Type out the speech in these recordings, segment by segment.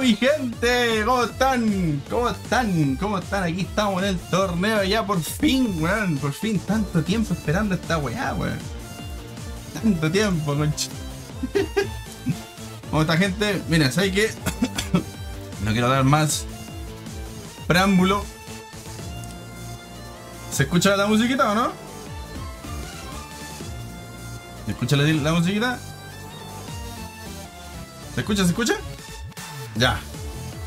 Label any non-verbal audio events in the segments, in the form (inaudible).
mi gente? ¿Cómo están? ¿Cómo están? ¿Cómo están? Aquí estamos en el torneo ya por fin, weón. Por fin, tanto tiempo esperando esta weá, weón. Tanto tiempo, concha. (laughs) ¿Cómo está gente? Miren, ¿sabes qué? (coughs) no quiero dar más preámbulo. ¿Se escucha la musiquita o no? ¿Se escucha la musiquita? ¿Se escucha? ¿Se escucha? Ya.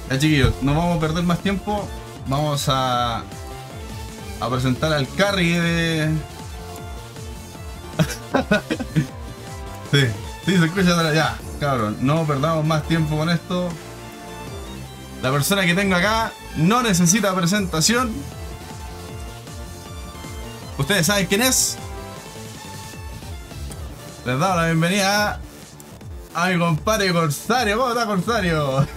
Ya chiquillos, no vamos a perder más tiempo. Vamos a, presentar al carry de... (laughs) sí, sí, se escucha. Ya, cabrón, no perdamos más tiempo con esto. La persona que tengo acá no necesita presentación. Ustedes saben quién es. Les damos la bienvenida a mi compadre Corsario. ¿Cómo está Corsario?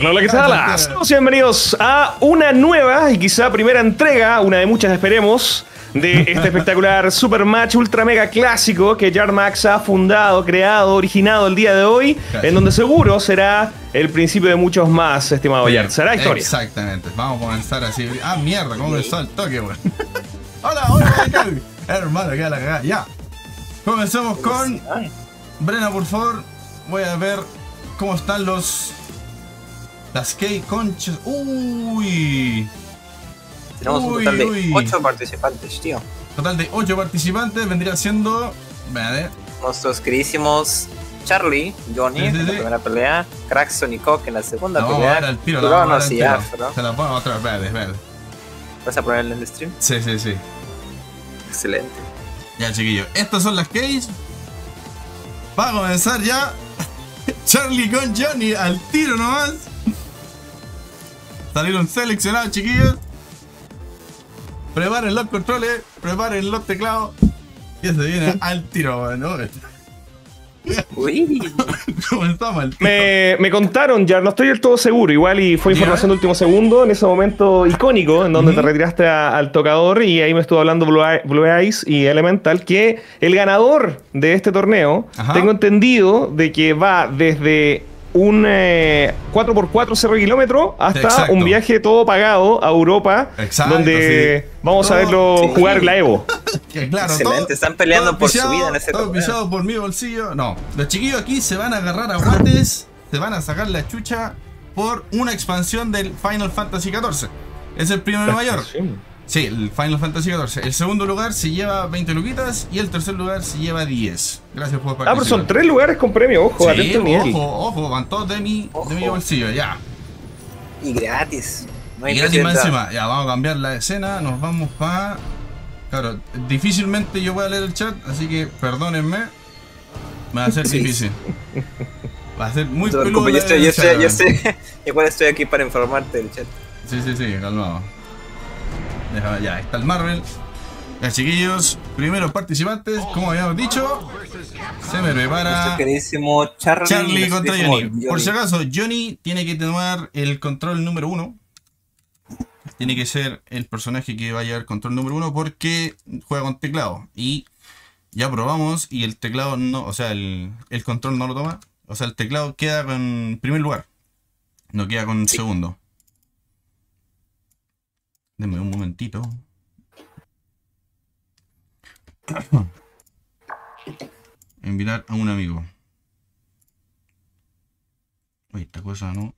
Hola, ¿qué tal? Bienvenidos a una nueva y quizá primera entrega, una de muchas esperemos, de este espectacular (laughs) super match ultra mega clásico que Jarmax ha fundado, creado, originado el día de hoy, en donde seguro será el principio de muchos más, estimado Jar. Será historia. Exactamente. Vamos a comenzar así. Ah, mierda, cómo comenzó el toque, weón. (laughs) hola, hola, Hermano, queda la cagada. Ya. Comencemos con. Brena, por favor. Voy a ver cómo están los. Las K conchas. Uy. Tenemos un total de 8 participantes, tío. Total de 8 participantes vendría siendo. Vale. Nuestros queridísimos Charlie, Johnny sí, sí, sí. en la primera pelea, Craxon y Cock en la segunda no, pelea. Al tiro, Cronos y Afro. Se la pongo otra vez, verde, verde. ¿Vas a ponerla en el stream? Sí, sí, sí. Excelente. Ya, chiquillos. Estas son las keys. Va a comenzar ya. (laughs) Charlie con Johnny al tiro nomás. Salieron seleccionados, chiquillos. Preparen los controles, preparen los teclados. Y se viene (laughs) al tiro, ¿no? Uy. (laughs) Comenzamos al tiro. Me, me contaron, ya no estoy del todo seguro, igual y fue información de último segundo, en ese momento icónico, en donde te retiraste a- al tocador y ahí me estuvo hablando Blue, Eye- Blue Eyes y Elemental, que el ganador de este torneo, Ajá. tengo entendido de que va desde un eh, 4x4 cerro kilómetro hasta Exacto. un viaje todo pagado a Europa, Exacto, donde sí. vamos a verlo sí. jugar la Evo. (laughs) Que claro, Excelente, todo- están peleando todo por su vida en ese Todo auspiciado por mi bolsillo. No, los chiquillos aquí se van a agarrar a guates, se van a sacar la chucha por una expansión del Final Fantasy XIV. Es el premio mayor. Sí, el Final Fantasy XIV. El segundo lugar se lleva 20 luquitas y el tercer lugar se lleva 10. Gracias por participar. Ah, pero son tres lugares con premio, ojo, Sí, atento nivel. ojo, ojo, van todos de mi, de mi bolsillo, ya. Y gratis. No hay Y gratis más encima. Ya, vamos a cambiar la escena, nos vamos para... Claro, difícilmente yo voy a leer el chat, así que perdónenme. Me va a ser (laughs) Sí. difícil. Va a ser muy No te peludo preocupes, yo yo yo estoy, igual (laughs) estoy aquí para informarte del chat. Sí, sí, sí, calmado. Ya, está el Marvel. Ya, chiquillos, primeros participantes, como habíamos dicho, se me prepara queridísimo Charlie. Charlie contra Johnny. Por si acaso, Johnny tiene que tomar el control número uno. Tiene que ser el personaje que va a llevar control número uno porque juega con teclado. Y ya probamos y el teclado no, o sea, el, el control no lo toma. O sea, el teclado queda con primer lugar. No queda con segundo. Denme un momentito. (coughs) Invitar a un amigo. Oye, esta cosa no.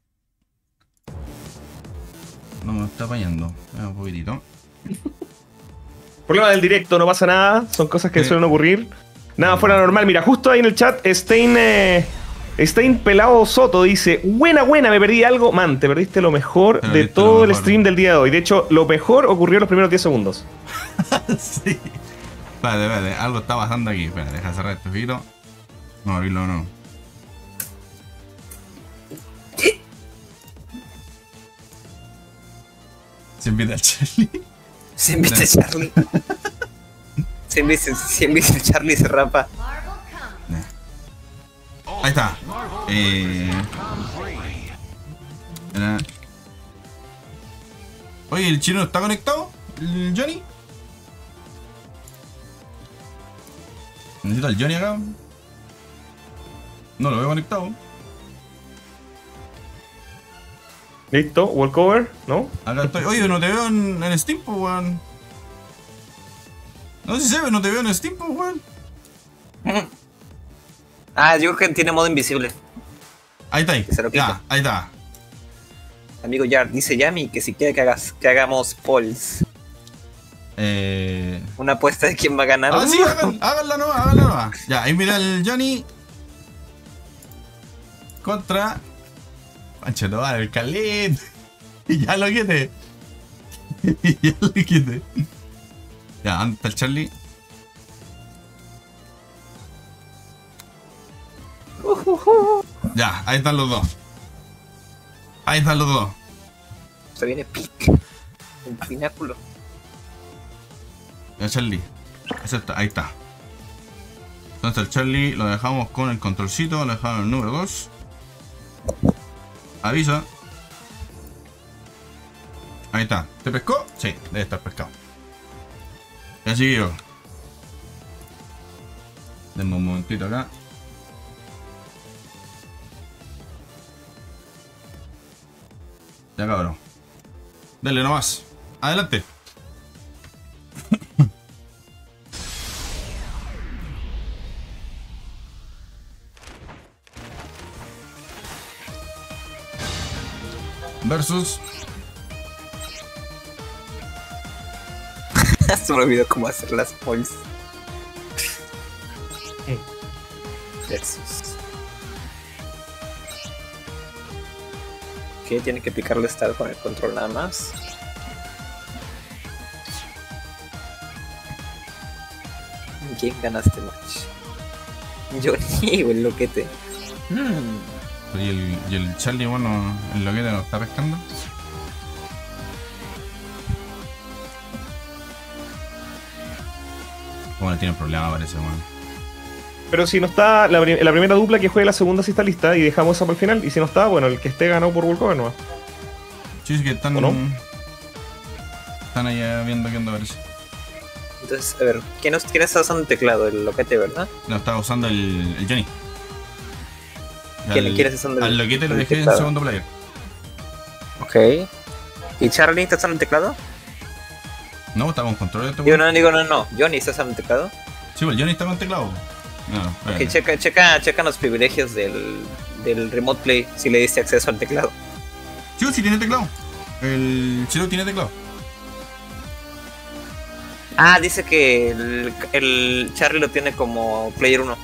No me está apañando. Un poquitito. Problema del directo, no pasa nada, son cosas que Sí. suelen ocurrir. Nada fuera normal. Mira, justo ahí en el chat, Stein, eh, Stein Pelado Soto dice: Buena, buena, me perdí algo. Man, te perdiste lo mejor de todo el stream del día de hoy. De hecho, lo mejor ocurrió en los primeros 10 segundos. (laughs) sí. Espérate, espérate. Algo está pasando aquí. Espérate, deja cerrar este poquito. No, abrirlo no. Se invita al Charlie. Siempre dice Charlie. Siempre dice, siempre dice Charlie se rapa. Ahí está. Eh... Era- Oye, ¿el chino está conectado? ¿El Johnny? Necesito al Johnny acá. No lo veo conectado. Listo, walkover, ¿no? Acá estoy. Oye, no te veo en, en Steam, pues, weón. No sé si se ve, no te veo en Steam, pues, weón. (laughs) Ah, yo creo que tiene modo invisible. Ahí está, ahí. Ya, ahí está. Amigo Yard, dice Yami que si quiere que, hagas, que hagamos polls. Eh. Una apuesta de quién va a ganar. Ah, sí, hagan, háganla nomás, háganla nomás. Ya, ahí mira el Johnny. Contra. Pancho, no, el Khalid. (laughs) Y ya lo quite. (laughs) Y ya lo quite. Ya, anda el Charlie. (laughs) Ya, ahí están los dos. Ahí están los dos. Se viene pic. Un pináculo. Ya, Charlie. Ahí está. Entonces el Charlie lo dejamos con el controlcito, lo dejamos en el número 2. Avisa. Ahí está. ¿Te pescó? Sí, debe estar pescado. Ya siguió. Denme un momentito acá. Ya cabrón. Dale nomás. Adelante. Versus. (laughs) Se me olvidó cómo hacer las polls. Versus. Tiene que picarle estar con el control nada más. ¿Quién gana este match? Johnny o el loquete. Hmm. Y el, y el Charlie, bueno, en lo que lo está pescando. Bueno, tiene problema, parece, weón. Pero si no está la, pri- la primera dupla que juegue la segunda si está lista y dejamos esa para el final. Y si no está, bueno, el que esté ganado por walkover no. Sí, sí que están. ¿O no? Están ahí viendo qué onda parece. Entonces, a ver, ¿quién, nos- quién está usando el teclado? El loquete, ¿verdad? Lo está usando el, el Johnny. ¿Quién- Al- quién está usando el- Al loquete lo el dejé en teclado? segundo player. Ok. ¿Y Charlie está usando el teclado? No, está con control de este Digo, weón. no, digo, no, no. Johnny está usando el teclado. Sí, pues el Johnny está con teclado. No, Ok, checa, checa, checa los privilegios del, del Remote Play si le diste acceso al teclado. Sí, sí tiene teclado. El Chiro tiene teclado. Ah, dice que el, el Charlie lo tiene como Player 1.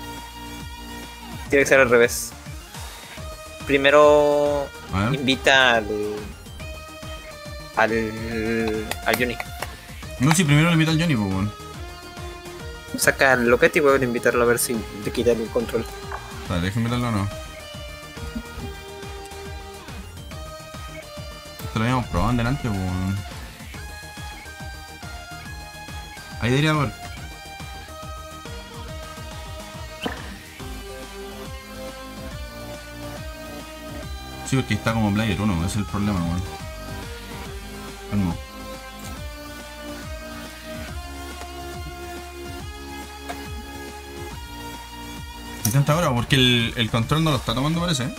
Tiene que ser al revés. Primero invita al. al. al Johnny. No, si primero le invita al Johnny, pues. Saca el loquete y vuelve a invitarlo a ver si le quita el control. Dale, déjame invitarlo o no. Esto lo habíamos probado en delante, weón. Ahí debería haber. Sí, porque está como player 1, ese es el problema, weón. Calma. Intenta ahora porque el, control no lo está tomando, parece. ¿eh?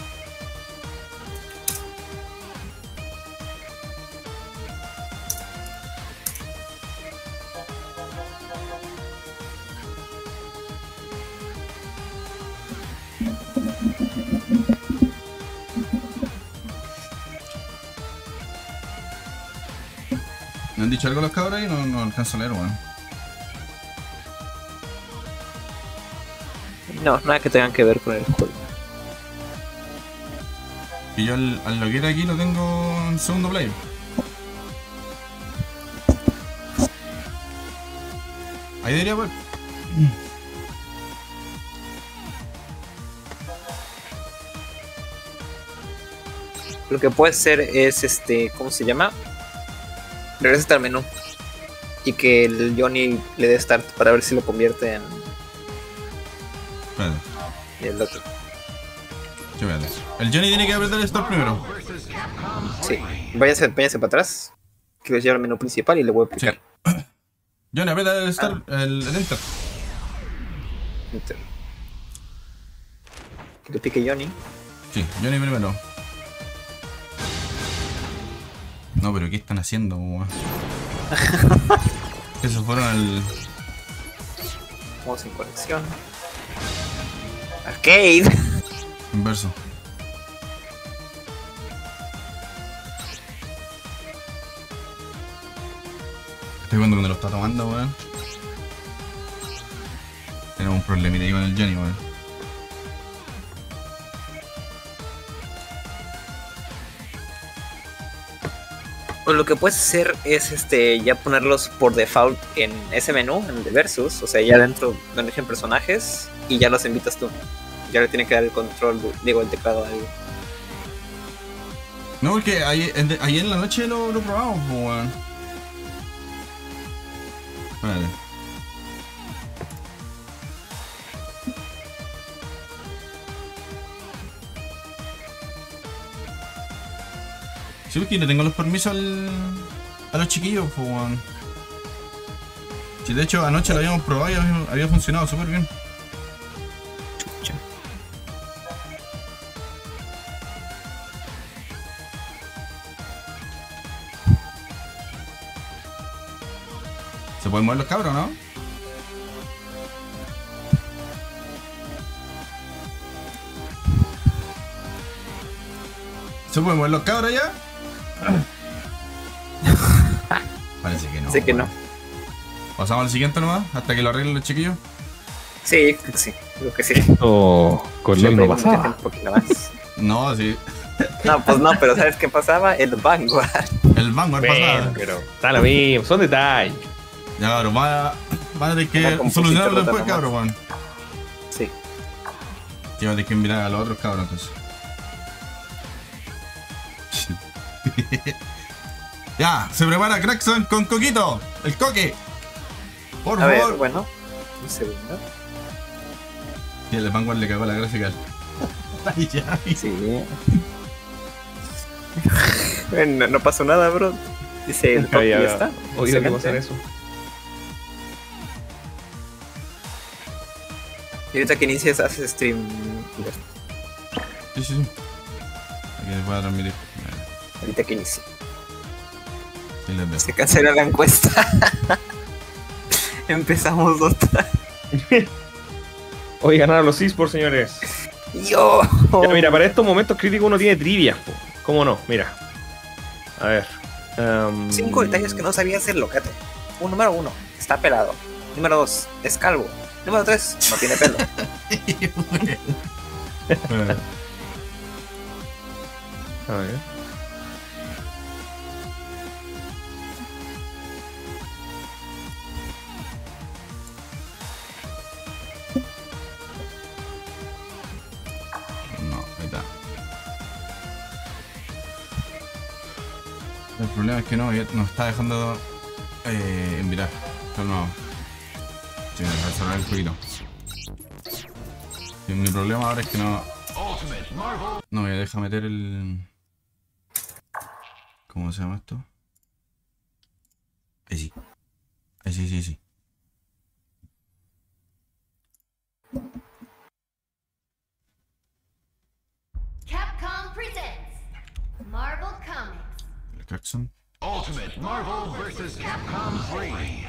¿Me han dicho algo los cabros ahí? No, no alcanzo a leer, weón. No, nada que tengan que ver con el juego. Y yo al, al aquí lo tengo en segundo player. Ahí debería poder. Lo que puede ser es este. ¿Cómo se llama? Regresa al menú. Y que el Johnny le dé start para ver si lo convierte en Espérate, el otro. El Johnny tiene que apretar el start primero. Sí. Váyase, váyase para atrás. Que les lleva al menú principal y le voy a Sí. aplicar. (clears throat) Johnny, aprieta el start, el, el enter. Enter. Que le pique Johnny. Sí, Johnny primero. No, pero ¿qué están haciendo, weón? (laughs) Eso fueron al. Modo sin conexión. Arcade. (laughs) Inverso. Estoy viendo cuando lo está tomando, weón. Tenemos un problemita ahí con el Johnny, weón. Pues lo que puedes hacer es este ya ponerlos por default en ese menú, en el versus, o sea, ya dentro donde eligen personajes y ya los invitas tú. Ya le tiene que dar el control, digo, el teclado a alguien. No, porque ayer, ayer en la noche lo, lo probamos, weón. Vale. Sí, porque le tengo los permisos al, a los chiquillos, pues, weón. Sí, de hecho, anoche lo habíamos probado y había, había funcionado súper bien. Chucha. ¿Se pueden mover los cabros, no? ¿Se pueden mover los cabros ya? (coughs) Parece que no. Así que no. Pasamos al siguiente nomás, hasta que lo arreglen los chiquillos. Sí, sí, creo que sí. Oh, con LOL no pasaba. un poquito más. (laughs) No, sí. No, pues no, pero ¿sabes qué pasaba? El Vanguard. El Vanguard Bueno, pasaba. pero está lo mismo, son detalles. Ya, cabrón, van a, van a tener que solucionarlo después, nomás. cabrón, weón. Sí. Va a tener que mirar a los otros cabros, entonces. (laughs) ya, se prepara Crackson con Coquito, el coque. Por A ver, favor. bueno. Un segundo. Y el Vanguard le cagó la gráfica. (laughs) Ay, ya. Sí. no, no pasó nada, bro. Dice el (laughs) top y ya está. oído que pasara eso. Y ahorita que inicies haces stream. Sí, sí, sí. Aquí les voy a transmitir. Ahorita que inicie. Se cancela la encuesta. (laughs) Empezamos otra. (laughs) Hoy ganaron los esports, señores. Yo. Ya, mira, para estos momentos críticos uno tiene trivias, po. ¿Cómo no? Mira. A ver. em, Cinco detalles que no sabía hacer locate. Un número uno, está pelado. Número dos, es calvo. Número tres, no tiene pelo. (laughs) A ver. El problema es que no, nos está dejando eh, enviar. Calmado. Sí, cerrar el. Sí, mi problema ahora es que no. No me deja meter el. ¿Cómo se llama esto? Ahí sí. Ahí sí, sí, sí. Capcom presents Marvel Crackson. Ultimate Marvel vs. Capcom 3.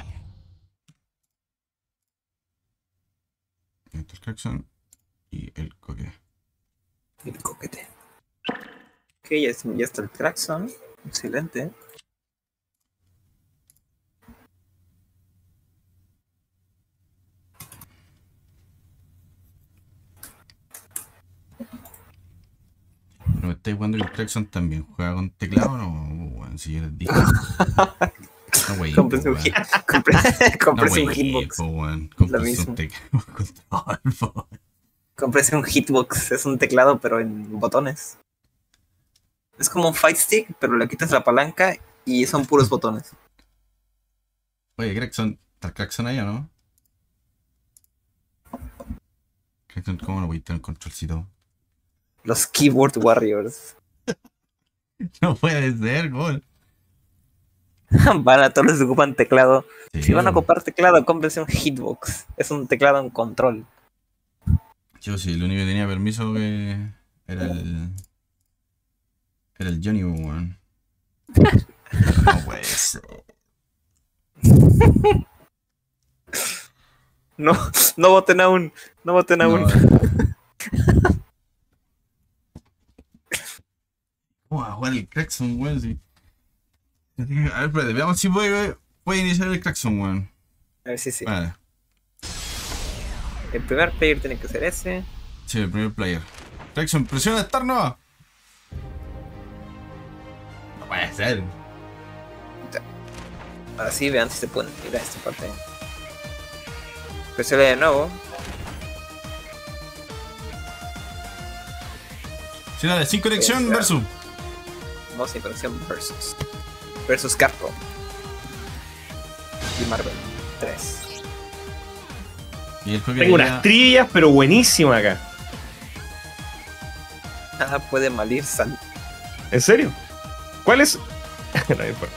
El Crackson. Y el coque. El coquete. Ok, ya, es- ya está el Traxon. Excelente. Pero me estáis jugando que el Crackson también juega con teclado, no, si eres dije. No, wey. Cómprese un, hitbox. Mismo. un (laughs) hitbox. Es un teclado, pero en botones. Es como un fight stick, pero le quitas la palanca y son puros botones. Oye, Crackson, ¿está Crackson ahí o no? Crackson, ¿cómo no voy a tener controlcito? Los keyboard warriors. (laughs) No puede ser, gol. (laughs) Para todos los que ocupan teclado. Si van a ocupar teclado, cómprense un hitbox. Es un teclado en control. Yo sí, el único que tenía permiso que era el. Era el Johnny Bowen. (laughs) No puede ser. No, no voten aún. No voten aún. No. Vamos a jugar el Crackson, weón. Sí. A ver, espérate, veamos si puede, puede iniciar el Crackson, weón. A ver si sí. Vale. El primer player tiene que ser ese. Sí, el primer player. Crackson, presiona estar no. No puede ser. Ahora sí, vean si se pueden ir a esta parte. Presione de nuevo. Señal de sin conexión Esa. versus. Vamos sin conexión versus. Versus Capcom. Y Marvel 3. Y el Tengo ya- unas trillas, pero buenísimas acá. Nada puede malir San. ¿En serio? ¿Cuál es? (laughs) no importa.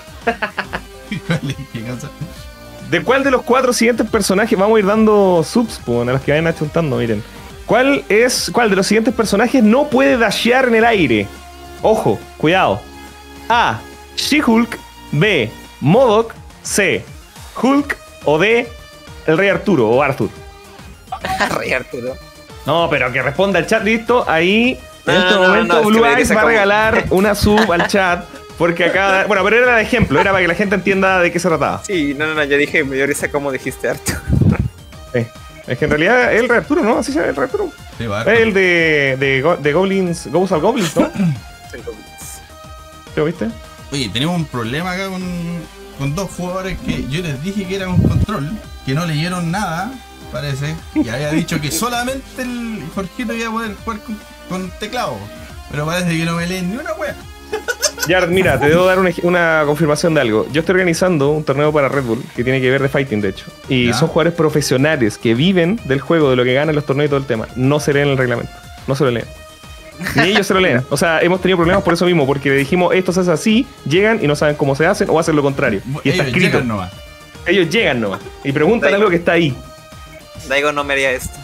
¿De cuál de los cuatro siguientes personajes vamos a ir dando subs a los que vayan achuntando? Miren. ¿Cuál es cuál de los siguientes personajes no puede dashear en el aire? Ojo, cuidado. A. She-Hulk. B. Modok. C. Hulk. O D. El Rey Arturo o Arthur. (laughs) Rey Arturo. No, pero que responda al chat, listo. Ahí, en No, este no, no, momento, no, es que Blue Eyes va a regalar (laughs) una sub al chat. Porque acá. Bueno, pero era de ejemplo, era para que la gente entienda de qué se trataba. Sí, no, no, no, yo dije, me dio risa como dijiste Arthur. Sí. Es que en realidad es el Rey Arturo, ¿no? Así se llama el Rey Arturo. Sí, va, Es el de, de, de Goblins, Ghost of Goblins, ¿no? (clears throat) ¿Lo viste? Oye, tenemos un problema acá con, con dos jugadores que yo les dije que eran un control, que no leyeron nada, parece, y había dicho que solamente el Jorgito iba a poder jugar con, con teclado. Pero parece que no me leen ni una wea. (laughs) Yard, mira, te debo dar una, una confirmación de algo. Yo estoy organizando un torneo para Red Bull que tiene que ver de fighting, de hecho. Y Ya. son jugadores profesionales que viven del juego, de lo que ganan los torneos y todo el tema. No se leen el reglamento. No se lo leen. Ni ellos se lo leen. O sea, hemos tenido problemas por eso mismo, porque le dijimos esto se hace así, llegan y no saben cómo se hacen o hacen lo contrario. Y está Ellos escrito. llegan nomás. Ellos llegan nomás y preguntan Da algo que está ahí. Daigo no me haría esto.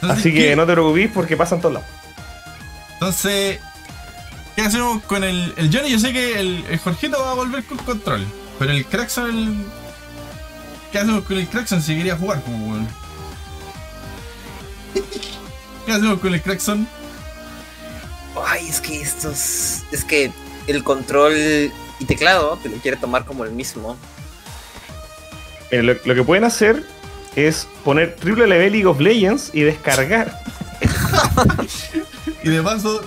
Entonces, Así que ¿qué- no te preocupes porque pasan todos lados. Entonces, ¿qué hacemos con el, el Johnny? Yo sé que el, el Jorgito va a volver con control, pero el Crackson, el... ¿qué hacemos con el Crackson si quería jugar? weón? ¿Qué hacemos con el Crackson? Ay, es que estos. Es que el control y teclado te lo quiere tomar como el mismo. Miren, lo, lo que pueden hacer es poner triple level League of Legends y descargar. (laughs) Y de paso...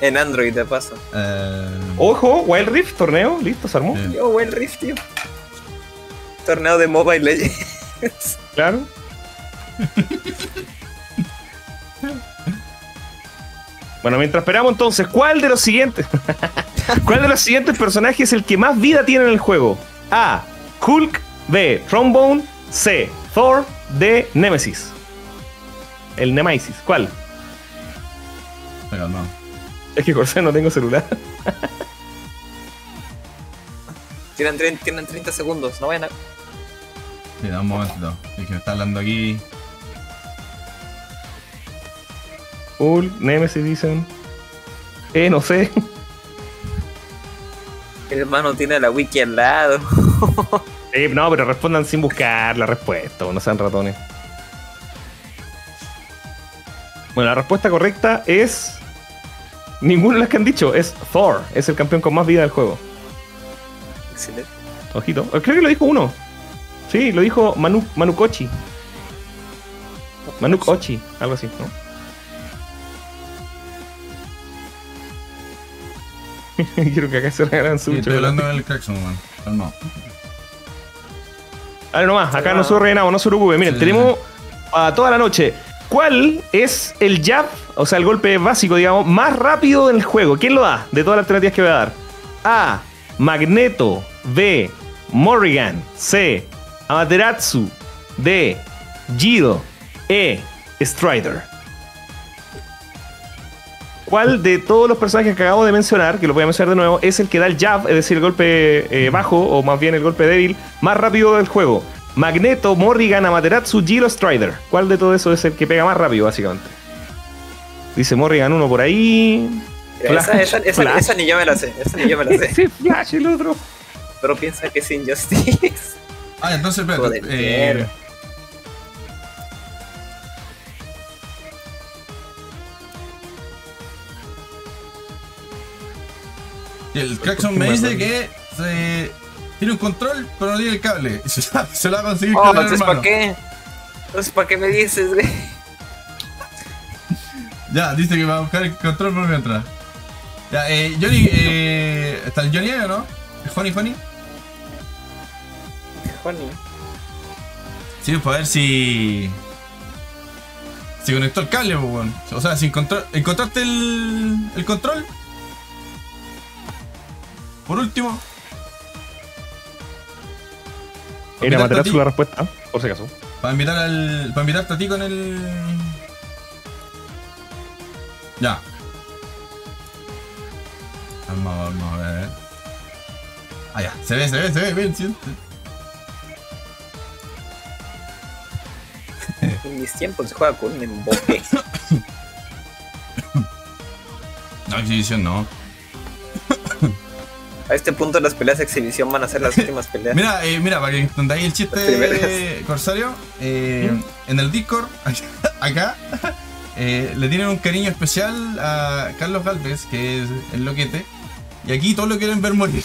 En Android, de paso. eh, Ojo, Wild Rift, torneo, listo, se armó. Yo, buen Rift, tío. Torneo de Mobile Legends. Claro. (laughs) bueno, mientras esperamos entonces, ¿cuál de los siguientes? (laughs) ¿Cuál de los siguientes personajes es el que más vida tiene en el juego? A. Hulk. B. Trombone. C. Thor. D. Nemesis. El Nemesis. ¿Cuál? Venga, no. Es que Corsair no tengo celular. (laughs) Tienen, tre- tienen 30 segundos, no vayan a. Sí, da un momentito. Es que me está hablando aquí. Hulk, Nemesis dicen. Eh, no sé. El hermano tiene la wiki al lado. (laughs) Eh, no, pero respondan sin buscar la respuesta, no sean ratones. Bueno, la respuesta correcta es. Ninguna de las que han dicho. Es Thor. Es el campeón con más vida del juego. Excelente. Ojito. Eh, Creo que lo dijo uno. Sí, lo dijo Manu, Manukochi. Manuk Ochi, algo así, ¿no? (laughs) Quiero que acá se regalan su Sí, estoy hablando del Crackson, weón. Calmado. A ver, nomás, acá no se rellenamos, no se preocupe. Miren, Sí, tenemos a toda la noche. ¿Cuál es el jab, o sea, el golpe básico, digamos, más rápido del juego? ¿Quién lo da de todas las alternativas que voy a dar? A. Magneto. B. Morrigan. C. Amaterasu. D. Jido. E. Strider. ¿Cuál de todos los personajes que acabo de mencionar, que lo voy a mencionar de nuevo, es el que da el jab, es decir, el golpe eh, bajo, o más bien el golpe débil, más rápido del juego? Magneto, Morrigan, Amaterasu, Giro, Strider. ¿Cuál de todo eso es el que pega más rápido, básicamente? Dice Morrigan uno por ahí. Esa, Flash, esa, esa, Flash. esa ni yo me la sé. Esa ni yo me la (laughs) sé. Sí, Flash el otro. Pero piensa que es Injustice. Ah, entonces, espérate. Eh, el Crackson me dice que se- tiene un control, pero no tiene el cable. (laughs) Se, se lo va a conseguir Oh, con el entonces, hermano. ¿para qué? Entonces, ¿para qué me dices, güey? (laughs) Ya, dice que va a buscar el control por mientras. Ya, eh, Johnny, eh, ¿está el Johnny ahí o no? ¿Es Funny Funny? Honey. Sí, para ver si. Si conectó el cable, pues, weón. O sea, si encontró, encontraste el, el control. Por último. Era Materazu la respuesta, por si acaso. Para invitar al. Para invitarte a ti con el. Ya. Vamos, vamos a ver. Ah, ya. Se ve, se ve, se ve, bien, sí. En mis tiempos se juega con un emboque. (coughs) No, exhibición no. A este punto las peleas de exhibición van a ser las (laughs) últimas peleas. Mira, eh, mira, para que entendáis el chiste (laughs) Corsario, eh, en el Discord, (laughs) acá, eh, le tienen un cariño especial a Carlos Galvez, que es el loquete, y aquí todos lo quieren ver morir.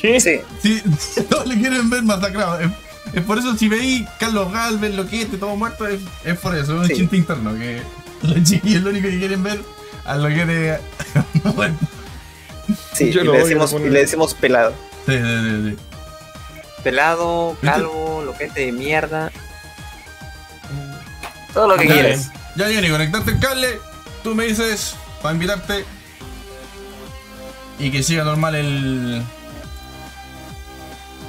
¿Qué? Sí, Sí, todos le quieren ver masacrado. Es, es por eso si veis Carlos Galvez, loquete, todo muerto, es, es por eso, es un Sí. chiste interno, que los chiquillos lo único que quieren ver al loquete muerto. Sí. Yo y, le decimos, y le decimos pelado. Sí, sí, sí, sí. Pelado, ¿Viste? calvo, loquete de mierda. Todo lo que Ya, quieras. Ya viene, conectarte el cable. Tú me dices para invitarte. Y que siga normal el.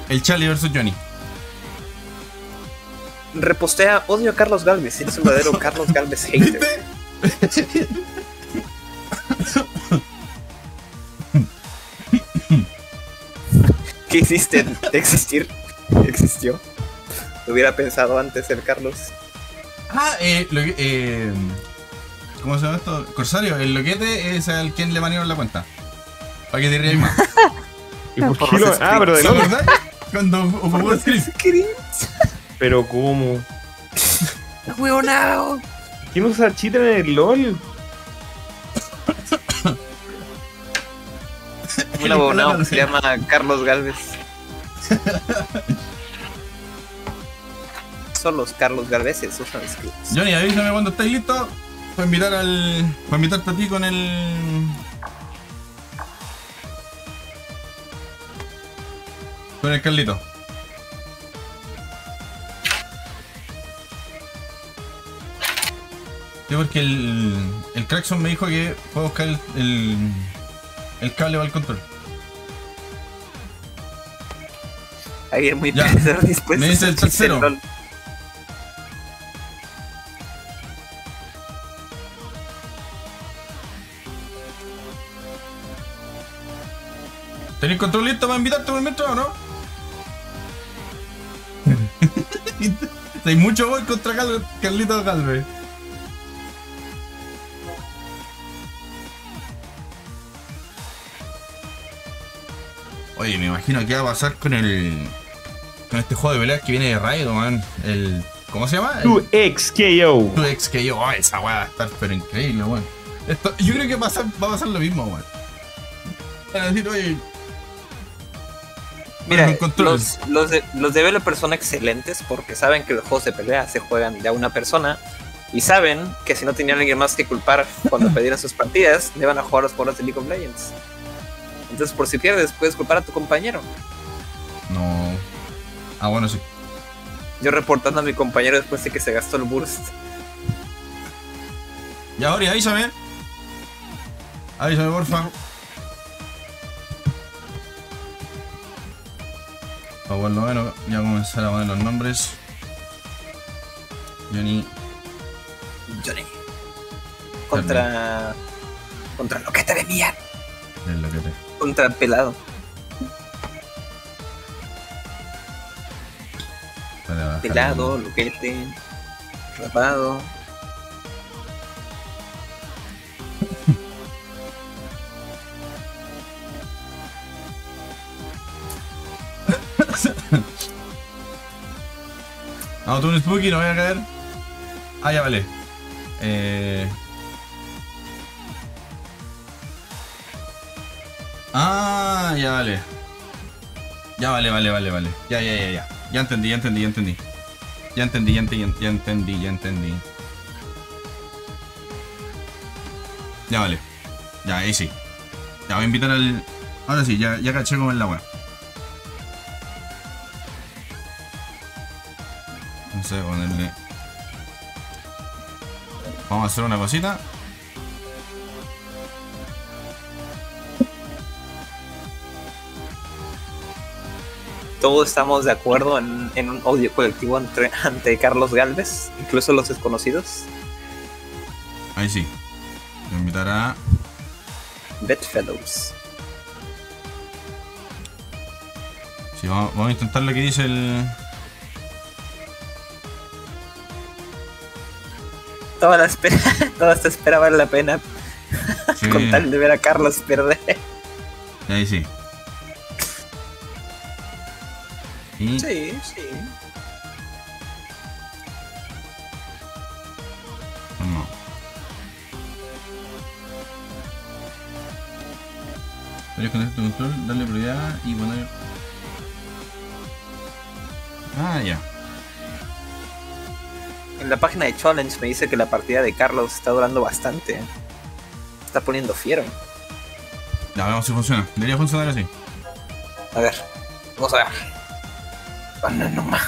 El Charlie versus Johnny. Repostea, odio a Carlos Galvez. Eres un verdadero (laughs) Carlos Galvez hater. (laughs) ¿Qué hiciste de existir? Existió. Lo hubiera pensado antes el Carlos. Ah, eh, lo que- eh, ¿Cómo se llama esto? Corsario, el loquete es al quien le banearon la cuenta. Para que te rías más. (laughs) ¿Y por qué lo- Ah, pero de ¿Se LOL. acuerdan? Cuando ocupó el. Pero ¿cómo? ¡Huevonao! ¿Quién usa cheater en el LOL? Un abonado que se llama Carlos Galvez. Son los Carlos Galveces, usan scripts. Johnny, avísame cuando estés listo. Para invitar al. Para invitarte a ti con el. Con el Carlito. Sí, porque el. El Crackson me dijo que puedo buscar el. El, el cable para el control. Alguien muy Ya. pesado dispuesto Me dice el tercero. LOL. ¿Tenéis control listo para invitarte por mientras o no? (laughs) (laughs) Hay mucho voy contra Cal- Carlito Galvez. Oye, me imagino qué va a pasar con el. con este juego de peleas que viene de Raid, man. El. ¿Cómo se llama? El 2XKO. 2X que yo. Oh, esa weá va a estar pero increíble, weón. Esto- Yo creo que va a pasar, va a pasar lo mismo, weón. Van a decir, oye, Mira, los, los, de- los developers son excelentes porque saben que los juegos de pelea se juegan de a una persona y saben que si no tenían alguien más que culpar cuando (laughs) perdieran sus partidas, le van a jugar los jugadores de League of Legends. Entonces, por si pierdes, puedes culpar a tu compañero. no. Ah, bueno, sí. Yo reportando a mi compañero después de que se gastó el burst. Ya, Ori, avísame. Avísame, porfa. Lo menos ya comenzar a poner los nombres. Johnny. Johnny. Contra. Contra lo que te venía. Es lo que te. Contra el pelado. Bajar Pelado, el- loquete. Rapado. (laughs) Vamos, tú un spooky, no voy a caer. Ah, ya vale. Eh... Ah, ya vale. Ya vale, vale, vale, vale. Ya, ya, ya, ya. Ya entendí, ya entendí, ya entendí. Ya entendí, ya entendí, ya entendí, ya entendí. Ya vale. Ya, ahí sí. Ya voy a invitar al. Ahora sí, ya, ya caché cómo es la web. No sé, ponerle. Vamos a hacer una cosita. Todos estamos de acuerdo en, en un odio colectivo entre, (laughs) ante Carlos Galvez, incluso los desconocidos. Ahí sí. Voy a invitar a. Bedfellows. Sí, vamos, vamos a intentar lo que dice el. Toda la espera, (laughs) toda esta espera vale la pena Sí. (laughs) con tal de ver a Carlos perder. Ahí sí. Y Sí, sí. no. Puedes conectar tu control, darle prioridad y poner. Ah, ya. En la página de Challenge me dice que la partida de Carlos está durando bastante. Está poniendo fiero. Ya veamos si funciona. Debería funcionar así. A ver, vamos a ver. Bueno, no más.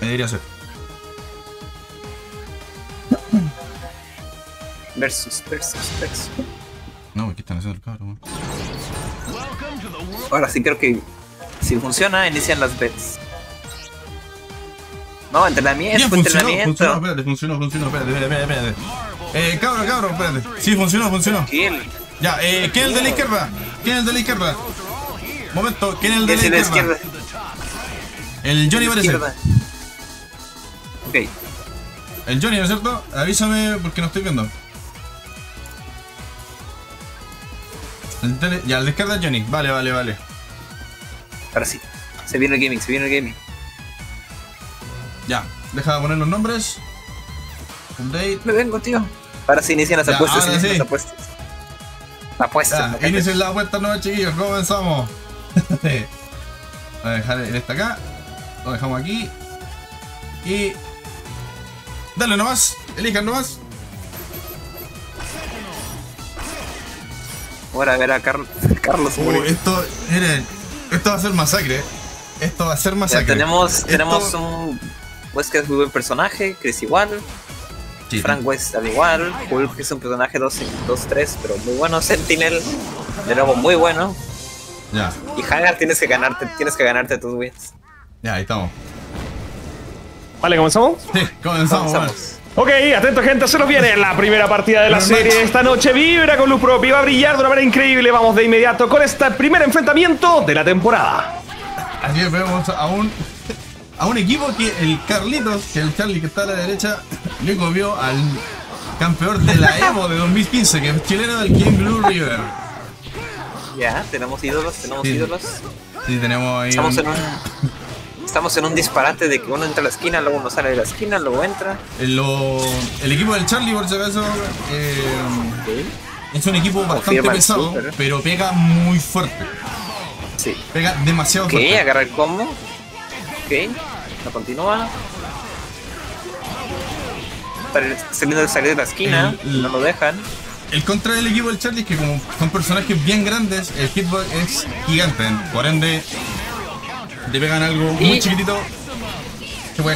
Debería ser. Versus, versus, versus. No, ¿qué están haciendo el cabrón? Ahora sí creo que si funciona, inician las bets. No, entrenamiento, Bien, funcionó, entrenamiento. funcionó, espérate, funcionó, funcionó, espérate, espérate, espérate. Eh, cabrón, cabrón, espérate. Sí, funcionó, funcionó. Kill. Ya, eh, ¿quién es el de la izquierda? ¿Quién es el de la izquierda? Momento, ¿quién es el de Es la de la izquierda? izquierda. El Johnny parece. Izquierda. Ok. El Johnny, ¿no es cierto? Avísame porque no estoy viendo. El tele- Ya, el de izquierda es Johnny. Vale, vale, vale. Ahora sí. Se viene el gaming, se viene el gaming. Ya, deja de poner los nombres. Update. Me vengo, tío. Ahora sí inician las Ya, apuestas, ahora inician sí. las apuestas. Apuestas. Ya, me inicien la vuelta nueva, chiquillos. Comenzamos. Voy a dejar el este acá. Lo dejamos aquí. Y. Dale nomás. Elijan nomás. Ahora a ver a Carl- Carlos. Uh, esto, miren, esto va a ser masacre. Esto va a ser Ya, masacre. tenemos, Esto- tenemos un Wesker es muy buen personaje, Chris igual, Sí, Frank West al igual, Hulk es un personaje 2-3, pero muy bueno, Sentinel, de nuevo muy bueno, Ya, y Hagar tienes que ganarte, tienes que ganarte tus wins. ya, ahí estamos. Vale, ¿comenzamos? Sí, comenzamos. Comenzamos. Ok, atento gente, se nos viene la primera partida de la serie esta noche. Vibra con luz propia, va a brillar de una manera increíble. Vamos de inmediato con este primer enfrentamiento de la temporada. Así que vemos a un, a un equipo que el Carlitos, que el Charlie que está a la derecha, le copió al campeón de la (laughs) Evo de 2015, que es chileno del King Blue River. Ya, tenemos ídolos, tenemos Sí. ídolos. Sí, tenemos ahí Estamos un- en un, estamos en un disparate de que uno entra a la esquina, luego uno sale de la esquina, luego entra. el, lo- el equipo del Charlie, por si acaso, eh, es un equipo bastante pesado, super. pero pega muy fuerte. Sí. Pega demasiado Ok, fuerte. agarra el combo. Ok, la continúa. Saliendo de salir de la esquina, El- no lo dejan. El contra del equipo del Charlie es que como son personajes bien grandes, el hitbox es gigante. Por ende, te pegan algo muy Y- chiquitito.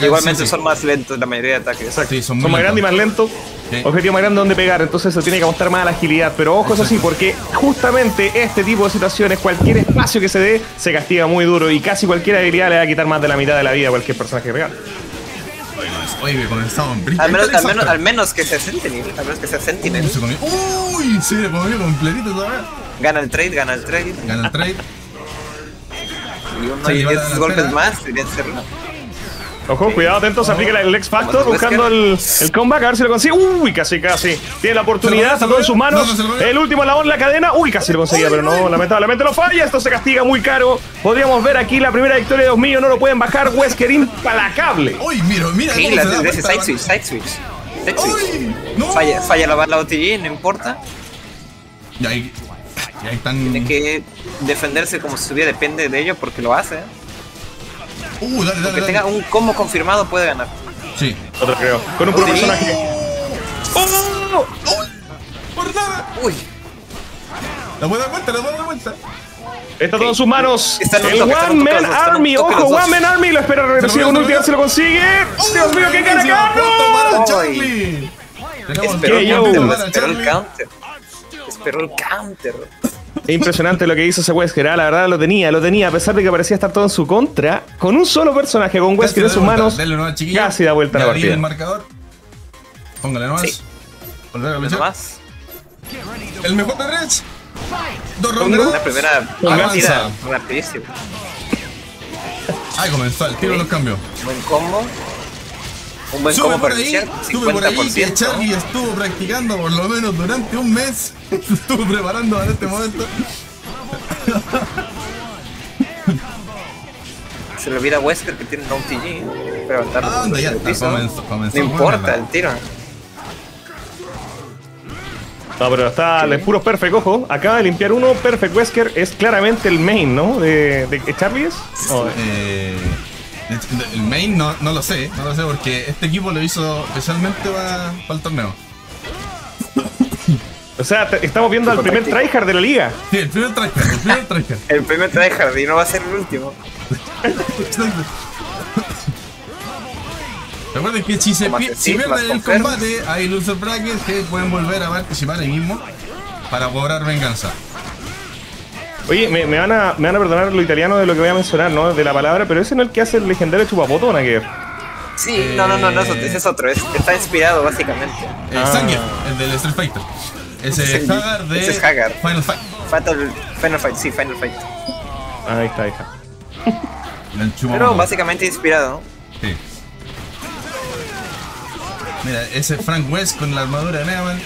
Igualmente sí, sí. son más lentos la mayoría de ataques. Sí, son más grandes y más lentos. Sí. Objetivo más grande donde pegar, entonces se tiene que apostar más a la agilidad. Pero ojo, eso sí, porque justamente este tipo de situaciones, cualquier espacio que se dé, se castiga muy duro y casi cualquier habilidad le va a quitar más de la mitad de la vida a cualquier personaje que pegar. Oye, que comenzamos en Al menos, al, menos, al menos que sea Sentinel. Al menos que sea Sentinel. Se comió. Uy, se le comió completito todavía. Gana el trade, gana el trade. Gana el trade. Y uno Sí, y va a 10 la golpes más deberían serlo. Ojo, cuidado, atentos, aplica el X Factor buscando el, el comeback, a ver si lo consigue. Uy, casi, casi. Tiene la oportunidad, está todo en sus manos. El último eslabón en la cadena. Uy, casi lo conseguía, pero no, lamentablemente lo falla. Esto se castiga muy caro. Podríamos ver aquí la primera victoria de dos millones. No lo pueden bajar. Wesker implacable. Uy, mira, mira la vuelta, side switch, side switch. Side switch. Uy, no. Falla, falla la bala OTG, no importa. Y ahí, y ahí están. Tiene que defenderse como si su vida depende de ello porque lo hace. Uh, dale, dale, Que dale. tenga un combo confirmado puede ganar. Sí. Otro creo. Con un puro Sí. personaje. ¡Oh! Por nada. Uy, La puedo dar vuelta, la puedo dar vuelta. Está todo en sus manos. Un el One un Man un Army. Ojo. One Man Army. Lo espera con veo, ulti. a ver si lo consigue. Dios mío, qué cara. Tenemos esperó el counter, esperó el counter. Counter. Impresionante lo que hizo ese Wesker, ah, la verdad lo tenía, lo tenía, a pesar de que parecía estar todo en su contra, con un solo personaje, con Wesker en sus manos, casi da vuelta la partida. el marcador. Póngale nomás. Sí. Volver a Uno luchar. más. El mejor de tres. Dos La rondas. primera Avanza. partida rapidísimo. Ahí comenzó, el tiro los cambió. Buen combo. Un buen Sube por ahí, sube por ahí que 50%. Charlie estuvo practicando por lo menos durante un mes. Se (laughs) estuvo preparando para este momento. (laughs) Se le olvida a Wesker que tiene un OTG. Pero aventarlo Anda, ya el está, comenzó, comenzó No importa el tiro. No, pero está de puro perfect, ojo, acaba de limpiar uno, perfect Wesker, es claramente el main, ¿no? De, de Charlie es. Oh, Eh, el main no, no lo sé, no lo sé porque este equipo lo hizo especialmente para el torneo. (laughs) o sea, te- estamos viendo al primer tryhard de la liga. Sí, el primer tracker, el primer tracker. (laughs) El primer tryhard y no va a ser el último. (laughs) Recuerden que si, se si pierden el combate, hay loser brackets que pueden volver a participar ahí mismo para cobrar venganza. Oye, me, me van a, me van a perdonar lo italiano de lo que voy a mencionar, ¿no? De la palabra, pero ese no es el que hace el legendario chupapotona que Sí, no, no, no, no, eso- ese es otro. es- está inspirado básicamente. El Ah. El del Street Fighter. Ese es Hagar de ese es Hagar. Final Fight. Fatal, Final Fight, sí, Final Fight. Ahí está, ahí está. (laughs) Pero básicamente inspirado. Sí. Mira, ese Frank West con la armadura de Mega Man.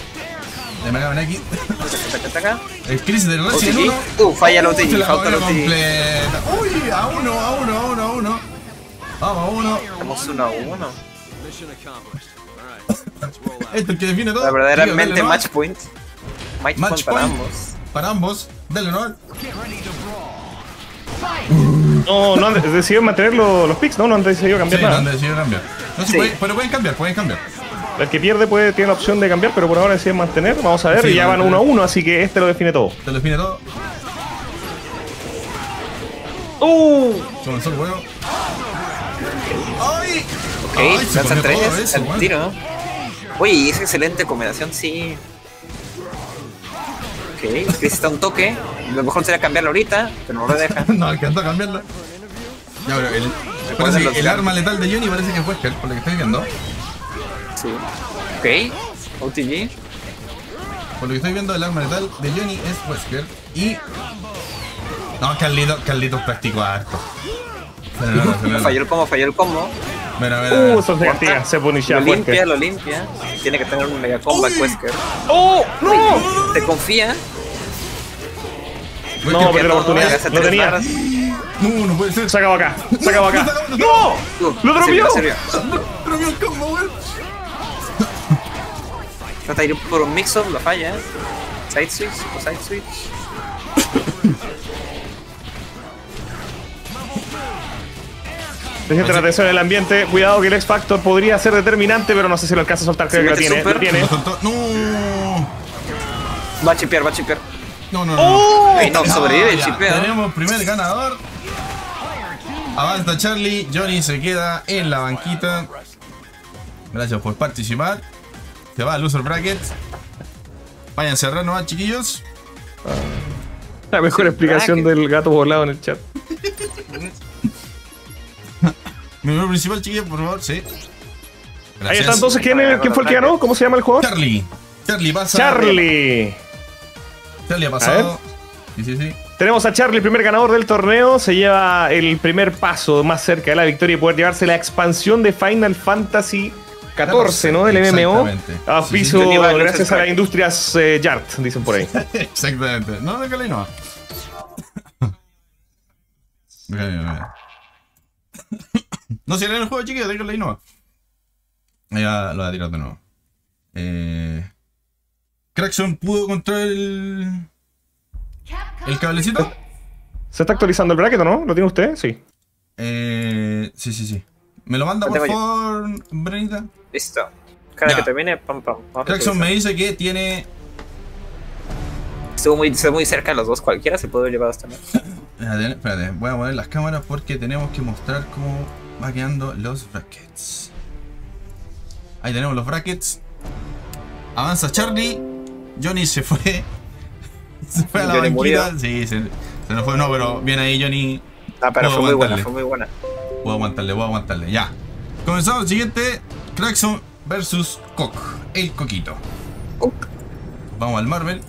De Mega Man X. Taca, taca, taca. El Chris del Resident OTG. 1. Uh, falla la falta el comió OTG. completa. Uy, a uno, a uno, a uno, a uno. Vamos, a uno. Estamos uno a uno. Este es el que define todo. La verdaderamente match point. Match, Match point para point. ambos. Para ambos. Dale, ¿no? No, no han de- decidido mantener lo- los picks, ¿no? No han decidido Sí, cambiar no nada. han decidido cambiar. No Sí. puede, pero pueden cambiar, pueden cambiar. El que pierde puede tiene la opción de cambiar, pero por ahora deciden mantener. Vamos a ver, Sí, y ya van mantener. uno a uno, así que este lo define todo. Te lo define todo. ¡Uh! Comenzó el juego. ¡Ay! Ok, Ay, se lanzan tres eso, al tiro. Uy, es excelente combinación, sí. Ok, Chris está un toque. Lo mejor sería cambiarlo ahorita, pero no lo deja. (laughs) No alcanzó a cambiarla. Ya, pero el, arma letal de Johnny parece que es Wesker, por lo que estoy viendo. Sí. Ok, OTG. Por lo que estoy viendo, el arma letal de Johnny es Wesker. Y. No, Carlito, Carlitos practicó harto. Frenalo, frenalo. Falló el combo, falló el combo. Mira, mira, ¡Uh! mira. Eso se castiga, se punishea Lo limpia, fuerte. lo limpia. Tiene que tener un mega combat Uy. Wesker. ¡Oh! ¡No! Te confía. Wesker, No, que perdió la oportunidad. Lo tres tenía. barras. No, no puede ser. Se acabó acá, se acabó acá. No, ¡No! Uh, ¡Lo sirvió. Pero vio el combo, weón. Trata de ir por un mix-up, lo falla. Side switch o side switch. Presente la atención en el ambiente. Cuidado que el X Factor podría ser determinante, pero no sé si lo alcanza a soltar. Creo que lo tiene. super. Lo tiene. No. Va a chipear, va a chipear. No, no, no. ¡Oh! Ey, no, sobrevive el ya. Tenemos primer ganador. Avanza Charlie. Johnny se queda en la banquita. Gracias por participar. Se va a loser bracket. Vayan cerrando más, chiquillos. La mejor Sí, explicación bracket. del gato volado en el chat. Mi número principal, chiquillos, por favor. Sí. Ahí Gracias. está entonces. ¿Quién, fue el que ganó? ¿Cómo se llama el jugador? Charlie. Charlie pasa. Charlie. Charlie ha pasado. Sí, sí, sí. Tenemos a Charlie, el primer ganador del torneo. Se lleva el primer paso más cerca de la victoria y poder llevarse la expansión de Final Fantasy 14, ¿no? Del MMO. Exactamente. A sí, piso sí. Gracias a las industrias eh, Yart, dicen por ahí. (laughs) Exactamente. No, déjale ahí no. Nomás. (laughs) Si era en el juego, chiquillos, déjale ahí no. Ya lo voy a tirar de nuevo. Eh. Crackson pudo contra el. ¿El cablecito? ¿Se está actualizando el bracket o no? ¿Lo tiene usted? Sí. Eh. Sí, sí, sí. ¿Me lo manda por yo. favor, Brenita? Listo. Cada que termine, pam, pam. Crackson me dice que tiene. Estuvo muy, estuvo muy cerca de los dos, cualquiera se puede llevar hasta más. (laughs) Espérate, espérate, voy a poner las cámaras porque tenemos que mostrar cómo va quedando los brackets. Ahí tenemos los brackets. Avanza Charlie. Johnny se fue. (laughs) Se fue a la Johnny banquita. murió. Sí, se, se nos fue. No, pero viene ahí Johnny. Ah, pero Puedo fue muy buena, fue muy buena. Puedo aguantarle, puedo aguantarle. Ya. Comenzamos el siguiente. Crackson versus Cock. El coquito. Vamos al Marvel.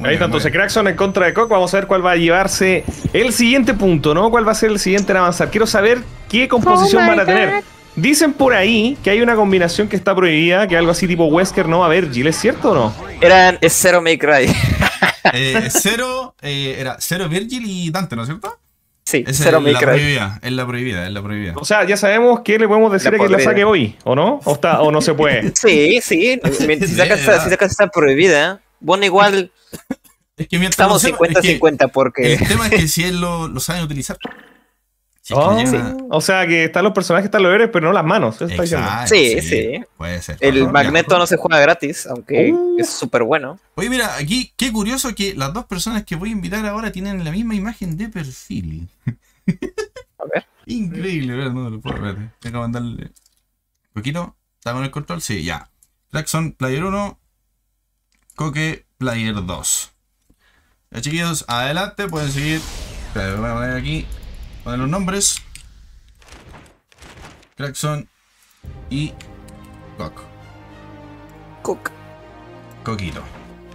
Muy Ahí está entonces. Crackson en contra de Cock. Vamos a ver cuál va a llevarse el siguiente punto, ¿no? ¿Cuál va a ser el siguiente en avanzar? Quiero saber qué composición van a tener. Dicen por ahí que hay una combinación que está prohibida, que algo así tipo Wesker no va a haber. ¿Gil es cierto o no? Eran Zero Make Cry. Eh, cero, eh, era Cero Virgil y Dante, ¿no es cierto? Sí, es Make la prohibida, es la prohibida, es la prohibida. O sea, ya sabemos que le podemos decir La a que la saque hoy, ¿o no? ¿O, está, o no se puede? (laughs) Sí, sí. Si Sí, sacas, si esta prohibida, bueno, igual Es que mientras estamos no sepa- es que 50-50 porque El tema es que si él lo, lo sabe utilizar. Si es que Oh, llega- O sea, que están los personajes, están los héroes, pero no las manos. Eso está diciendo. Exacto, Sí, sí. Puede ser. el magneto no se juega gratis, aunque Uh. es súper bueno. Oye, mira, aquí qué curioso que las dos personas que voy a invitar ahora tienen la misma imagen de perfil. A ver. Increíble, ¿verdad? No lo puedo ver. Tengo que mandarle. Poquito. ¿Está con el control? Sí, ya. Jackson, Player 1. Coque, Player 2. Ya, chiquillos, adelante. Pueden seguir. Espera, Voy a poner aquí. Poner los nombres. Crackson y Coco. Cook. Coquito.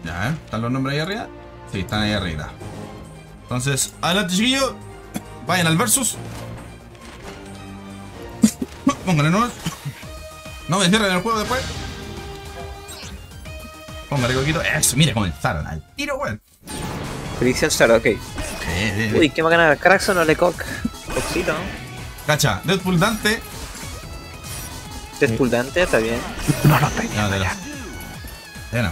Ya, ¿eh? ¿Están los nombres ahí arriba? Sí, están ahí arriba. Entonces, adelante, chiquillos. (coughs) Vayan al versus. (coughs) Pónganle nomás. (coughs) No me cierren el juego después. Póngale coquito. Eso, mire, comenzaron al tiro, weón. Predicción Star, ok. Eh, eh, eh. Uy, ¿quién va a ganar? ¿Crackson o Lecoq? Coxito, ¿no? Cacha, Deadpool Dante. Deadpool Dante, está bien. No, de la. Ya no.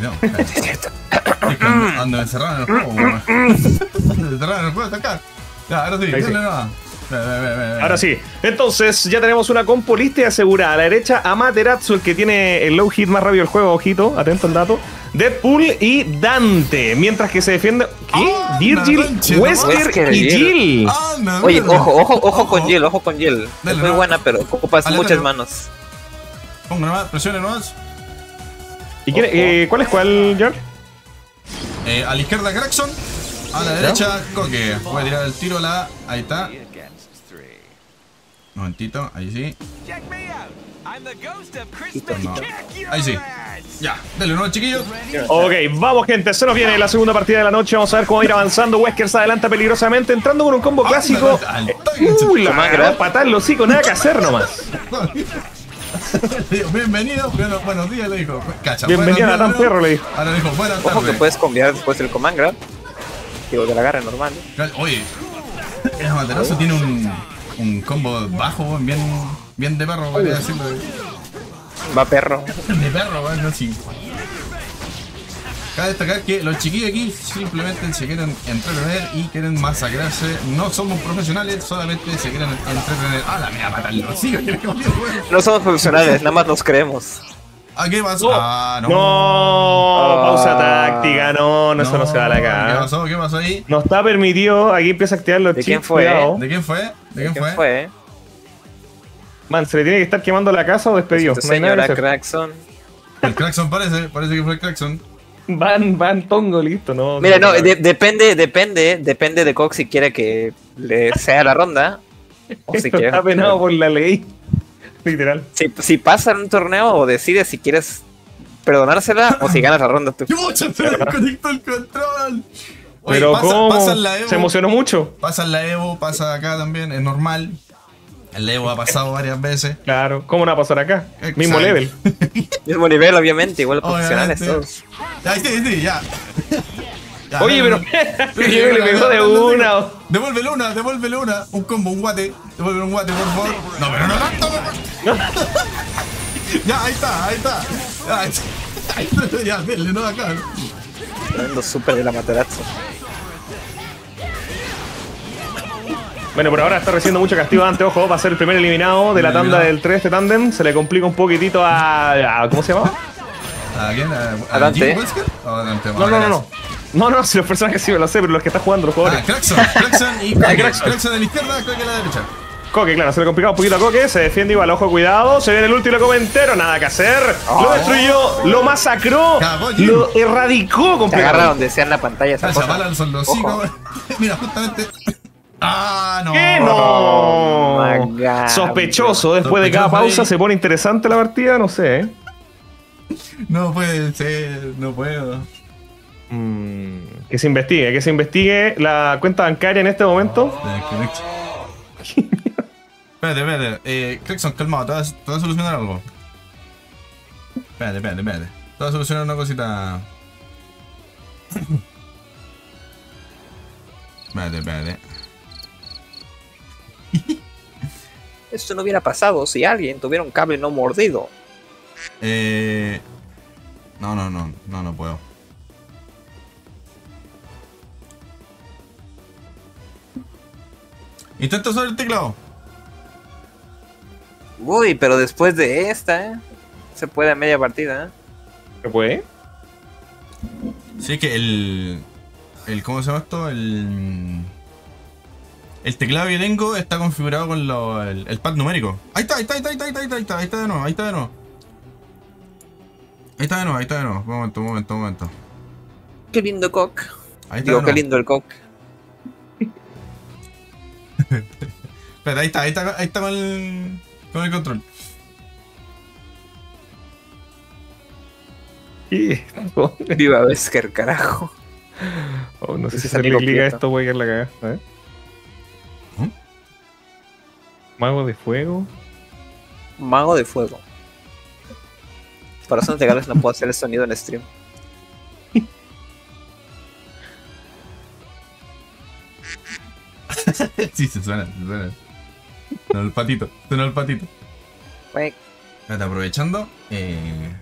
No, (laughs) Es cierto. Es que ando, ando encerrado en el juego, weón. (laughs) Encerrado en el juego, está acá. Ya, ahora sí, Ahí sí. Ahora sí. Entonces, ya tenemos una compo lista y asegurada. A la derecha, Amaterasu, el que tiene el low hit más rápido del juego. Ojito, atento al dato. Deadpool y Dante. Mientras que se defiende. ¿Qué? Ah, Virgil, Wesker Wesker y Jill. Ah, Oye, ojo, ojo, ojo con Jill, ojo con Jill. Dale, es muy no. buena, pero ocupas Dale, muchas dale. manos. Ponga nomás, presione nomás. ¿Y quién- eh, cuál es cuál, George? Eh, a la izquierda Crackson. A la derecha Coque. Voy a tirar el tiro a la. Ahí está. Un momentito, ahí sí. No. Ahí sí. Ya, dale uno, chiquillos. Ok, vamos gente, se nos viene la segunda partida de la noche, vamos a ver cómo va a ir avanzando, Wesker se adelanta peligrosamente, entrando con un combo clásico. Eh, toque, Uy, la grab. patada en los hocico, nada que hacer nomás. (laughs) Bienvenido, bueno, buenos días, le dijo. Cacha, Bienvenido a Tan Perro, le dijo. Ahora le dijo, buenas Ojo que tardes. puedes cambiar después del command grab. Digo, que la agarre normal. Oye, el materazo tiene un, un combo bajo, bien, bien de perro, podría decirlo. Va perro. (laughs) De perro, bueno, sí. Cabe destacar que los chiquillos aquí simplemente se quieren entretener y quieren masacrarse. No somos profesionales, solamente se quieren entretener. ¡Ah, la mía, matarlo! Sí. (laughs) No somos profesionales, nada más nos creemos. ¿Ah, qué pasó? Ah, no. No, pausa táctica, no, no, eso no se vale ¿Qué acá. pasó? ¿Qué pasó ahí? No está permitido, aquí empieza a activar los ¿De chips, quién fue, cuidado. ¿De quién fue? ¿De quién, ¿Quién fue? fue? Man, se le tiene que estar quemando la casa o despedido. No que señora. Crackson. El Crackson parece, parece que fue el Crackson. Van, van, tongo, listo, no. Mira, no, de- depende, depende, depende de Cox si quiere que le sea la ronda. O si quiere. está penado por la ley. Literal. Si, si pasa en un torneo o decides si quieres perdonársela o si ganas la ronda tú. Desconectó el control. Oye, Pero pasa- ¿cómo? La Evo. Se emocionó mucho. Pasa en la Evo, pasa acá también, es normal. El Evo ha pasado varias veces. Claro, ¿cómo no va a pasar acá? Exacto. Mismo level. (laughs) Mismo nivel, obviamente, igual profesionales Obviamente. todos. Ya, sí, sí, ya. Ya, Oye, pero (laughs) le pegó de una. Devuélvele una, devuélvele una. Un combo, un guate. Devuélvele un guate, por favor. No, pero no tanto. por favor. Ya, ahí está, ahí está. Ya, ahí está. Ahí está, ya, denle, no acá. Tremendo súper de la Materazzo. Bueno, por ahora está recibiendo mucho castigo Dante, ojo, va a ser el primer eliminado de la tanda del 3 este tándem. Se le complica un poquitito a. a- ¿Cómo se llama? ¿A quién? ¿A, a Dante. No, no, no, no. No, no, si los personajes sí me lo sé, pero los que están jugando los Ah, jugadores. Craxon, Craxon y. (laughs) Craxon. Craxon de la izquierda, Coque a la derecha. Coque, claro, se le complica un poquito a Coque, se defiende igual, ojo, cuidado, se viene el último come entero, nada que hacer. Lo destruyó, lo masacró, lo erradicó Te agarra completamente. donde sea en la pantalla esa cosa. son los. (laughs) Mira, justamente. Ah, no. ¿Qué no? Oh my God. Sospechoso, después de cada pausa ahí. se pone interesante la partida, no sé, ¿eh? No puede ser, no puedo. Mm, que se investigue, que se investigue la cuenta bancaria en este momento. Desconecto. (laughs) espérate, espérate. Eh, Craxon, calmado, te vas, te vas a solucionar algo. Espérate, espérate, espérate. Te vas a solucionar una cosita. Espérate, espérate. Esto no hubiera pasado si alguien tuviera un cable no mordido. Eh. No, no, no, no, no puedo. Intenta usar el teclado. Uy, pero después de esta, ¿eh? Se puede a media partida, ¿eh? ¿Se puede? Sí, que el. el ¿Cómo se llama esto? El. El teclado que tengo está configurado con lo- el, el pad numérico. Ahí está, ahí está, ahí está, ahí está, ahí está, ahí está, ahí está de nuevo, ahí está de nuevo. Ahí está de nuevo, ahí está de nuevo. Un momento, un momento, un momento. Qué lindo cock. Ahí está Digo, qué lindo el cock. (laughs) Espera, ahí está, ahí está, ahí está con el, con el control. ¿Qué? (laughs) (laughs) Viva Wesker, carajo. Oh, no sé si amigo clic a esto, voy a la cagada. ¿Mm? Mago de fuego. Mago de fuego. Para razones legales no puedo hacer el sonido en stream. (laughs) sí, se suena, se suena. Suena el patito, suena el patito. Wey, Espérate, aprovechando. Eh...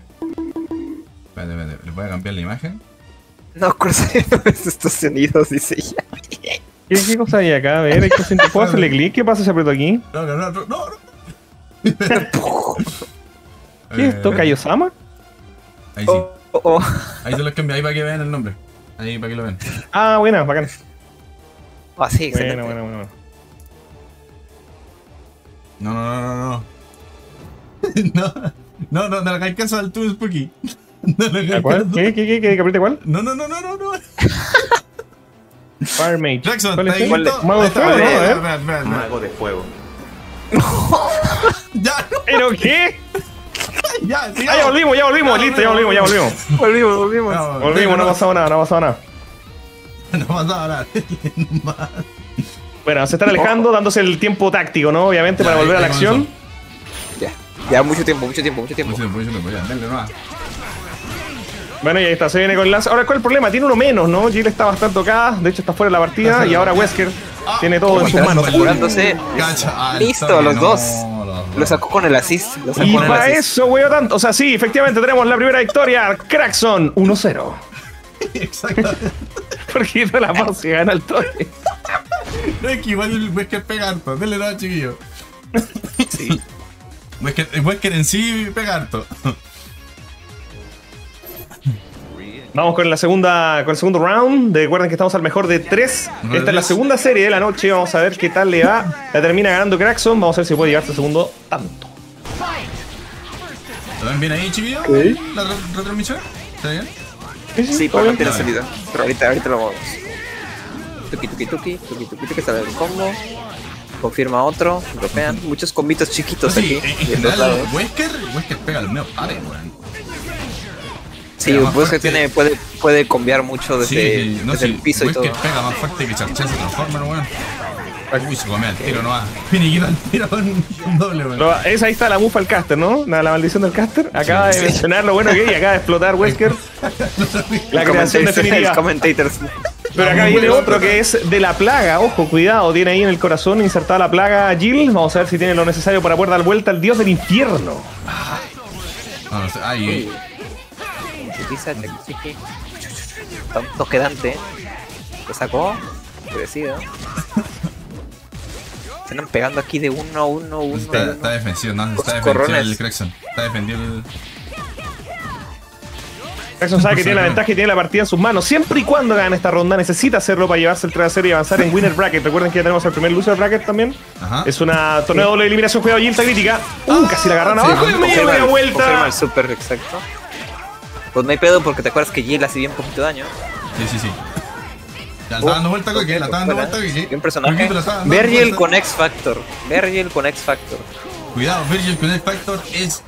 Espérate, espérate, les voy a cambiar la imagen. No, cruzaron estos sonidos, dice ya. ¿Qué, qué cosa hay acá? A ver, hay que hacer- ¿puedo hacerle clic? ¿Qué pasa si aprieto aquí? No, no, no, no, no. (laughs) ¿Qué es esto? Eh, ¿Kaiosama? Ahí sí. Oh, oh, oh. Ahí se los cambio, ahí para que vean el nombre. Ahí para que lo vean. Ah, buena, bacán. Ah, sí, excelente. Buena, buena, buena. No, no, no, no, no. (laughs) No, no, no, no le hagáis caso al tu Spooky. (laughs) No le ¿A hagáis cuál? caso. ¿Qué, qué, qué, qué, apriete cuál? No, no, no, no, no, no. Fire Mage. Jackson, ¿Cuál ¿está es? Mago de fuego, ¿no? espera. Mago de fuego. Ya, no, ¿Pero qué? (laughs) ya, sí. Ah, ya volvimos, ya volvimos, listo, ya volvimos, ya volvimos. Volvimos, volvimos. Volvimos, no ha pasado nada, no ha pasado nada. No pasaba nada. Bueno, se están alejando, dándose el tiempo táctico, ¿no? Obviamente, Ya, para volver a la acción. Ya, ya, mucho tiempo, mucho tiempo, mucho tiempo. Mucho tiempo, mucho tiempo, ya, nomás. Bueno, y ahí está, se viene con el lance. Ahora, ¿cuál es el problema? Tiene uno menos, ¿no? Jill está bastante tocada, de hecho está fuera de la partida, y ahora Wesker tiene todo en sus manos. al Listo, los no, dos. Lo sacó con el assist. Lo sacó Y con el para assist. eso, weón, tanto. O sea, sí, efectivamente tenemos la primera victoria. Crackson 1-0. (laughs) Exactamente. Porque hizo la pausa y gana el toque. No es que igual el Wesker pega harto. Denle nada, chiquillo. Sí. Wesker, el Wesker en sí pega harto. Vamos con la segunda, con el segundo round. Recuerden que estamos al mejor de tres. Esta es la segunda serie de la noche. Vamos a ver qué tal le va. La termina ganando Crackson. Vamos a ver si puede llevarse el segundo tanto. ¿Lo ven bien ahí, chiquillo? ¿La re- retransmisión? ¿Está bien? Sí, pero no tiene Ya. salida. Pero ahorita, ahorita lo movemos. Tuki tuki tuki, tuki tuki tuki, sale el combo. Confirma otro, dropean. Muchos combitos chiquitos Sí, aquí. en, los general, lados. Wesker, Wesker pega el medio pare, weón. Sí, fuerte. tiene, puede, puede cambiar mucho desde, Sí, no, desde sí, el piso y todo. Wesker pega más fuerte que Charchan se transforma, weón. Uy, se come al tiro nomás. Finiquita al tiro con un doble, weón. Lo- esa ahí está la mufa al caster, ¿no? La, la maldición del caster. Acaba Sí. de mencionar lo bueno que es y acaba de explotar Wesker. La El creación definitiva. el commentator. Pero acá viene otro que es de la plaga. Ojo, cuidado, tiene ahí en el corazón insertada la plaga Jill. Vamos a ver si tiene lo necesario para poder dar vuelta al dios del infierno. No, no sé. Ay, el chiqui. Tonto quedante. Lo sacó. Crecido. Se andan pegando aquí de uno a uno, uno, está, uno. está defensivo, no, está defendido corrones. el Crexon. Está defendido el. Jackson sabe que tiene la ventaja y tiene la partida en sus manos. Siempre y cuando gane esta ronda, necesita hacerlo para llevarse el 3 a 0 y avanzar en Winner Bracket. Recuerden que ya tenemos el primer loser bracket también. Ajá. Es una torneo doble de eliminación. Cuidado, Gilta crítica. Uh, casi la agarran sí, abajo y me lleva Confirma media el- confirma vuelta. el super exacto. Pues no hay pedo porque te acuerdas que Jill hace bien poquito daño. Sí, sí, sí. Está dando vuelta, Coque. La está dando vuelta, Coque. Un personaje. La Virgil con X Factor. Virgil con X Factor. Cuidado, Virgil con el Factor es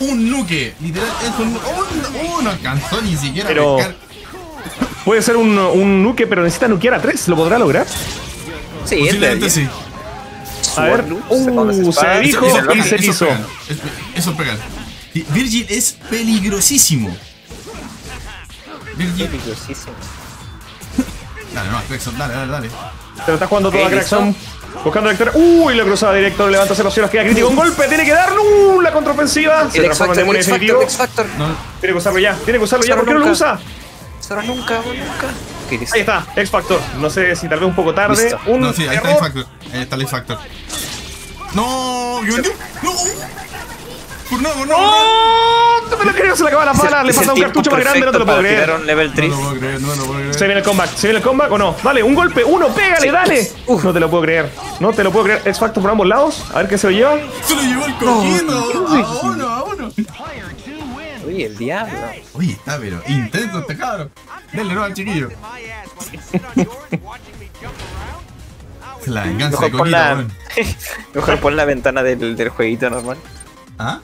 un nuque. Literal, es un. un- un- no alcanzó ni siquiera Pero- a pescar. Puede ser un, un nuke, pero necesita nukear a 3. ¿Lo podrá lograr? Sí, Posiblemente sí. A ver. Con Uh, se dijo y se hizo. Eso pegan. Y Virgil es peligrosísimo. Virgil. Peligrosísimo. Dale, no, Crexon, dale, dale, dale. Se lo está jugando toda Ok, Craxon. Buscando la victoria. Uy, lo cruzaba directo. Levanta cero cielos. Queda crítico. Un golpe. Tiene que dar. Uh, la contraofensiva. Se El X transforma en demonio X definitivo. X. No, Tiene que usarlo ya. Tiene que usarlo ya. ¿Por qué no lo usa? Ahora nunca, nunca. Ahí está. X Factor. No sé si tal vez un poco tarde. Listo. Un no, sí, ahí está el error. Factor. Ahí está el Factor. No, ¿qué vendió? No. Por nada, por nada. No me lo creo. Se le acaba la bala. Le Es falta un cartucho más grande. No te lo puedo creer. level No 3. lo puedo creer, no lo puedo creer. Se viene el comeback. ¿Se viene el comeback o no? Dale, un golpe. Uno. Pégale, dale. Uf. No te lo puedo creer. No te lo puedo creer. X Factor por ambos lados. A ver qué se lo lleva. Se lo llevó el coquito. A uno, a uno. Uy, el diablo. Oye, está pero intenso este cabrón. Denle no al chiquillo. (laughs) La venganza de Mejor pon coquito, la, weón. (laughs) mejor pon la ventana del, del jueguito normal. ¿Ah?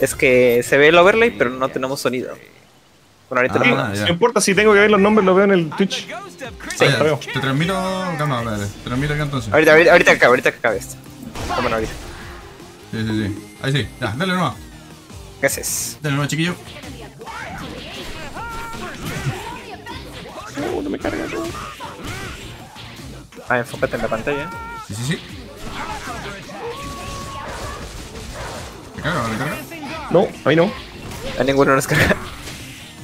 Es que se ve el overlay, pero no tenemos sonido. Bueno, ahorita Ah, lo. No importa si tengo que ver los nombres, los veo en el Twitch. Sí, veo. te transmito. Calma, dale. Te transmito acá entonces. Ahorita, ahorita, ahorita acá, ahorita que acabe esto. Bueno, ahorita. Sí, sí, sí. Ahí sí. Ya, dale nomás. Gracias. Dale nomás, chiquillo. (laughs) Ah, enfócate en la pantalla. Sí, sí, sí. Recarga, recarga. No, ahí no. A ninguno nos carga.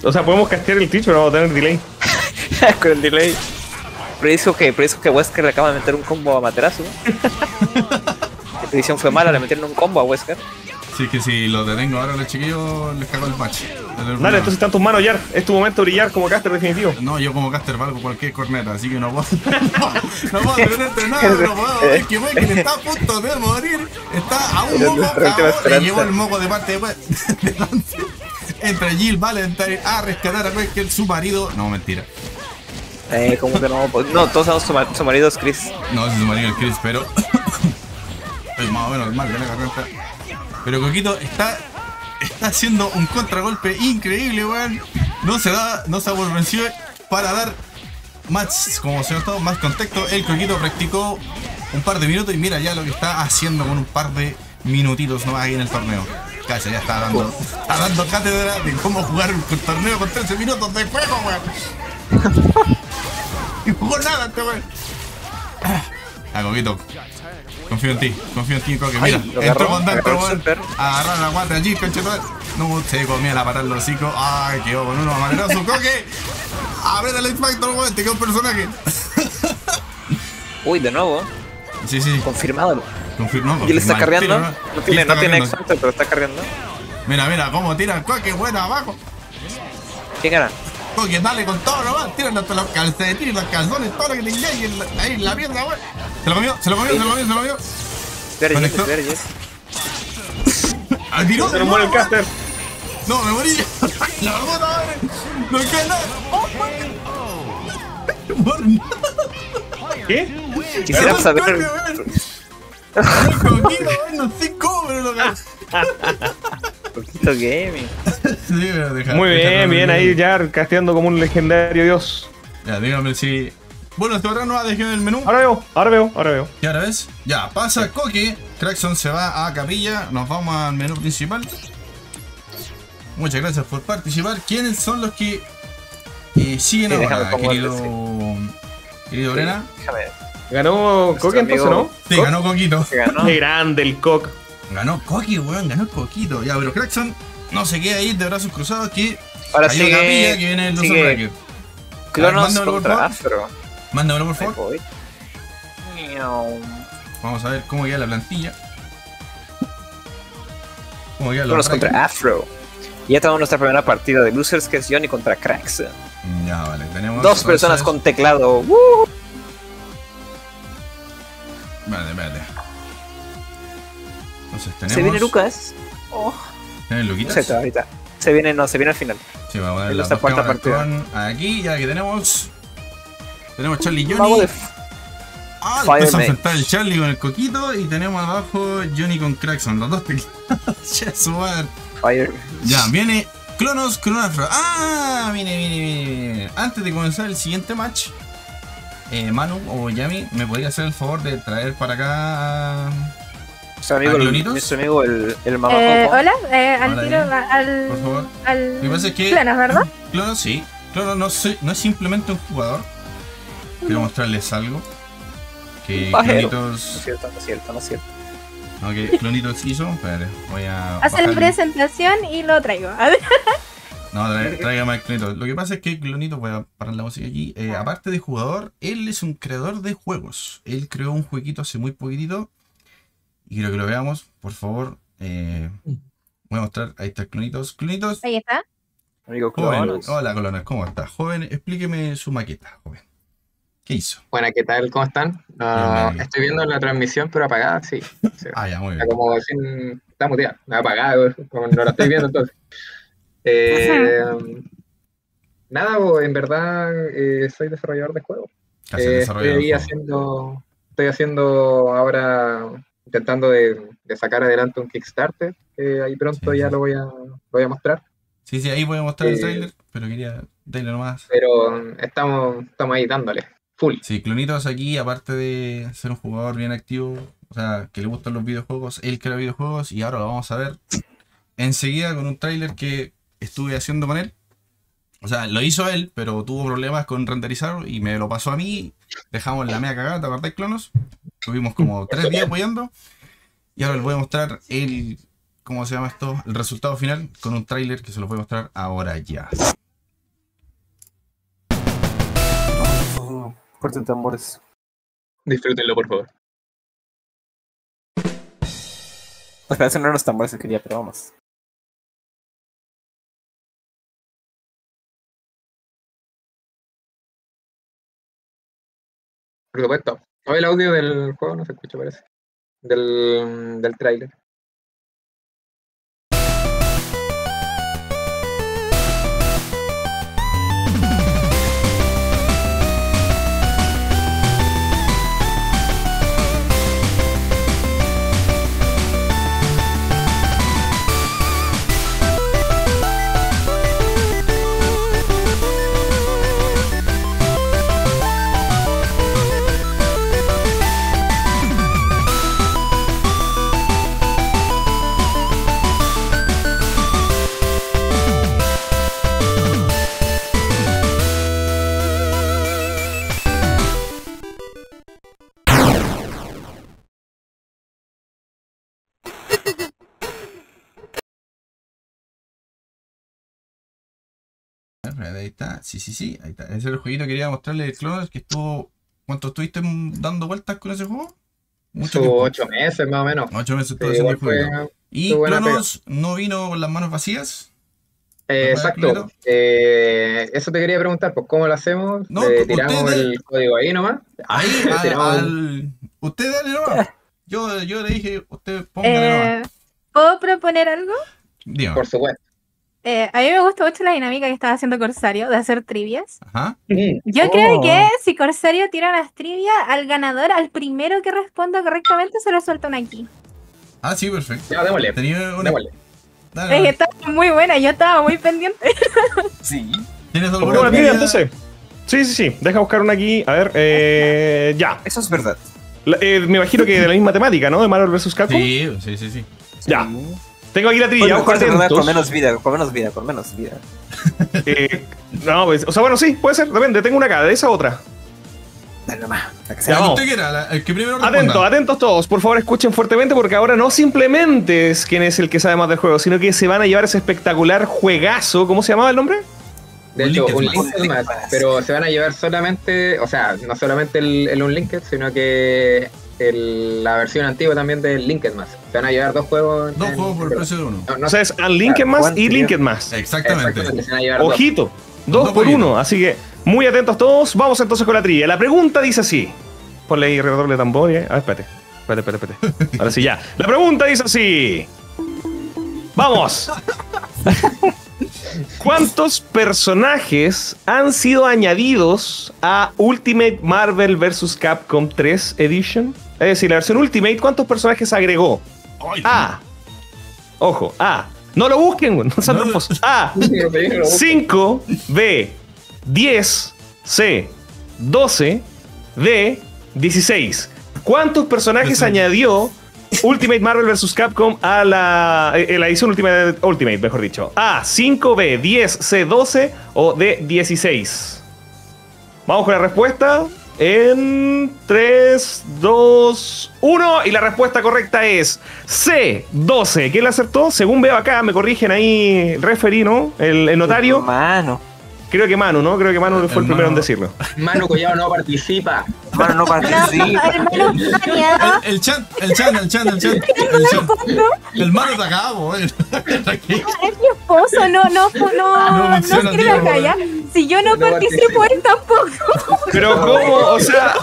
O sea, podemos castear el Twitch, pero vamos a tener delay. (laughs) Con el delay. Predijo que, predijo que Wesker le acaba de meter un combo a Materazo. La (laughs) edición fue mala, le metieron un combo a Wesker. Sí, que si los detengo ahora los chiquillos, les cago el match. Dale, entonces está en tus manos, Jar. Es tu momento de brillar como caster definitivo. No, yo como caster valgo cualquier corneta, así que no puedo. (laughs) no puedo tenerte nada, no puedo. Es que Michael está a punto de morir. Está a un moco. Le llevó el moco de parte de (laughs) de Lance. Entra Jill Valentine a rescatar a Michael, su marido. No, mentira. Eh, como que no. pues, No, todos sabemos su, ma- su marido es Chris. No, ese es su marido el Chris, pero. (coughs) es más o menos mal de la garganta. Pero Coquito está. Está haciendo un contragolpe increíble, weón. No se da, no se ha para dar más, como se notó, más contexto. El Coquito practicó un par de minutos y mira ya lo que está haciendo con un par de minutitos nomás ahí en el torneo. Calla, ya está dando, está dando cátedra de cómo jugar un torneo con 13 minutos de juego, weón. (laughs) y jugó nada este weón. Ah, Coquito. Confío en ti, confío en ti, Coque. Mira, agarró, con Dante, weón. Agarrar la guata allí. No, se comía la patada los hocico. Ay, quedó con uno manerazo, (laughs) Coque. Abre el X-Factor, weón, te quedó un personaje. (laughs) Uy, de nuevo. Sí, sí, Confirmado. confirmó. Y le está tiro, No tiene, no tiene. X-Factor, pero está carreando. Mira, mira, cómo tira el Coque, bueno, abajo. ¿Quién gana? Coque, dale con todo nomás. Tira hasta los calcetines, los calzones, todo lo que tengáis ahí en la, ahí en la pierna, weón. Se lo comió, se lo comió, se lo comió, se lo comió. Conectó. Vergis. (laughs) Ah, tiró Se nos muere el caster. No, me morí. (laughs) La puta madre. No queda nada. Oh, my God. ¿Qué? (laughs) Quisiera saber. No sé cómo, pero lo que- Poquito gaming. (laughs) Sí, pero deja- Muy bien, bien ahí ya casteando como un legendario dios. Ya, dígame si. Bueno, hasta ahora no ha dejado el menú. Ahora veo, ahora veo, ahora veo. ¿Y ahora ves? Ya, pasa Coque. Crackson se va a capilla. Nos vamos al menú principal. Muchas gracias por participar. ¿Quiénes son los que eh, siguen Sí, ahora, querido, querido Brena? Déjame ver. Ganó Coque entonces, ¿no? Sí, Coque. ganó Coquito. Se ganó. Qué grande el Coq. Ganó Coque, weón, ganó Coquito. Ya, pero Crackson no se queda ahí de brazos cruzados que Ahora cayó sigue. que viene el Bracket. Clonos Mándamelo, por contra favor. Afro. Mándamelo por favor. Vamos a ver cómo queda la plantilla. Cómo queda brackets. contra Afro. Y ya tenemos nuestra primera partida de Losers que es Johnny contra Cracks. Ya, vale, tenemos. Dos personas con teclado. ¡Woo! Vale, vale. Entonces tenemos. Se viene Lucas. Ahorita. Se viene, no, se viene al final. Sí, vamos a ver cuarta con aquí, ya que tenemos. Tenemos Charlie y Johnny. de Ah, empezó a enfrentar el Charlie con el coquito y tenemos abajo Johnny con Crackson, los dos teclados. (laughs) Ya, su madre. Fire. Ya, viene Clonos con Afro. Ah, viene, viene, viene, viene. Antes de comenzar el siguiente match, eh, Manu o Yami, ¿me podría hacer el favor de traer para acá Nuestro amigo, ¿A el, Clonitos? nuestro amigo el, el Eh, mamajoco. hola, eh, al Hola, tiro, al. Por favor. Al. Lo que pasa es que- Clonos, ¿verdad? (clears throat) Clonos, sí. Clonos no, se- no es simplemente un jugador. Quiero mostrarles algo. Que Pajero. No Clonitos. es cierto, no es cierto, no es cierto. No, que (laughs) Clonitos hizo. Espérate, voy a. Hacer bajarle. presentación y lo traigo. A ver. No, (laughs) tráigame al Clonito. Lo que pasa es que Clonito, voy a parar la música aquí. eh, aparte de jugador, él es un creador de juegos. Él creó un jueguito hace muy poquitito. Y quiero que lo veamos, por favor. eh, voy a mostrar. Ahí está Clonitos. Clonitos, Ahí está. Amigo joven. Clonos. Hola, Colones, ¿cómo está? Joven, explíqueme su maqueta, joven. ¿Qué hizo? Bueno, ¿qué tal? ¿Cómo están? Estoy viendo la transmisión, pero apagada, sí. sí. Ah, ya, muy Está bien. como sin... Está muteada, apagada, como no la estoy viendo entonces. (laughs) Eh, nada, pues, en verdad eh, soy desarrollador de juegos. Eh, estoy haciendo, estoy haciendo ahora, intentando de, de sacar adelante un Kickstarter, que ahí pronto Sí, ya sí. lo voy a, lo voy a mostrar. Sí, sí, ahí voy a mostrar el Eh, trailer, pero quería darle nomás. Pero estamos, estamos ahí dándole, full. Sí, Clonitos aquí, aparte de ser un jugador bien activo, o sea, que le gustan los videojuegos, él crea videojuegos y ahora lo vamos a ver enseguida con un tráiler que estuve haciendo con él. O sea, lo hizo él, pero tuvo problemas con renderizar y me lo pasó a mí. Dejamos la mea cagada, ¿te acordás, Clonos? Tuvimos como tres días apoyando. Y ahora les voy a mostrar el, ¿cómo se llama esto? El resultado final con un tráiler que se los voy a mostrar ahora ya. Fuertes tambores. Disfrútenlo, por favor. Espera, esos no eran los tambores que quería, pero vamos. Por supuesto. Hoy el audio del juego no se escucha, parece. Del, del tráiler. Ahí está, sí, sí, sí, ahí está. Ese es el jueguito que quería mostrarle el Clones que estuvo. ¿Cuánto estuviste dando vueltas con ese juego? Mucho ocho meses más o menos. Ocho meses Sí, estuvo haciendo el igual juego. Y Clonos no vino con las manos vacías. eh, ¿Verdad, exacto. Eh, eso te quería preguntar, pues ¿cómo lo hacemos? No, ¿Le tú- tiramos el código ahí nomás? Ahí, al, Usted dale nomás. Yo, yo le dije, usted póngale nomás. Eh, ¿Puedo proponer algo? Dígame. Por supuesto. Eh, a mí me gusta mucho la dinámica que estaba haciendo Corsario de hacer trivias. Ajá. Yo Oh. creo que si Corsario tira las trivias, al ganador, al primero que responda correctamente, se lo suelta una aquí. Ah, sí, perfecto. Ya, démosle. Tenía una, démosle. Dale, Es que estaba muy buena, yo estaba muy pendiente. (laughs) Sí. ¿Tienes ¿Cómo alguna una trivia, entonces? Sí, sí, sí. Deja buscar una aquí. A ver, eh, ya. Eso es verdad. La- eh, me imagino que de la misma temática, ¿no? De Marvel vs. Capcom. Sí, sí, sí, sí. Ya. Tengo aquí la verdad, atentos. con menos vida, con menos vida, con menos vida. (laughs) Eh, no, pues, o sea, bueno, sí, puede ser. Depende. Tengo una acá, de esa otra. Dale. La- El que primero responda. Atentos, atentos todos. Por favor, escuchen fuertemente porque ahora no simplemente es quien es el que sabe más del juego, sino que se van a llevar ese espectacular juegazo. ¿Cómo se llamaba el nombre? De Un hecho, un Mass, pero se van a llevar solamente, o sea, no solamente el, el Unlinked, sino que el- la versión antigua también del Linked Mass. Se van a llevar dos juegos. Dos en- juegos por el precio de uno. No, no O sea, es Unlinked Mass y. Linked Mass. Exactamente. Ojito. Dos Dos por uno. Así que muy atentos todos. Vamos entonces con la trivia. La pregunta dice así. Ponle ahí redoble de tambor. ¿eh? A ver, espérate. Espérate, espérate, espérate. Ahora sí, ya. La pregunta dice así. Vamos. (laughs) ¿Cuántos personajes han sido añadidos a Ultimate Marvel vs. Capcom 3 Edition? Es decir, la versión Ultimate, ¿cuántos personajes agregó? Ay, A. Ojo, A. No lo busquen, güey, no sean No, no. tramposos. A. (laughs) Sí, lo busco. 5, B, 10, C, 12, D, 16. ¿Cuántos personajes añadió Ultimate Marvel vs. Capcom a la, eh, la edición Ultimate, Ultimate, mejor dicho? A, 5, B, 10, C, 12 o D, 16. Vamos con la respuesta en 3, 2, 1 y la respuesta correcta es C, 12. ¿Quién la acertó? Según veo acá, me corrigen ahí el referee, ¿no? El, el notario. Mano. Creo que Manu, ¿no? Creo que Manu fue el El primero en Manu. decirlo. Manu Collado no participa. Mano, no (laughs) No, participa. El, el chan, el chan, el chan, el chan. El, chan. el mano está acá. Tranquilo. (laughs) Es mi esposo, no, no, no, No no, acá ya. Si yo no, No participo, él tampoco. Pero ¿cómo? O sea,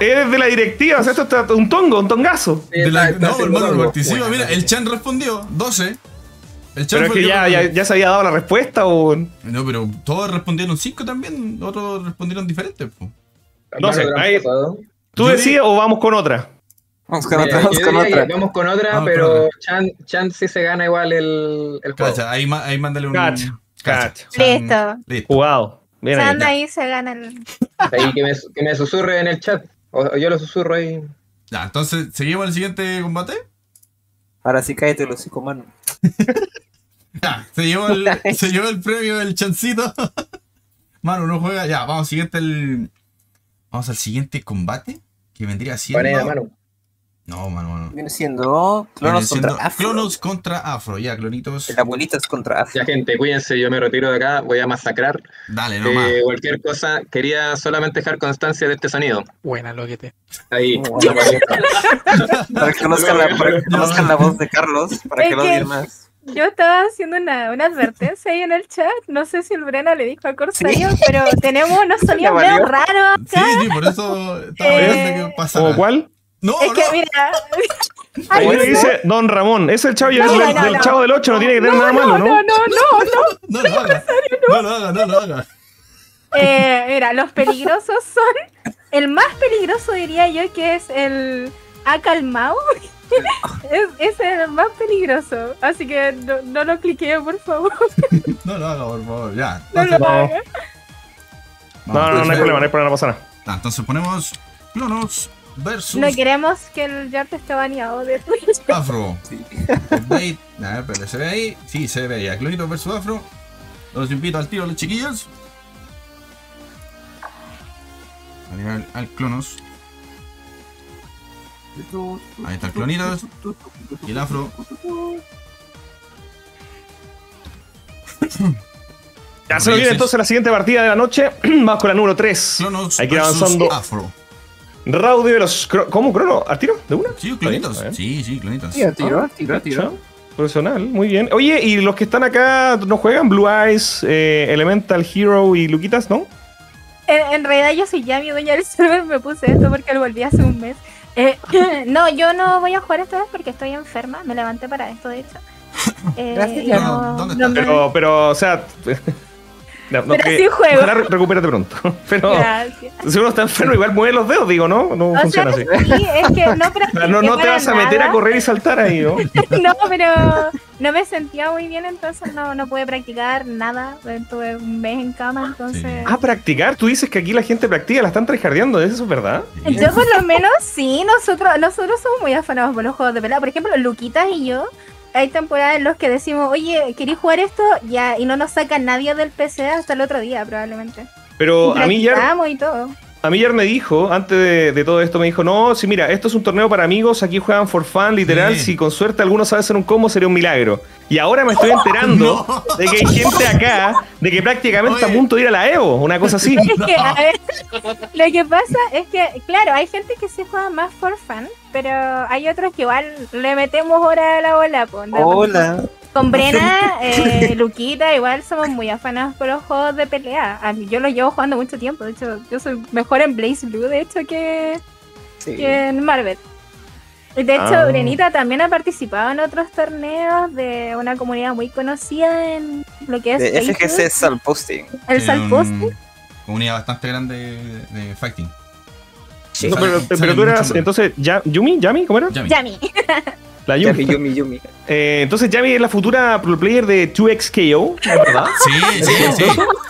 eres de la directiva, o sea, esto está un tongo, un tongazo. De la- no, haciendo hermano, algo. participa. Mira, el Chan respondió 12. El Chan Pero es que el ya, ya, se había dado la respuesta o... No, pero todos respondieron 5 también. Otros respondieron diferentes. po. No sé, ahí-. ¿Tú Yo decides o vamos con otra? Vamos con otra, vamos yo con otra. Vamos con otra, Vamos pero. Chan, Chan sí se gana igual el, el juego. Cacha, ahí, ahí mándale un. Cacha, cacha. Chan, Listo. Listo. Jugado. Bien ahí. Sanda ahí se gana el. Ahí que me, que me susurre en el chat. O, o yo lo susurro ahí. Ya, entonces, ¿seguimos al siguiente combate? Ahora sí cállate los hocico, mano. (laughs) Ya, se llevó el, (laughs) se llevó el premio del chancito. (laughs) Manu, no juega. Ya, vamos, siguiente el. Vamos al siguiente combate. Que vendría siendo. No, Manu, Manu. Viene siendo Viene clonos siendo contra afro. Clonos contra Afro. Ya, clonitos. El abuelitas contra afro. Ya, gente, cuídense, yo me retiro de acá, voy a masacrar. Dale, nomás. Eh, cualquier cosa, quería solamente dejar constancia de este sonido. Buena, loquete. Ahí. Oh, (laughs) Para que conozcan la, para que conozcan la voz de Carlos, para Es que lo odien más. Yo estaba haciendo una, una advertencia ahí en el chat. No sé si el Brena le dijo a Corsario, pero tenemos unos (laughs) sonidos medio raros Sí, acá. sí, por eso estaba Eh, que pasara. ¿O cuál? No, es que, no. mira. Ahí Ay, le dice Don Ramón. Es el chavo, No, del, no, del no. chavo del 8, no tiene que tener nada no, malo, no, ¿no? no, no, no. No lo haga. No lo haga, no haga. Eh, mira, los peligrosos son. El más peligroso diría yo que es el Acalmao. (laughs) es, es el más peligroso. Así que no, no lo cliquee, por favor. (laughs) No lo haga, por favor. Ya. No lo haga. No, no, no, no hay problema, no hay problema, no pasa nada. Ah, entonces ponemos Clonos versus No queremos que el Yart esté baneado de Twitch. (laughs) Afro. Update. A ver, pero se ve ahí. Sí, se ve ya. Clonitos versus Afro. Los invito al tiro, los chiquillos. Al, al Clonos. Ahí está el Clonitos. Y el Afro. (clears throat) Ya se viene entonces la siguiente partida de la noche. (clears throat) Vamos con la número 3. Clonos Hay que ir avanzando. Afro. Raudio de los. ¿Cómo? ¿Crono? ¿Al tiro? ¿De una? Sí, Clonitos. Sí, sí, Clonitos. Tira, tira, tira, tira. Ya, Profesional, muy bien. Oye, ¿y los que están acá no juegan? Blue Eyes, eh, Elemental Hero y Luquitas, ¿no? En, en realidad yo soy ya mi dueña del (laughs) server, me puse esto porque lo volví hace un mes. Eh, (laughs) no, yo no voy a jugar esta vez porque estoy enferma, me levanté para esto de hecho. (laughs) Eh, Gracias, no- Pero, pero, o sea, No, no, Pero que- sí juego. Ojalá re- recupérate pronto. (laughs) Pero Gracias. si uno está enfermo, igual mueve los dedos, digo, ¿no? No O sea, funciona así. sí, es que no practiqué No, no te vas a meter a nada. correr y saltar ahí, ¿no? (laughs) No, pero no me sentía muy bien, entonces no, no pude practicar nada. Estuve un mes en cama, entonces... Ah, practicar. Tú dices que aquí la gente practica, la están tryhardeando, ¿eso es verdad? Yo por lo menos sí, nosotros, nosotros somos muy afanados por los juegos de pelea. Por ejemplo, Luquitas y yo, hay temporadas en las que decimos, oye, ¿queréis jugar esto? Ya, y no nos saca nadie del PC hasta el otro día, probablemente. Pero Y a mí ya y todo. A mí ayer me dijo, antes de, de todo esto, me dijo, no, si mira, esto es un torneo para amigos, aquí juegan for fun, literal, Sí. si con suerte alguno sabe hacer un combo sería un milagro. Y ahora me estoy enterando (laughs) No. de que hay gente acá, de que prácticamente está a punto de ir a la Evo, una cosa así. Es que, a ver, lo que pasa es que, claro, hay gente que se juega más for fun, pero hay otros que igual le metemos hora a la bola. Hola. Con Brena, eh, (laughs) Luquita, igual somos muy afanados por los juegos de pelea. A mí, yo los llevo jugando mucho tiempo. De hecho, yo soy mejor en Blaze Blue, de hecho, que, Sí. que en Marvel. Y De hecho, Ah. Brenita también ha participado en otros torneos de una comunidad muy conocida en lo que es De Facebook, FGC Sal Posting. el un- Comunidad bastante grande de, de fighting. Sí. No, pero, pero tú eras, entonces, ya, ¿Yumi? ¿Yami? ¿Cómo era? Yami. Yami. (laughs) La Yumi. Yumi, Yumi, Yumi. Eh, entonces Yami es la futura pro player de 2XKO, ¿es verdad? Sí, sí, sí.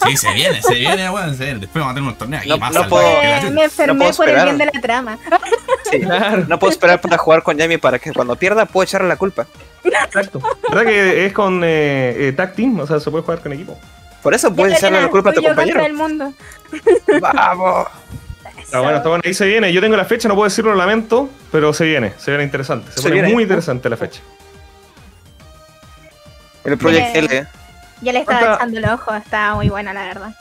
Sí, se viene, se viene, weón. se viene. Después vamos a tener unos torneos aquí No- más no salvajes puedo- que la chucha. me enfermé puedo por el bien de la trama. Sí. Claro. No puedo esperar para jugar con Yami para que cuando pierda pueda echarle la culpa. Exacto. ¿Verdad que es con eh, eh, tag team? O sea, se puede jugar con equipo. Por eso puedes echarle la culpa a tu compañero. el mundo. Vamos. Está bueno, está bueno, ahí se viene. Yo tengo la fecha, no puedo decirlo, lo lamento, pero se viene, se viene interesante. Se, Se pone viene. muy interesante la fecha. El Project. L. Ya le estaba ¿Cuánta- echando el ojo, estaba muy buena la verdad.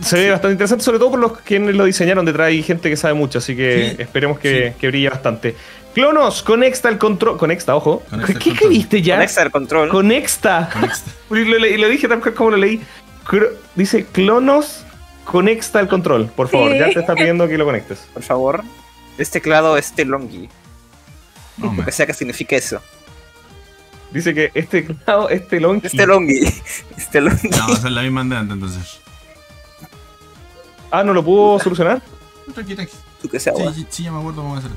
Se ve bastante interesante, sobre todo por los quienes lo diseñaron detrás. Hay gente que sabe mucho, así que Sí, esperemos que, que brille bastante. Clonos, conecta el control. Conecta, ojo. Conecta ¿Qué escribiste ya? Conecta el control. Conecta. Conecta. (laughs) Y lo, le- y lo dije tal cual como lo leí. Cro- Dice Clonos, conecta el control. Por favor, Sí. ya te está pidiendo que lo conectes. Por favor. Este teclado es Telongi. No, Lo que sea que signifique eso. Dice que este teclado, este Es Telongi. Es Telongi. (laughs) No, vamos a hacer la misma andante entonces. Ah, ¿no lo pudo solucionar? Tranqui, tranqui. Tú que sea, Sí, sí, sí, ya me acuerdo cómo hacer.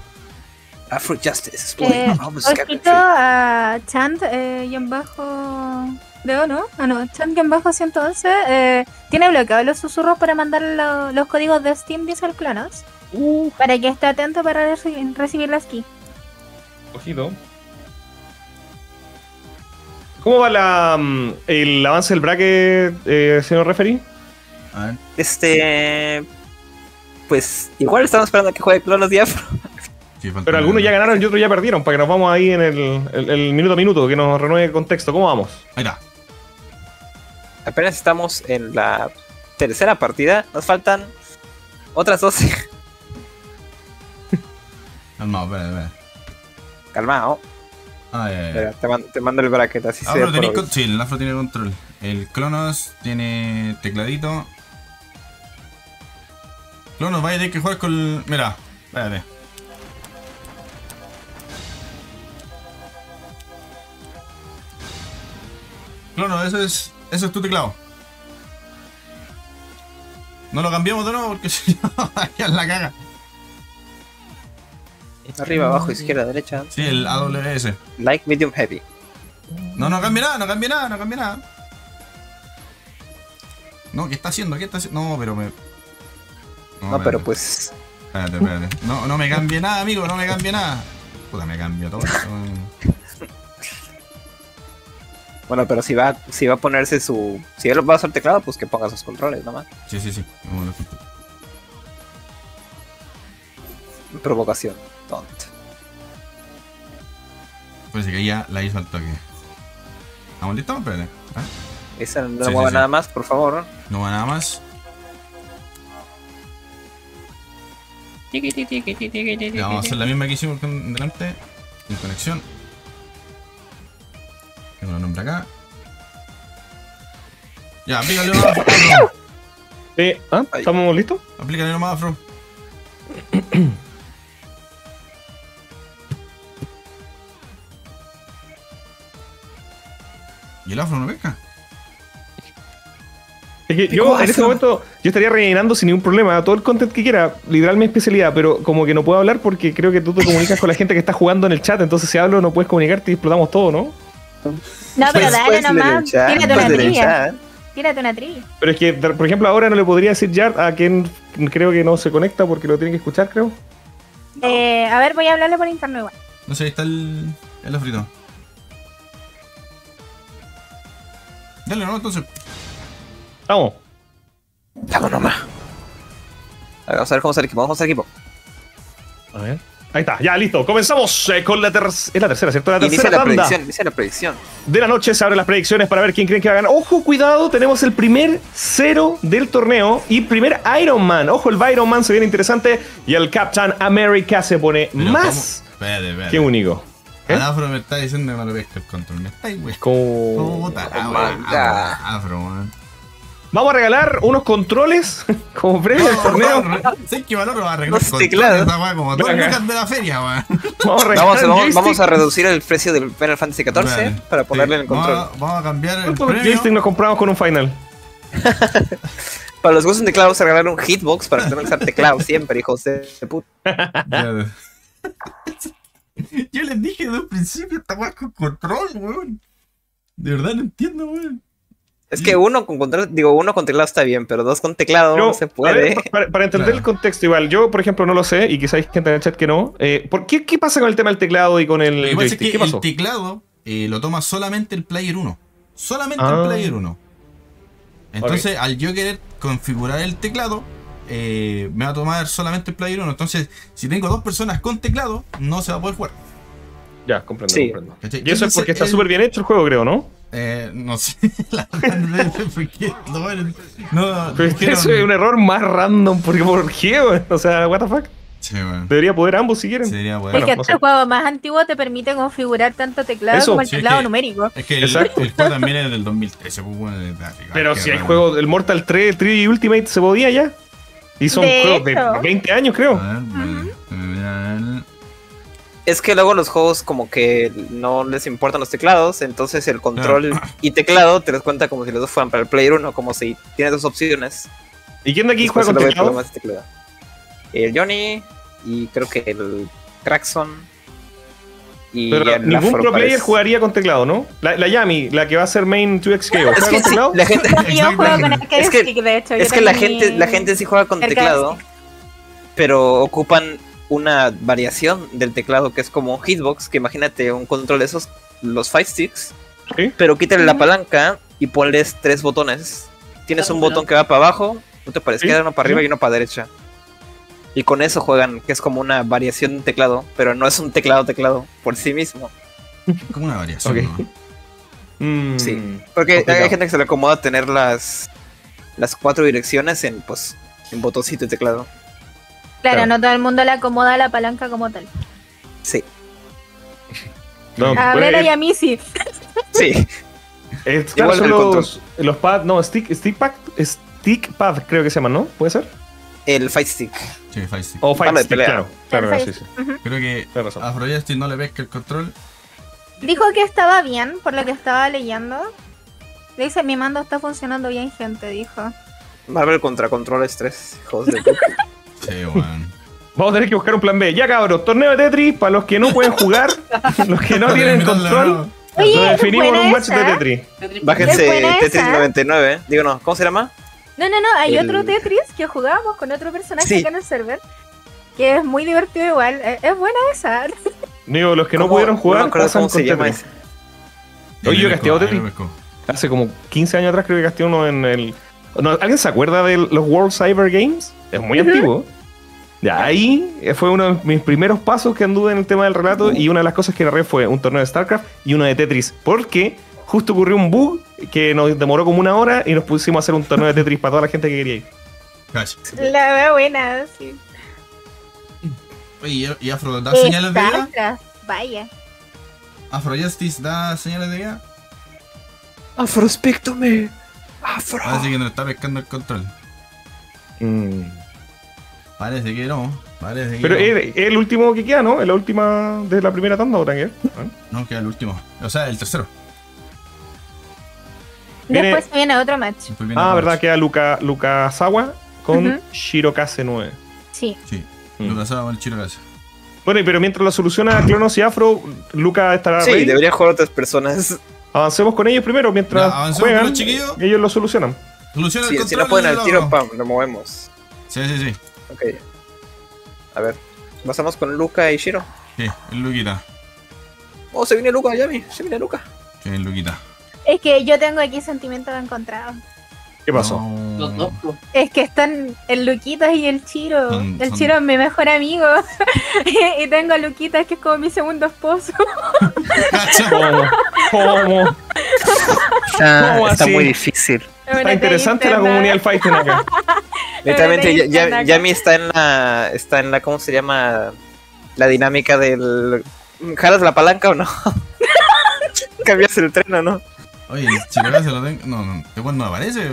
Afro Justice. Eh, a Ojito a Chant eh, y en bajo. Leo, ¿no? Ah, no, Chant y en bajo 111. Eh, tiene bloqueados los susurros para mandar lo- los códigos de Steam, dice el Clonos. Uh, Para que esté atento para reci- recibir las key. ojito. ¿Cómo va la, mm, el avance del bracket, eh, señor ver. Este. Pues igual estamos esperando a que juegue Clonos de Afro. sí, falta Pero algunos ya ganaron y otros ya perdieron, para que nos vamos ahí en el, el- el minuto a minuto, que nos renueve el contexto. ¿Cómo vamos? Ahí está. Apenas estamos en la tercera partida. Nos faltan otras 12. Calmado, (laughs) espera, espera. Calmado. Ah, ya, ya. Espera, te, man- te mando el bracket así se Afro ve tenéis por con- Sí, el Afro tiene control. El Clonos tiene tecladito. Clonos, vaya a tener que jugar con. el- Mira, espérate. Clonos, eso es. Eso es tu teclado. No lo cambiamos de nuevo porque (laughs) si no, vaya la caga. Arriba, abajo, izquierda, derecha. Sí, el AWS. Like, medium, heavy. No, no cambia nada, no cambia nada, no cambia nada. No, ¿qué está haciendo? ¿Qué está haciendo? No, pero me. No, pero pues. Espérate, espérate. No, no me cambie nada, amigo, no me cambie nada. Puta, me cambia todo. Bueno, pero si va, si va a ponerse su. Si él va a usar teclado, pues que ponga sus controles nomás. Sí, sí, sí. A- Provocación. Tonto. Parece que ya la hizo al toque. ¿Estamos listos? Espérate. ¿Ah? Esa no Sí, mueva sí, nada sí. más, por favor. No va nada más. Ya, vamos a hacer la misma que hicimos delante. En conexión. Tengo los nombres acá. Ya, aplícale nomás, (coughs) Afro. Eh, ¿ah? Ahí. ¿Estamos listos? Aplícale nomás, Afro. (coughs) ¿Y el afro no pesca? Es que yo en este momento yo estaría rellenando sin ningún problema todo el content que quiera, literal mi especialidad, pero como que no puedo hablar porque creo que tú te comunicas con la gente que está jugando en el chat, entonces si hablo no puedes comunicarte y explotamos todo, ¿no? No, pero Pues, dale pues, nomás. Tírate una chat. Tírate una trivia. Pero es que, por ejemplo, ahora no le podría decir Yard a quien creo que no se conecta porque lo tiene que escuchar, creo. Eh, a ver, voy a hablarle por interno igual. No sé, ahí está el, el afrito. Dale, no, entonces. Vamos. Vamos nomás. A ver, vamos a ver cómo está el equipo. Vamos a el equipo. A ver. Ahí está, ya listo. Comenzamos eh, con la tercera. Es la tercera, ¿cierto? La Inicia tercera la tanda predicción. Inicia la predicción. de la noche. Se abren las predicciones para ver quién creen que va a ganar. Ojo, cuidado, tenemos el primer cero del torneo y primer Iron Man. Ojo, el Iron Man se viene interesante y el Captain America se pone Pero más. Espérate, espérate. que único. ¿Eh? Al afro me está diciendo que le pesca el control. Me está ahí, güey. Como... Puta, Oh afro, afro, man. Vamos a regalar unos controles (laughs) como premio al torneo. ¿Sabes qué valor va a wea como dos lucas de la feria, weón. (laughs) Vamos a regalar Vamos, vamos, a reducir el precio del Final Fantasy XIV Vale. para ponerle en el Sí, control. Vamos a, vamos a cambiar el ¿Cuántos premio. joystick nos compramos con un final? (laughs) Para los gustos de teclado, vamos a regalar un hitbox para que que usar teclado siempre, hijos de puta. Yo les dije desde un principio, esta weá con control, weón. De verdad no entiendo, weón. Es que uno con control, digo, uno con teclado está bien, pero dos con teclado no se puede. ver, para, para entender Claro. el contexto, igual, yo, por ejemplo, no lo sé, y quizá hay gente en el chat que no. Eh, ¿por qué, ¿Qué pasa con el tema del teclado y con el Lo que pasa es que ¿Qué pasó? el teclado eh, lo toma solamente el Player 1. Solamente Ah. el Player 1. Entonces, al yo querer configurar el teclado, eh, me va a tomar solamente el Player 1. Entonces, si tengo dos personas con teclado, no se va a poder jugar. Ya, comprendo, Sí. comprendo. ¿Cachai? Y eso es porque está súper bien hecho el juego, creo, ¿no? Eh, no sé, (laughs) la verdad, no sé por qué. No, bueno, Pero es que dijeron- eso es un error más random, porque ¿por qué? weón? O sea, what the fuck. Sí, weón. Debería poder ambos si quieren. Sería bueno. es que no este sé. juego más antiguo te permite configurar tanto teclado Eso, como el sí, es teclado que- numérico. Es que el, Exacto. el juego también es del 2013, pues bueno, de- de- Pero qué si hay raro. juegos del Mortal 3, 3 y Ultimate se podía ya. Y son De juegos de hecho. 20 años, creo. A ver, vale. Es que luego los juegos como que no les importan los teclados, entonces el control y teclado te das cuenta como si los dos fueran para el player 1, como si tienes dos opciones. ¿Y quién de aquí Después juega con teclado? teclado. El Johnny y creo que el Craxon y Pero el ningún Afro pro player parece. jugaría con teclado, ¿no? La, la Yami, la que va a ser main 2XKO, ¿juega (laughs) Es que con sí, teclado? la gente, (laughs) Yo juego con arcade Es que- de hecho. es que la gente, mi- la gente sí juega con teclado, pero ocupan una variación del teclado que es como un hitbox, que imagínate un control de esos, los five sticks, Sí. pero quítale la palanca y ponles tres botones. Tienes un botón que va para abajo, otro para Sí, izquierda, uno para sí. arriba y uno para derecha. Y con eso juegan, que es como una variación de teclado, pero no es un teclado teclado por sí mismo. Como una variación. Mm, Sí. Porque complicado. hay gente que se le acomoda tener las las cuatro direcciones en pues en botoncito y teclado. Claro, Claro. no todo el mundo le acomoda la palanca como tal. Sí. No, A ver, y a mí sí. Sí. es- claro, igual son los, los pad, no, stick, stick pad, stick pad creo que se llaman, ¿no? ¿Puede ser? El Fight Stick. Sí, Fight Stick. O fight stick, claro. Claro, sí, sí. Creo que a Afrojustice no le pesca el control. Dijo que estaba bien, por lo que estaba leyendo. Le dice, mi mando está funcionando bien, gente, dijo. Marvel contra Controles 3. Hijos de puta. (laughs) Sí. Vamos a tener que buscar un plan B. Ya cabros, torneo de Tetris para los que no pueden jugar, (laughs) los que no tienen control. Oye, Lo es definimos en un match de. Tetris. Bájense Tetris esa. 99. Digo, no, ¿cómo se llama? No, no, no, hay El- otro Tetris que jugábamos con otro personaje Sí. acá en el server. Que es muy divertido igual. Eh, Es buena esa. (laughs) Digo, los que no pudieron jugar No me acuerdo pasan cómo con se llama Tetris. ese. Oye, yo pescó, Tetris. Hace como 15 años atrás creo que gasté uno en el... no, ¿Alguien se acuerda de los World Cyber Games? Es muy antiguo. Ya, ahí eh, fue uno de mis primeros pasos que anduve en el tema del relato y una de las cosas que narré fue un torneo de StarCraft y uno de Tetris. Porque justo ocurrió un bug que nos demoró como una hora y nos pusimos a hacer un torneo de Tetris para toda la gente que quería ir. Cacha. La veo buena, sí. Oye, ¿y Afro da señales de vida? Vaya. ¿Afro Justice da señales de vida? Afrospectome. Afro. Parece que no está pescando el control. Mm. Parece que no. Parece que Pero no. es es el último que queda, ¿no? Es la última de la primera tanda, ¿o también? No, queda el último. O sea, el tercero. Viene- Después viene otro match. Viene Ah, otro verdad, match. queda Luka, Luka Sawa con Ujú. Shirokase 9. Sí. Sí, Mm. lo casaba con el Chirocase. Bueno, y pero mientras lo soluciona Clonos y Afro, Luca estará Sí, ready. deberían jugar otras personas. Avancemos con ellos primero mientras Ya, avancemos juegan. con los chiquillos. Ellos lo solucionan. Soluciona el Si, si control. no pueden al tiro, pam, lo movemos. Sí, sí, sí. Ok. A ver. Pasamos con Luca y Shiro. Sí, el Luquita. Oh, se viene Luca, Yami. Se viene Luca. Sí, el Luquita. Es que yo tengo aquí sentimientos encontrados. ¿Qué pasó? No. Los dos, po. Es que están el Luquitas y el Chiro. Son- el son- Chiro es mi mejor amigo. (laughs) y tengo a Luquitas que es como mi segundo esposo. (laughs) ¿Cómo? ¿Cómo? Ah, ¿Cómo está muy difícil. Está interesante la comunidad del fighting acá. (laughs) Literalmente, ya. Yami está en la. Está en la. ¿Cómo se llama? La dinámica del. ¿Jalas la palanca o no? (laughs) Cambias el tren o no. Oye, el Chirocase lo tengo. No, no, este weón no aparece.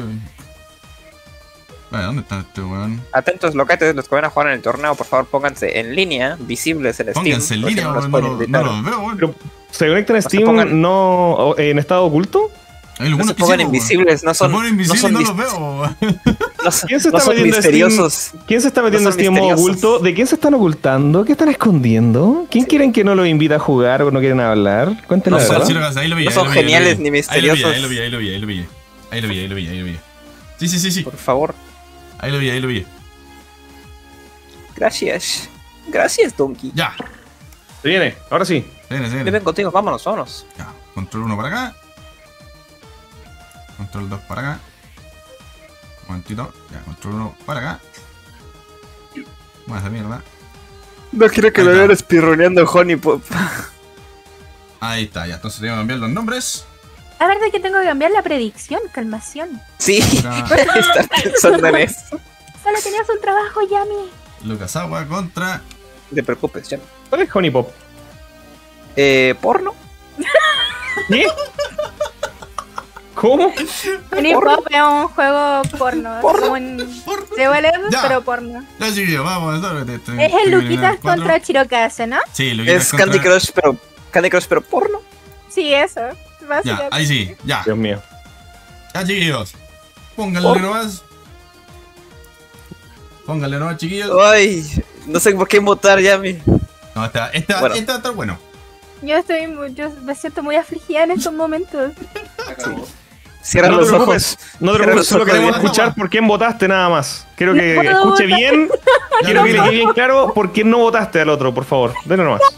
Vale, ¿dónde está este weón? Atentos, locates, los que van a jugar en el torneo, por favor pónganse en línea, visibles en Steam. Pónganse en línea, no no, lo- veo, weón. ¿Se conecta en se Steam no en estado oculto? Hay No algunos se que pongan sí, invisibles, no Se son, no son, no los veo, no (laughs) son- ¿Quién se no está son metiendo Steam? misteriosos. ¿Quién se está metiendo No en son Steam modo misteriosos. oculto? ¿De quién se están ocultando? ¿Qué están escondiendo? ¿Quién quieren que no los invita a jugar o no quieren hablar? Cuéntenle No son- geniales ni Ahí lo vi, misteriosos. ahí lo vi, ahí lo vi, ahí lo vi. Ahí lo vi, ahí lo vi, ahí lo vi. Sí, sí, sí, sí. Por favor. Ahí lo vi, ahí lo vi. Gracias. Gracias, Donkey. Ya. Se viene, ahora sí. Se viene, se Ven viene. contigo, vámonos, vámonos. Ya. Control 1 para acá. Control 2 para acá. Un momentito. Ya, control 1 para acá. Bueno, esa mierda. No quiero que me vean espirroneando Honey Pop. Ahí está, ya. Entonces tengo que cambiar los nombres. La verdad es que tengo que cambiar la predicción, calmación. Sí, (laughs) estar pensando en eso. Solo tenías un trabajo, Yami. Lucas Agua contra. No te preocupes, ya. ¿Cuál es Honey Pop? Eh, porno. ¿Qué? ¿Cómo? Pop es un juego porno. En Porno. Ya. pero porno. Ya, chiquillos, vamos. esto- te- te- Es el Luquitas contra Chirocase, ¿no? Sí, Luquitas Es contra. Candy Crush, pero. Candy Crush, pero porno. Sí, eso. Ya, ahí sí, ya. Dios mío. Ya, chiquillos. Pónganle Por- nomás. Pónganle nomás, chiquillos. Ay, no sé por qué votar, Yami. No, esta, esta, Bueno. a estar bueno. Yo estoy muy- yo me siento muy afligida en estos momentos. Cierra No te los preocupes, ojos. no te preocupes, solo queremos escuchar por quién votaste nada más. Quiero que escuche votar. bien, (laughs) quiero que le quede bien claro por quién no votaste al otro, por favor. Denle nomás. (laughs)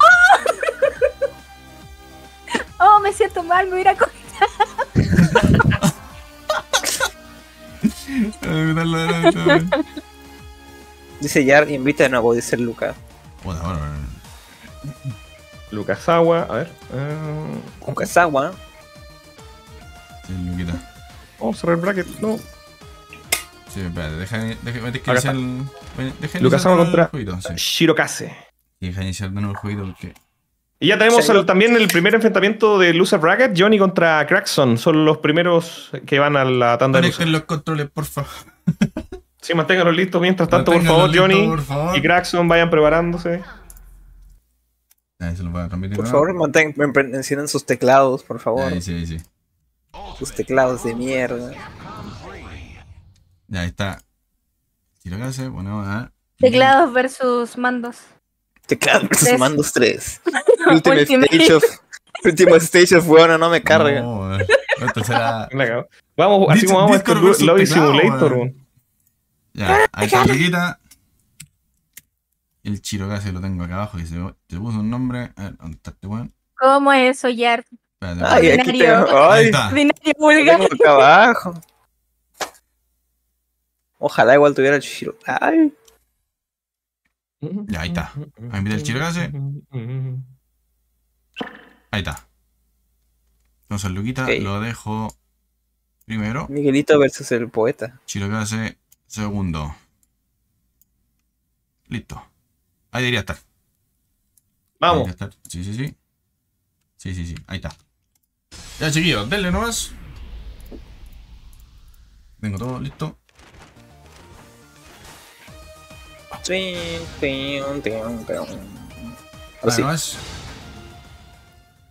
Oh, me siento mal, me voy a ir a co- dale, dale, dale. Dice Yar, invita de nuevo, dice Luca. Bueno, bueno, bueno. Lucas Agua, a ver. eh, Kukasawa. Sí, Luquita. vamos a cerrar el bracket. No. Sí, espérate, deja, deja, deja Acá iniciar el. Deja Lucas el contra jueguito, sí. Shirokase. Y deja iniciar de nuevo el jueguito porque. Y ya tenemos Sí. el- también el primer enfrentamiento de Loser Bracket, Johnny contra Crackson. Son los primeros que van a la tanda de Conecten losers. los controles, por favor. (laughs) Sí, manténganlos listos mientras tanto, por favor, listo, Johnny Por favor. y Crackson vayan preparándose. Ahí se lo voy a transmitir. Por favor, me- enciendan sus teclados, por favor. Ahí sí, ahí sí. Sus teclados de mierda. Ya ahí está. Si lo que hace, bueno, a. Teclados versus mandos. Teclados versus Tres. mandos 3. Ultimate (laughs) Ultimate. Stage of. Ultimate Stage of, bueno, no me carga. No, eh. (laughs) La cagó. Vamos, así como vamos a este Lobby Simulator. weón. weón. Ya, ahí está. El Chirocase lo tengo acá abajo que se, se puso un nombre. A ver, ¿dónde está este weón? ¿Cómo es eso, Yar? Espérate, Ay, aquí tengo. Ahí Ay, vulgar. tengo abajo. Ojalá igual tuviera el Shiro. Ay, Ya, ahí está. Ahí mira el Chirocase. Ahí está. Entonces, Luquita lo dejo primero. Miguelito versus el poeta. Chirocase segundo. Listo. Ahí debería estar. Ahí Vamos. debería estar. Sí, sí, sí. Sí, sí, sí. Ahí está. Ya, chiquillos, denle nomás. Tengo todo listo. Ahora sí. nomás.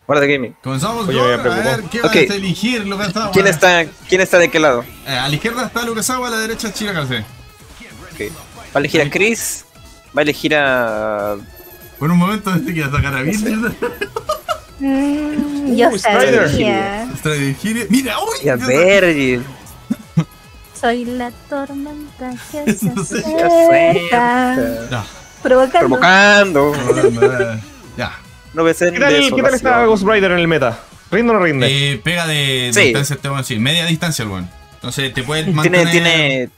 Hora de gaming. Comenzamos Oye, con, a ver, ¿qué vas Ok. a elegir, Lukasawa? ¿Quién está, ¿Quién está de qué lado? Eh, a la izquierda está Lukasawa, a la derecha Chira Calce. Va a elegir a Chris. Va a elegir a. Por un momento pensé que iba a sacar a Virgil. (laughs) Mm, yo Uh, Strider. sabía. Strider Gire. Mira, uy. y a Dios, Virgil. Soy la tormenta que (laughs) se acerca. Ya. Provocando. Provocando. Ya. No ves en ¿Qué tal, ¿Qué tal está Ghost Rider en el meta? ¿Rinde o no rinde? Eh, pega de Sí. distancia, te voy a decir. Media distancia el weón. Entonces te puedes Tiene, mantener. tiene,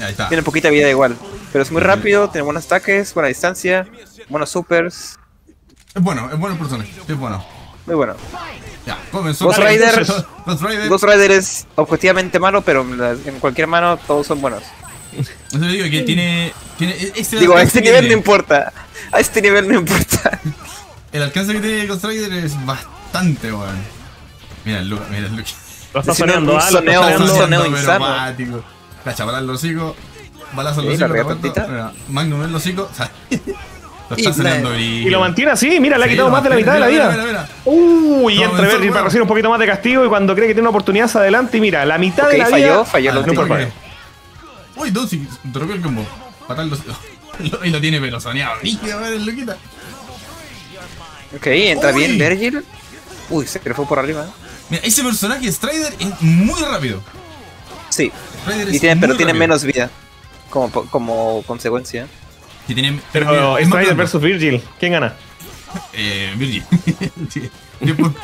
Ahí está. tiene poquita vida igual. Pero es muy rápido, tiene buenos ataques, buena distancia, buenos supers. Es bueno, es bueno el personaje. Es bueno. Muy bueno. Ya, comenzó. Ghost Rider. (laughs) Ghost Rider. Ghost Rider es objetivamente malo, pero en en cualquier mano todos son buenos. Eso le digo que tiene. tiene este Digo, a este nivel no importa. A este nivel no importa. (laughs) El alcance que tiene Ghost Rider es bastante weón. Mira el look, mira el look. Lo está si no, soneando, un ah, soneo, un soneando. soneo pero insano. Cacha, para el hocico. Balazo en la hocico. Magnum en el hocico. (laughs) Lo Y está lo mantiene así, mira, le ha quitado más de la mitad de la vida. Uy, No, entre para recibir un poquito más de castigo y cuando cree que tiene una oportunidad hacia adelante y mira, la mitad de la falló, vida. falló Ah, los no por Uy, dos y dropeó el combo. Fatal los. (laughs) Y lo tiene pero soñado. (laughs) Loquita. Ok, entra Uy. bien Virgil. Uy, se le fue por arriba. Mira, ese personaje Strider es muy rápido. Sí, y tiene, pero muy tiene rápido. menos vida. Como, po- como consecuencia. Pero es Strider versus Virgil, ¿quién gana? Eh, Virgil. (laughs) Sí.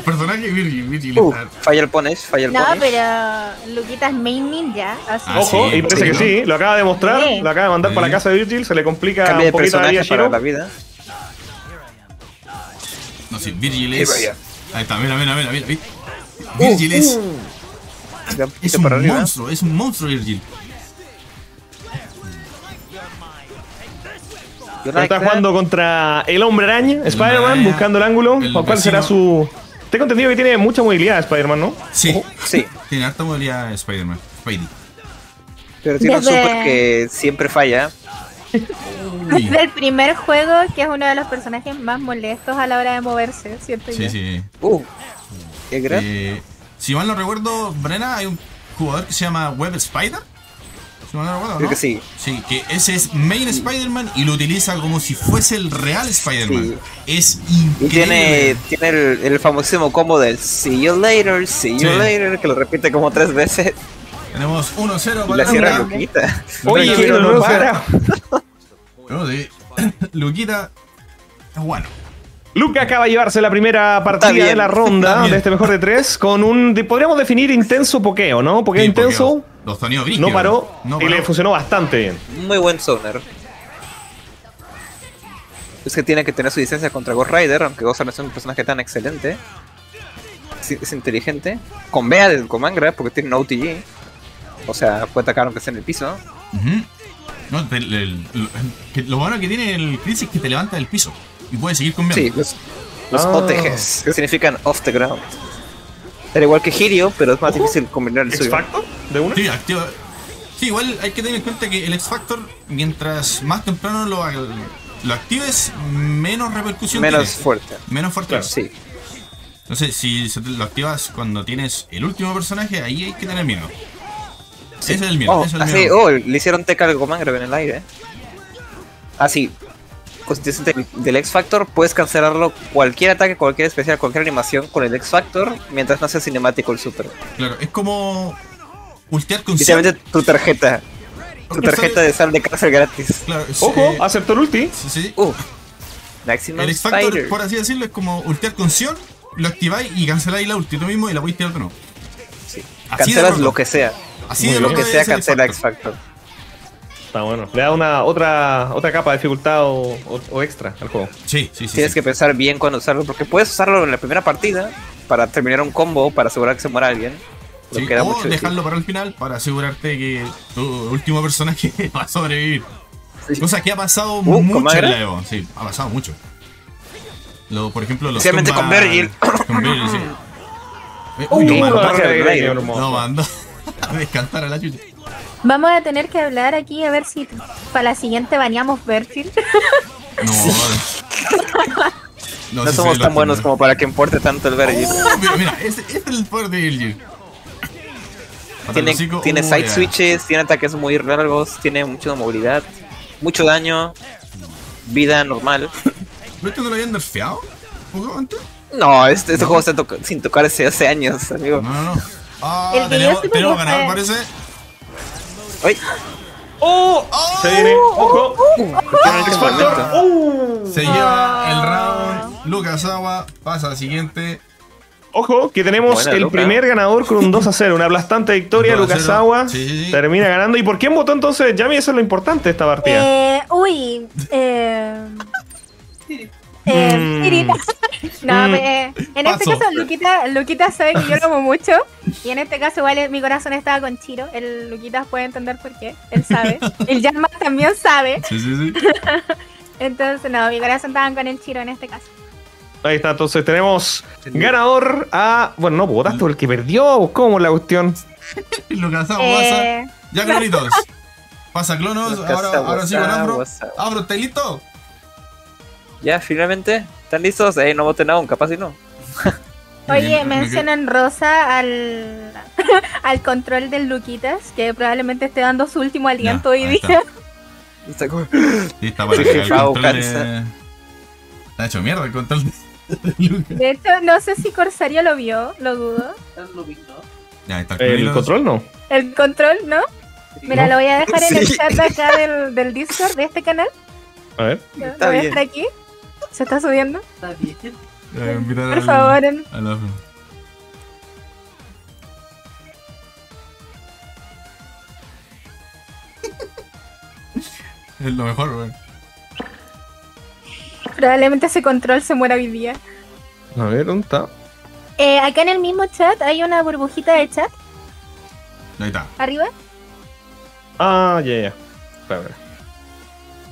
Personaje Virgil. Virgil Uh, falla el punish, falla el No, punish. pero Luquita es main ninja, así Ah, Ojo, sí, y parece sí, que ¿no? sí, lo acaba de mostrar, Sí. lo acaba de mandar para la casa de Virgil, se le complica Cambia un poquito la vida a personaje para Shiro. la vida. No sé, Virgil es. Ahí está, mira, mira, mira, mira. ¿viste? Virgil es. Un Es poquito un arriba. monstruo, es un monstruo Virgil. Está like that. jugando contra el hombre araña, Spider-Man, buscando el ángulo. el ¿Cuál será su...? Tengo entendido que tiene mucha movilidad Spider-Man, ¿no? Sí. Sí, Tiene harta movilidad Spider-Man. Spidey. pero tiene un Desde- super que siempre falla. (laughs) Desde el primer juego, que es uno de los personajes más molestos a la hora de moverse, ¿cierto? Sí, yo? sí. Uh, qué gran. Eh, si mal no recuerdo, Brena, hay un jugador que se llama Web Spider. Si mal no recuerdo, Creo que sí. Sí, que ese es Main Spider-Man y lo utiliza como si fuese el real Spider-Man. Es Y increíble. tiene, tiene el, el famosísimo combo del See you later, see you Sí. later, que lo repite como tres veces. Tenemos 1-0 Y para la cierra Luquita. Oye, pero no para. No, sí. (coughs) Luquita es bueno. Luca acaba de llevarse la primera partida bien, de la ronda de este mejor de tres con un, de- podríamos definir intenso pokeo, ¿no? Pokeo Sí, intenso, Los sonidos brígidos. no paró No y le funcionó bastante bien. Muy buen zoner. Es que tiene que tener su distancia contra Ghost Rider, aunque Ghost no es un personaje tan excelente. Es, es inteligente. Con Bea del Comangra, porque tiene un OTG. O sea, puede atacar aunque esté en el piso. No, el- el- lo, que- lo bueno que tiene el Chris es que te levanta del piso y puedes seguir comiendo. Sí, los, los Ah. OTGs, que significan off the ground. Era igual que Hirio, pero es más difícil combinar el ¿X suyo. Factor? ¿De una? Sí, activa. Sí, igual hay que tener en cuenta que el X Factor, mientras más temprano lo, lo actives, menos repercusión Menos tiene. fuerte. Menos fuerte. Claro. Sí. Entonces, si lo activas cuando tienes el último personaje, ahí hay que tener miedo. Ese es el miedo. Oh, ese es el así, miedo. oh, le hicieron teca al Comangra en el aire. Así. Constitución del, del X Factor, puedes cancelarlo cualquier ataque, cualquier especial, cualquier animación con el X Factor mientras no sea cinemático el super. Claro, es como ultear con Literalmente tu tarjeta. Tu Porque tarjeta sale- de sal de cárcel gratis. Claro, es, Ojo, eh, aceptó el ulti. sí, sí. Uh. Maximum El X Factor, Spider. por así decirlo, es como ultear con Sion, lo activáis y canceláis la ulti tú mismo y la podéis tirar de nuevo. Sí. Así de Cancelas lo que sea. Así de lo que sea el cancela X X Factor. Está bueno. Le da una otra otra capa de dificultad o, o- o extra al juego. Sí, sí, sí. Tienes sí. que pensar bien cuándo usarlo, porque puedes usarlo en la primera partida para terminar un combo, para asegurar que se muera alguien. Sí, o mucho dejarlo para el final para asegurarte que tu último personaje (laughs) va a sobrevivir. Sí. Cosa que ha pasado Uh, mucho en ¿Comagra? la Evo. Sí, ha pasado mucho. Lo, por ejemplo, los Especialmente con Virgil. Con Virgil, sí. (coughs) Eh, Uh, Uy, aire, hermoso. Lo (laughs) Vamos a tener que hablar aquí a ver si para la siguiente baneamos Virgil. (laughs) No, No sí se somos tan buenos como para que importe tanto el Vergil. Oh, mira, mira, este, este es el poder de Virgil. Tiene, tiene uh, side switches, tiene ataques muy largos, tiene mucha movilidad, mucho daño, vida normal. ¿Pero esto no lo habían nerfeado? ¿Un poco antes? No, este, este juego está toca- sin tocarse hace años, amigo. No, no, no. Ah, El tenemos, tenemos es- parece. ¡Ay! ¡Oh! Se viene, ojo. Tiene X este Factor. momento. ¡Oh! Se lleva el round. Lucas Agua pasa al siguiente. Ojo, que tenemos Buena, el Luca. primer ganador con un 2 a 0. Una aplastante victoria. 2 a Lucas 0. Agua Sí, sí, sí. termina ganando. ¿Y por quién votó entonces? Yami, eso es lo importante de esta partida. Eh, uy, eh. (laughs) Eh, Mm. (laughs) No, Mm. eh, en este caso, Luquita, Luquita sabe que yo lo amo mucho. Y en este caso, igual mi corazón estaba con Chiro. El Luquitas puede entender por qué. Él sabe. (laughs) El Janma también sabe. Sí, sí, sí. (laughs) Entonces, no, mi corazón estaba con el Chiro en este caso. Ahí está, entonces tenemos ganador a. Bueno, no, votaste por el que perdió. ¿Cómo la cuestión? Lucas Agua pasa. Eh, Ya, clonitos. Pasa clonos. Ahora, sí con Afro. Afro, ¿estás listo? Ya, finalmente, ¿están listos? Eh, no voten aún, capaz si no. (laughs) Oye, Me- me- mencionan Rosa al, (laughs) al control del Luquitas, que probablemente esté dando su último aliento hoy día. (laughs) Está como- Sí, está para que el control de... Está hecho mierda el control de de Lucas. De hecho, no sé si Corsario lo vio, lo dudo. Ya, está El clonitos. control no. El control, ¿no? Mira, No. lo voy a dejar en el chat acá del, del Discord de este canal. A ver. Lo Está voy a dejar aquí. ¿Se está subiendo? Ya, invitar Por al- favor. en- al Afro. (laughs) Es lo mejor, weón. Probablemente ese control se muera hoy día. A ver, ¿dónde está? Eh, acá en el mismo chat hay una burbujita de chat Ahí está. arriba. Ah, ya, ya. Espera, espera.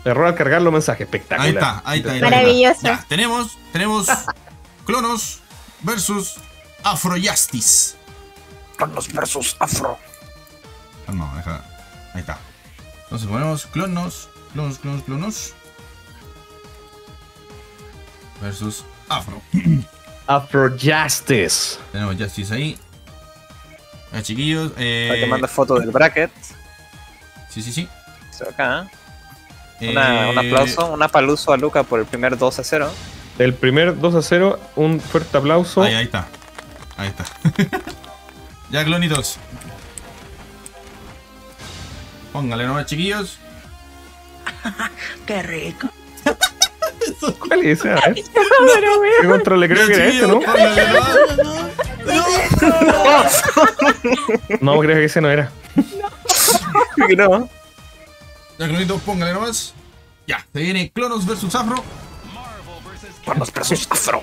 Error al cargar los mensajes. Espectacular. Ahí está, ahí está. ahí está, ahí Maravilloso. está. Ya, tenemos, tenemos (laughs) Clonos versus Afroyastis. Cronos versus Afro. Ah, no, deja. Ahí está. Entonces ponemos Clonos, Clonos, Clonos, Clonos. Versus Afro. (clears throat) Afro Justice. Tenemos Justice ahí. Ya, chiquillos. Eh, Para que manda foto del bracket. Sí, sí, sí. Esto acá. Una- Eh, un aplauso, un apaluso a Luca por el primer 2 a 0. El primer 2 a 0. Un fuerte aplauso. Ahí, ahí está. Ahí está. (laughs) ya, clonitos. Póngale nomás, chiquillos. (laughs) (laughs) ¿Cuál es ese? A ver. Pero, weón. ¿Qué control le creo que era este, no? Póngale nomás. No, creo que ese no era. no. Ya, clonitos, póngale nomás. Ya, se viene Clonos versus Afro. Cronos versus Afro.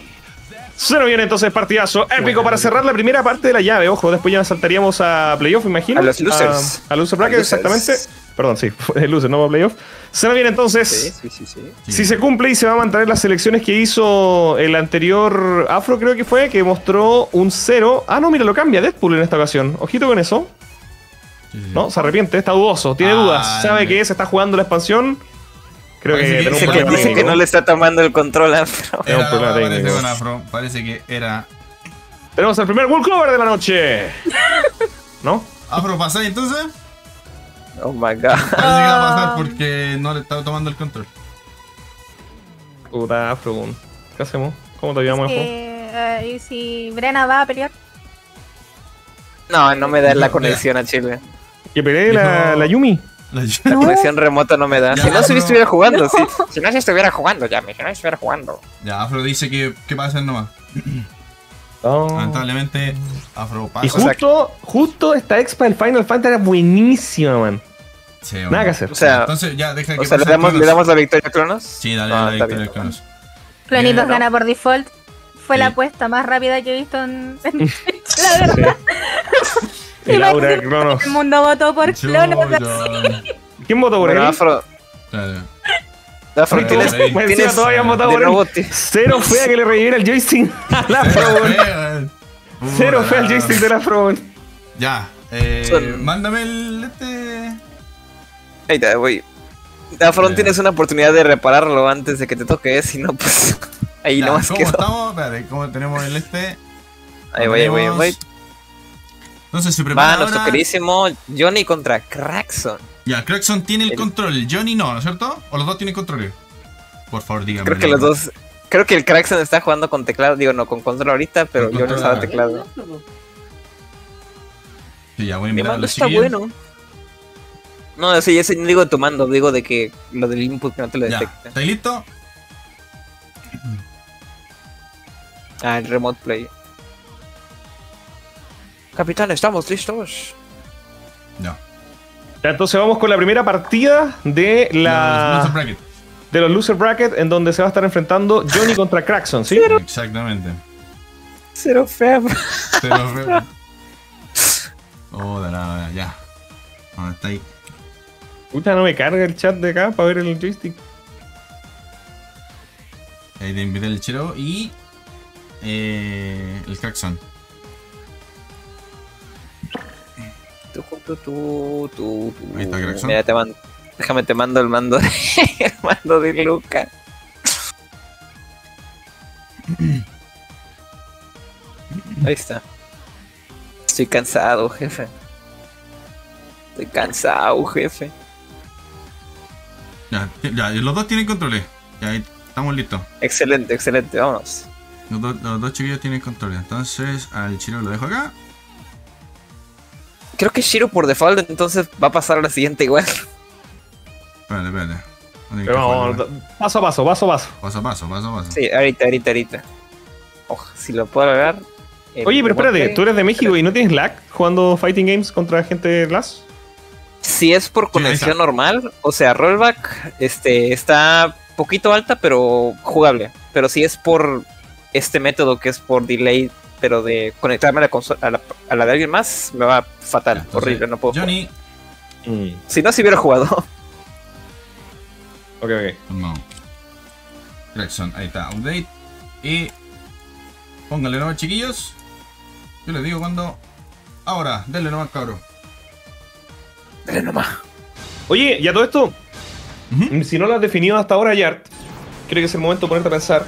Se nos viene entonces partidazo épico para cerrar la primera parte de la llave. Ojo, después ya saltaríamos a playoff, imagino. A los losers. A, a loser bracket, A losers. exactamente. Perdón, sí, (laughs) loser, no a playoff. Se nos viene entonces. Sí, sí, sí, sí. Sí. Si se cumple y se va a mantener las selecciones que hizo el anterior Afro, creo que fue, que mostró un 0. Ah, no, mira, lo cambia Deadpool en esta ocasión. Ojito con eso. No, se arrepiente, está dudoso, tiene Ah, dudas. Sabe que se está jugando la expansión. Creo que, que- tenemos Dice un que, dice no le está tomando el control a Afro. Era un problema parece técnico. con Afro. Parece que era. Tenemos el primer Wool Cover de la noche. (laughs) ¿No? Afro, ¿pasáis entonces? Oh my god. Parece que va a pasar porque no le estaba tomando el control. Puta Afro. ¿qué hacemos? ¿Cómo te ayudamos, Afro? Eh, eh, y si Brena va a pelear. No, no me da la conexión a Chile. ¿Que pelee la, Dijo- la Yumi? La- La conexión remota no me da. Ya, si no, si estuviera jugando. Si, si no, si estuviera jugando, ya, si no estuviera jugando. Ya, Afro dice que, que pasa nomás. No. (clears throat) Lamentablemente, Afro pasa. Y justo, justo esta expa del Final Fantasy era buenísima, man. Sí, Nada bueno. que hacer. O sea, Entonces, ya, deja que o sea ¿le damos. ¿le damos la victoria a Cronos? Sí, dale, Ah, está victoria bien. al Cronos. Clonitos gana por default. Fue Sí. la apuesta más rápida que he visto en, en (laughs) la verdad. (laughs) El aura de Cronos. El mundo votó por yo- (laughs) ¿Quién votó por él? Afro. Afro tienes, todavía votado por él. Cero fue a que le reviviera el joystick al Afro, weón. Cero fue al joystick del Afro, weón. Ya, eh, mándame el este. Ahí está, güey. Afro, Ya. tienes una oportunidad de repararlo antes de que te toque, si no, pues. (laughs) Ahí nomás ¿Cómo quedó. estamos? Espérate, ¿cómo tenemos el este? Ahí voy, ahí voy, ahí voy. Entonces se prepara Va nuestro queridísimo Johnny contra Craxon. Ya, Craxon tiene el El- control, Johnny no, ¿no es cierto? ¿O los dos tienen control? Por favor, díganme. Creo que los dos. Creo que el Craxon está jugando con teclado. Digo, no con control ahorita, pero Johnny usaba ah. teclado. Sí, ya voy a está bueno. No, sí, ese no digo de tu mando, digo de que lo del input que no te lo detecta. ¿estáis listos? Ah, el remote play. Capitán, estamos listos. Ya. Ya, entonces vamos con la primera partida de Los la loser bracket. de los loser bracket en donde se va a estar enfrentando Johnny contra Craxon, ¿sí? Exactamente. Cero fea. Pero. oh, de la. Ya. ¿Dónde está ahí? Puta, no me carga el chat de acá para ver el joystick. Ahí te invité el chero y. Eh, el Craxon. Ahí está Craxon. Mira, te mando. Déjame, te mando el mando de, (laughs) el mando de Luca. Ahí está. Estoy cansado, jefe. Estoy cansado, jefe. Ya, ya, los dos tienen controles. Ya, ahí estamos listos. Excelente, excelente, vámonos. Los, dos- los dos chiquillos tienen controles. Entonces, al chino lo dejo acá. Creo que Shiro por default entonces va a pasar a la siguiente igual. Espérate, espérate. ¿Dónde hay que Pero vamos, paso a paso, paso a paso. Paso a paso, paso a paso. Sí, ahorita, ahorita, ahorita. Ojo, si lo puedo lograr. el Oye, pero espérate, tú eres de México y no tienes lag jugando fighting games contra gente de Glass. Si es por conexión normal, o sea, rollback, este está poquito alta, pero jugable. Pero si es por este método que es por delay, pero de conectarme a la consola a la, a la de alguien más, me va fatal, entonces, horrible, no puedo. Johnny. Si no, si hubiera jugado. (laughs) Ok, ok. No. Craxon, ahí está, update. Y. Pónganle nomás, chiquillos. Yo les digo cuando. Ahora, denle nomás, cabrón. Dale nomás. Oye, ya todo esto, si no lo has definido hasta ahora, Yart, creo que es el momento de ponerte a pensar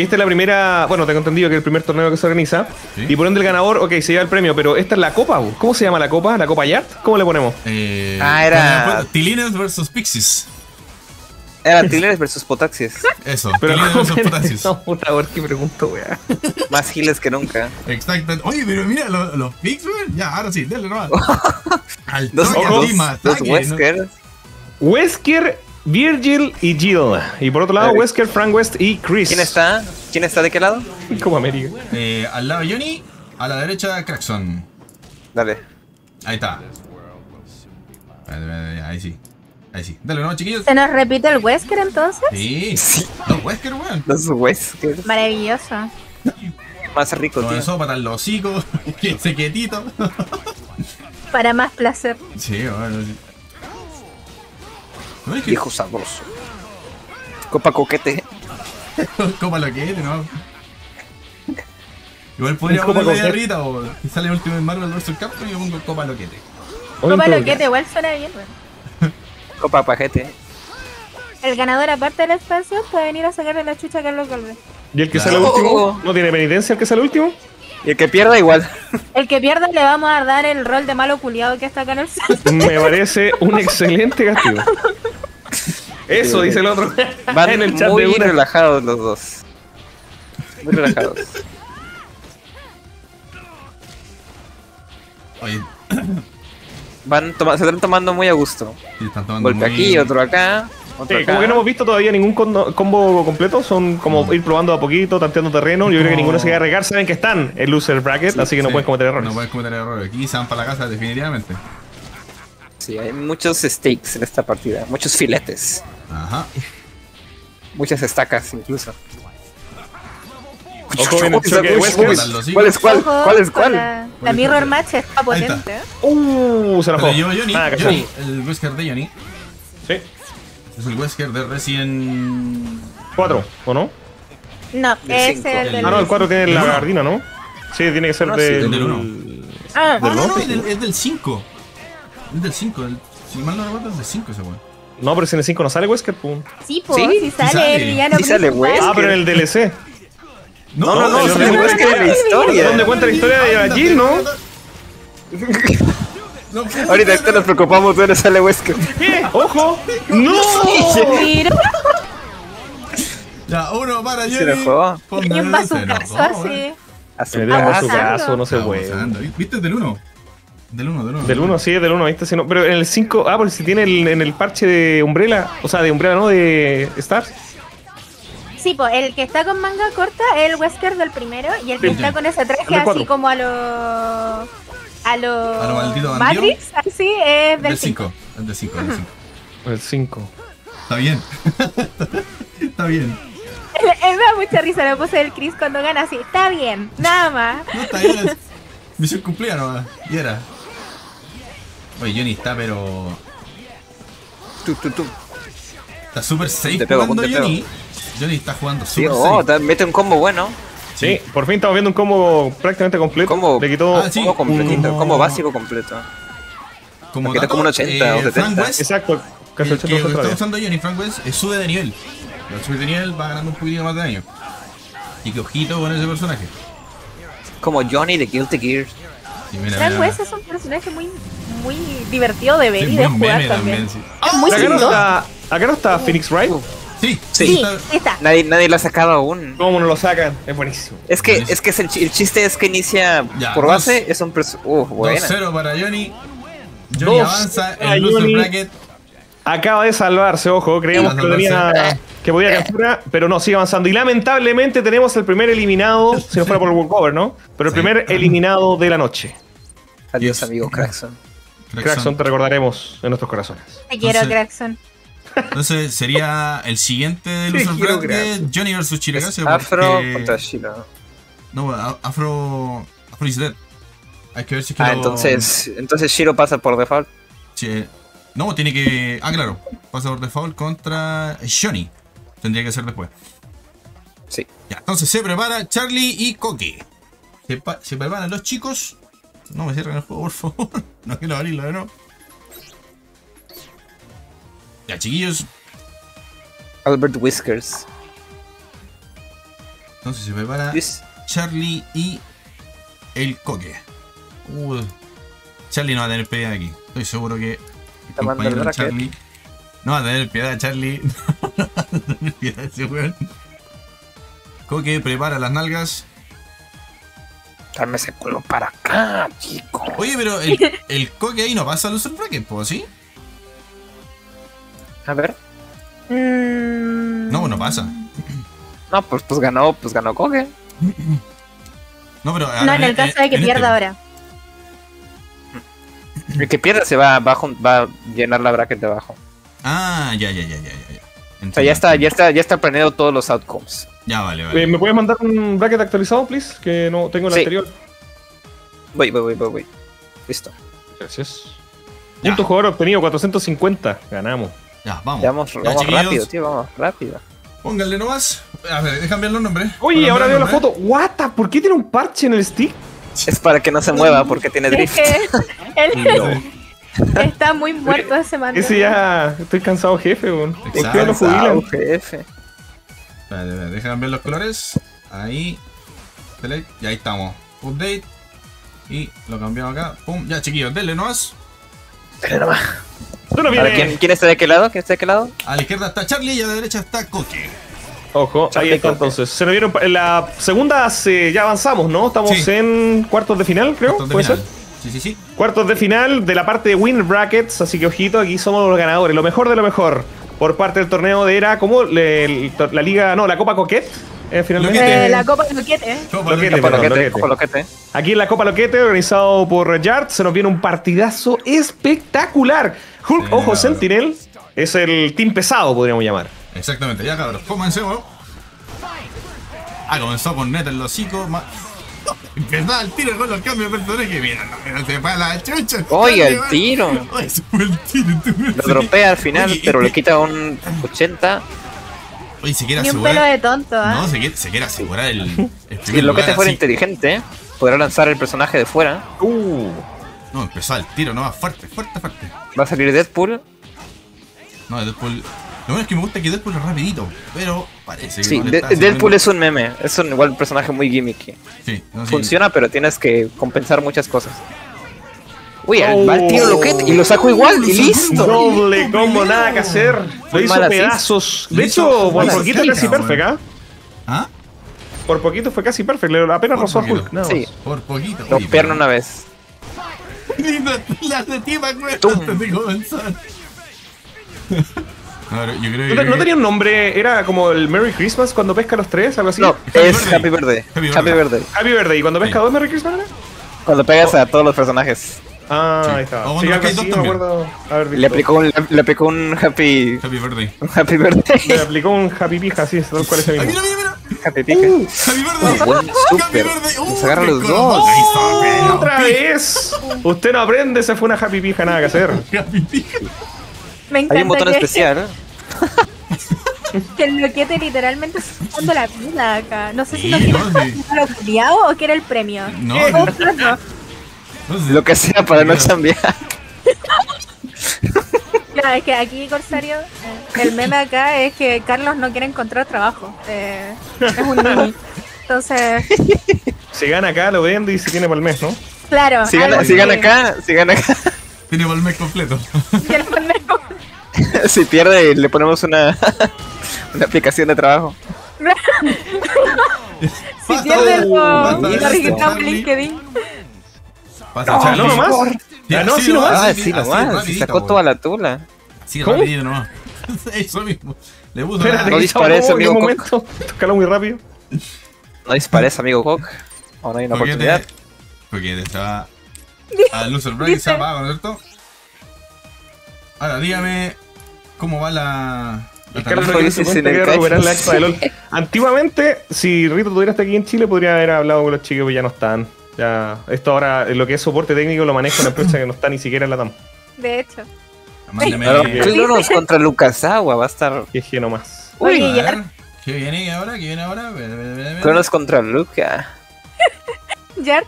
que esta es la primera, bueno, tengo entendido que es el primer torneo que se organiza, Sí. y por ende el ganador, ok, se lleva el premio, pero esta es la copa, ¿bu? ¿cómo se llama la copa? ¿La copa Yart? ¿Cómo le ponemos? Eh, Ah, era- Tilines versus Pixies. Era Tillers versus Potaxis. Eso, (laughs) Pero Tilines ¿cómo versus (laughs) Potassius. No, ¿por qué pregunto, weá? (laughs) Más giles que nunca. Exacto. Oye, pero mira, los, los Pigs, weón. Ya, ahora sí, denle nomás. Al dos ataque, ¿no? Weskers. Wesker, Virgil y Jill. Y por otro lado, Eric. Wesker, Frank West y Chris. ¿Quién está? ¿Quién está de qué lado? Como América. Eh, al lado Johnny, a la derecha Craxon. Dale. Ahí está. Ahí sí. Ahí sí. Dale nomás, chiquillos. ¿Se nos repite el Wesker entonces? Sí. Sí. Los Wesker, weón. Dos Weskers. Maravilloso. Más rico, Con tío. eso para los hocicos. (laughs) Quédense quietito. Para más placer. Sí, bueno. sí. Viejo sabroso. Copa coquete. (laughs) copa lo que es, ¿no? Igual podría Copa ponerle Loquete. arriba o si sale último en Marvel vs. Capcom y yo pongo copa loquete. Copa Loquete igual suena bien. weón. (laughs) Copa pajete. El ganador, aparte del espacio, puede venir a sacarle la chucha a Carlos Galvez. ¿Y el que Claro. sale último? Oh. ¿No tiene penitencia el que sale último? Y el que pierda igual. El que pierda le vamos a dar el rol de malo culiado que está acá en el centro. Me parece un excelente castigo. Eso dice el otro. Van en el chat muy de una. relajados los dos. Muy relajados. Oye, Van toma- se están tomando muy a gusto. sí, están tomando Golpe muy- aquí, otro acá. Sí, como que no hemos visto todavía ningún combo completo, son como ir probando a poquito, tanteando terreno. Yo creo que No. ninguno se va a arriesgar, saben que están en loser bracket, así que no Sí, pueden cometer errores. No pueden cometer errores. Aquí se van para la casa definitivamente. Sí, hay muchos steaks en esta partida. Muchos filetes. Ajá. Muchas estacas incluso. Ojo choque uy. ¿Cuál es cuál? Ojo, ¿Cuál es cuál? La, la Mirror Match está potente. ¿eh? Uh, se jugó. yo, Johnny, Ah. Johnny, el Wesker de Johnny. Sí. Es el Wesker de Resident. Cuatro, ¿o no? No, es cinco. el del. Ah, no, el cuatro tiene ¿El la gardina, ¿no? Sí, tiene que ser No, de. sí, el del. Ah, Ah, no, no, no? es del- es del 5. Es del 5. Si mal no recuerdo, es del 5 ese weón. No, pero si en el 5 no sale Wesker, pum. Sí, pues, Sí, sale, sale. el villano Sí sale. Wesker. Ah, pero en el DLC. No, no, no, no, sale no, Wesker en la historia. ¿Dónde cuenta la historia de Jill, no? (laughs) No, Ahorita nos preocupamos de dónde sale Wesker. ¡Ojo! ¡No! Ya, uno para Se Johnny. Ponle ¿quién va a su se caso enojó, así? eh. A su casa. caso, no se puede. ¿Viste del 1? Del 1, del 1. Del 1, sí, del 1, ¿viste? Si no- pero en el 5, ah, porque si tiene el- en el parche de Umbrella, o sea, de Umbrella, ¿no? De Stars. Sí, pues el que está con manga corta es el Wesker del primero y el que Sí. está con ese traje así como a los a los A lo maldito bandido. Matrix, así es del Del 5. 5. Es del 5, del 5. El 5. Está bien. (laughs) Está bien. (laughs) me da mucha risa la pose del Chris cuando gana así. Está bien, nada más. (laughs) No, está bien. Misión cumplida nomás. Y era. Oye, Johnny está, pero. Tu, tu, tu. Está súper safe Te pego, jugando. Johnny. Johnny está jugando Sí, súper oh, safe. mete un combo bueno. Sí, por fin estamos viendo un combo prácticamente completo. Combo. Le quitó. Ah, sí. Combo completito, como- combo básico completo. Como, dato, como un 80 o eh, 70. Frank West, Exacto, casi el 80 que está usando Johnny Frank West, eh, sube de nivel. Al subir de nivel va ganando un poquito más de daño. Y que ojito con ese personaje. Como Johnny de Guilty Gear. Mira, Frank mira. West es un personaje muy muy divertido de ver Sí, y de jugar meme también. también, sí. Es muy Acá no está, acá no está Phoenix Wright. Sí, Sí. Sí, está- ahí está. Nadie, nadie lo ha sacado aún. ¿Cómo no lo sacan? Es buenísimo. Es que, Buenísimo. es que es el, chi- el chiste es que inicia Ya, por dos- base, es un Uh, buena. 2-0 para Johnny. Johnny Dos avanza el loser Johnny. bracket. Acaba de salvarse, ojo, creíamos que, tenía, que podía capturar, pero no, sigue avanzando. Y lamentablemente tenemos el primer eliminado, si no fuera por el walkover, ¿no? Pero el primer eliminado de la noche. Adiós, Yes. amigo Craxon. Craxon, te recordaremos en nuestros corazones. Te quiero, Craxon. Entonces sería el siguiente loser quiero bracket. Johnny Es Chiricasio. Afro porque- contra Shiro. No, Afro. Afro is dead. Hay que ver si es que Ah, lo- entonces, entonces Shiro pasa por default. no, tiene que. Ah, claro. Pasa por default contra Johnny. Tendría que ser después. Sí. Ya, entonces se prepara Charlie y Coque. Se, pa- se preparan los chicos. No me cierren el juego, por favor. (laughs) No quiero abrirlo de nuevo. Ya, chiquillos. Albert Whiskers. Entonces se prepara Charlie y el Coque. Uh, Charlie no va a tener piedad aquí. Estoy seguro que el compañero de. Charlie no va a tener piedad, Charlie. (laughs) No va a tener piedad ese weón. Coque prepara las nalgas. Dame ese culo para acá, chico. Oye, pero el, el Coque ahí no pasa a loser bracket, ¿pues sí? A ver. Mm, No, no pasa. No, pues, pues ganó, pues ganó Koge. No, pero. No, en el caso de que pierda este- ahora. El que pierda se va, va, a jun- va a llenar la bracket de abajo. Ah, ya, ya, ya, ya, ya. ya. O sea, ya está, ya está, ya está planeado todos los outcomes. Ya, vale, vale. Eh, ¿Me puedes mandar un bracket actualizado, please? Que no tengo el Sí. anterior. Voy, voy, voy, voy, voy. Listo. Gracias. Punto jugador obtenido 450. Ganamos. Ya, vamos. Ya vamos, Ya, vamos rápido, tío, vamos rápido. Pónganle nomás. A ver, déjame ver los nombres. Oye, ahora veo la nombres. foto. What? the- ¿Por qué tiene un parche en el stick? Es para que no se mueva porque tiene drift. (laughs) está muy muerto ese mando. Ese ya. Estoy cansado, jefe, weón. ¿Por qué no lo Exacto. jubilan? Cansado, jefe. Espérate, espérate, déjame ver los colores. Ahí. Select. Y ahí estamos. Update. Y lo cambiamos acá. Pum. Ya, chiquillos, denle nomás. Tú no Ahora, vienes. ¿quién, ¿Quién está de qué lado? ¿Quién está de qué lado? A la izquierda está Charlie y a la derecha está Coque. Ojo, ahí está Coque. entonces. Se nos vieron. En la segunda se- ya avanzamos, ¿no? Estamos Sí. en cuartos de final, creo. Cuartos de ¿Puede final. ser? Sí, sí, sí. Cuartos de final de la parte de Win Brackets, así que ojito, aquí somos los ganadores, lo mejor de lo mejor. Por parte del torneo de era como le- el- la liga, no, la Copa Coquet, eh, finalmente. Eh, la copa de Loquete, ¿eh? Copa Loquete, Loquete. Copa perdón, Loquete, Loquete. Copa Loquete. Aquí en la Copa Loquete, organizado por Yard, se nos viene un partidazo espectacular. Hulk, Sí, ojo. Sentinel, es el team pesado, podríamos llamar. Exactamente, ya cabros, comencemos. Ah, comenzó con neta el hocico. ma- Empezaba el tiro con los cambios de personaje. Mira, no, no se va la chucha. Oye, el tiro. Oye, se fue el tiro. Lo sí. dropea al final, Oye, pero le quita un 80. Oye, se quiere Ni un asegurar. pelo de tonto, ¿ah? No, se quiere, se quiere asegurar el, el Si (laughs) primer lo que lugar te fuera así. inteligente, podrá lanzar el personaje de fuera. Uh, No, empezó el tiro, no, fuerte, fuerte, fuerte. Va a salir Deadpool. No, Deadpool. Lo bueno es que me gusta que Deadpool es rapidito, pero parece que Sí, no Deadpool es un meme. Es un igual personaje muy gimmicky. Sí, no, sí. Funciona, pero tienes que compensar muchas cosas. Uy, Oh. va el tío Loquete y lo saco igual y listo. Doble combo, nada que hacer. Lo hizo pedazos. De hecho, por poquito casi cabrón. perfect, ¿ah? ¿Ah? Por poquito fue casi perfect. Le apenas Por rozó a poquito. Hulk. nada Sí. Por poquito. Lo Oye, pierna una vez. (laughs) Las de ti (laughs) yo creo ¿No, que. te- no tenía un nombre? ¿Era como el Merry Christmas cuando pesca a los tres? ¿Algo así? No, Happy es birthday. Happy Birthday. Happy Birthday. Happy Birthday. ¿Y cuando pesca Sí. dos Merry Christmas? Cuando pegas a todos los personajes. Ah, Sí. ahí está. O cuando Sí, hay también. acuerdo haber visto. Le aplicó un, le aplicó un Happy, Happy birthday. un (laughs) happy Birthday. Le aplicó un Happy Pija, sí, tal cual ese Ay, mismo. mira, mira, mira. Happy Pica. Happy birthday. buen Happy birthday. Uh, Nos agarra los dos. Pero, ¡Otra vez! Usted no aprende, se fue una Happy Pija, nada que hacer. Happy pija. Me Hay encanta un botón que, especial. (laughs) que el loquete literalmente está dando la vida acá. No sé si Sí, no sí. lo criado o que era el premio. No, no, (laughs) Lo que sea para no cambiar. Claro, (laughs) es que aquí, Corsario, eh, el meme acá es que Carlos no quiere encontrar trabajo. Eh, es un niño. Entonces, (laughs) Se gana acá, lo vende y se tiene para el mes, ¿no? claro. Si gana, si gana acá, si gana acá. Tiene para el mes completo. que el pendejo- Si pierde, le ponemos una, una aplicación de trabajo. Si pierde de- lo, registramos en. LinkedIn. Pasa, ¿Ganó Charlie. nomás? Sí, ¿Ganó así así nomás? Ah, sí, sí, nomás. Se sacó toda la tula. Sí, ¿Cómo? rapidito nomás. (laughs) Eso mismo. Le puso Espérate, la- No dispares. ¿En amigo momento? Escaló muy rápido. No dispares, amigo Cock. Aún hay una oportunidad. Coquete. Coquete, se va a Loser Break, se apaga, ¿no cierto? Ahora, dígame cómo va la. la Carlos no recuperar la de LOL. (laughs) Antiguamente, si Rito tuviera hasta aquí en Chile, podría haber hablado con los chicos, pero ya no están. Ya, esto ahora, lo que es soporte técnico, lo maneja una empresa que no está ni siquiera en la TAM. De hecho. Mándame. Clonos contra Lukasawa va a estar. GG nomás. A Oye, ya. ver, ¿Qué viene ahora? ¿Qué viene ahora? Clonos contra Luca. (laughs) Jar,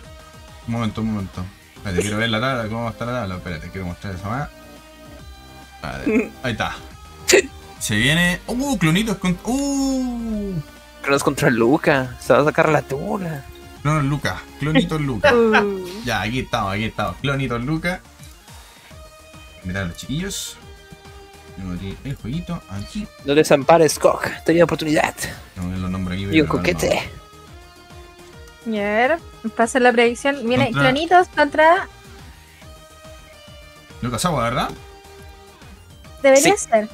Un momento, un momento. Espérate, quiero ver la tabla, cómo va a estar la tabla. Espérate, quiero mostrar eso más. Vale, (laughs) ahí está. Se viene. Uh, clonitos con. Uh. Clonos contra Luca. Se va a sacar la tula. Clonos Lucas. Clonitos Lucas. (laughs) uh, Ya, aquí estamos, aquí estamos. Clonitos Lucas. Mirad los chiquillos. Tengo aquí el jueguito. Aquí. No desampares, Cock. Tenía oportunidad. Tengo que ver los nombres aquí. Y un no. coquete. y a ver, pasa la predicción. Viene Contra- clonitos contra. Lucas Agua, ¿verdad? Debería Sí. ser.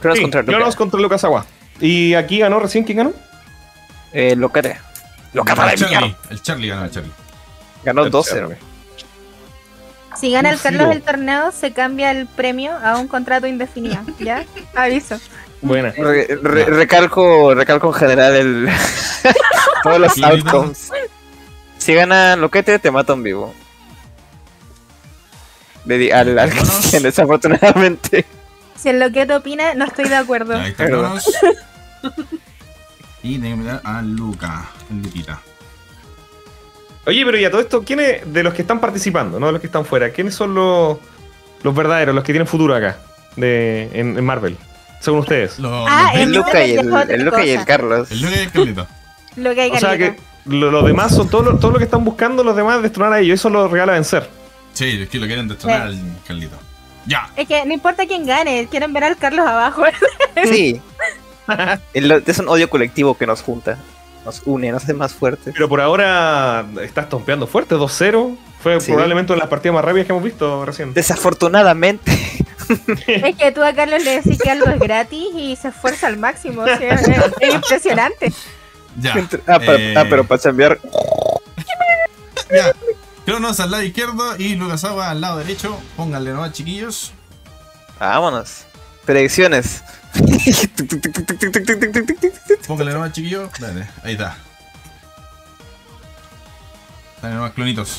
Clonos Sí, contra Luca. Clonos contra Lucas Agua. ¿Y aquí ganó recién quién ganó? Eh, Locate. Loca el para Charlie. mierda. El Charlie ganó el Charlie. Ganó 2-0. Si gana el Carlos el torneo, se cambia el premio a un contrato indefinido. ¿Ya? (laughs) Aviso. Buena. Re- re- recalco, recalco en general el (laughs) todos los outcomes. Si gana Loquete, te mata en vivo. Al, al que desafortunadamente. Si en lo que te opina, no estoy de acuerdo. Ahí está. (laughs) Y tengo que mirar a Luca. Luquita. Oye, pero ya todo esto, ¿quiénes de los que están participando, no de los que están fuera, quiénes son los, los verdaderos, los que tienen futuro acá de, en, en Marvel? Según ustedes. Los, Ah, los El. Luca y el, el Luca y el. Carlos. El Luca y el Carlito. Lo que hay O sea que Carlito. lo- los demás son todo lo, todo lo que están buscando los demás destronar a ellos. Eso lo regala vencer. Sí, es que lo quieren destronar Sí. al Carlito. Ya. Es que no importa quién gane, quieren ver al Carlos abajo. Sí. (laughs) (laughs) El- es un odio colectivo que nos junta. Nos une, nos hace más fuertes. Pero por ahora estás tompeando fuerte, 2-0. Fue Sí. probablemente una de las partidas más rápidas que hemos visto recién. Desafortunadamente. (laughs) es que tú a Carlos le decís que algo es gratis y se esfuerza al máximo. o sea, es, es impresionante. Ya. ah, pero, Eh, ah, pero para cambiar. Ya. Cronos al lado izquierdo y Lucas Agua al lado derecho. Pónganle nomás, chiquillos. Vámonos. Predicciones. Pónganle nomás, chiquillos. Dale, ahí está. Dale nomás, clonitos.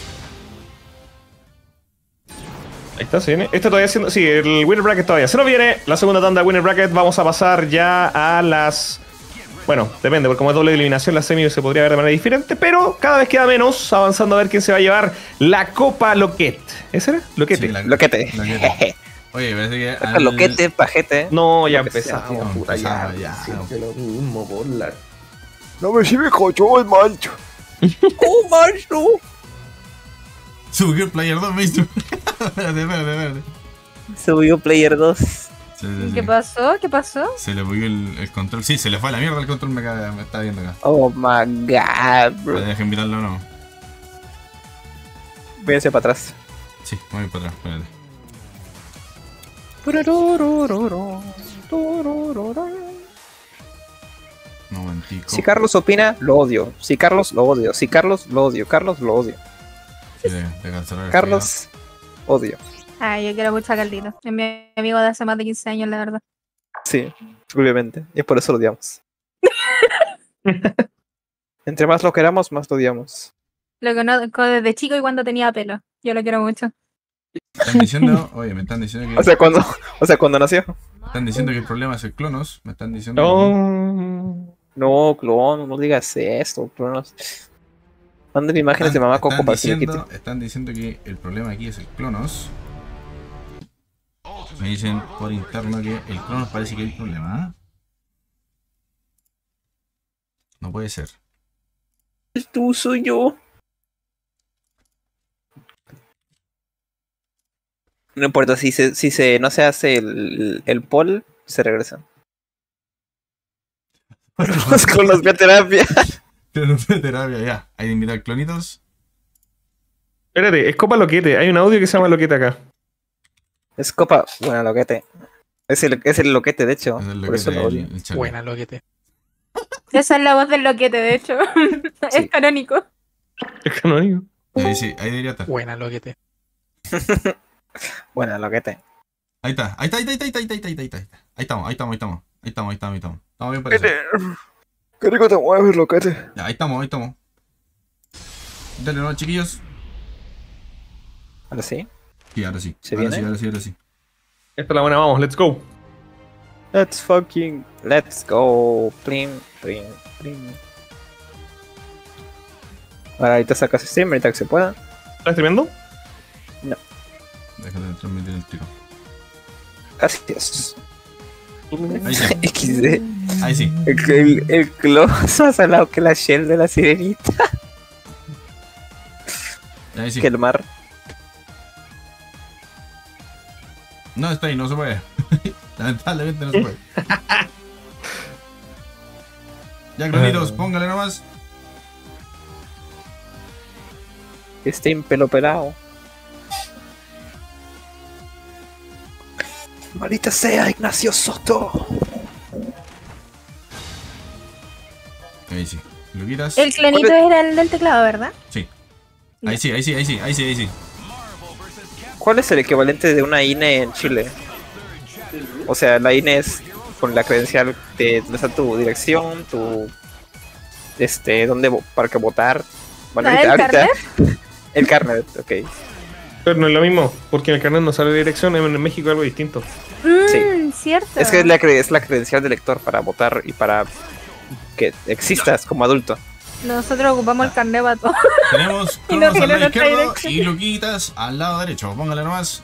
Ahí está, se viene. Este todavía siendo. Sí, el Winner Bracket todavía. Se nos viene la segunda tanda de Winner Bracket. Vamos a pasar ya a las. Bueno, depende, porque como es doble eliminación, la semi se podría ver de manera diferente, pero cada vez queda menos, avanzando a ver quién se va a llevar la Copa Loquet. ¿Ese era? Loquete. Sí, la- Loquete. Loquete. Oye, parece que. Saca al- loquete, pajete. No, ya Lo que sea, empezamos, tío. puta, ya. Empezamos, ya. Siempre lo mismo, por la... No me sirve cayó el mancho. ¡Oh, macho! Subió el player 2, me hizo. espérate, espérate, espérate. Subió Player 2. Sí, sí, sí. ¿Qué pasó? ¿Qué pasó? Se le bugueó el, el control. Sí, se le fue a la mierda el control, me, está viendo acá. Oh my god, bro. Deja invitarlo o no. Véanse para atrás. Sí, voy para atrás, espérate. Momentico. Si Carlos opina, lo odio. Si Carlos, lo odio. Si Carlos, lo odio. Carlos, lo odio. Sí, de, de cancelar el Carlos, odio. Ay, yo quiero mucho a Carlito. Es mi amigo de hace más de 15 años, la verdad. Sí, obviamente. Y por eso lo odiamos. (laughs) Entre más lo queramos, más lo odiamos. Lo conozco desde chico y cuando tenía pelo. Yo lo quiero mucho. Están diciendo, oye, me están diciendo que, O sea, cuando, o sea, cuando nació. están diciendo que el problema es el clonos. Me están diciendo. No. No, clon, no digas esto. clonos. Manden imágenes de mamá Coco para que diciendo, quite. están diciendo que el problema aquí es el clonos. Me dicen por interno que el clonos parece que hay problema. ¿ah? No puede ser. Tú soy yo. No importa, si se, si se no se hace el, el poll, se regresa. (laughs) (laughs) Vamos con los (laughs) bioterapia. Clonos de terapia, ya. Hay que invitar clonitos. Espérate, es Copa Loquete. Hay un audio que se llama Loquete acá. Es copa. Bueno, loquete. Es el, es el loquete, de hecho. Es el Por eso loquete, lo odio. el. Buena, loquete. Esa es la voz del loquete, de hecho. Sí. es canónico. Es canónico. Ahí sí, ahí debería estar. Buena, loquete. Bueno, loquete. Ahí está, ahí está, ahí está, ahí está, ahí está, ahí está, ahí está, ahí está. Ahí estamos, ahí estamos, ahí estamos. Ahí estamos, ahí estamos, ahí estamos. Estamos bien parecidos. Qué rico te mueves, loquete. Ya, ahí estamos, ahí estamos. Dale, no, chiquillos. Ahora sí. Sí, ahora sí. ¿Se ahora viene? sí, ahora sí, ahora sí. Esta es la buena, vamos, let's go. Let's fucking. Let's go. Plim, plim, plim. Ahora, ahorita sacas stream, ahorita que se pueda. ¿Estás streamando? Déjate de transmitir el tiro. Gracias. Ahí (laughs) XD. ahí sí. El, el, más (laughs) salado que la shell de la sirenita. Ahí sí. Que el mar. No, está ahí, no se puede. (laughs) Lamentablemente no se puede. ya, clonitos, póngale nomás. Stream pelo pelado. Maldita sea, Ignacio Soto. Ahí sí. El clonito era el del teclado, ¿verdad? Sí. Ahí sí, ahí sí, ahí sí, ahí sí, ahí sí. ¿Cuál es el equivalente de una INE en Chile? O sea, la INE es con la credencial de donde está tu dirección, tu este, dónde vo- para que votar. Bueno, Ah, ahorita- ¿el ahorita- el carnet, ok. Pero no es lo mismo, porque en el carnet no sale dirección, en México es algo distinto. Mmm, cierto. Es que es la, cre- es la credencial del lector para votar y para que existas como adulto. Nosotros ocupamos el carnet para todo. Tenemos (laughs) Y no al lado izquierdo y Luquitas al lado derecho. Póngale nomás.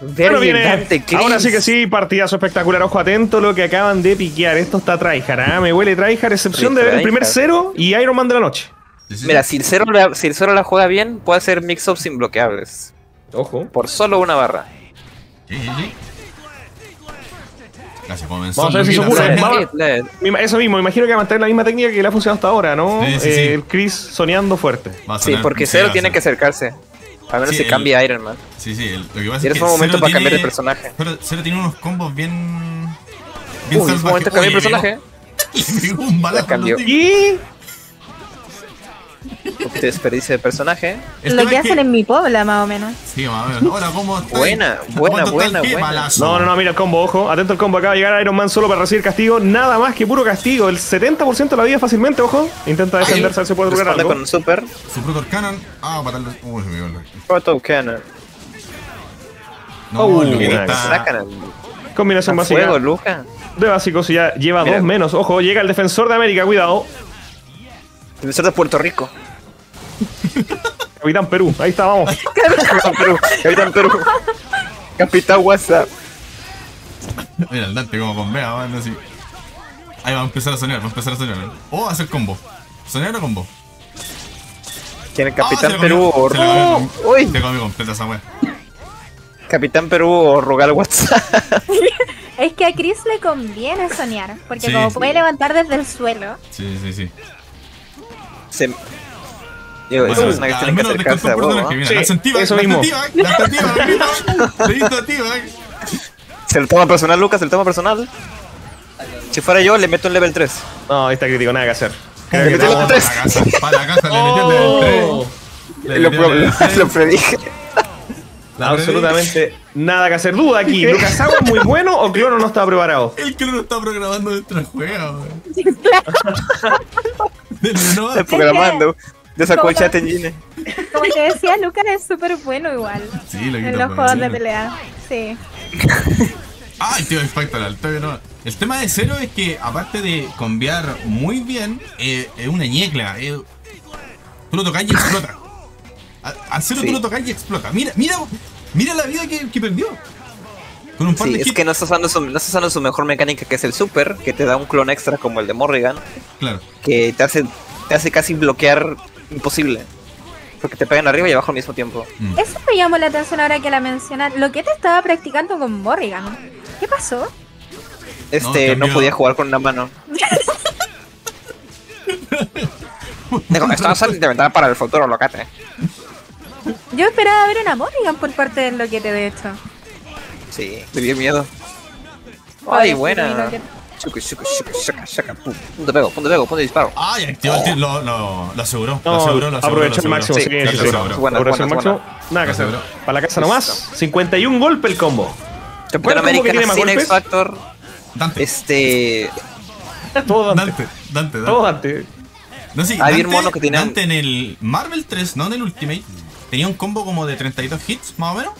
Bueno, viene. Ahora sí que sí, partidazo espectacular. Ojo atento lo que acaban de piquear. Esto está tryhard, ¿ah? Me huele tryhard, excepción Sí, de ver el primer cero y Iron Man de la noche. Sí, sí, Mira, sí. si el cero la, si el cero la juega bien, puede hacer mix-ups sin bloqueables. Ojo. Por solo una barra. Sí, sí, sí. Casi comenzó. Vamos a ver si se ocurre. Eso mismo, imagino que va a mantener la misma técnica que le ha funcionado hasta ahora, ¿no? Sí, sí, Eh, sí. El Chris soñando fuerte. Sí, porque a tiene que acercarse. A menos Sí, si el- cambia Iron Man. Sí, sí. el- lo que pasa Tienes es que un momento para cambiar de personaje. Cero, Cero tiene unos combos bien. Bien Uy, un momento cambié de Oye, personaje. pegó- (laughs) le pegó un balazo. Y Te desperdicia de personaje. El Lo que hacen en mi puebla, más o menos. Sí, más o menos. Hola, ¿cómo estás? Buena, ¿Cuánto buena, el buena, buena. No, no, no, mira el combo, ojo. Atento al combo. Acaba de llegar Iron Man solo para recibir castigo. Nada más que puro castigo. El 70% de la vida fácilmente, ojo. Intenta defenderse, a ver si puede lograr algo. con super. Su Protor Cannon. Ah, matarlo. Uy, se me el- Proto Cannon. No, Oh, al Combinación básica fuego, Luca. de básicos y ya lleva Mira. dos menos. Ojo, llega el defensor de América, cuidado. Defensor de Puerto Rico. (laughs) Capitán Perú, ahí está, vamos. (laughs) Capitán Perú. Capitán Perú. (laughs) Capitán WhatsApp. Mira, el Dante como bombea, weón, así. Ahí va a empezar a soñar, va a empezar a soñar. ¿no? O hacer combo. ¿Soñar o combo? ¿Quién es Ah, Capitán Perú o comió. Uy, Te comí completa esa weá. Capitán Perú o Rogal WhatsApp. Es que a Chris le conviene soñar, porque Sí, como sí. puede levantar desde el suelo, Sí, sí, sí. Se... Digo, Bueno, persona que al tiene que menos acercarse a personaje. ¿no? Sí, la sentiva, eso la mismo. sentiva, la la (laughs) weón. Se lo toma personal, Lucas, se lo toma personal. Si fuera yo, le meto un level 3. No, ahí está crítico, nada que hacer. Le metí No, para 3. la casa, para la casa, le metió el Oh. level 3. Le Lo, el level pro- (laughs) 3. lo predije. La Absolutamente nada que hacer. Duda aquí. (laughs) ¿Lucas Agua es muy bueno o Clono no estaba preparado? El que no está programando dentro del juego, programando. Ya sacó el chat engine. como te decía, Lucas es súper bueno igual Sí, lo en los juegos de pelea. Sí. Ay, tío, Spectral, no. El tema de Cero es que, aparte de conviar muy bien, eh, es una ñecla. eh, tú lo tocas y explota. A- Al Cero Sí. tú lo tocas y explota. Mira, mira, mira la vida que, que perdió. Con un par Sí, de es hits. que no está, usando su, no está usando su mejor mecánica que es el super, que te da un clon extra como el de Morrigan, Claro. que te hace, te hace casi bloquear imposible. Porque te pegan arriba y abajo al mismo tiempo. Mm. Eso me llamó la atención ahora que la mencionas. Lo que te estaba practicando con Morrigan. ¿Qué pasó? Este, no, podía jugar con una mano. (laughs) Digo, esto va a ser de para el futuro, locate. Yo esperaba ver una Morrigan por parte del loquete, de hecho. Sí, me dio miedo. Ay, buena. Chucu, chucu, chucu, chaca, chaca, pum. Punto pego, punto pego, punto disparo. Ay, activó el tiro. Lo, lo, lo aseguró. lo No, aseguró, lo aseguró. aprovechó el máximo, sí, sí, Sí, Aprovechó el máximo. Nada que hacer. Seguro. Para la casa nomás. 51 golpe el combo. Capitán ¿Cuál combo que América tiene más sin golpes? X Factor. Dante. Este. Todo Dante. Dante, Dante, Dante. Todo Dante. No, sí, Había un Dante, mono que tenía- Dante en el Marvel 3, no en el Ultimate, tenía un combo como de 32 hits, más o menos.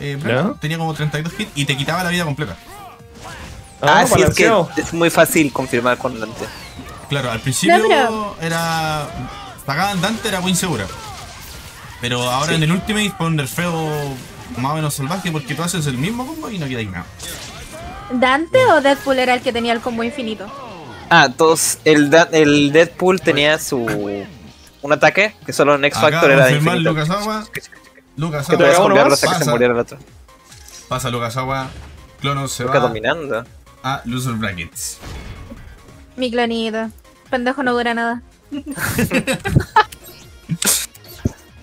Eh. Tenía como 32 hits y te quitaba la vida completa. Ah, Ah, sí, es que es muy fácil confirmar con Dante. Claro, al principio No, pero- era. Pagaban Dante, era muy insegura. Pero ahora en el Ultimate pon nerfeo más o menos salvaje porque tú haces el mismo combo y no queda nada. ¿Dante o Deadpool era el que tenía el combo infinito? Ah, todos. El, Da- el Deadpool tenía su. Un ataque que solo en X Acá Factor era de infinito. Lucas Agua. Lucas Que podías Agua hasta que se Pasa. muriera el otro. Pasa Lucas Agua. Clonos se Lucas va dominando. a Loser Brackets. Mi clonito. Pendejo no dura nada. (laughs)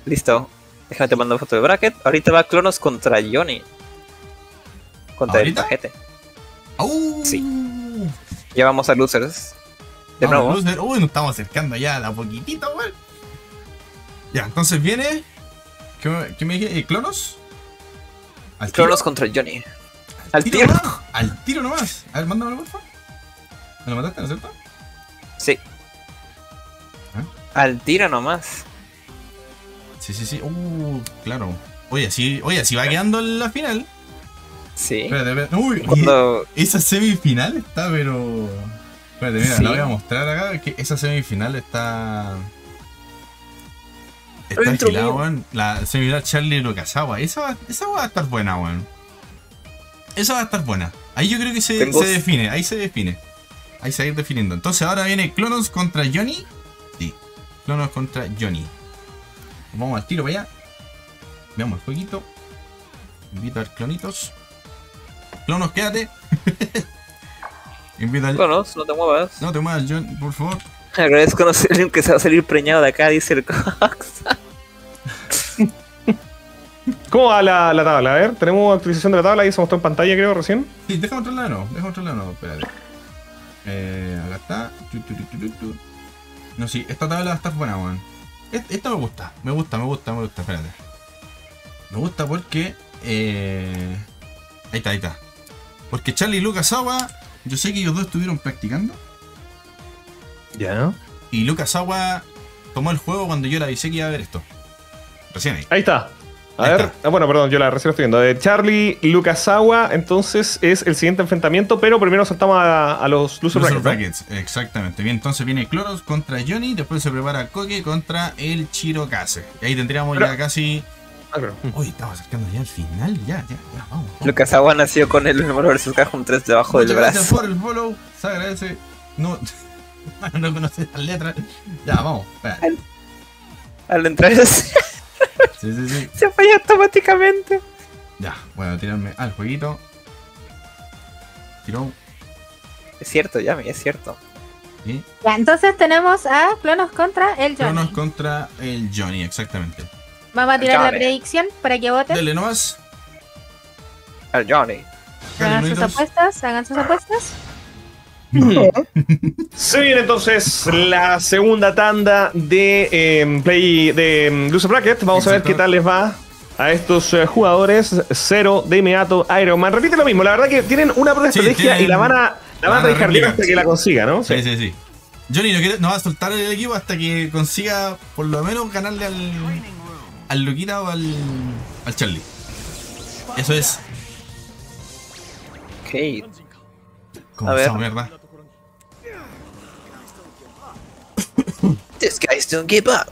Listo. Déjame te mando foto de bracket. Ahorita va Clonos contra Johnny. Contra ¿Ahorita? el pajete. ¡Au! Sí. Ya vamos a losers. De Vamos, nuevo. Loser. Uy, nos estamos acercando ya a poquitito, weón. Ya, entonces viene. ¿Qué, me- qué me dije? Eh, ¿Clonos? ¿Al tiro? Clonos contra Johnny. Al tiro tiro. nomás, Al tiro nomás. A ver, mándamelo, por favor. ¿Me lo mataste, no es cierto? Sí. ¿Ah? Al tiro nomás. Sí, sí, sí. Uh, claro. Oye, así, oye, así va quedando la final. Sí. Espérate, espérate. Uy, Cuando. esa semifinal está, pero. Espérate, mira, Sí. la voy a mostrar acá. Que esa semifinal está. Está mío. weón. La semifinal Charlie Lokasawa. Esa esa va a estar buena, weón. Esa va a estar buena. Ahí yo creo que se, se define, ahí se define. Ahí se va a ir definiendo. Entonces ahora viene Clonos contra Johnny. Sí, Clonos contra Johnny. Vamos al tiro para allá. Veamos el jueguito. Invito a ver clonitos. Clonos, quédate. (laughs) Invita al. Clonos, no te muevas. No te muevas, John, por favor. Agradezco no ser el que se va a salir preñado de acá, dice el Cox. ¿Cómo va la, la tabla? A ver, tenemos actualización de la tabla ahí se mostró en pantalla, creo, recién. Sí, deja mostrarla de nuevo, deja mostrarla de nuevo, espérate. Eh, acá está. Tu, tu, tu, tu, tu, tu. No, sí, esta tabla va a estar buena, weón. Esta me gusta, me gusta, me gusta, me gusta, espérate. Me gusta porque. Eh... Ahí está, ahí está. Porque Charlie y Lucas Agua, yo sé que ellos dos estuvieron practicando. Ya. Y Lucas Agua tomó el juego cuando yo le avisé que iba a ver esto. Recién ahí. Ahí está. A Ahí ver, está. ah, bueno, perdón, yo la recién la estoy viendo. De Charlie Lukasawa, entonces es el siguiente enfrentamiento, pero primero saltamos a, a los loser Loser brackets. exactamente. Bien, entonces viene Cloros contra Johnny, después se prepara Koke contra el Chirokase. Y ahí tendríamos Pero- ya casi Ah, claro. Uy, estamos acercando ya al final. Ya, ya, ya, vamos. Lucas Agua nació con el número versus Cajun 3 debajo del Muchas gracias brazo. por el follow. Se agradece. No, (laughs) (laughs) no conoces las letras. Ya, vamos. espera. Al entrar se, (laughs) Sí, sí, sí. se falla automáticamente. Ya, bueno, tirarme al jueguito. Tiró. Es cierto, Yami, es cierto. Ya, entonces tenemos a Clonos contra el Johnny. Cronos contra el Johnny, exactamente. Vamos a tirar la predicción para que voten. Dele nomás. Al Johnny. Hagan sus apuestas, hagan sus apuestas. (laughs) Se viene entonces la segunda tanda de eh, Play de eh, Loser Bracket. Vamos a ver qué tal les va a estos eh, jugadores. Cero de inmediato, Iron Man. Repite lo mismo, la verdad que tienen una buena Sí, estrategia tienen- y la van a, la van a dejar bien replicar. hasta que la consiga, ¿no? Sí, sí, sí. Johnny no, quiere, no va a soltar el equipo hasta que consiga por lo menos ganarle al. al Luquita o al. al Charlie. Eso es. Ok. Como A ver. mierda. This guys don't give up.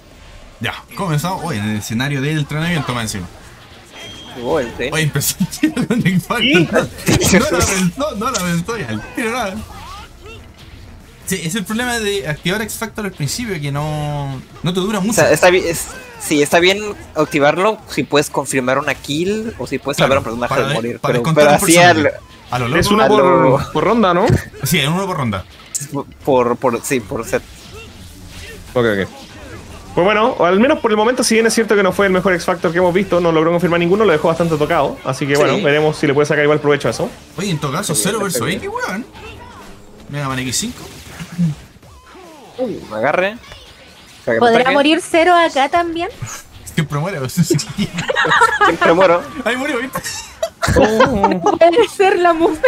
Ya, comenzamos. Oye, en el escenario del entrenamiento más encima. Sí. Oye, empezó con Nick. No no la pensó y al tiro nada. Sí, es el problema de activar X Factor al principio, que no, no te dura O mucho. sea, está bien, es- sí, está bien activarlo si puedes confirmar una kill o si puedes Claro, salvar a un personaje para- de morir. para Pero, pero así personaje. al, A lo loco. Es una A por, lo- por ronda, ¿no? Sí, en uno por ronda. por, por, sí, por set. Ok, ok. Pues bueno, al menos por el momento, si bien es cierto que no fue el mejor X Factor que hemos visto, no logró confirmar ninguno, lo dejó bastante tocado. Así que Sí. bueno, veremos si le puede sacar igual provecho a eso. Oye, en todo caso, Sí, 0 está versus. X, weón. Mega Man X5. Me agarre. ¿Podrá ataque. morir cero acá también? Siempre muere. weón. (laughs) Siempre muero. Ahí murió, ¿viste? Puede ser la mujer.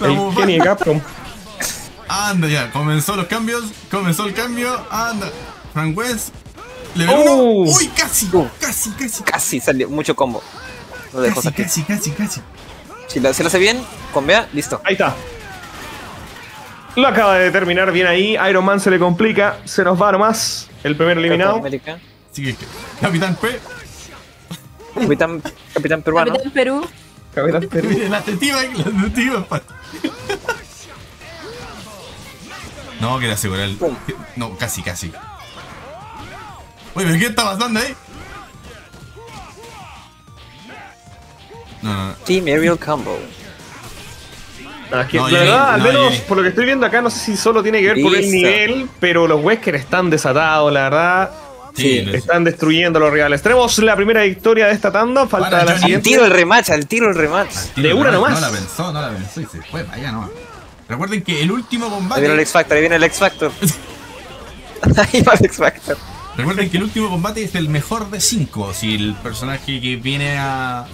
El Kenny Capcom. Anda ya, comenzó los cambios, comenzó el cambio, anda. Frank West, level Oh. 1. Uy, casi, Uh. casi, casi. Casi salió mucho combo. Lo dejo Casi, casi, casi, casi. Si lo, si lo hace bien, con Bea, listo. Ahí está. Lo acaba de terminar bien ahí. Iron Man se le complica. Se nos va nomás. El primer eliminado. Capitán P, Capitán, Capitán peruano. Capitán Perú. Capitán Perú. (laughs) la tetiva, la tetiva. No, que era asegurar el. No, casi, casi. Oye, ¿pero qué está pasando ahí? No, no, no. Team Aerial Combo. Ah, que No, la verdad, al no, menos por lo que estoy viendo acá, no sé si solo tiene que ver por el nivel, pero los Wesker están desatados, la verdad. Sí, Están destruyendo a los rivales. Tenemos la primera victoria de esta tanda. Falta Para, la Johnny. Al siguiente. tiro el rematch, al tiro el rematch. Tiro de una no, nomás. No la pensó, no la pensó y se fue para allá nomás. Recuerden que el último Ahí combate. viene el X Factor, ahí viene el X Factor. (laughs) ahí va el X Factor. Recuerden que el último combate es el mejor de 5. Si el personaje que viene a,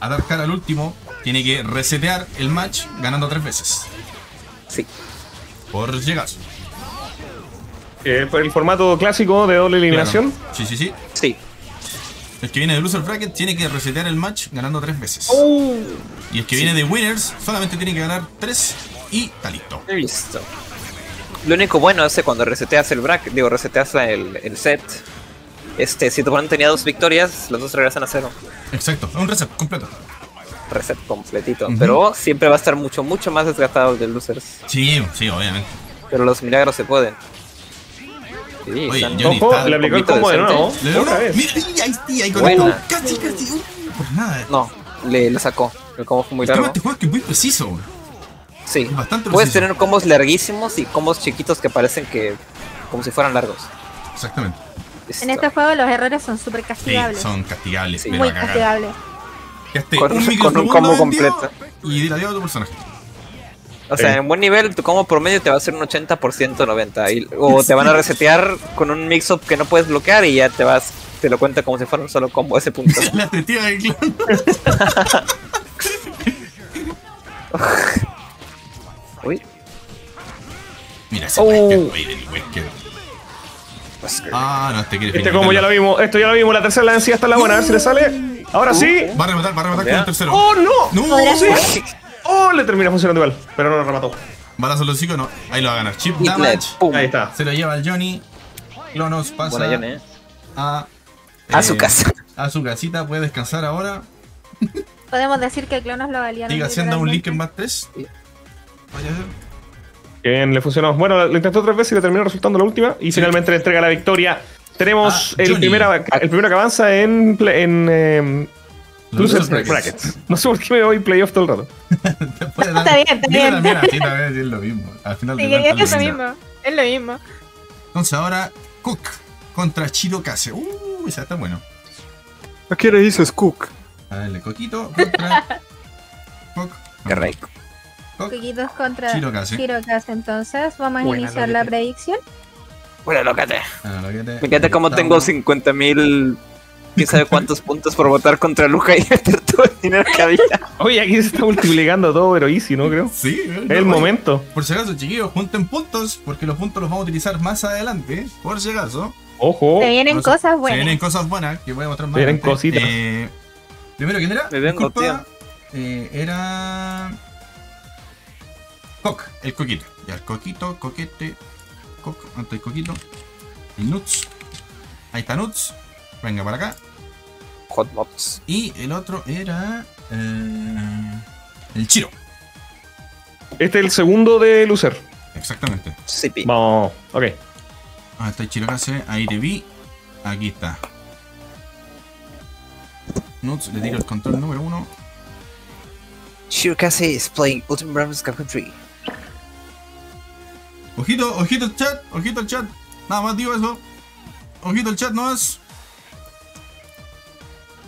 a dar cara al último tiene que resetear el match ganando tres veces. Sí. Por llegar. Eh, por el formato clásico de doble eliminación. Claro. Sí, sí, sí. Sí. El que viene de loser bracket tiene que resetear el match ganando tres veces. Oh. Y el que viene de winners solamente tiene que ganar tres y está listo. Listo. Lo único bueno es que cuando reseteas el bracket, digo, reseteas la- el, el set, este, si tu oponente tenía dos victorias, los dos regresan a cero. Exacto, un reset completo. Reset completito. Pero siempre va a estar mucho, mucho más desgastado el de losers. Sí, sí, obviamente. Pero los milagros se pueden. Sí, Oye, Johnny, está le aplicó el combo de nuevo. Le dio Otra uno. vez. Mira, ahí, ahí, conectó. Casi, casi. uh, por nada. No, le, le sacó. El combo fue muy largo. este juego es que es muy preciso. güey. Sí. bastante Puedes preciso. tener combos larguísimos y combos chiquitos que parecen que. como si fueran largos. Exactamente. En este juego los errores son súper Sí, castigables. son castigables. Sí. pero Muy castigables. Quedaste Con- un con un microsegundo combo completo. Y la dio a tu personaje. O sea, Sí. en buen nivel, tu combo promedio te va a hacer un 80% 90%. Y, o te van a resetear con un mix-up que no puedes bloquear y ya te vas. Te lo cuenta como si fuera un solo combo a ese punto. (laughs) La tetiva del clan. (laughs) ese Oh. Wesker, güey, el Wesker. Ah, no, este quiere Este como ya lo vimos, esto ya lo vimos, la tercera la vencida está la buena, a ver si le sale. Ahora sí. Va a rematar, va a rematar con el tercero. ¡Oh, no! No, sí. ¡Oh! Le termina funcionando igual, pero no lo remató. Balazo a los hocico, no. Ahí lo va a ganar. Chip Hitler, damage. pum. Ahí está. Se lo lleva el Johnny. Clonos pasa Buena Johnny, eh. a. A su eh, casa. a su casita, puede descansar ahora. Podemos decir que Clonos lo valían. Sigue haciendo un link en más 3. Vaya a ser. Que bien, le funcionó. Bueno, lo intentó tres veces y le terminó resultando la última. Y Sí. finalmente le entrega la victoria. Tenemos Ah, el, primero, el primero que avanza en, en eh, Los Losers brackets. brackets. No sé por qué me voy playoff todo el rato. (laughs) Después de Está bien, está bien. también, así también es lo mismo. Al final Sí, es cuentas, lo mismo. mismo. Es lo mismo. Entonces ahora, Cook contra Chirokase. Uh, esa está bueno. ¿A qué le dices Cook? A darle Coquito contra. (laughs) Cook. Qué rico. Coquitos contra Chirokase. Chirocas. Entonces, vamos a Buena, iniciar la predicción. Bueno, lócate. Lo que te- Me encanta cómo tengo 50 mil. ¿Quién sabe cuántos (laughs) puntos por votar contra Luca y meter todo el dinero que había? Oye, aquí se está multiplicando todo, pero easy, ¿no? Creo. Sí, Es el momento. Por si acaso, chiquillos, junten puntos, porque los puntos los vamos a utilizar más adelante. Por si acaso. Ojo. Se vienen cosas Se buenas. vienen cosas buenas que voy a mostrar más. Vienen adelante. cositas. Eh, primero, ¿quién era? Me vengo, Disculpa, eh, era. Coq, el coquito. Ya, el coquito, coquete. Coq, antes el coquito. El Nuts. Ahí está Nuts. Venga para acá. Hotbox. Y el otro era. eh, el Chiro. Este es el segundo de Lucer. Exactamente. Sí, pi. Vamos. Ok. Ah, está el Chirocase. Ahí te vi. Aquí está. Nuts, le tiro el control número uno. Shirokase is playing Ultimate Brothers Capcom 3. Ojito, ojito el chat, ojito el chat. Nada más digo eso. Ojito el chat no es.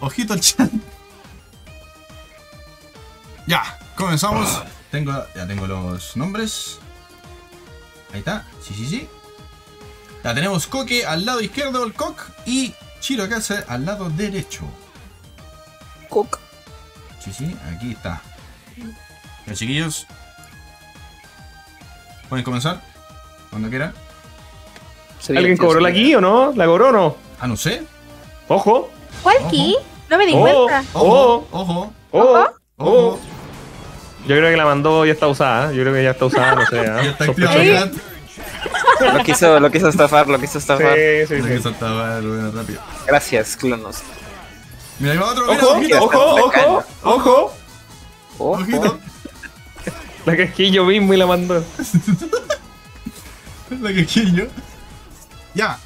Ojito el chat. (laughs) Ya, comenzamos. Tengo, ya tengo los nombres. Ahí está. Sí, sí, sí. Ya tenemos Coque al lado izquierdo, el Coq. Y Chirocase al lado derecho. Cook. Sí, sí, aquí está. Ya, chiquillos. ¿Pueden comenzar? Cuando quieran. ¿Alguien cobró la key o no? ¿La cobró o no? Ah, no sé. Ojo. ¿Cuál Ojo. key? No me di Oh. cuenta. Ojo, ojo, Ojo. ojo. Yo creo que la mandó ya está usada. ¿eh? Yo creo que ya está usada, no sé. ¿eh? (laughs) Ya está. (laughs) Lo quiso, lo quiso estafar, lo quiso Sí, estafar. sí, Tiene que sí. saltar bueno, rápido. Gracias, clonos. Mira, ahí va otro. Mira, Ojo, ojo, ojo, ojo. Ojo. Ojito. La casquillo mismo y la mandó. (laughs) (laughs) La quequillo. Ya.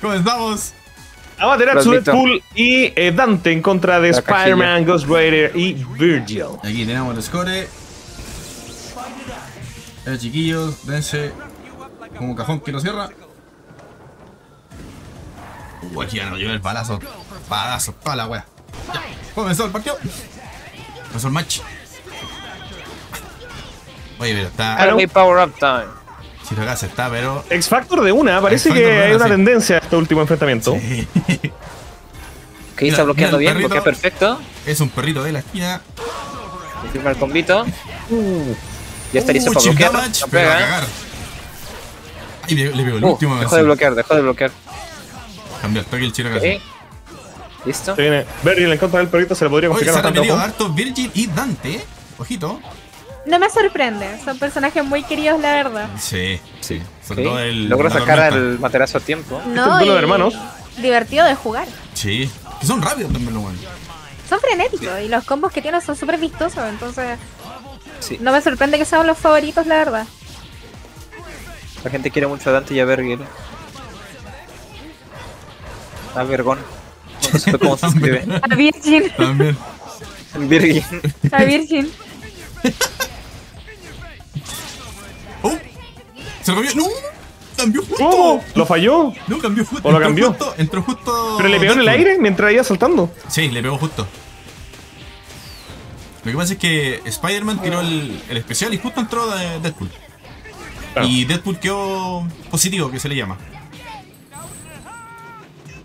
Comenzamos. Amaterasu, Transmito. Deadpool y eh, Dante en contra de Spider-Man, Ghost Rider y Virgil. Aquí tenemos el score. Eh, chiquillos, dense como cajón que lo cierra. Uh, aquí ya nos lleva el balazo. Balazo, toda la wea. Ya, comenzó el partido. Comenzó el match. Oye, pero está. Power Up Time. Si lo hace está, pero. X Factor de una, parece que hay una, sí. tendencia a este último enfrentamiento. Sí. Que Mira, está bloqueando bien, perrito. bloquea perfecto. es un perrito de la esquina. Confirma el combito. Ya está listo Uh, para bloquear. damage, No pero a pega. cagar. Ay, le, le veo el Uh, último. dejó así. de bloquear, dejó de bloquear. Cambió el toque el chiro Ok. casi. ¿Listo? Se viene Virgil en contra del perrito, se le podría se complicar han bastante. repetido ojo. harto Virgil y Dante. Ojito. No me sorprende. Son personajes muy queridos, la verdad. Sí, sí. Sobre todo el. Logro la sacar al materazo a tiempo. No, duelo de y hermanos. Divertido de jugar. Sí. Que son rápidos también los buenos. Son frenéticos y los combos que tienen son súper vistosos. Entonces, Sí. no me sorprende que sean los favoritos, la verdad. La gente quiere mucho a Dante y a Virgil. A Vergón. No sé cómo se (laughs) escribe. A Virgin. También. Virgil. A Virgin. (laughs) ¡Oh! Se lo cambió. ¡No! Cambió justo. ¿Cómo? ¿Lo falló? No, cambió justo. ¿O lo Entró cambió? Justo, entró justo. ¿Pero le pegó en el aire mientras iba saltando? Sí, le pegó justo. Lo que pasa es que Spider-Man tiró el, el especial y justo entró de Deadpool. Claro. Y Deadpool quedó positivo, que se le llama.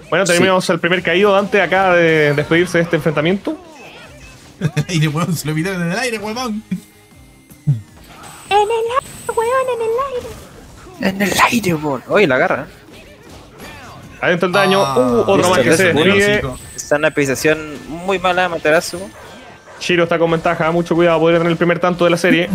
Bueno, terminamos el primer caído. Dante acaba de despedirse de este enfrentamiento. (laughs) y después se lo pitaron en el aire, huevón. En el aire, weón, en el aire. En el aire, bon. Oye, la agarra. Adentro el daño. Ah, uh, otro más que se hocico. Está en una posición muy mala Materazo. Shiro está con ventaja. Mucho cuidado, podría tener el primer tanto de la serie.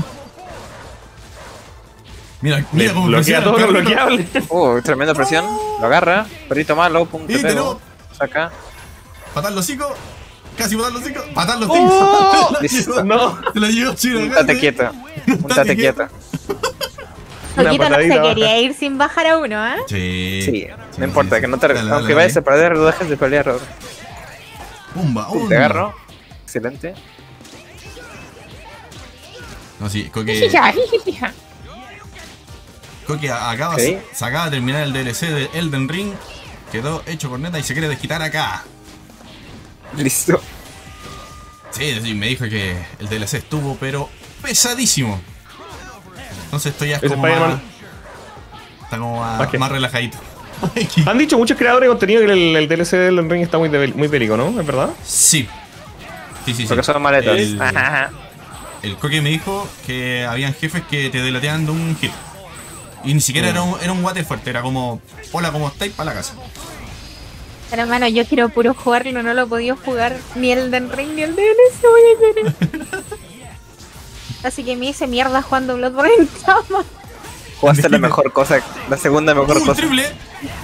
Mira, mira cómo bloquea todo lo bloqueable. Oh, tremenda presión. Lo agarra. Perrito malo, Y te tenemos- Saca. patar los hocico. Casi patar los hocico. Patar los ¡Oh! No. (laughs) Se lo llevó chino. (laughs) Estate quieto. Estate quieto. (laughs) No se quería ir sin bajar a uno, ¿eh? Sí. Sí, no importa, que no te. Dale, dale, aunque dale. vayas a perder, no dejes de pelear. ahora. Pumba, Pum, pumba. Te agarro. Excelente. No, sí, Coque. (laughs) Coque acaba, se acaba de terminar el DLC de Elden Ring. Quedó hecho corneta y se quiere desquitar acá. Listo. Sí, sí, me dijo que el DLC estuvo, pero pesadísimo. Entonces estoy ya Ese como Spider-Man- más, está como más, relajadito. (laughs) Han dicho muchos creadores de contenido que el, el DLC del Elden Ring está muy, de- muy bélico, ¿no? ¿Es verdad? sí. Sí, sí, sí. Porque son maletas. El, el Coque me dijo que habían jefes que te delateaban de un hit. Y ni siquiera era un, era un guate fuerte, era como, hola, ¿cómo estáis? Para la casa. Pero hermano, yo quiero puro jugarlo, no lo he podido jugar ni el Den Ring ni el DLC, voy a. (laughs) Así que me hice mierda jugando Bloodborne en cama. Jugaste la mejor cosa, la segunda mejor ¡Uh, cosa. triple!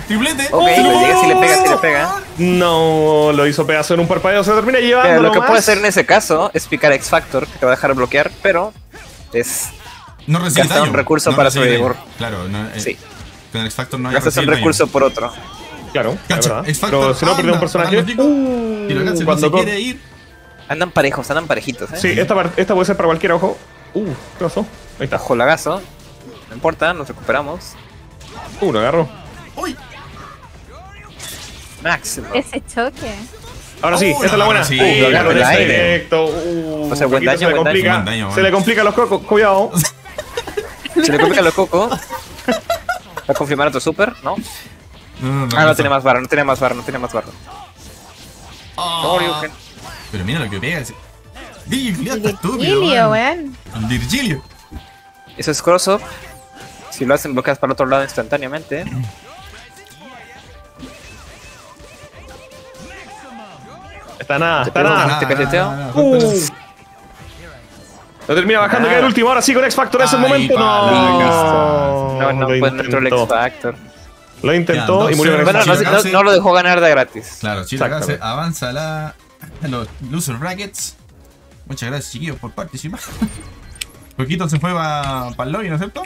¡Triplete! Ok, le llega, si le pega, si le pega. No, lo hizo pedazo en un parpadeo, se termina llevando. Lo que puede hacer en ese caso es picar X Factor, que te va a dejar bloquear, pero es No recibe Gastar un recurso no para recibe sobrevivir. Claro, no, eh, sí. con X Factor no hay Gastas un recurso por otro. Claro, es Cacha, Factor, Pero si no pierde un personaje. uh, Y lo cuando quiere ir. Andan parejos, andan parejitos, ¿eh? Sí, esta, esta puede ser para cualquier ojo. Uh, ¿qué pasó? Ahí está. Ojo lagazo. No importa, nos recuperamos. Uh, lo agarro. ¡Uy! Máximo. Ese choque. Ahora sí, Oh, esta es la no, buena. sí, Uh, lo agarro en directo. Uh, O sea, buen daño, se le daño. complica. Buen daño, se le complica a los cocos. Cuidado. Se le complica los coco. ¿Va a confirmar otro super? ¿No? No, no, no, Ah, no no, tiene más barra, no tiene más barra, no tiene más barra. Ah. Origen. Pero mira lo que pega Virgilio, está estúpido. Virgilio, weón. Virgilio. Eso es cross-up. Si lo hacen, bloqueas para el otro lado instantáneamente. Está nada, está nada. ¿Te? Uh. Lo termina bajando que el último. Ahora sí con X Factor. Es el momento. No, No, pues no el intentó. X Factor. Lo intentó y murió Bueno, no, lo dejó ganar de gratis. Claro, Chile avanza la, los loser brackets. Muchas gracias, chiquillos, por participar. (laughs) Poquito se fue para el lobby, ¿no es cierto?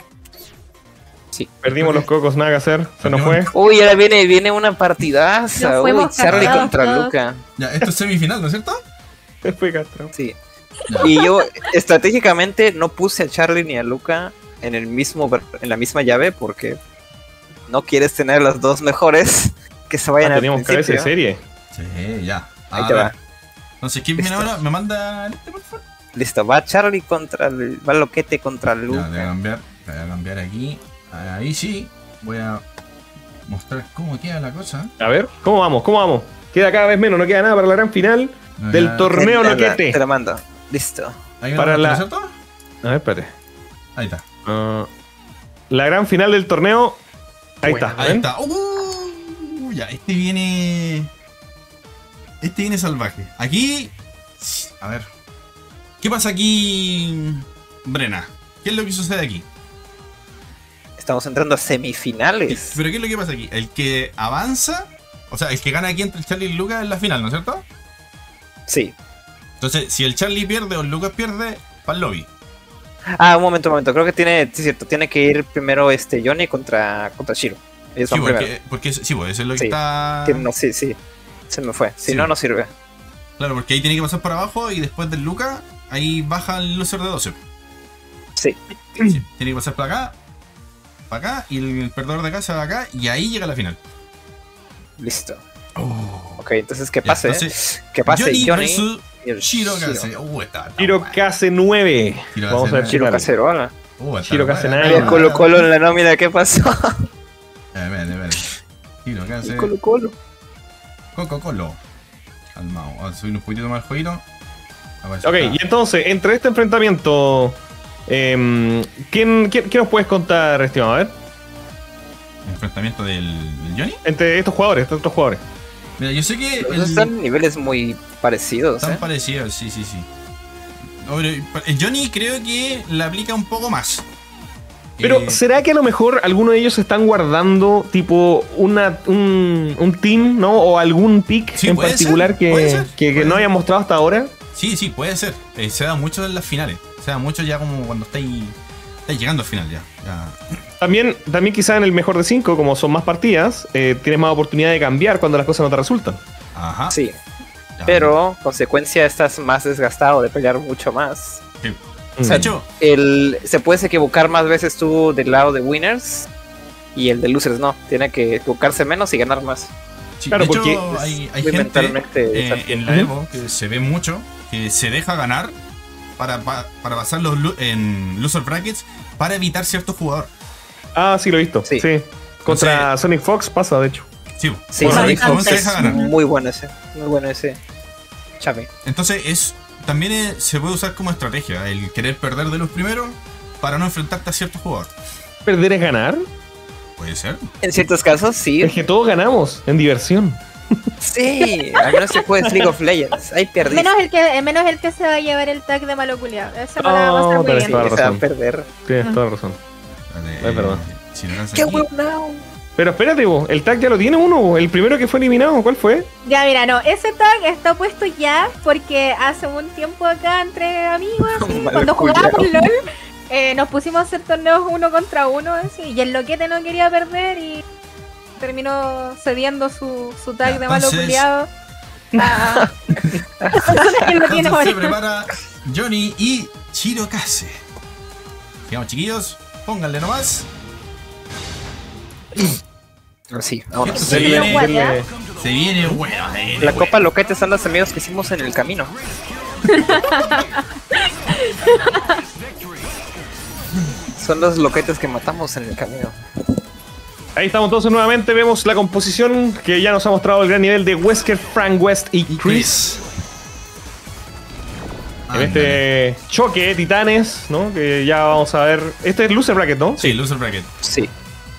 Sí. Perdimos los cocos, nada que hacer. Se nos fue. Uy, ahora viene, viene una partidaza. Nos Uy, Charlie contra todos. Luca. Ya, esto es semifinal, ¿no es cierto? (laughs) Se fue Castro. Sí. Ya. Y yo estratégicamente no puse a Charlie ni a Luca en el mismo en la misma llave porque no quieres tener los dos mejores que se vayan Ah, al teníamos cabeza de serie. Sí, ya. Ahí A te ver. va. Entonces, ¿quién viene ahora? ¿Me manda este, por favor? Listo, va Charlie contra el, va Loquete contra Ya, te voy a Luca. cambiar. Te voy a cambiar aquí. Ahí sí. Voy a mostrar cómo queda la cosa. A ver, ¿cómo vamos? ¿Cómo vamos? Queda cada vez menos, no queda nada para la gran final No, del ya- torneo Te la- Loquete. Te la mando. Listo. Ahí para para la-. A ver, espérate. Ahí está. Ah, la gran final del torneo. Ahí está. Ahí ¿ven? está. Uh, ya, este viene. Este viene salvaje. Aquí. A ver. ¿Qué pasa aquí, Brena? ¿Qué es lo que sucede aquí? Estamos entrando a semifinales. ¿Pero qué es lo que pasa aquí? El que avanza. O sea, el que gana aquí entre el Charlie y el Lucas es la final, ¿no es cierto? Sí. Entonces, si el Charlie pierde o el Lucas pierde, para el lobby. Ah, un momento, un momento. Creo que tiene, sí, cierto, tiene que ir primero este Johnny contra, contra Shiro. Ellos Sí, porque, porque sí, pues eso es lo que Sí. está. No, sí, sí. Se me fue. Si Sí. no, no sirve. Claro, porque ahí tiene que pasar por abajo y después del Lucas, ahí baja el loser de 12. Sí. Sí, tiene que pasar por acá, para acá, y el perdedor de acá se va acá, y ahí llega la final. Listo. Oh. Ok, entonces que Ya, pase. entonces, que pase Johnny, Johnny, versus y el Shiro. Kase. Uh, está, Shiro. Kase 9. Shiro Vamos a ver Kase Shiro. Uh, está Shiro. Kase Eh, nadie. Mira, eh, Colo Colo en la nómina, ¿qué pasó? ven, ven. (laughs) Shiro Kase. Colo Colo. Coco Colo. Calmado. Vamos a subir un poquito más el jueguito. Aparece Ok, acá. y entonces, entre este enfrentamiento, em, ¿quién, quién, qué nos puedes contar, estimado? A ver, Enfrentamiento del, del Johnny. entre estos jugadores, estos otros jugadores. Mira, yo sé que. Los el- dos están en niveles muy parecidos, Están ¿eh? parecidos, sí, sí, sí. El Johnny creo que la aplica un poco más. Pero, Eh, ¿será que a lo mejor alguno de ellos están guardando tipo una, un, un team, ¿no? O algún pick Sí, en particular ser, que, que- no hayan mostrado hasta ahora? Sí, sí, puede ser. Eh, se da mucho en las finales. Se da mucho ya como cuando estáis, estáis llegando al final ya. ya. También, también quizá en el mejor de cinco, como son más partidas, eh, tienes más oportunidad de cambiar cuando las cosas no te resultan. Ajá. Sí, Ya. pero consecuencia estás más desgastado de pelear mucho más. Sí. Mm. De hecho, El, se puedes equivocar más veces tú del lado de winners y el de losers no. Tiene que equivocarse menos y ganar más. sí, Claro, de hecho, porque hay, hay gente mentalmente eh, en la Evo que se ve mucho que se deja ganar para, pa- para pasar los en loser brackets para evitar cierto jugador. Ah, sí, lo he visto. Sí. Sí. Contra Sonic Fox pasa, de hecho. Sí, Sí, bueno, Sonic aún Fox se es deja ganar. muy bueno ese. Muy bueno ese. Chave. Entonces es también es- se puede usar como estrategia el querer perder de los primeros para no enfrentarte a cierto jugador. ¿Perder es ganar? Puede ser. En ciertos casos, sí. Es que todos ganamos en diversión. Sí, al menos se puede League of Legends. Ahí perdí. Menos el que, menos el que se va a llevar el tag de malo culiao. Eso no la va a Oh, pasar muy bien. toda la se va a razón. perder. Tienes toda la razón. Espérate, Es verdad. si no ¡Qué Pero espérate, vos, el tag ya lo tiene uno, vos. el primero que fue eliminado, ¿cuál fue? Ya, mira, no, ese tag está puesto ya porque hace un tiempo acá entre amigos, (laughs) Malo cuando jugábamos LOL, eh, nos pusimos a hacer torneos uno contra uno, así, y el loquete no quería perder y terminó cediendo su, su tag Ya, de malo entonces- culiado a a la persona que lo tiene Entonces se prepara Johnny y Chirokase. Digamos, chiquillos, pónganle nomás. (clears throat) Sí, vámonos. Se viene, viene bueno. se viene La bueno. copa loquete son los amigos que hicimos en el camino. (laughs) son los loquetes que matamos en el camino. Ahí estamos entonces nuevamente, vemos la composición que ya nos ha mostrado el gran nivel de Wesker, Frank West y Chris. Chris. En este choque, Titanes, ¿no? Que ya vamos a ver. Este es Loser Bracket, ¿no? Sí, loser bracket. Sí.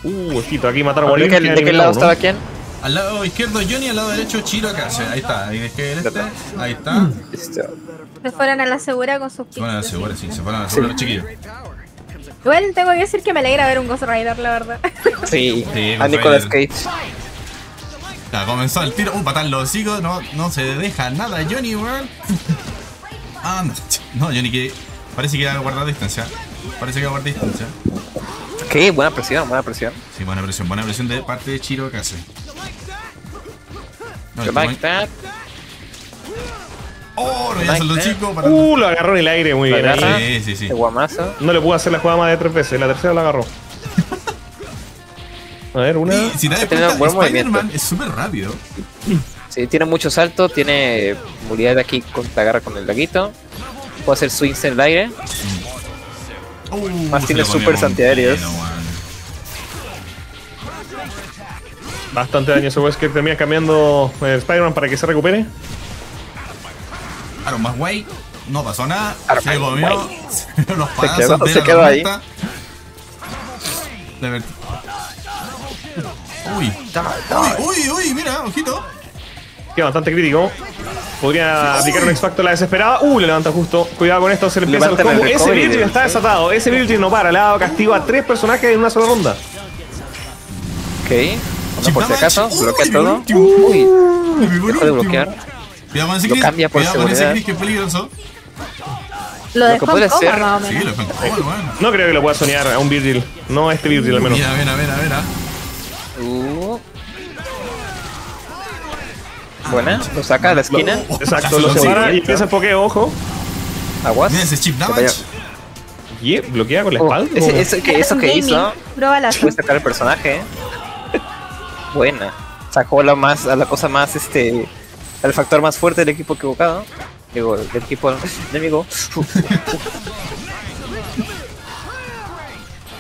Uh, ojito, aquí mataron a ¿De qué, de lado ¿no? estaba quién? Al lado izquierdo Johnny, al lado derecho Chirokase. Ahí está, ahí dejé el este. Ahí está. Listo. Se fueron a la segura con sus Se van a la segura, sí, se van a la segura los chiquillos. Igual tengo que decir que me alegra ver un Ghost Rider, la verdad. (laughs) Sí, Sí, a Nicolas. Cage. Ya comenzó el tiro. Uh, patar los hocicos. No, no se deja nada Johnny, weón. (laughs) Ah, no, no, Johnny que parece que va a guardar distancia. Parece que va a guardar distancia. Ok, buena presión, buena presión. Sí, buena presión, buena presión de parte de Chiro Kase. No, The este. Oh, los chicos para. Uh, lo agarró en el aire, muy bien. agarra. Sí, sí, sí. Guamazo. No le pudo hacer la jugada más de tres veces, la tercera la agarró. (laughs) A ver, una. Y si te Spider-Man movimiento. es súper rápido. Sí, tiene mucho salto, tiene movilidad de aquí con la agarra con el laguito. Puede hacer swings en el aire. Uh, Más tiene muy antiaéreos. Bastante daño ese Wesker. Termina cambiando eh, Spider-Man para que se recupere. Aaron más guay. No pasó nada. Aaron Se comió (laughs) los Se quedó- de se la quedó ahí. De ver- Uy. Uy, uy, uy, mira, ojito. Queda bastante crítico. Podría aplicar un X-Factor a la desesperada. Uh, le levanta justo. Cuidado con esto, se le empieza el Levantan el combo. Ese Virgin está desatado. Ese Virgin no para. Le ha dado castigo a tres personajes en una sola ronda. Ok. Bueno, por si acaso, bloquea todo. Uy, dejó de bloquear. Lo cambia por Cuidado con ese seguridad. Chris que es peligroso. Lo que dejó puede en coma, ser- más o Sí, menos. lo dejó en coma, bueno. No creo que lo pueda soñar a un Virgil. No a este Virgil al menos. Mira, mira, mira, mira. Uh. Buena, lo saca de la esquina. Exacto, lo Sí, separa y empieza el pokeo, ojo. Aguas. Mira ese chip damage. vaya- Y bloquea con la Oh, espalda. ese- ese que- eso que Gaming, hizo, puede sacar el personaje. (laughs) Buena. Sacó la más, a la cosa más, este, al factor más fuerte del equipo equivocado. Digo, del equipo enemigo.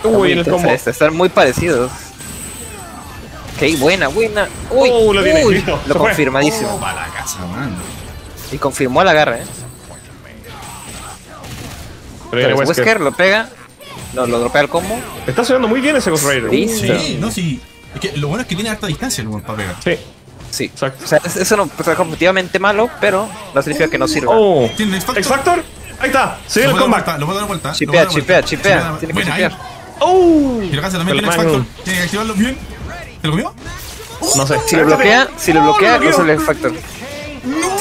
Uy, el combo. Están muy parecidos. Ok, buena, buena. Uy, Oh, lo tiene, uy, lo confirmadísimo. Oh, para la casa, man. Y confirmó el agarre. ¿eh? Pero Wesker. Wesker lo pega. No, lo dropea el combo. Está sonando muy bien ese Ghost Rider. Sí. Sí, no, sí. Es que lo bueno es que tiene harta distancia el buen para pegar. Sí, Sí. exacto. O sea, es- eso no es competitivamente malo, pero no significa que no sirva. Oh, ¿Tiene X-Factor? X-Factor. Ahí está. Se viene el puedo dar comeback. vuelta, lo puedo dar vuelta. Chipea, chipea, chipea, tiene que chipear. ¡Oh! Hirokase también El tiene X Magnum. Factor. Tiene que activarlo bien. ¿Te lo comió? No sé. Si lo bloquea, si lo bloquea, el X Factor.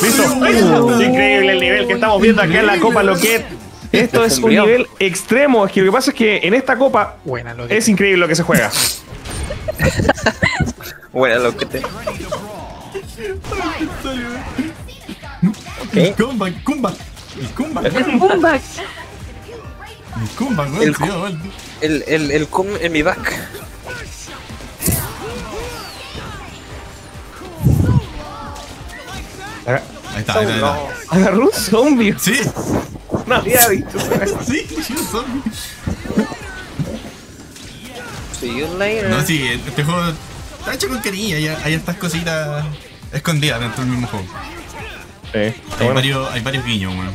Listo. Increíble el nivel que estamos viendo acá en la Copa Loquet. Esto es un nivel extremo. Es que lo que pasa es que en esta copa Buena lo que es increíble lo que se juega. Bueno, lo que te. El comeback, comeback. El comeback. El comeback. El comeback. El. El, el, el cum en mi back. Aga- Ahí está, ahí está, ahí está. Agarró un zombie. Sí, No había visto. (laughs) sí, sí, un zombie. See you later. No, sí, este juego está hecho con cariño. Hay, hay estas cositas escondidas dentro del mismo juego. Sí, Hay, bueno. varios, hay varios guiños, weón.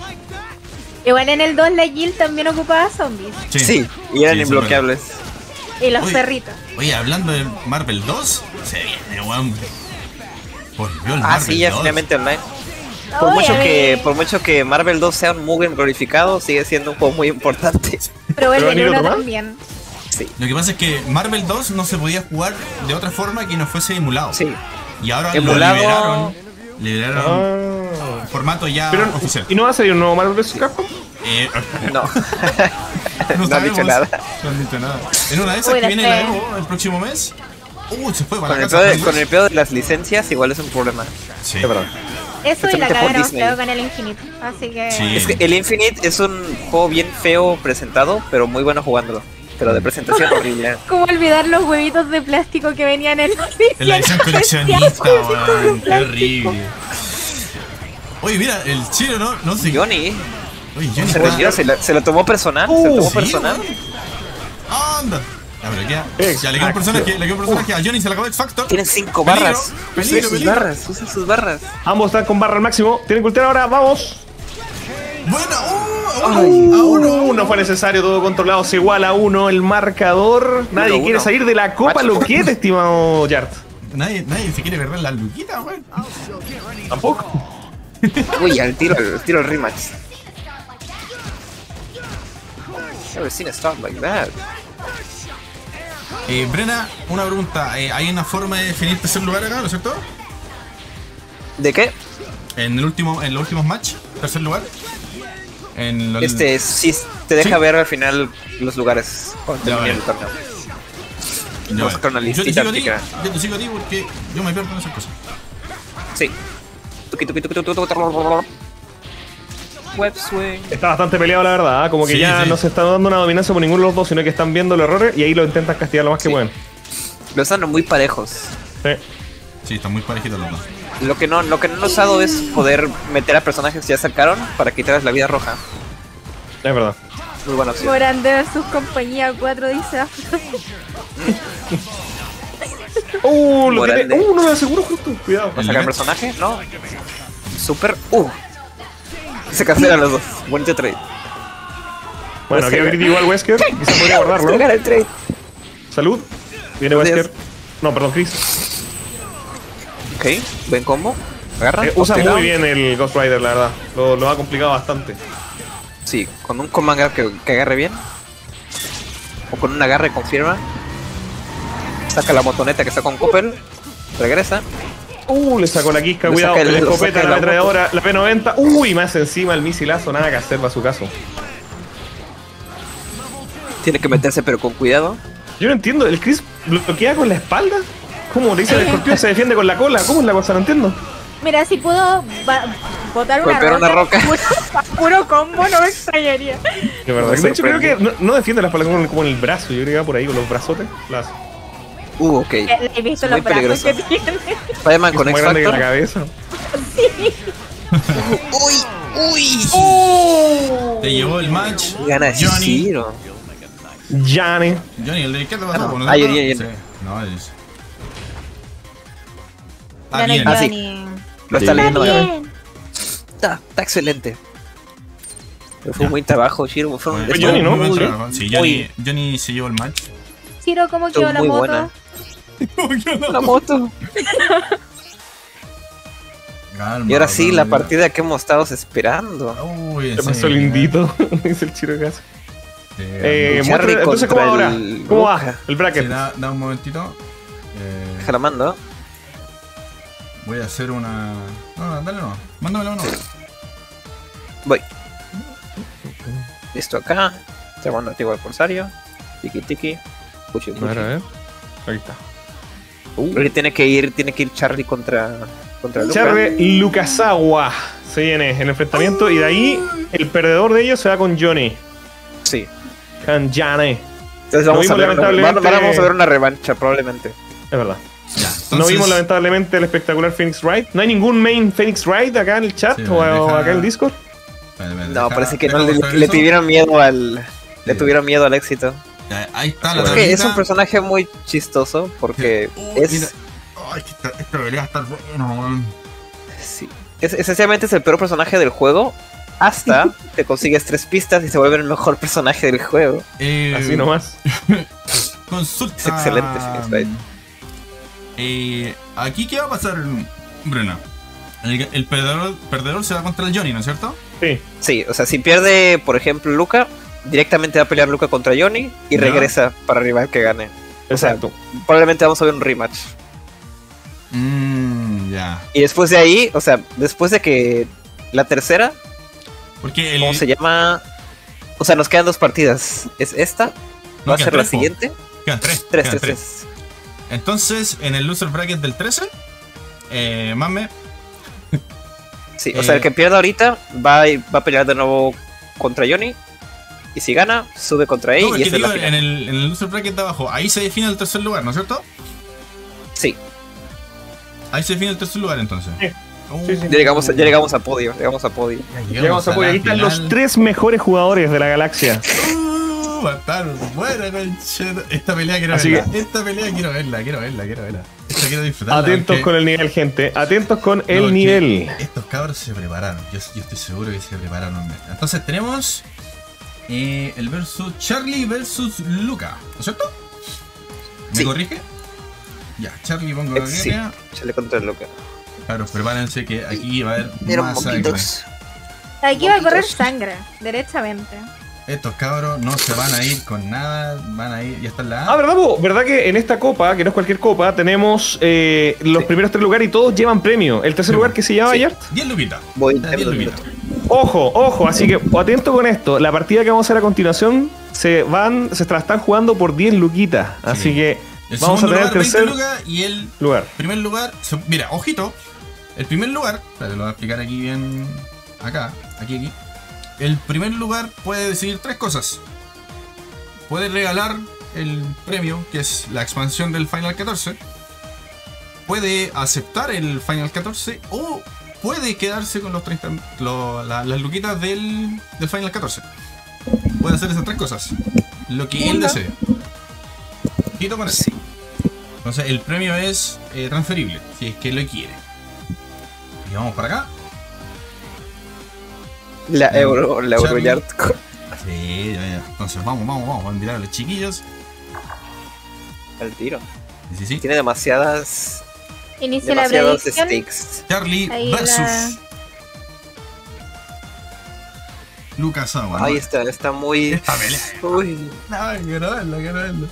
Igual en el 2 la Jill también ocupaba zombies. Sí, y eran Sí, imbloqueables. Y los Oye. perritos. Oye, hablando del Marvel 2, se viene, weón. Volvió el Ah, Marvel sí, ya 2. finalmente online. Por Oye, mucho, que, por mucho que Marvel 2 sea un Mugen glorificado, sigue siendo un juego muy importante. Pero ¿Pero el venir del 1 otro más? también. Lo que pasa es que Marvel 2 no se podía jugar de otra forma que no fuese emulado. Sí. Y ahora Emulado- lo liberaron. Liberaron Ah. formato ya Pero, oficial. ¿Y no va a salir un nuevo Marvel vs. Capcom? Eh, No. (laughs) no, No han dicho nada. No han dicho nada. En una de esas Uy, que viene la. Evo el próximo mes. Uh, se fue para Con la el, casa. pedo de, con el pedo de las licencias, igual es un problema. Sí. De verdad. Eso y la cagaron feo con el Infinite. Así que. Sí. Es que el Infinite es un juego bien feo presentado, pero muy bueno jugándolo. Pero de presentación (laughs) horrible. ¿Cómo olvidar los huevitos de plástico que venían en la En la edición (laughs) coleccionista, weón. Qué horrible. Oye, mira, el chino no, no sé. Johnny Oye, Johnny se retiró, se, la- se lo tomó personal. se lo tomó Sí, personal. weón. Anda. Ya, pero queda. Ya le queda un personaje, le queda un personaje. A Johnny se le acabó X Factor. Tienen cinco Peligro, barras. peligro, usen sus barras, usen sus barras. Ambos están con barra al máximo. Tienen que ultear ahora. ¡Vamos! Bueno, uh, a uno, a uno. uh, no fue necesario, todo controlado. Se iguala a uno el marcador. Nadie Uno, quiere uno. salir de la Copa Macho. Loquete, estimado Yart. Nadie, nadie se quiere perder la luquita, weón. Tampoco. Uy, al tiro, al tiro el rematch. Never seen a start like that. Eh, Brena, una pregunta. Eh, ¿Hay una forma de definir tercer lugar acá, no es cierto? ¿De qué? En el último, en los últimos match, tercer lugar. En los- Este, sí, te deja Sí. ver al final los lugares Ya el torneo. Una yo te sigo a ti, yo te sigo a ti porque yo me pierdo en esas cosas. Sí. Web swing. Está bastante peleado, la verdad. ¿ah? Como que Sí, ya sí. no se está dando una dominancia por ninguno de los dos, sino que están viendo los errores y ahí lo intentan castigar lo más que pueden. Los están muy parejos. Sí. Sí, están muy parejitos los dos. Lo que no, lo que no han usado es poder meter a personajes que ya sacaron para quitarles la vida roja. Es verdad. Muy buena opción. Morande versus compañía 4 dice. (laughs) Uh, lo tiene. Uh, no me aseguro justo. Cuidado. ¿Va a ¿El sacar personaje? No. Super. Uh. Se cancelan los dos. Bonito trade. Bueno, aquí grit igual Wesker. Quizá podría guardarlo. El trade. Salud. Viene Buenos Wesker. No, perdón, Chris. Ok, buen combo. Agarra. Eh, usa muy bien el Ghost Rider, la verdad. Lo, lo ha complicado bastante. Sí, con un command que, que agarre bien. O con un agarre confirma. Saca la motoneta que está con Coppel. Regresa. Uh, le sacó la quisca, Le cuidado. el- la escopeta, la la ametralladora, la P90. Uy, más encima el misilazo. Nada que hacer, va su caso. Tiene que meterse pero con cuidado. Yo no entiendo, ¿el Chris bloquea con la espalda? ¿Cómo le dice el escorpión? Se defiende con la cola. ¿Cómo es la cosa? No entiendo. Mira, si puedo botar una roca, una roca. Puro, puro combo, no me extrañaría. De verdad. Me De hecho, creo que no, no defiende la espalda como, como en el brazo. Yo creo que va por ahí con los brazotes. Las, Uh, ok. He visto Muy los brazos que tiene. Spider-Man con es X grande que la Factor. cabeza. Uy, uy. Te llevó el match. Gana Johnny. Shiro. Johnny. Johnny, el de ¿qué te pasó? Ah, no. ¿No Ah, Johnny? Johnny. Sí. No, es. Está bien. Ah, sí. Johnny. Lo está Está leyendo. bien. Está, está excelente. Pero fue muy trabajo, Shiro. Fue un Johnny, ¿no? buen. Sí, Johnny, Johnny se llevó el match. Ciro, ¿cómo quedó la muy moto? buena. La moto. Calma, Y ahora sí, la partida que hemos estado esperando. Uy, ¿Qué sí. pasó, lindito? (laughs) Dice el chiro casi. Eh, muestra- entonces, ¿cómo ahora? el ¿Cómo va el bracket? Sí, da, da un momentito. Eh, Déjala mando. voy a hacer una. No, no, dale no. Mándamela uno. Voy. Listo acá. Te mando antiguo al corsario. Tiki tiki. Puchi, A ver, a puchi. ver. Ahí está. Porque tiene que ir, tiene que ir Charlie contra, contra Luca. Charlie Lukasawa se viene el enfrentamiento y de ahí el perdedor de ellos se va con Johnny. Sí. Con Johnny. Entonces vamos a, vimos ver, lamentablemente- vamos a ver una revancha probablemente. Es verdad. Ya. no vimos lamentablemente el espectacular Phoenix Wright. ¿No hay ningún main Phoenix Wright acá en el chat Sí, o, deja- acá en el Discord? No, deja- parece que no le, le tuvieron miedo al. Le tuvieron miedo al éxito. Ahí está la Es que es un personaje muy chistoso porque es, mira. Ay, que esta, esta pelea bueno, sí, es- esencialmente es el peor personaje del juego hasta (laughs) que consigues tres pistas y se vuelve el mejor personaje del juego. Eh, Así nomás. (laughs) Consulta. Es excelente, Wright. Eh, aquí, ¿qué va a pasar, Bruna? El, el perdedor, perdedor se va contra el Johnny, ¿no es cierto? Sí. Sí, o sea, si pierde, por ejemplo, Luca, directamente va a pelear Luca contra Johnny y regresa para rival que gane. O sea, Exacto. probablemente vamos a ver un rematch. Mmm, ya. Y después de ahí, o sea, después de que la tercera, Porque el. ¿cómo se llama? O sea, nos quedan dos partidas. ¿Es esta? No, ¿Va a ser la tres, siguiente? Quedan tres. Tres, quedan tres, tres. Entonces, en el loser bracket del 13, eh, Mame, Sí, o sea, Eh, el que pierda ahorita va, va a pelear de nuevo contra Johnny. Y si gana, sube contra él no, y es la final. en el, en el loser bracket de abajo, ahí se define el tercer lugar, ¿no es cierto? Sí, Ahí se define el tercer lugar entonces. Sí. Uh, Sí, sí. ya llegamos, a, ya llegamos a podio, llegamos a podio. ya Llegamos a poder. Ahí están los tres mejores jugadores de la galaxia. Uh, va a estar buena. Esta pelea quiero Así verla. Esta pelea quiero verla, quiero verla, quiero verla. Esta quiero disfrutarla. Atentos porque- con el nivel, gente. Atentos con el No, nivel. Estos cabros se prepararon. Yo, yo estoy seguro que se prepararon. Entonces tenemos eh, el versus Charlie versus Luca. ¿No es cierto? ¿Me Sí. corrige? Ya, Charlie pongo Eh, la sí. línea. Chale contra Luca. Cabros, prepárense que aquí va a haber masacre. Aquí va a correr sangre, derechamente. Estos cabros no se van a ir con nada. Van a ir. Ya está en la Ah, A. ¿verdad, po? ¿verdad que en esta copa, que no es cualquier copa, tenemos eh, los Sí. primeros tres lugares y todos llevan premio? ¿El tercer Sí, lugar que se llama Sí. Yart? 10 luquitas. Voy Ya, en 10 dos luquitas. minutos. Ojo, ojo, así que atento con esto. La partida que vamos a hacer a continuación se van, se la están jugando por 10 luquitas. Así Sí. que El vamos a tener el lugar, 20 tercer lucas. Y el lugar. primer lugar. Mira, ojito. El primer lugar. espérate, lo voy a explicar aquí bien. Acá, aquí, aquí. El primer lugar puede decidir tres cosas. Puede regalar el premio, que es la expansión del Final 14. Puede aceptar el Final 14 o puede quedarse con los 30, lo- la- las luquitas del, del Final 14. Puede hacer esas tres cosas. Lo que él desee. Quito con eso. Entonces el premio es eh, transferible, si es que lo quiere. Y vamos para acá. La Eh, Euro, la. Euroyard. Sí, ya, ya. Entonces vamos, vamos, vamos. Vamos a mirar a los chiquillos. Al tiro. Sí, sí, sí. Tiene demasiadas. Inicia la demasiados predicción. stakes. Charlie Ahí versus la- Lucas Agua. ¿no? Ahí está, está muy. Esta pelea. Uy. No, quiero verlo, quiero verlo.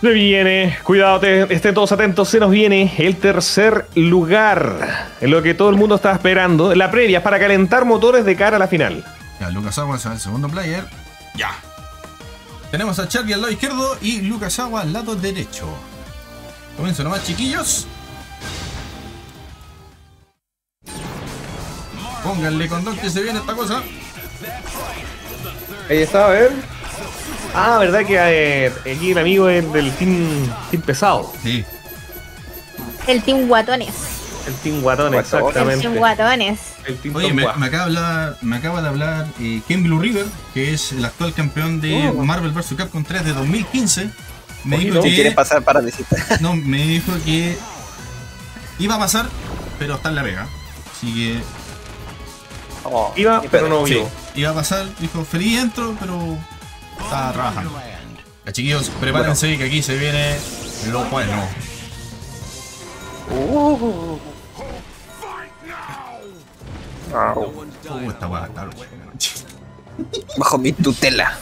Se viene, cuidado, estén todos atentos, se nos viene el tercer lugar. En lo que todo el mundo estaba esperando. La previa para calentar motores de cara a la final. Ya, Lucas Agua es el segundo player. Ya. Tenemos a Charlie al lado izquierdo y Lucas Agua al lado derecho. Comienzo nomás, chiquillos. Pónganle condón que se viene esta cosa. Ahí está, a ver. Ah, verdad que eh, aquí el amigo es del team, team pesado. Sí. El Team Guatones. El team guatón, Guatón. El exactamente. Team Guatones. El team Oye, me, acaba de hablar, me acaba de hablar eh, Ken Blue River, que es el actual campeón de Oh. Marvel vs. Capcom 3 de 2015. Me Oye, dijo ¿no? que Quiere pasar para visita. (laughs) no, me dijo que iba a pasar, pero está en la pega. Así que Oh, Iba, ni pero no sí, vio. iba a pasar. Dijo feliz entro, pero está trabajando. Ya, chiquillos, prepárense que aquí se viene lo bueno. Uh. Uh, esta weá está. Bajo mi tutela.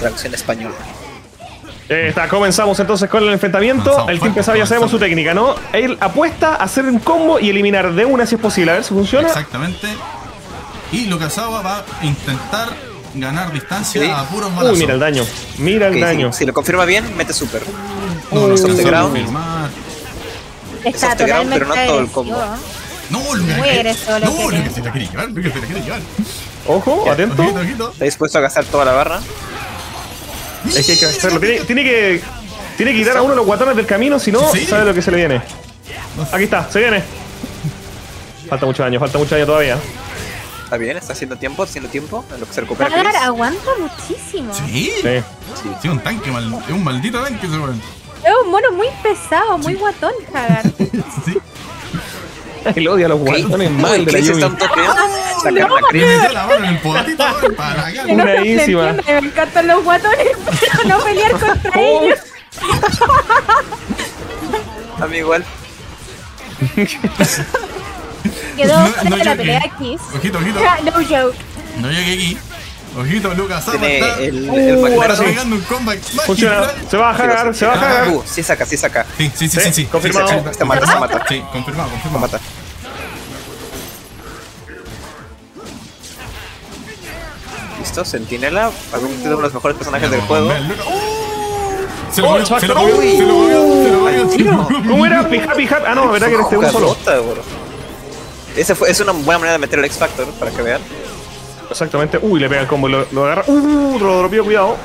Traducción español. Eh, está, comenzamos entonces con el enfrentamiento. Avanzamos, el Team Pesado ya sabemos su técnica, ¿no? Él apuesta a hacer un combo y eliminar de una si es posible. A ver si funciona. Exactamente. Y Lukasawa va a intentar ganar distancia Sí. a puros Uy, balazos. mira el daño. Mira el Ok, daño. Si, si lo confirma bien, mete super. No, no alcanza a ground. confirmar. Está Soft ground, totalmente pero no todo el combo. No. Muy que- agresivo lo No, que Lucas tiene. se la quiere llevar. Se la quiere llevar. Ojo, atento. Ojito, ojito. Está dispuesto a gastar toda la barra. Es que hay que hacerlo. Tiene, tiene que. Tiene que quitar a uno de los guatones del camino, si no, Sí. sabe lo que se le viene. Aquí está, se viene. Falta mucho daño, falta mucho daño todavía. Está bien, está haciendo tiempo, haciendo tiempo. En lo que se recupera. Aguanta muchísimo. Sí. Sí. Sí, un tanque, mal, es un maldito tanque ese weón. Es un mono muy pesado, muy guatón, Hagar. (laughs) Sí. Él odia a los guatones mal de la Chris está Yumi. un toque. Sacar la metió la mano en el weón, para acá. No me encantan los guatones, (laughs) pero no pelear contra Oh. ellos. A mí igual. (laughs) Quedó No- fuera no de la llegué. pelea Kiss. Ojito, ojito. No joke. No llegué aquí. Ojito, Lucas Tiene está. el, Uh, el ahora sí. pegando un comeback Funciona. Se va a jagar, se va a jagar. Uh, sí saca, sí saca. Sí, sí, sí, Sí, sí, confirmado. Sí, sí. Este mata, este mata. Sí, confirmado, confirmado. mata. Listo, Sentinela, uno de los mejores personajes del juego. Se lo Oh, se lo comió, se lo comió, se lo se. (laughs) ¿Cómo era? Pija, pija. Ah, no, verdad que era este uno solo. Fue, es una buena manera de meter el X Factor para que vean. Exactamente. Uy, le pega el combo, lo, lo agarra. Uh, lo dropeó, cuidado.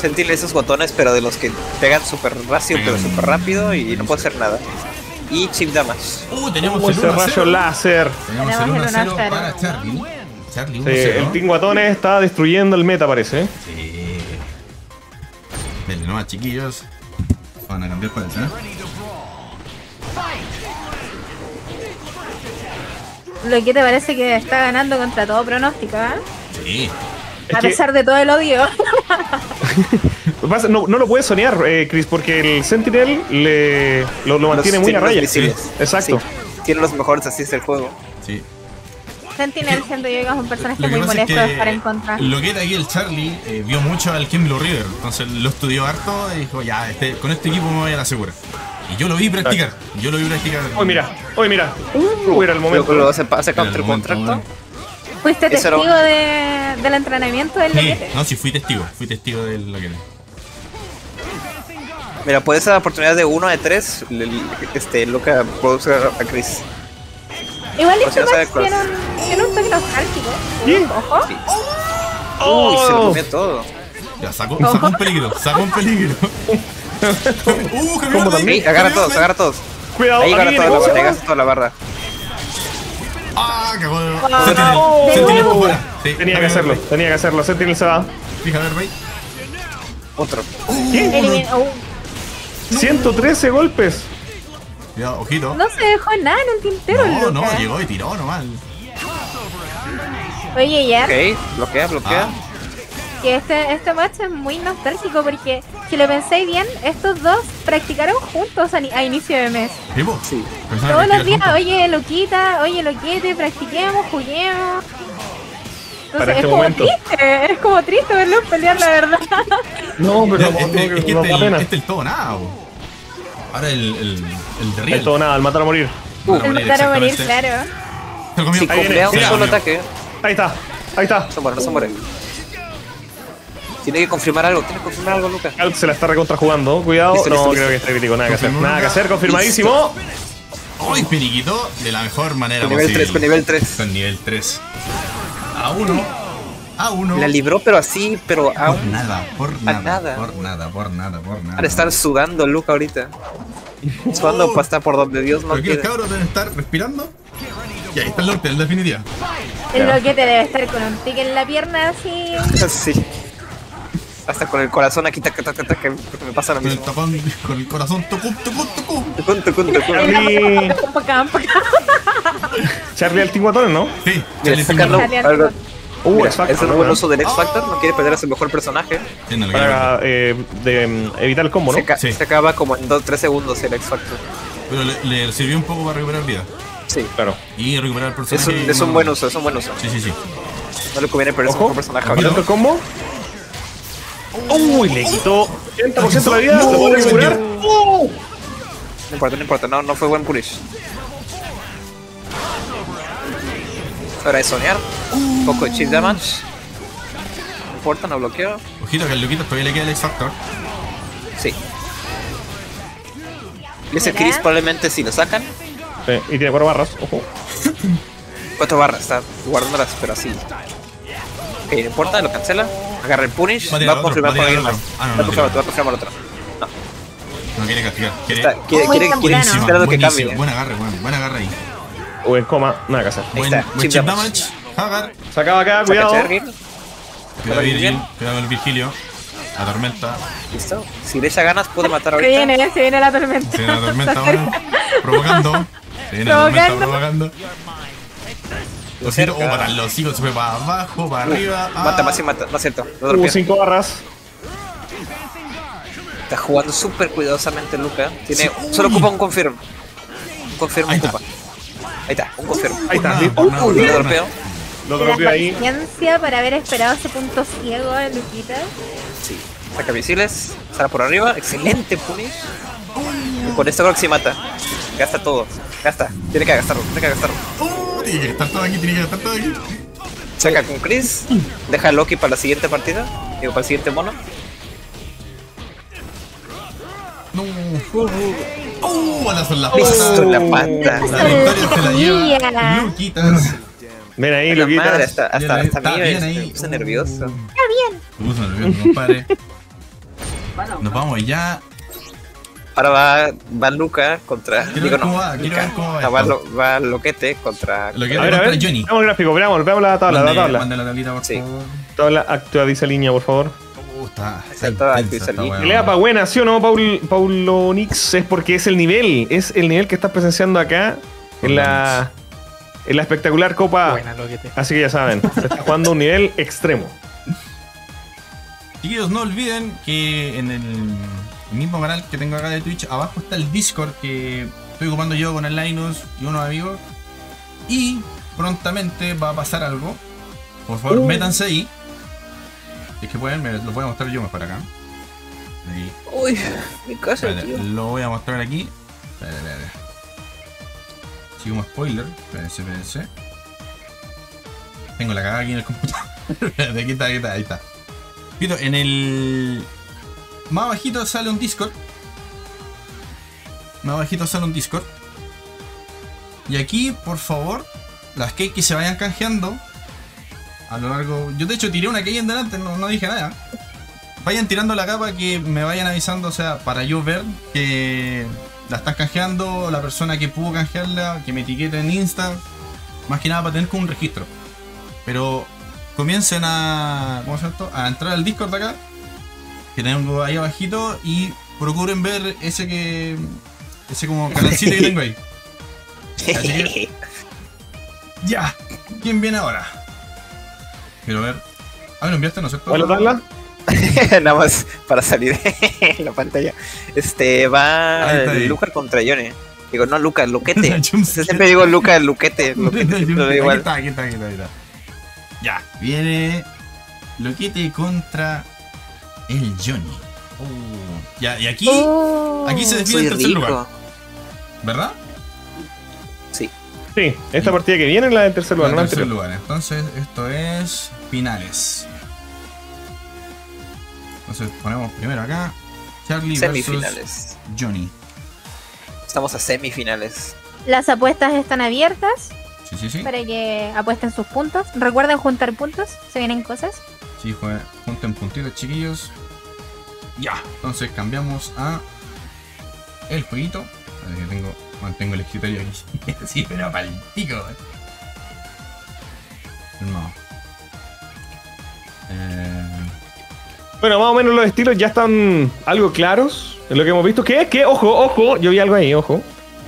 Sentirle esos botones, pero de los que pegan súper rápido, pero súper rápido y no puede hacer nada. Y chip damage. Uh, tenemos el ese 1 rayo láser. Tenemos el Tenemos 1 el 0 1 a 0. para Charlie. Charlie 1 Sí, el 0. Team Guatones está destruyendo el meta, parece. Sí. Denle nomás, chiquillos. Van a cambiar para eso, ¿eh? Lo que te parece que está ganando contra todo pronóstico, ¿eh? Sí. Es A que- pesar de todo el odio. (laughs) No, no lo puedes soñar, eh, Chris, porque el Sentinel le, lo, lo mantiene Los- muy a raya. misiles. Exacto. Sí, Tiene los mejores assists del juego. Sí. Sentinel siento yo que es un personaje muy es molesto de estar que en contra. lo que era aquí el Charlie eh, vio mucho al Kim Blue River, entonces lo estudió harto y dijo, ya, este, con este equipo me voy a la segura. Y yo lo vi practicar, yo lo vi practicar. Hoy mira, hoy mira. Uh, era el momento. Luego hace, hace counter momento, contrato. bueno. Fuiste Eso era- testigo de, del entrenamiento del Sí, loquete. no, sí, fui testigo, fui testigo de lo que Mira, puedes dar oportunidad de uno de tres. le- le- Este, Luca produce a Chris. Igual Por este no tiene un, tiene un toque nostálgico. Sí. Ojo. Sí. Uy, se lo Oh. comió todo. Ya, sacó, sacó un peligro, sacó un peligro. (laughs) uh, agarra todos, agarra todos. Cuidado, Ahí agarra toda la ¿cómo se barra, agarra toda la barra. Ah, cagó de. Ah, Sentinel. Sentinel por nuevo. fuera. Sí, Tenía que hacerlo, tenía que hacerlo. Sentinel se va. Fija, a ver, Rey. Otro. Elimin- oh, 113 golpes. Cuidado, ojito. no se dejó nada en el tintero, No, no, llegó y tiró nomás. Oye, ya, Ok, bloquea, bloquea. Que este, este match es muy nostálgico porque si lo pensáis bien, estos dos practicaron juntos a, ni- a inicio de mes. Sí. Personas Todos los días, oye, loquita, oye, loquete, practiquemos, juguemos. Entonces Para es este como momento. triste, es como triste verlos pelear, la verdad. No, pero Ya, no, Este, no, es que no este, el, este el todo nada. Ahora el, el, el de todo nada, al matar a morir. El matar a morir, claro. Si complea un solo ataque, Ahí está, ahí está. no se muere, se muere. Tiene que confirmar algo, tiene que confirmar algo, Luca. Alt se la está recontrajugando. Cuidado. Listo, no, listo, creo listo. que está crítico. Nada que hacer. Nada que hacer. Confirmadísimo. ¡Uy, periquito! De la mejor manera Con nivel posible. 3, con nivel 3. Con nivel 3. A uno. A uno. La libró, pero así, pero Por aún. nada, por nada, nada. Por nada, por nada, por nada. Para estar sudando Luca ahorita. Sudando para estar por donde Dios no los quiere. cabros deben estar respirando. Y ahí está el norte, en definitiva. El loquete debe estar con un tic en la pierna así. Sí. (laughs) Hasta con el corazón aquí, taca, taca, taca, porque me pasa lo Con el mismo. tapón, con el corazón, tucun. Charlie. Charlie al Tinguatones, ¿no? Sí, Charlie Uh, Mira, X Factor, es un ¿no? buen uso del X Factor, no quiere perder a su mejor personaje. Sí, no Para eh, de, mm, evitar el combo, ¿no? Se, ca- Sí. se acaba como en 2-3 segundos el X Factor. Pero le, le sirvió un poco para recuperar vida. Sí, Claro. y recuperar el es personaje. un, es un buen uso, es un buen uso. Sí, sí, sí. No le conviene perder Ojo. su personaje ahorita. ¿Otro combo? Uy, le quitó 80% de la vida. ¿Lo puede curar? No importa, no importa, no, no fue buen punish. Hora de soñar. Un poco de chip damage. No importa, no bloqueo. Ojito que al Luquito todavía le queda el X Factor. Sí. Ese Chris probablemente si lo sacan. Sí, y tiene cuatro barras. Ojo. Cuatro barras, está guardándolas, pero así. Ok, no importa, lo cancela. Agarra el punish. Va a Va a otro, tirar alguien otro. más. Ah, no, Va a no, confirmar tira. va a confirmar otro. No quiere castigar. Quiere. Está- quiere, quiere, quiere, esperando que cambie. Buen agarre, buen, buen agarre ahí. O en coma, nada que hacer. Ahí Buen, está, buen chip damage. Hagar. Sacaba acá, Saca cuidado. Cuidado, Bien. Virgil. Cuidado el Virgilio. La tormenta. Listo. Si le echa ganas, puede matar Se ahorita. viene, se viene la tormenta. Se viene la tormenta (laughs) ahora. Provocando. Se viene la tormenta Provocando. Ojito. cerca. Oh, para los hijos se fue para abajo, para arriba. Ah. Mata, más y mata. No es cierto. Dropea. cinco barras. Está jugando súper cuidadosamente Luca. Tiene, Sí. solo ocupa un confirm. Un confirm Ahí está. ocupa. Ahí está, un confirm. Ahí está. Lo nada. dropeo. Lo La dropeó ahí. paciencia para haber esperado ese punto ciego de Luquita. Sí. Saca misiles. Sale por arriba. Excelente punish. Y con esto creo que sí mata. Gasta todo. Gasta. Tiene que gastarlo. Tiene que gastarlo. Oh, tiene que estar todo aquí, tiene que estar todo aquí. Saca con Chris. Deja a Loki para la siguiente partida. Digo, para el siguiente mono. No. Oh, buenas son las Listo, patas. la pata. La victoria se la lleva. Luquitas. Ven ahí, La madre, Luquitas. hasta, hasta, Bien hasta está a mí bien me- ahí. me puse nervioso. Se puso nervioso, compadre. (laughs) Nos vamos ya. Ahora va, va Luca contra. Quiero digo, ver cómo no, va, quiero Luca. ver cómo va va, esto. Lo- va Loquete contra. Lo que A ver, a ver. Johnny. Veamos el gráfico, veamos, veamos la tabla, la tabla. mande la tablita, por Sí. favor. Tabla actualiza línea, por favor. Uh, está, Está está intensa actualizada. weá. Pelea pa' buena, ¿sí o no, Paul, Paulo Nix? Es porque es el nivel, es el nivel que estás presenciando acá en la, en la espectacular Copa. Buena, loquete. Así que ya saben, se está jugando a un nivel extremo. (laughs) Chiquillos, no olviden que en el mismo canal que tengo acá de Twitch, abajo está el Discord que estoy ocupando yo con el Linus y unos amigos. Y prontamente va a pasar algo. Por favor, Uh. métanse ahí. Es que pueden, me lo voy a mostrar yo mejor acá. Ahí. Uy, (laughs) mi casa, Espérate, tío. lo voy a mostrar aquí. Espérate, espérate. Así como spoiler. Espérense, espérense. Tengo la cagada aquí en el computador. (laughs) Espérate, aquí está, aquí está, ahí está. Pito, en el. Más abajito sale un Discord. Más abajito sale un Discord. Y aquí, por favor, las cakes que se vayan canjeando. A lo largo. Yo de hecho tiré una cake en delante, no, no dije nada. Vayan tirando la capa que me vayan avisando, o sea, para yo ver que la están canjeando, la persona que pudo canjearla, que me etiquete en Insta. Más que nada para tener como un registro. Pero comiencen a. ¿Cómo llama esto? A entrar al Discord de acá. Que tengo ahí abajito. Y procuren ver ese que. Ese como canalcito que tengo ahí. Así que- (laughs) Ya. ¿Quién viene ahora? Quiero ver. Ah, me lo enviaste, ¿no es cierto? ¿Cuál es la tabla? Nada más para salir de la pantalla. Este va Ahí está ahí. Luca contra Johnny. Digo, no, Luca, Luquete. (laughs) Siempre digo Luca, Luquete. (laughs) Luquete Aquí igual. está, aquí está, aquí está, aquí está. Ya, viene Loquete contra el Johnny. Oh, Ya, y aquí, Oh. aquí se define el tercer rico. lugar, ¿verdad? Sí. Sí, esta partida que viene es la del tercer lugar, tercer anterior. lugar. Entonces, esto es finales. Entonces, ponemos primero acá Charlie versus Semifinales. Johnny. Estamos a semifinales. Las apuestas están abiertas Sí, sí, sí. para que apuesten sus puntos. Recuerden juntar puntos, se vienen cosas. Sí, jue- junten puntitos, chiquillos. Ya, entonces cambiamos a el jueguito. Que tengo, mantengo el escritorio aquí. (laughs) sí, pero para el pico. eh. No. Eh, Bueno, más o menos los estilos ya están algo claros en lo que hemos visto. Que que, ojo, ojo, yo vi algo ahí, ojo.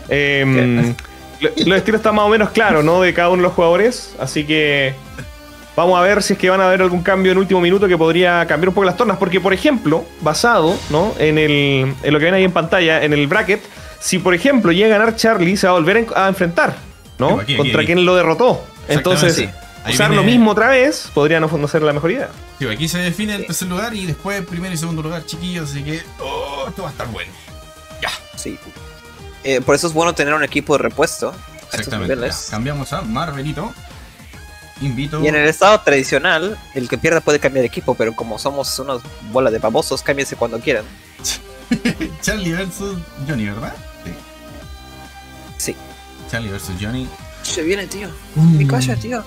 Em, lo- los estilos están más o menos claros, ¿no? De cada uno de los jugadores. Así que vamos a ver si es que van a haber algún cambio en último minuto que podría cambiar un poco las tornas. Porque, por ejemplo, basado, ¿no? En, el, en lo que ven ahí en pantalla, en el bracket, si por ejemplo llega a ganar Charlie, se va a volver a en- a enfrentar ¿no? Sí, aquí, aquí, Contra aquí. quien lo derrotó. Entonces, usar viene- lo mismo otra vez podría no, no ser la mejor idea. Sí, aquí se define el tercer lugar y después primero y segundo lugar, chiquillos. Así que oh, esto va a estar bueno. Sí. Eh, por eso es bueno tener un equipo de repuesto. a estos Exactamente. niveles. Ya, cambiamos a Marvelito. Invito. Y en el estado tradicional, el que pierda puede cambiar de equipo, pero como somos unas bolas de babosos, cámbiense cuando quieran. (laughs) Charlie versus Johnny, ¿verdad? Sí. Sí. Charlie versus Johnny. Se viene, tío. Mm. Mi casa, tío.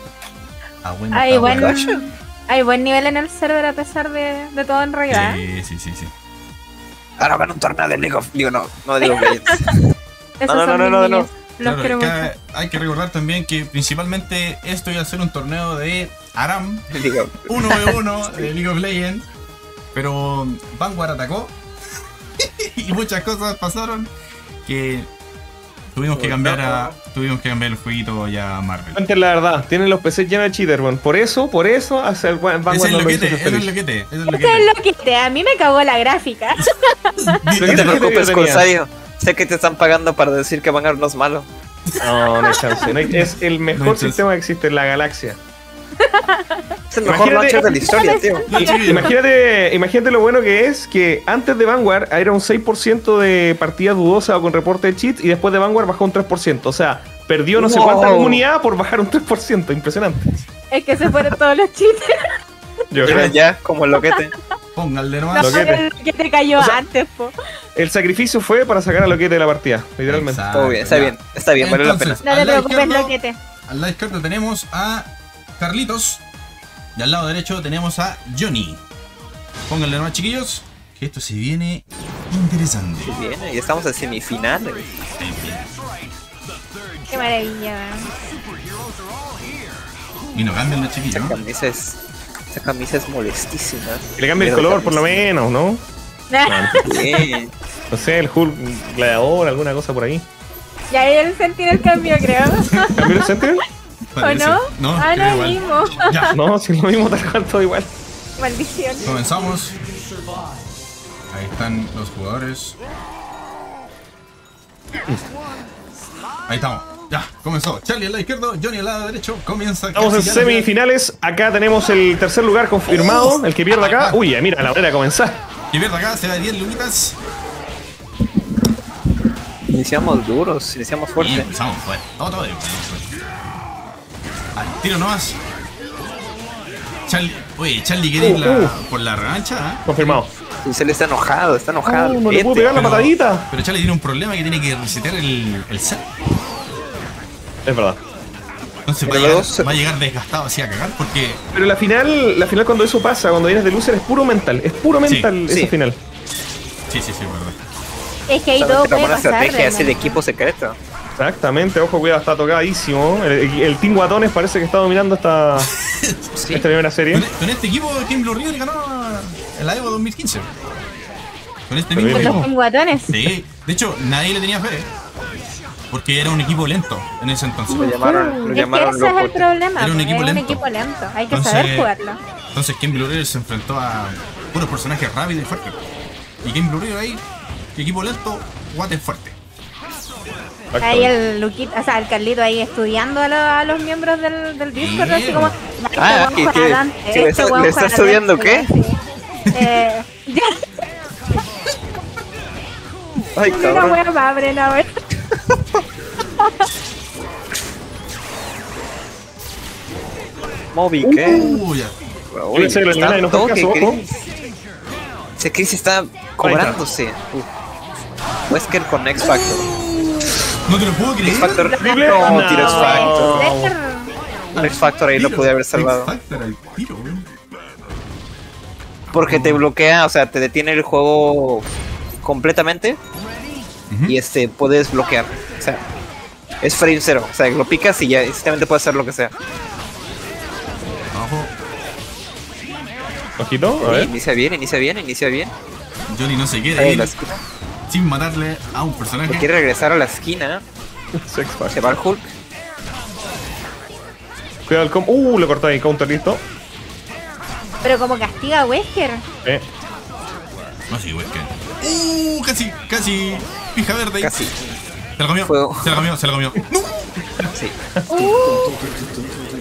Ah, bueno. Hay está buen, bueno. hay buen nivel en el server a pesar de, de todo en realidad. Sí, sí, sí, sí. Ahora van un torneo de League of... Digo, no, no digo (laughs) que... No, no, no, no, niños. Los Claro, hay que recordar también que principalmente esto iba a ser un torneo de Aram, digo, uno de uno (laughs) de League of Legends, pero Vanguard atacó (laughs) y muchas cosas pasaron que tuvimos que cambiar a tuvimos que cambiar el jueguito ya a Marvel. Cuenten la verdad, tienen los PCs llenos de cheater, weón. Por eso, por eso, hace el Vanguard es lo que te, es lo que te, ese es lo Eso que es te. lo que te, a mí me cagó la gráfica. (laughs) No ¿qué te preocupes? Corsario. Sé que te están pagando para decir que Vanguard no es malo. No, no hay chance. (laughs) no hay- es el mejor sistema que existe en la galaxia. Es el mejor Imagínate- launcher de la historia, tío. Imagínate, imagínate lo bueno que es que antes de Vanguard era un 6% de partida dudosa o con reporte de cheats y después de Vanguard bajó un 3%. O sea, perdió no sé cuánta comunidad por bajar un 3%. Impresionante. Es que se fueron todos los chistes. Yo creo. ya, como el loquete. Pónganle No, nomás. Lo que te- el te cayó O sea, antes, po. El sacrificio fue para sacar a Loquete de la partida, literalmente. Exacto, Todo bien, está ya. bien, está bien, vale la pena. No al te lado preocupes, loquete. Al lado izquierdo tenemos a Carlitos. Y al lado derecho tenemos a Johnny. Pónganle nomás, chiquillos. Que esto se viene interesante. Bien, y estamos en semifinales. Qué maravilla. Y no cambian los chiquillos. Esa camisa es. Esa camisa es molestísima. Que le cambie el color, por lo menos, ¿no? (laughs) No sé, el Hulk gladiador, alguna cosa por ahí. Ya el cambio, creo. ¿Cambió el Sentinel? ¿O Parece. no? No, ah, no, igual. mismo. Ya, (laughs) No, si es lo mismo, tal cual, todo igual. Maldición. comenzamos. Ahí están los jugadores. Ahí estamos. Ya, comenzó. Charlie al lado izquierdo, Johnny al lado derecho. Comienza. Estamos en semifinales. Acá tenemos el tercer lugar confirmado. El que pierde acá. Uy, ya, mira, la hora de comenzar. Y pierde acá, se va 10 lumitas. Iniciamos duros, iniciamos Y fuerte. empezamos fuerte. Todo, todo. Al tiro nomás. Charlie, oye, Charlie quiere ir la- Uh, uh. por la revancha, ¿eh? Confirmado. Y se le está enojado, está enojado. Oh, no le puedo pegar la patadita. Pero Charlie tiene un problema que tiene que resetear el, el set. Es verdad. Entonces va a, llegar, se- va a llegar desgastado así a cagar porque. Pero la final, la final cuando eso pasa, cuando vienes de loser, es puro mental. Es puro mental sí. esa final. Sí, sí, sí, verdad. Es que ahí todo puede una pasar. estrategia es el equipo secreto. Exactamente, ojo, cuidado, está tocadísimo. El, el Team Guatones parece que está dominando esta, (laughs) Sí. esta primera serie. Con, con este equipo, Team Blue River ganó la Evo 2015. Con este Pero mismo equipo. los pinguatones. Sí, de hecho, nadie le tenía fe. Porque era un equipo lento en ese entonces. Lo llamaron, lo Es que llamaron ese es el problema. Era un pues, equipo es un lento. equipo lento. Hay que Entonces- saber jugarlo. Entonces, Game Blue se enfrentó a puros personajes rápidos y fuertes. Y Game Blue ahí, equipo lento, guate fuerte. Ahí el Luquito, o sea, el Carlito ahí estudiando a, lo- a los miembros del, del Discord, así como. este Ah, weón ¿qué- juega qué- Dante, qué le este le está juega estudiando qué? sí. Eh, (laughs) ya, Ay, una cabrón. wea más, Brena, a ver. Moby, ¿qué? Uh. Uy, Ese le está no toque. Chris. Ese Chris está cobrándose. Uf. Wesker con X Factor. No te lo puedo creer. X Factor. No, No. tiro X Factor. X Factor ahí lo pude haber X salvado. Factor al tiro. Porque te bloquea, o sea, te detiene el juego completamente. Y este, puedes bloquear. O sea, es frame cero. O sea, lo picas y ya instantamente puedes hacer lo que sea. Abajo. Ojito, a ver. Inicia bien, inicia bien, inicia bien. Johnny no se quiere Ahí ir la esquina. sin matarle a un Se personaje. quiere regresar a la esquina. (laughs) Se va el Hulk. Cuidado el com. Uh, lo cortó ahí, counter listo. Pero como castiga a Wesker. Eh. No, sí, Wesker. Uh, casi, casi. Pija verde. ahí. Casi. Se la comió. Se la comió, se la comió. ¡No! Sí. Uh,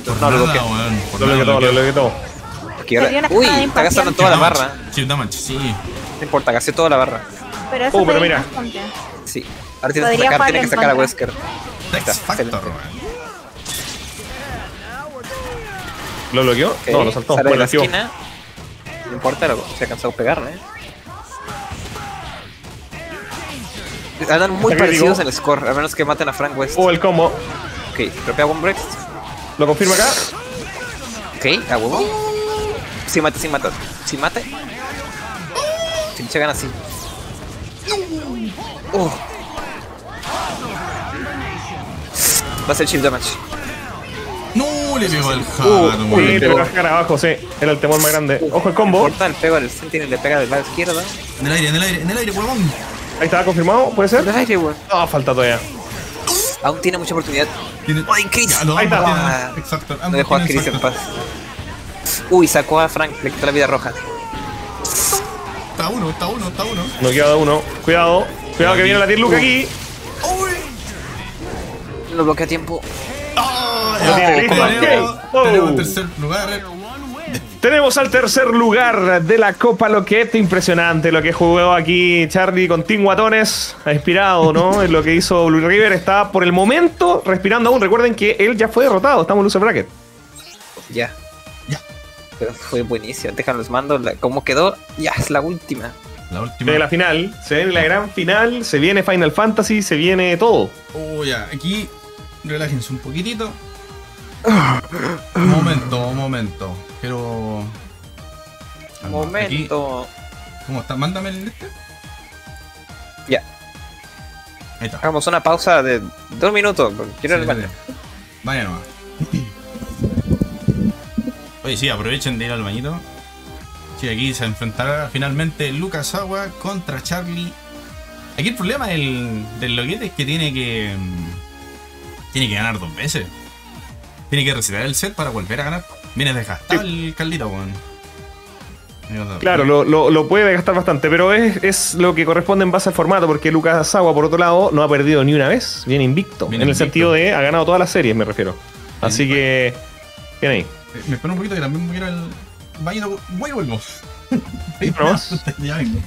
Por No, nada, bloqueo. weón. Por Lo nada que todo, bloqueo. lo que todo. Uy, está gastando toda la barra. sí. No importa, gasté toda la barra. pero eso Oh, pero mira. Sí. Ahora tienes que sacar, tienes que sacar a. Wesker. Está, Factor. ¿Lo bloqueó? No, lo saltó. Bueno, la activó. esquina. No importa, lo, se alcanzó a pegarle. ¿eh? Andan muy parecidos en el score, a menos que maten a Frank West. Oh, el combo. Ok, dropea One Break. Lo confirma acá. Ok, a huevo. Sí mata, sí mata. Sí mate. Pinche gana así. Uh. Va a ser chip damage. No, le pegó al Uh, jato, Sí, weón. le pegó a cara abajo, sí. Era el temor más grande. Ojo el combo. Corta el pego del Sentinel, le pega del lado izquierdo. En el aire, en el aire, en el aire, huevón. Ahí estaba confirmado, ¿puede ser? Aire, weón. No, falta todavía. Aún tiene mucha oportunidad. Tiene- ¡Ay, Chris! Ya, los Ahí está. Ah, Exacto. No ambos dejó a Chris en paz. Uy, sacó a Frank, le quitó la vida roja. Está uno, está uno, está uno. No queda uno. Cuidado. Cuidado que viene la Luke aquí. Lo bloquea a tiempo. ¡Ah! Lo tiene listo. Tenemos Oh. tercer lugar. Tenemos al tercer lugar de la Copa Loquete. Impresionante lo que jugó aquí Charlie con Team Guatones. Ha inspirado, ¿no? (laughs) En lo que hizo Blue River. Está por el momento respirando aún. Recuerden que él ya fue derrotado. Estamos en Loser Bracket. Ya. Ya. Pero fue buenísimo. Dejan los mandos. ¿Cómo quedó? Ya, es la última. La última. De la final. Se viene la gran final. Se viene Final Fantasy. Se viene todo. Oh, ya, aquí relájense un poquitito. momento, momento. Aquí- Momento. ¿Cómo está? Mándame el este. Ya. Ahí está. Hagamos una pausa de dos minutos. Quiero Sí, sí, baño. Vaya nomás. Oye, sí, aprovechen de ir al bañito. Sí, aquí se enfrentará finalmente Lucas Agua contra Charlie. Aquí el problema del, del loquete es que tiene que. mm, Tiene que ganar dos veces. Tiene que recitar el set para volver a ganar. Viene desgastado el Carlito, weón. Claro, lo, lo- lo puede gastar bastante, pero es, es lo que corresponde en base al formato, porque Lucas Agua, por otro lado, no ha perdido ni una vez. Viene invicto. Viene en el sentido de ha ganado todas las series, me refiero. Así que. Bien ahí. Eh, Me espero un poquito que también ir al baño. Voy y vuelvo. ¿Probamos? ya vengo.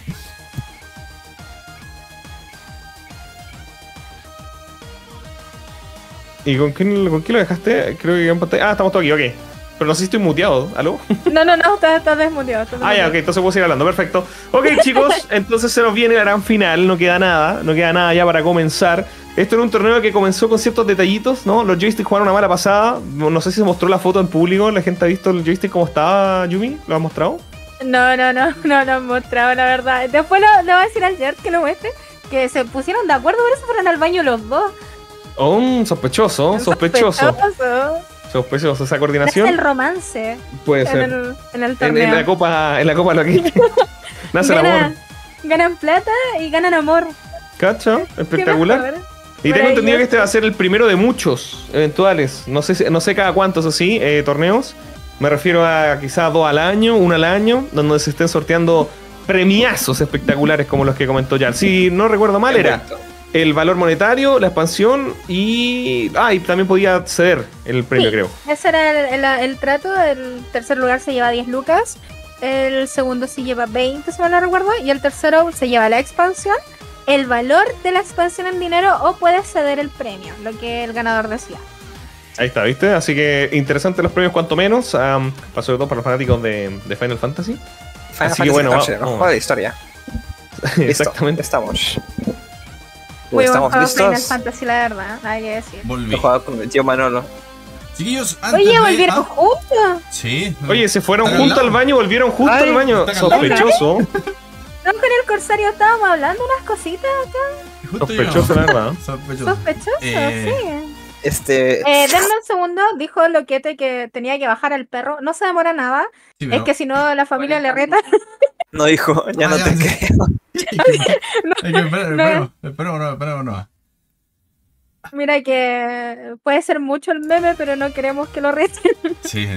¿Y con quién, con quién lo dejaste? Creo que en pantalla. Ah, estamos todos aquí, ok. Pero no sé si estoy muteado. ¿Aló? (laughs) No, no, no, está, está desmuteado. Ah, ya, ok, entonces puedo seguir hablando, perfecto. Ok, (laughs) chicos, entonces se nos viene la gran final, no queda nada, no queda nada ya para comenzar. Esto era un torneo que comenzó con ciertos detallitos, ¿no? Los joysticks jugaron una mala pasada, no sé si se mostró la foto en público, la gente ha visto el joystick como estaba, Yumi, ¿lo has mostrado? No, no, no, (laughs) no lo han mostrado, la verdad. Después lo, le voy a decir al Jared que lo muestre. Que se pusieron de acuerdo, por eso fueron al baño los dos. Oh, un sospechoso, sospechoso, Esa coordinación el romance puede en ser. el, en el torneo. en la copa, en la copa lo que (laughs) nace el amor. Ganan, ganan plata y ganan amor. ¿Cacha? Qué Espectacular. Y tengo entendido que este va a ser el primero de muchos eventuales. No sé, si- no sé cada cuántos así, eh, torneos. Me refiero a quizás dos al año, uno al año, donde se estén sorteando premiazos espectaculares como los que comentó ya. Si no recuerdo mal, era el valor monetario, la expansión y. Ah, y también podía ceder el premio, Sí. creo. Ese era el, el- el trato. El tercer lugar se lleva 10 lucas. El segundo se lleva 20, si mal no recuerdo. Y el tercero se lleva la expansión. El valor de la expansión en dinero o puede ceder el premio, lo que el ganador decía. Ahí está, ¿viste? Así que interesantes los premios, cuanto menos. para- sobre todo para los fanáticos de, de Final Fantasy. Final Así que Fantasy bueno, XIV, vamos- ¿no? Juego de historia. (laughs) Listo, Exactamente. Estamos. Muy buen estamos juego Final listos. Fantasy, la verdad, nada que decir. Volví. He jugado con el tío Manolo. Chiquillos, antes Oye, de- volvieron ah, juntos. Sí. Oye, se fueron juntos al baño, volvieron juntos al baño. Sospechoso. (laughs) No, con el corsario estábamos hablando unas cositas Justo Sospechoso, la verdad. Sospechoso. sospechosas, Eh, sí. Este. Eh, denme un segundo, dijo Loquete que tenía que bajar al perro. No se demora nada, Sí, es pero- que si no la familia le reta. No dijo, (laughs) ya Ah, no ya, te sí. creo. (laughs) No. esperemos, esperemos, no, esperemos, no. Mira que puede ser mucho el meme, pero no queremos que lo reten. Sí,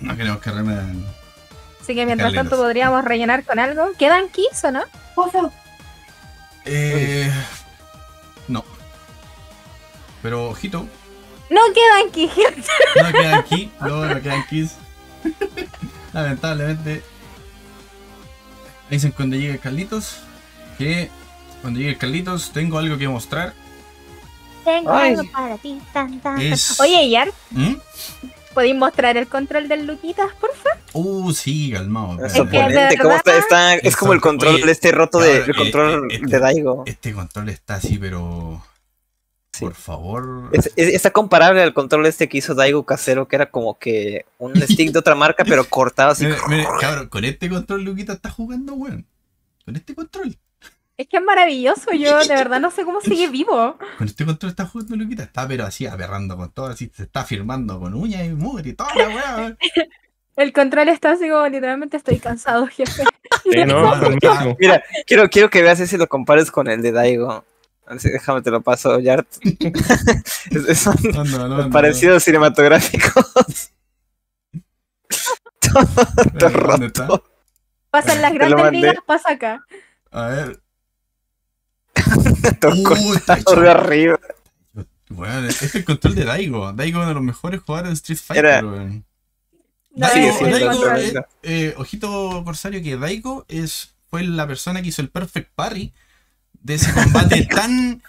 no queremos que remen. Así que mientras Carlitos. tanto podríamos rellenar con algo. ¿Quedan keys o no? Eh, no. Pero ojito, No quedan Kids. No quedan no, no quedan keys. (laughs) Lamentablemente. Dicen cuando llegue Carlitos que cuando llegue Carlitos tengo algo que mostrar. Tengo Ay. algo para ti. Tan, tan, tan. Es- Oye, Yar, ¿Mm? ¿podéis mostrar el control del Luquitas, por favor? Uh, sí, calmado. Es que espérate. de oponente, ¿cómo está? verdad- está- es como el control oye, de este roto de, cabrón, el control eh, eh, de Daigo. Este control está así, pero. Sí. Por favor. Es- es- está comparable al control este que hizo Daigo casero, que era como que un (laughs) stick de otra marca, pero cortado así. Mire, cabrón, con este control Luquita está jugando, weón. Con este control. Es que es maravilloso. Yo de verdad no sé cómo sigue vivo. Con este control está jugando Luquita. Está pero así aperrando con todo, así se está firmando con uñas y mugre y toda la weá. (laughs) El control está así como literalmente estoy cansado, jefe. Sí, no, (laughs) No, no. Mira, quiero, quiero que veas si lo compares con el de Daigo. Así, déjame te lo paso, Yart. (laughs) Son No, no, no, no. parecidos cinematográficos. (laughs) Todo ¿Dónde roto. está? Pasan las grandes ligas, pasa acá. A ver. (laughs) Todo Uh, está cortado de arriba. Weón, este es el control de Daigo. Daigo es uno de los mejores jugadores de Street Fighter, Era- weón. Daigo, eh, eh, ojito Corsario, que Daigo es, fue la persona que hizo el perfect parry de ese combate (laughs) tan,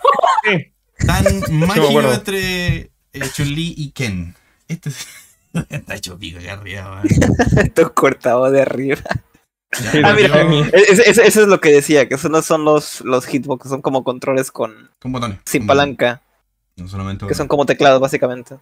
tan mágico acuerdo. entre eh, Chun-Li y Ken. Este es- (laughs) está hecho pico acá arriba, weón. Todo cortado de arriba. Ya, Ah, mira, Yo- Es- es- eso es lo que decía, que eso no son los, los hitbox, son como controles con con botones. sin Con- palanca, No solamente que son como teclados básicamente.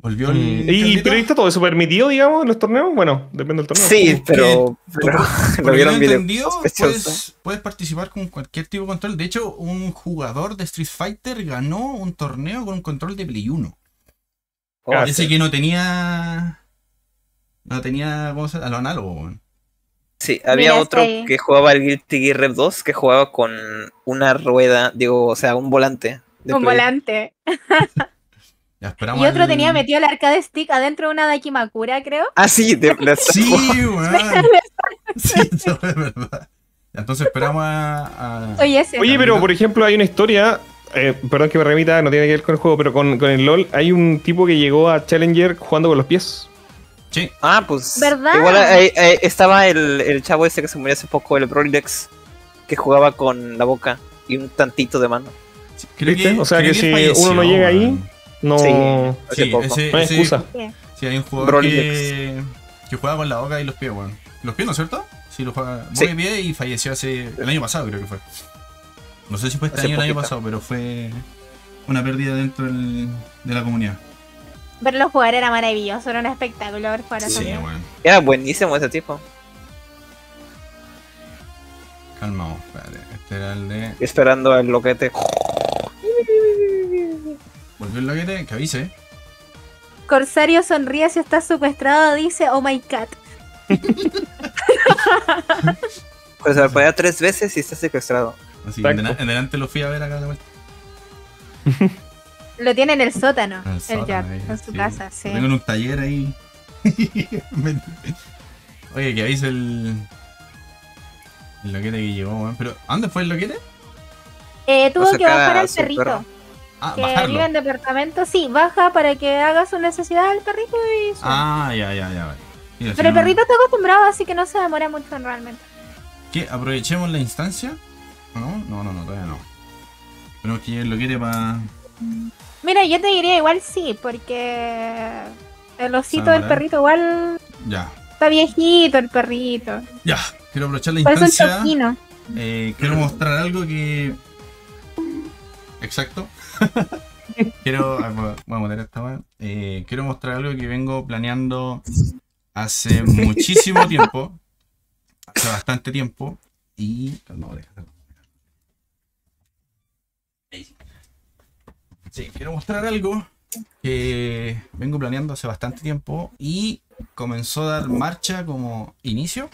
Volvió el. Mm, ¿Y Carlito? pero está todo eso permitido, digamos, en los torneos? Bueno, depende del torneo. Sí, pero, pero (laughs) por lo vieron entendido, puedes, puedes participar con cualquier tipo de control. De hecho, un jugador de Street Fighter ganó un torneo con un control de Play 1. Oh, Ah, Ese que no tenía. No tenía. ¿Cómo se llama? A lo análogo, weón. Sí, había Mira, otro que jugaba el Guilty Gear Rev 2 que jugaba con una rueda, digo, o sea, un volante. Un Play. volante. (laughs) Y otro al- tenía metido el arcade stick adentro de una Dakimakura, creo. Ah, sí, de, (laughs) (laughs) de- Sí, weón. Sí, eso es verdad. Entonces esperamos a. a- Oye, ese. Oye, pero por ejemplo, hay una historia. eh, perdón que me remita, no tiene que ver con el juego, pero con, con el LOL hay un tipo que llegó a Challenger jugando con los pies. Sí, Ah, pues. ¿Verdad? Igual ahí- ahí estaba el, el chavo ese que se murió hace poco, el Brolydex, que jugaba con la boca y un tantito de mano. sí, creo ¿Viste? que. O sea creo que si falleció, uno no llega ahí. No, Sí. no Hace Sí, poco. ese, hay ese- excusa. Sí, hay un jugador que, que juega con la boca y los pies, weón. Los pies, ¿no es cierto? Sí, lo juega Sí. muy bien y falleció hace el año pasado, creo que fue. No sé si fue este Hace año o el año pasado, pero fue una pérdida dentro del- de la comunidad. Verlo jugar era maravilloso, era un espectáculo ver jugar a Sí, weón. Era buenísimo ese tipo. Calmado, espérate. Este era el de. Esperando al loquete. Volvió el loquete, que avise. Corsario sonríe si está secuestrado, dice, oh my god. Pues se lo tres veces y está secuestrado. Así, en, Exacto. dela- en delante lo fui a ver acá a la vuelta. Lo tiene en el sótano, En el el sótano, Jar, ahí, en su sí. casa, sí. Lo tengo en un taller ahí. (laughs) Oye, que avise el. El loquete que llegó, weón. Pero, ¿a dónde fue el loquete? Eh, tuvo que bajar al perrito. perro. Ah, Que bajarlo. vive en departamento, sí, baja para que haga su necesidad el perrito y su- Ah, ya, ya, ya. Mira, si Pero el no- perrito está acostumbrado, así que no se demora mucho en realmente. ¿Qué? ¿Aprovechemos la instancia? ¿O ¿No? No, no, no, todavía no. Tenemos que lo quiere para. Mira, yo te diría igual sí, porque el osito del perrito igual Ya. está viejito el perrito. Ya. Quiero aprovechar la instancia. choquino. Eh, quiero mostrar algo que. Exacto. (laughs) quiero. ah, Voy a esta. Eh, quiero mostrar algo que vengo planeando hace muchísimo tiempo. Hace bastante tiempo. Y. sí. Sí, quiero mostrar algo que vengo planeando hace bastante tiempo y comenzó a dar marcha como inicio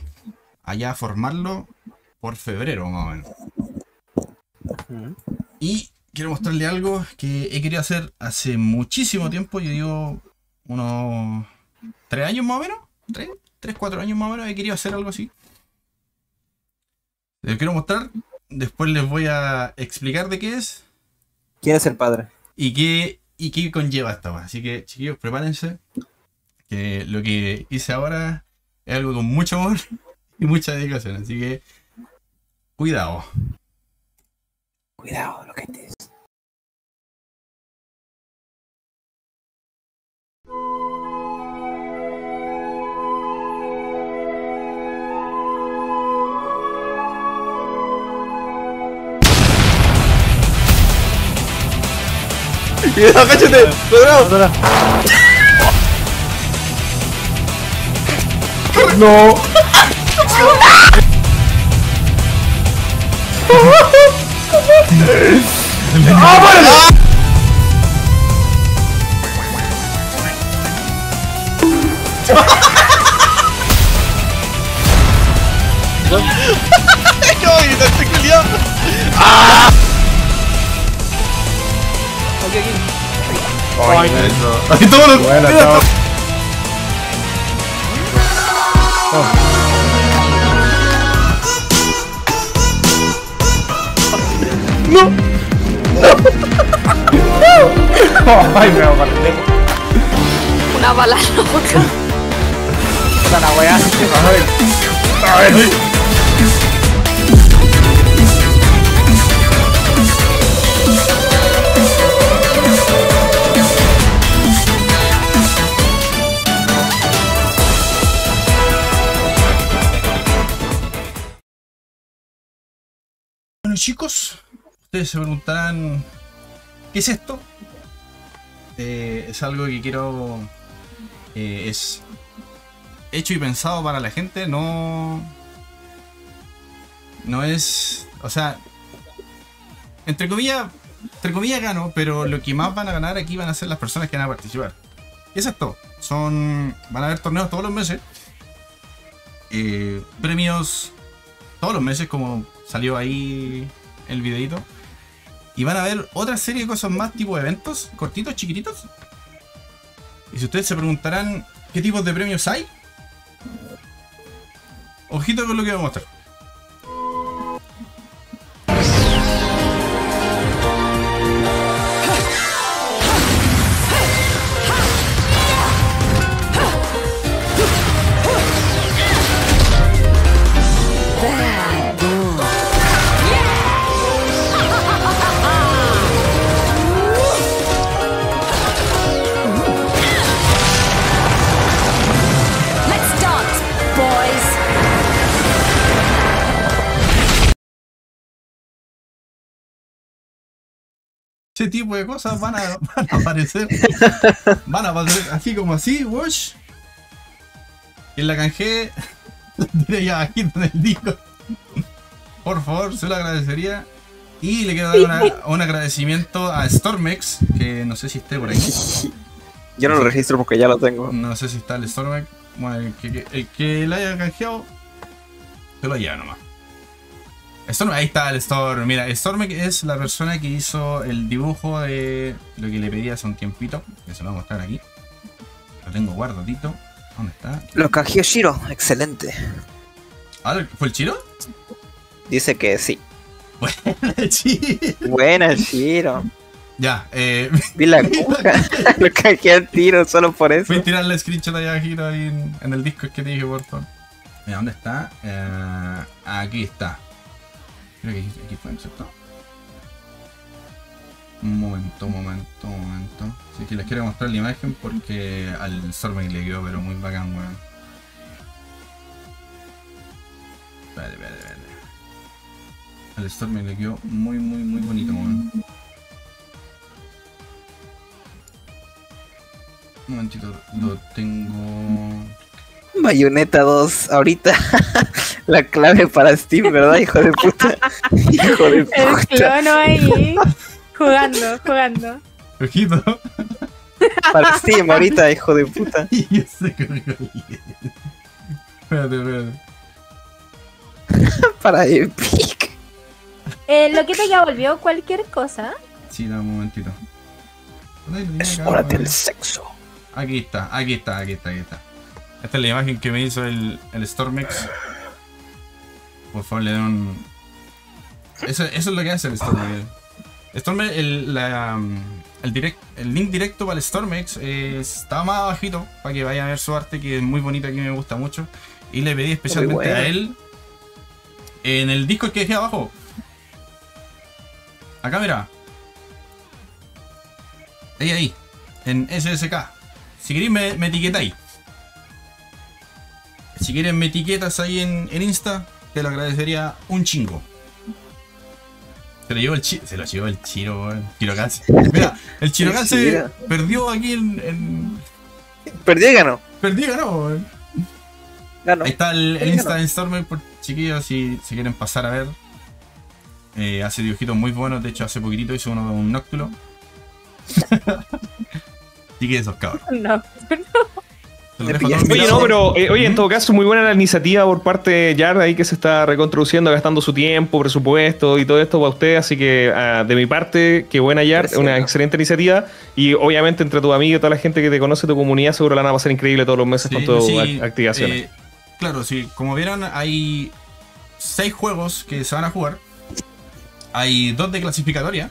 allá a formarlo por febrero más o menos. Y quiero mostrarle algo que he querido hacer hace muchísimo tiempo, yo digo unos tres años más o menos, tres, tres, cuatro años más o menos he querido hacer algo así. Les quiero mostrar, después les voy a explicar de qué es ¿Quién es el padre? y qué y qué conlleva esta weá. Así que, chiquillos, prepárense. Que lo que hice ahora es algo con mucho amor (laughs) y mucha dedicación. Así que, cuidado. Cuidado, lo que te 예, 아까 전에 네. 너랑 아, 노 아. 아, 빨리! 아. 형, 이거 클리어? 아! Cuidado, cáchate. Cuidado. No. Aquí todo lo Bueno, chao. (laughs) Ay, me. Una bala en la boca. Puta la weá. A ver. A ver. Chicos, ustedes se preguntarán, ¿qué es esto? Eh, es algo que quiero... eh, es hecho y pensado para la gente, no... No es... O sea... Entre comillas, entre comillas gano, pero lo que más van a ganar aquí van a ser las personas que van a participar. ¿Qué es esto? Son... Van a haber torneos todos los meses. eh, premios todos los meses, como salió ahí el videito. Y van a ver otra serie de cosas más, tipo eventos, cortitos, chiquititos. Y si ustedes se preguntarán qué tipos de premios hay, ojito con lo que voy a mostrar. Ese tipo de cosas van a, (laughs) van a aparecer. Van a aparecer así como así, wash. Y la canjeé. Diré (laughs) ya aquí en el disco. Por favor, se lo agradecería. Y le quiero dar una- un agradecimiento a Stormex, que no sé si esté por ahí. Yo no lo registro porque ya lo tengo. No sé si está el Stormex. Bueno, el que, que- el que lo haya canjeado, se lo lleva nomás. Storm, ahí está el Storm. Mira, Stormex es la persona que hizo el dibujo de lo que le pedí hace un tiempito. Que se lo voy a mostrar aquí. Lo tengo guardadito. ¿Dónde está? Lo canjeó Shiro, excelente. Ah, ¿Fue el Chiro? Dice que sí. Bueno, Chiro. Buena, Shiro. Ya, eh, (laughs) Vi la (laughs) lo canjeé al tiro solo por eso. Fui a tirar la screenshot allá a Giro ahí en, en el disco que te dije, por favor. Mira, ¿dónde está? Eh, aquí está. Creo que aquí fue, ¿cierto? Un momento, momento, momento. Así que les quiero mostrar la imagen porque al Storming le quedó pero muy bacán, weón. Espérate, espérate, espérate. Al Storming le quedó muy, muy, muy bonito, weón. Un momentito, lo tengo. Bayonetta 2, ahorita (laughs) la clave para Steam, ¿verdad? Hijo de puta. (laughs) Hijo de El puta. clono ahí. Jugando, jugando. Ojito. Para Steam, ahorita, hijo de puta. (laughs) Y ese que me olvidé. Espérate, espérate. Para Epic. Eh, lo que te ya volvió cualquier cosa. Sí, dame un momentito. ¿Dónde lo tenía Es hora del sexo. Aquí está, aquí está, aquí está, aquí está. Esta es la imagen que me hizo el, el Stormex. Por favor, le den un. Eso, eso es lo que hace el Stormex. Stormer, el, la, el, direct, el link directo para el Stormex eh, está más bajito para que vayan a ver su arte, que es muy bonita, que me gusta mucho. Y le pedí especialmente a él en el disco que dejé abajo. Acá mira. Ahí, ahí. En SSK. Si queréis me, me etiquetáis. Si quieren me etiquetas ahí en, en Insta, te lo agradecería un chingo. Se lo llevó el Chiro, se lo llevó el Chiro. Chirocanse. Mira, el Chirocanse Chiro. perdió aquí en, en- Perdí y ganó. Perdió y ganó. Ganó. Ahí está el, el Insta de Stormer, por chiquillos, si, si quieren pasar a ver. Eh, hace dibujitos muy buenos, de hecho hace poquitito hizo uno de un Noctulo. Así (laughs) que esos cabros. (laughs) No. Oye, no, pero eh, oye, en todo caso, muy buena la iniciativa por parte de Yard ahí que se está recontribuyendo, gastando su tiempo, presupuesto y todo esto para usted. Así que ah, de mi parte, qué buena Yard, Gracias. una excelente iniciativa. Y obviamente entre tu amigo y toda la gente que te conoce, tu comunidad, seguro la van a pasar increíble todos los meses Sí, con tus sí, act- activaciones. eh, claro, sí, como vieron, hay seis juegos que se van a jugar. Hay dos de clasificatoria,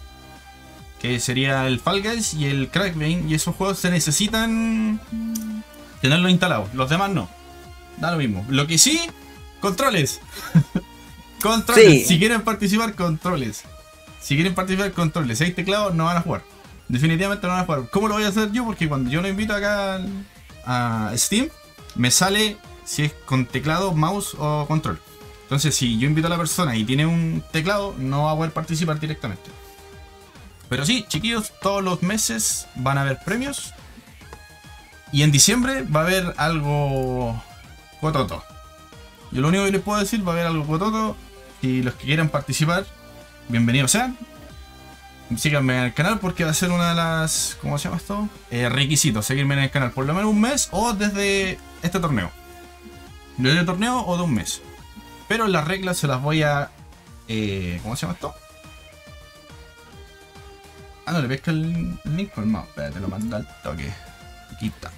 que sería el Fall Guys y el Crackbane, y esos juegos se necesitan tenerlos instalados. Los demás no. Da lo mismo. Lo que sí, controles. (laughs) controles. Sí. Si quieren participar, controles. Si quieren participar, controles. Si hay teclados, no van a jugar. Definitivamente no van a jugar. ¿Cómo lo voy a hacer yo? Porque cuando yo lo invito acá a Steam, me sale si es con teclado, mouse o control. Entonces, si yo invito a la persona y tiene un teclado, no va a poder participar directamente. Pero sí, chiquillos, todos los meses van a haber premios. Y en diciembre va a haber algo cototo. Yo lo único que les puedo decir, va a haber algo cototo. Si los que quieran participar, bienvenidos sean. Síganme en el canal porque va a ser una de las. ¿Cómo se llama esto? Eh, requisitos. Seguirme en el canal por lo menos un mes o desde este torneo. Desde el torneo o de un mes. Pero las reglas se las voy a. eh, ¿Cómo se llama esto? Ah, no, le pesca el, el link por más. Espérate, lo mando al toque. Aquí está.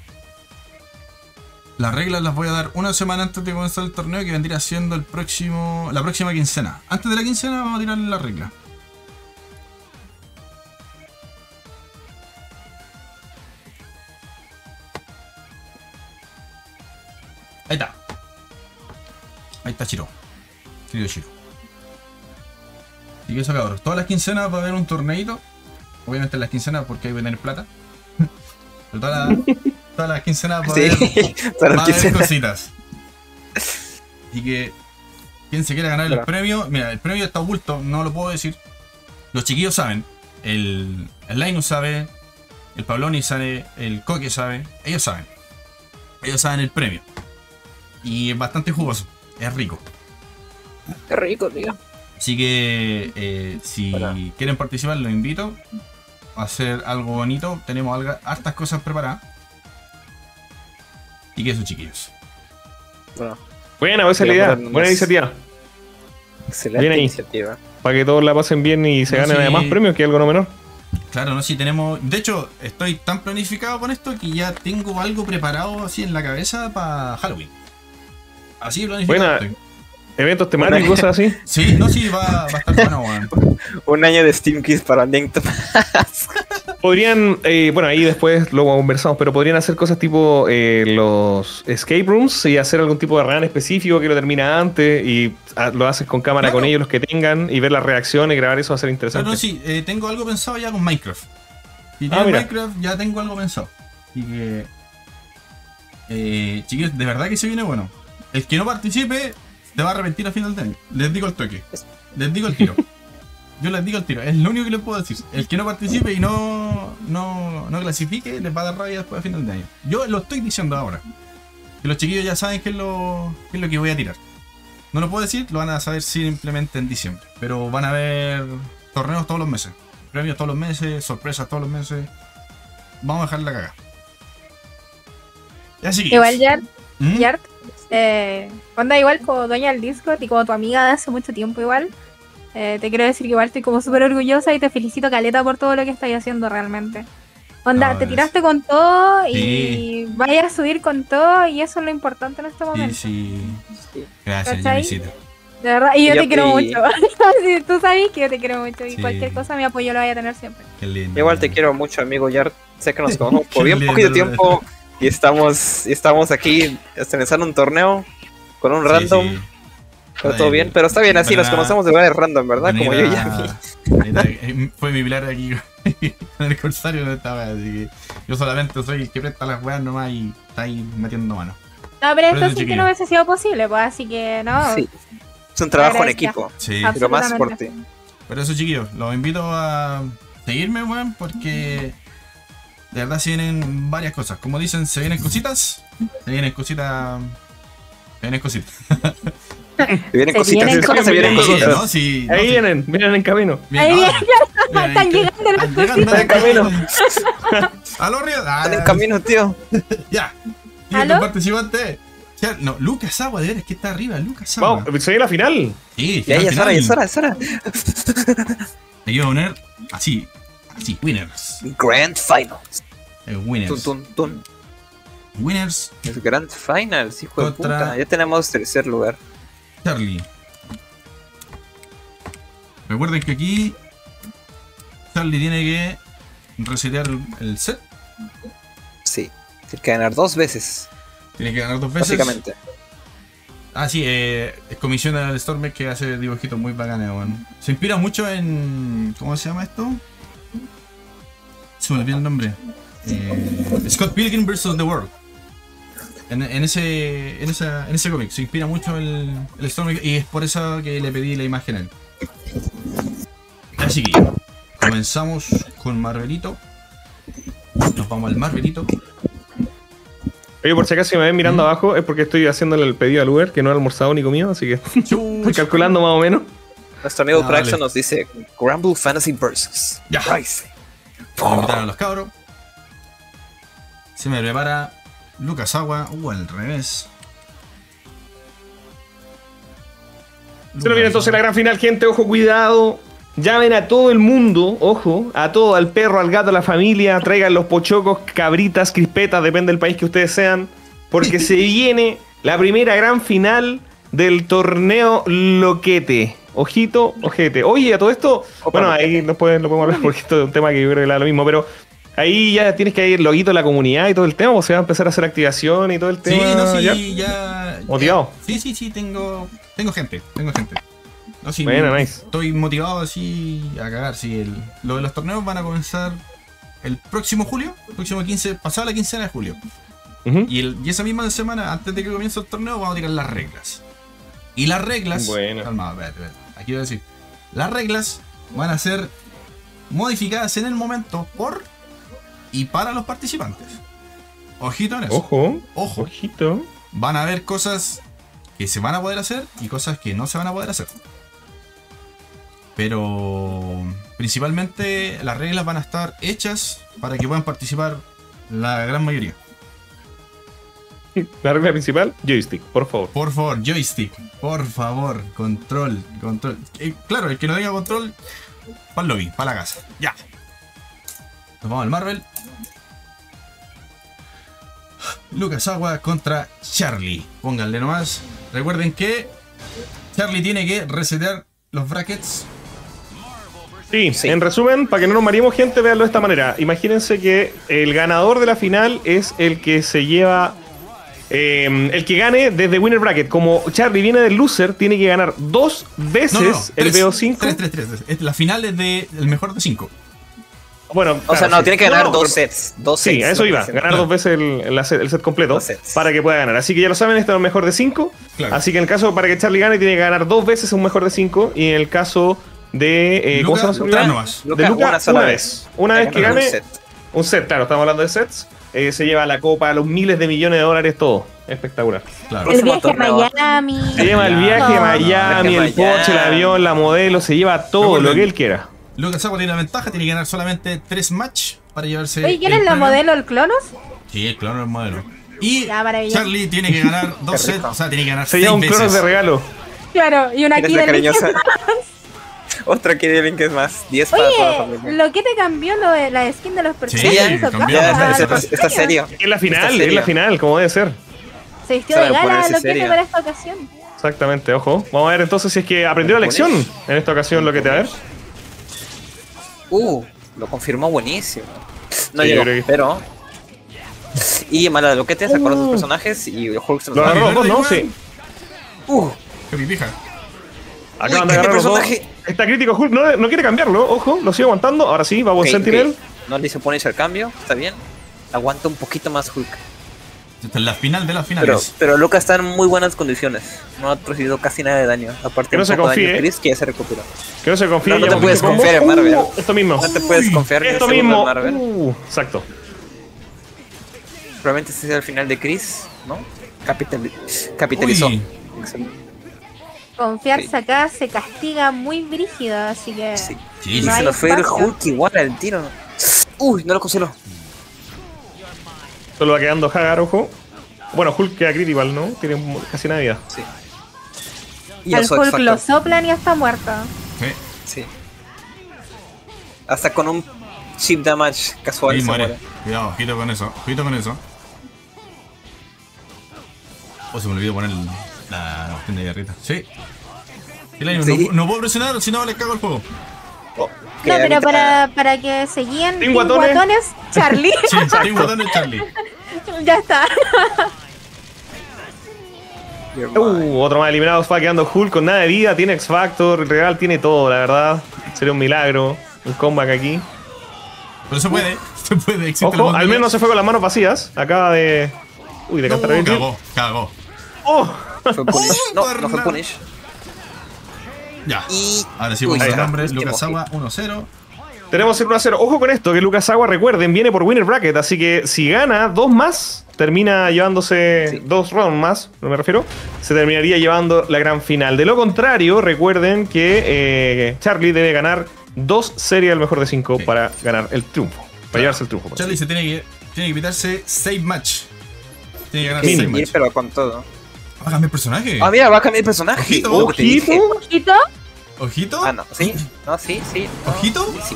Las reglas las voy a dar una semana antes de comenzar el torneo que vendría siendo el próximo. la próxima quincena. Antes de la quincena vamos a tirar las reglas. Ahí está. Ahí está Chiro. Querido Chiro. Y eso cabros. Todas las quincenas va a haber un torneito. Obviamente en las quincenas porque hay que tener plata. Pero todas las, (laughs) todas las quincenas va a haber, (laughs) Sí, para va a haber que cositas. Así que quien se quiera ganar el premio, mira, el premio está oculto, no lo puedo decir. Los chiquillos saben, el, el Linus sabe, el Pabloni sabe, el Coque sabe, ellos saben. Ellos saben el premio. Y es bastante jugoso, es rico. Qué rico, tío. Así que eh, si quieren participar, los invito hacer algo bonito. Tenemos alga- hartas cosas preparadas. Y que eso, chiquillos. Bueno, Buena, esa es la Voy a idea. Buena iniciativa. excelente Bien ahí. iniciativa. Para que todos la pasen bien y se No, ganen sí. además premios, que es algo no menor. Claro, no, sí tenemos. De hecho, estoy tan planificado con esto que ya tengo algo preparado así en la cabeza para Halloween. Así de planificado. Buena. estoy. Eventos temáticos y cosas así. (laughs) Sí, no, sí, va, va a estar bueno, weón. (laughs) Un año de Steam Kids para Link (laughs) Podrían, eh, bueno, ahí después lo conversamos, pero podrían hacer cosas tipo eh, los escape rooms y hacer algún tipo de run específico que lo termina antes y ah, lo haces con cámara Claro. con ellos los que tengan y ver las reacciones, grabar eso va a ser Pero interesante. no, sí, eh, tengo algo pensado ya con Minecraft. Si Ah. Minecraft, ya tengo algo pensado. Así que. Eh, chiquillos, de verdad que se viene bueno. El que no participe se va a arrepentir a final de año. Les digo el toque. Les digo el tiro. Yo les digo el tiro. Es lo único que les puedo decir. El que no participe y no, no, no clasifique les va a dar rabia después a final de año. Yo lo estoy diciendo ahora. Que los chiquillos ya saben qué es lo, qué es lo que voy a tirar. No lo puedo decir, lo van a saber simplemente en diciembre. Pero van a haber torneos todos los meses. Premios todos los meses, sorpresas todos los meses. Vamos a dejar la caga. Ya sí. Igual, Yart, ¿Mm? Eh, onda igual como dueña del Discord y como tu amiga de hace mucho tiempo igual. eh, te quiero decir que igual estoy como súper orgullosa y te felicito, Caleta, por todo lo que estás haciendo realmente. Onda, No, te es- tiraste con todo y Sí. vayas a subir con todo y eso es lo importante en este momento. sí. Sí. Gracias. Jimmy De verdad, y yo Yo te quiero y- mucho. (laughs) Sí, Tú sabes que yo te quiero mucho y Sí. cualquier cosa mi apoyo lo voy a tener siempre. Qué lindo. Igual te quiero mucho, amigo Yard. Sé que nos (laughs) conocemos por bien poquito tiempo y estamos, y estamos aquí estrenando un torneo con un Sí, random. sí. Pero Ay, todo bien, pero está bien así, nos conocemos de lugares random, ¿verdad? Como yo y mira, eh, Fue mi pilar aquí (laughs) con el corsario de esta wea, así que yo solamente soy el que presta las weas nomás y está ahí metiendo mano. No, pero Pero esto sí que no hubiese sido posible, pues así que no. Sí. Es un trabajo en equipo. Sí. Pero más ti. Por eso, chiquillos, los invito a seguirme, weón, porque de verdad se vienen varias cosas. Como dicen, se vienen cositas. Se vienen cositas. Se vienen cositas. (laughs) Se vienen Se cositas. vienen ¿Cómo se vienen cositas. cositas? ¿no? Sí, no, Ahí sí. vienen, vienen en camino. Ahí vienen, están llegando las están llegando cositas. las cositas. ¡Aló, Río! Ah, Están en camino, tío. (laughs) Ya. Siguiente ¿Aló? participante. No, Lucas Agua, de veras que está arriba, Lucas Agua. Vamos, se viene la final. Sí, Ya, ya es hora, ya es hora, es hora. Te quiero poner así, así, winners. Grand Finals. Winners. tun, tun. Winners, Es Grand Finals, hijo de Contra- puta. Ya tenemos tercer lugar. Charlie. Recuerden que aquí Charlie tiene que resetear el- el set. Sí. Tiene que ganar dos veces, Tiene que ganar dos veces. básicamente. Ah, sí, eh, comisiona al Storm que hace dibujitos muy bacanes. Se inspira mucho en. ¿Cómo se llama esto? Se me olvidó el nombre. Eh, Scott Pilgrim vs. The World. En, en ese, en, esa, en ese cómic se inspira mucho el, el Storm y es por eso que le pedí la imagen a él. Así que comenzamos con Marvelito. Nos vamos al Marvelito. Oye, por si acaso si me ven mirando abajo es porque estoy haciéndole el pedido al Uber, que no he almorzado ni comido, así que (laughs) estoy calculando más o menos. Nuestro amigo Ah, Praxon vale. nos dice Granblue Fantasy Versus. Ya. Rise. Vamos a invitar a los cabros. Se me prepara Lucas Agua. Uh, al revés. Se nos viene entonces la gran final, gente. Ojo, cuidado. Llamen a todo el mundo, ojo, a todo, al perro, al gato, a la familia. Traigan los pochocos, cabritas, crispetas, depende del país que ustedes sean. Porque se (laughs) viene la primera gran final del torneo Loquete. Ojito, ojete. Oye, a todo esto, bueno, ahí lo podemos hablar porque esto es un tema que yo creo que le da lo mismo, pero ahí ya tienes que ir loguito la comunidad y todo el tema, o se va a empezar a hacer activación y todo el Sí, tema. no, ¿ya? sí, ya. ¿Motivado? Sí, sí, sí, tengo. Tengo gente, tengo gente. No, sí, Bueno, nice. Estoy motivado así a cagar. Sí, el, lo de los torneos van a comenzar el próximo julio, el próximo 15, pasada la quincena de julio. Y, el, y esa misma semana, antes de que comience el torneo, vamos a tirar las reglas. Y las reglas. Bueno. Calma, espérate, espérate. Aquí voy a decir. Las reglas van a ser modificadas en el momento por y para los participantes. Ojito en eso. Ojo, Ojo. ojito. Van a haber cosas que se van a poder hacer y cosas que no se van a poder hacer. Pero principalmente las reglas van a estar hechas para que puedan participar la gran mayoría. La regla principal, joystick, por favor. Por favor, joystick. Por favor, control. Control. Eh, claro, el que no tenga control, para el lobby, para la casa. Ya. Nos vamos al Marvel. Lucas Agua contra Charlie. Pónganle nomás. Recuerden que Charlie tiene que resetear los brackets. Sí, Sí. en resumen, para que no nos mareemos, gente, véanlo de esta manera. Imagínense que el ganador de la final es el que se lleva. eh, el que gane desde Winner Bracket. Como Charlie viene del loser, tiene que ganar dos veces No, no, no. el tres, BO5. tres, tres, tres, tres. La final es de el mejor de 5. Bueno, O sea, no, sí. tiene que ganar No, dos sets. Dos Sí, sets. a eso iba. Ganar dos veces el, set, el set completo para que pueda ganar. Así que ya lo saben, este es el mejor de 5. Claro. Así que en el caso para que Charlie gane, tiene que ganar dos veces un mejor de 5. Y en el caso de. Eh, ¿Cómo Luca, se llama? Luca. De Luca, una vez. Una vez que Ganar un gane, set. un set, claro, estamos hablando de sets. eh, se lleva la copa, los miles de millones de dólares, todo. Espectacular. Claro. El viaje a. Miami. Se lleva el viaje a. Miami, el coche, el Miami. avión, la modelo, se lleva todo lo que él quiera. Lucas Agua tiene la ventaja, tiene que ganar solamente 3 match para llevarse. Oye, ¿quién el es la modelo, el Clonos? Sí, el clon es modelo. Y Ya. Charlie tiene que ganar (laughs) dos Qué sets, rico. o sea, tiene que ganar Se seis lleva un veces. cronos de regalo. Claro, y una ¿Quién es la Kirby. cariñosa? (laughs) Otra Kirby que es más. 10 para toda la familia. lo que te cambió lo de la skin de los personajes. Sí, eso cambió. Ya, pasa, está, algo está- está serio. Es la final, es la final, como debe ser. Se vistió de gala lo que para esta ocasión. Exactamente, ojo. Vamos a ver entonces si es que aprendió la lección en esta ocasión lo que te va a ver. Uh, lo confirmó buenísimo. No Sí, llegó, que- pero. Y mala de loquete sacó a los personajes y Hulk se los Lo a- agarró ¿no? igual. Sí. Uh, Que mi pija. Acaban Uy, de agarrar los dos. personaje- Está crítico Hulk, no, no quiere cambiarlo, ojo, lo sigue aguantando. Ahora sí, va buen ok, Sentinel. No le hizo Punish al cambio, está bien. Aguanta un poquito más Hulk. Esta es la final de las Pero, finales. pero Luca está en muy buenas condiciones. No ha recibido casi nada de daño. Aparte Que no un se poco confíe. daño Chris, que ya se recuperó. Que no se confíe. No, no ya te puedes confiar en Marvel. Uh, esto mismo. No te puedes confiar en el Esto segundo mismo. Marvel. Uh, exacto. Probablemente este sea el final de Chris, ¿no? Capital- capitalizó. Uy. Confiarse Sí. acá se castiga muy brígido, así que. Sí. Sí, No se hay lo fue el. Hulk igual al tiro. Uy, no lo congeló. Solo va quedando Hagar, ojo. Bueno, Hulk queda critical, ¿no? Tiene casi nada de vida. Sí. Y Al Hulk lo soplan y está muerto. Sí. Sí. Hasta con un chip damage casual Y se muere. muere. Cuidado, ojito con eso. Ojito con eso. Oh, se me olvidó poner el- la, la cuestión de guerrita. Sí. El año, Sí. no, no puedo presionar, si no le cago el juego. No, Que pero para, para que se guíen Team Team Guatones. Guatones, Charlie. Sí, tengo botón de Charlie. (laughs) ya está. Uh, otro más eliminado. Va quedando Hulk con nada de vida. Tiene X Factor. Real tiene todo, la verdad. Sería un milagro. Un comeback aquí. Pero se puede, (laughs) se puede. Ojo, al menos se fue con las manos vacías. Acaba de. Uy, de No, cantar bien. cagó, cagó. Oh, Fue Punish. No, no fue. Punish. Ya. Y. Ahora sí, Uy, vamos a ahí el está. nombre. Último Lucas hit. Agua 1-0. tenemos el 1 a 0. Ojo con esto, que Lucas Agua, recuerden, viene por Winner Bracket. Así que si gana dos más, termina llevándose Sí. dos rounds más, no me refiero. Se terminaría llevando la gran final. De lo contrario, recuerden que eh, Charlie debe ganar dos series al mejor de cinco Sí. para ganar el triunfo. Para llevarse el triunfo. Charlie se tiene que, tiene que quitarse save match. Tiene que ganar save seguir, match. pero con todo. Va a cambiar personaje. Ah, mira, va a cambiar el personaje. Ojito. Oh. Ojito. Ojito. Ojito. Ah, no, sí. No, sí, sí. no, ¿Ojito? sí, sí.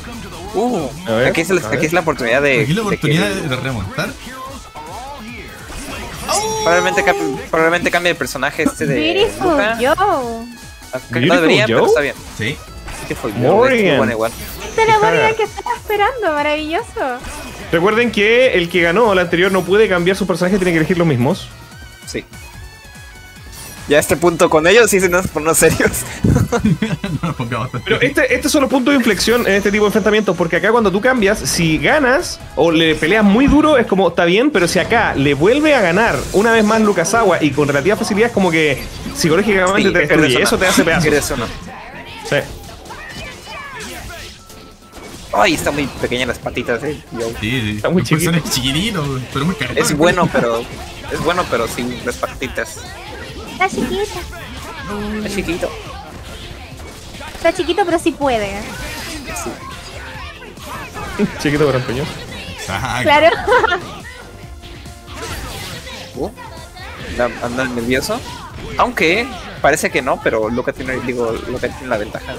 Uh, aquí, es aquí es la oportunidad de. Aquí la de oportunidad que- de remontar. probablemente, probablemente cambie el personaje este de. Beautiful Luca. Beautiful No debería, pero Joe. está bien. Sí. Beautiful Morgan. Joe, bueno, igual. Esta es la. Morgan que estaba esperando, maravilloso. Recuerden que el que ganó la anterior no puede cambiar su personaje, tiene que elegir los mismos. Sí. Ya a este punto con ellos sí se (laughs) nos ponen serios. no Pero este, este son los puntos de inflexión en este tipo de enfrentamientos, porque acá cuando tú cambias, si ganas o le peleas muy duro, es como, está bien, pero si acá le vuelve a ganar una vez más Lucas Agua y con relativa facilidad, es como que psicológicamente Sí, te destruye. Eso te hace pedazos. Una. Sí. Ay, está muy pequeña las patitas Joe. Sí, sí. Está muy chiquito. es chiquitito, pero muy cargado. Es bueno, pero. Es bueno, pero sin las patitas. Está chiquita. Es chiquito. Está chiquito, pero sí puede. (laughs) Chiquito pero empeño. Exacto. Claro. Uh, anda, anda nervioso. Aunque parece que no, pero Luca tiene, digo, Luca tiene la ventaja.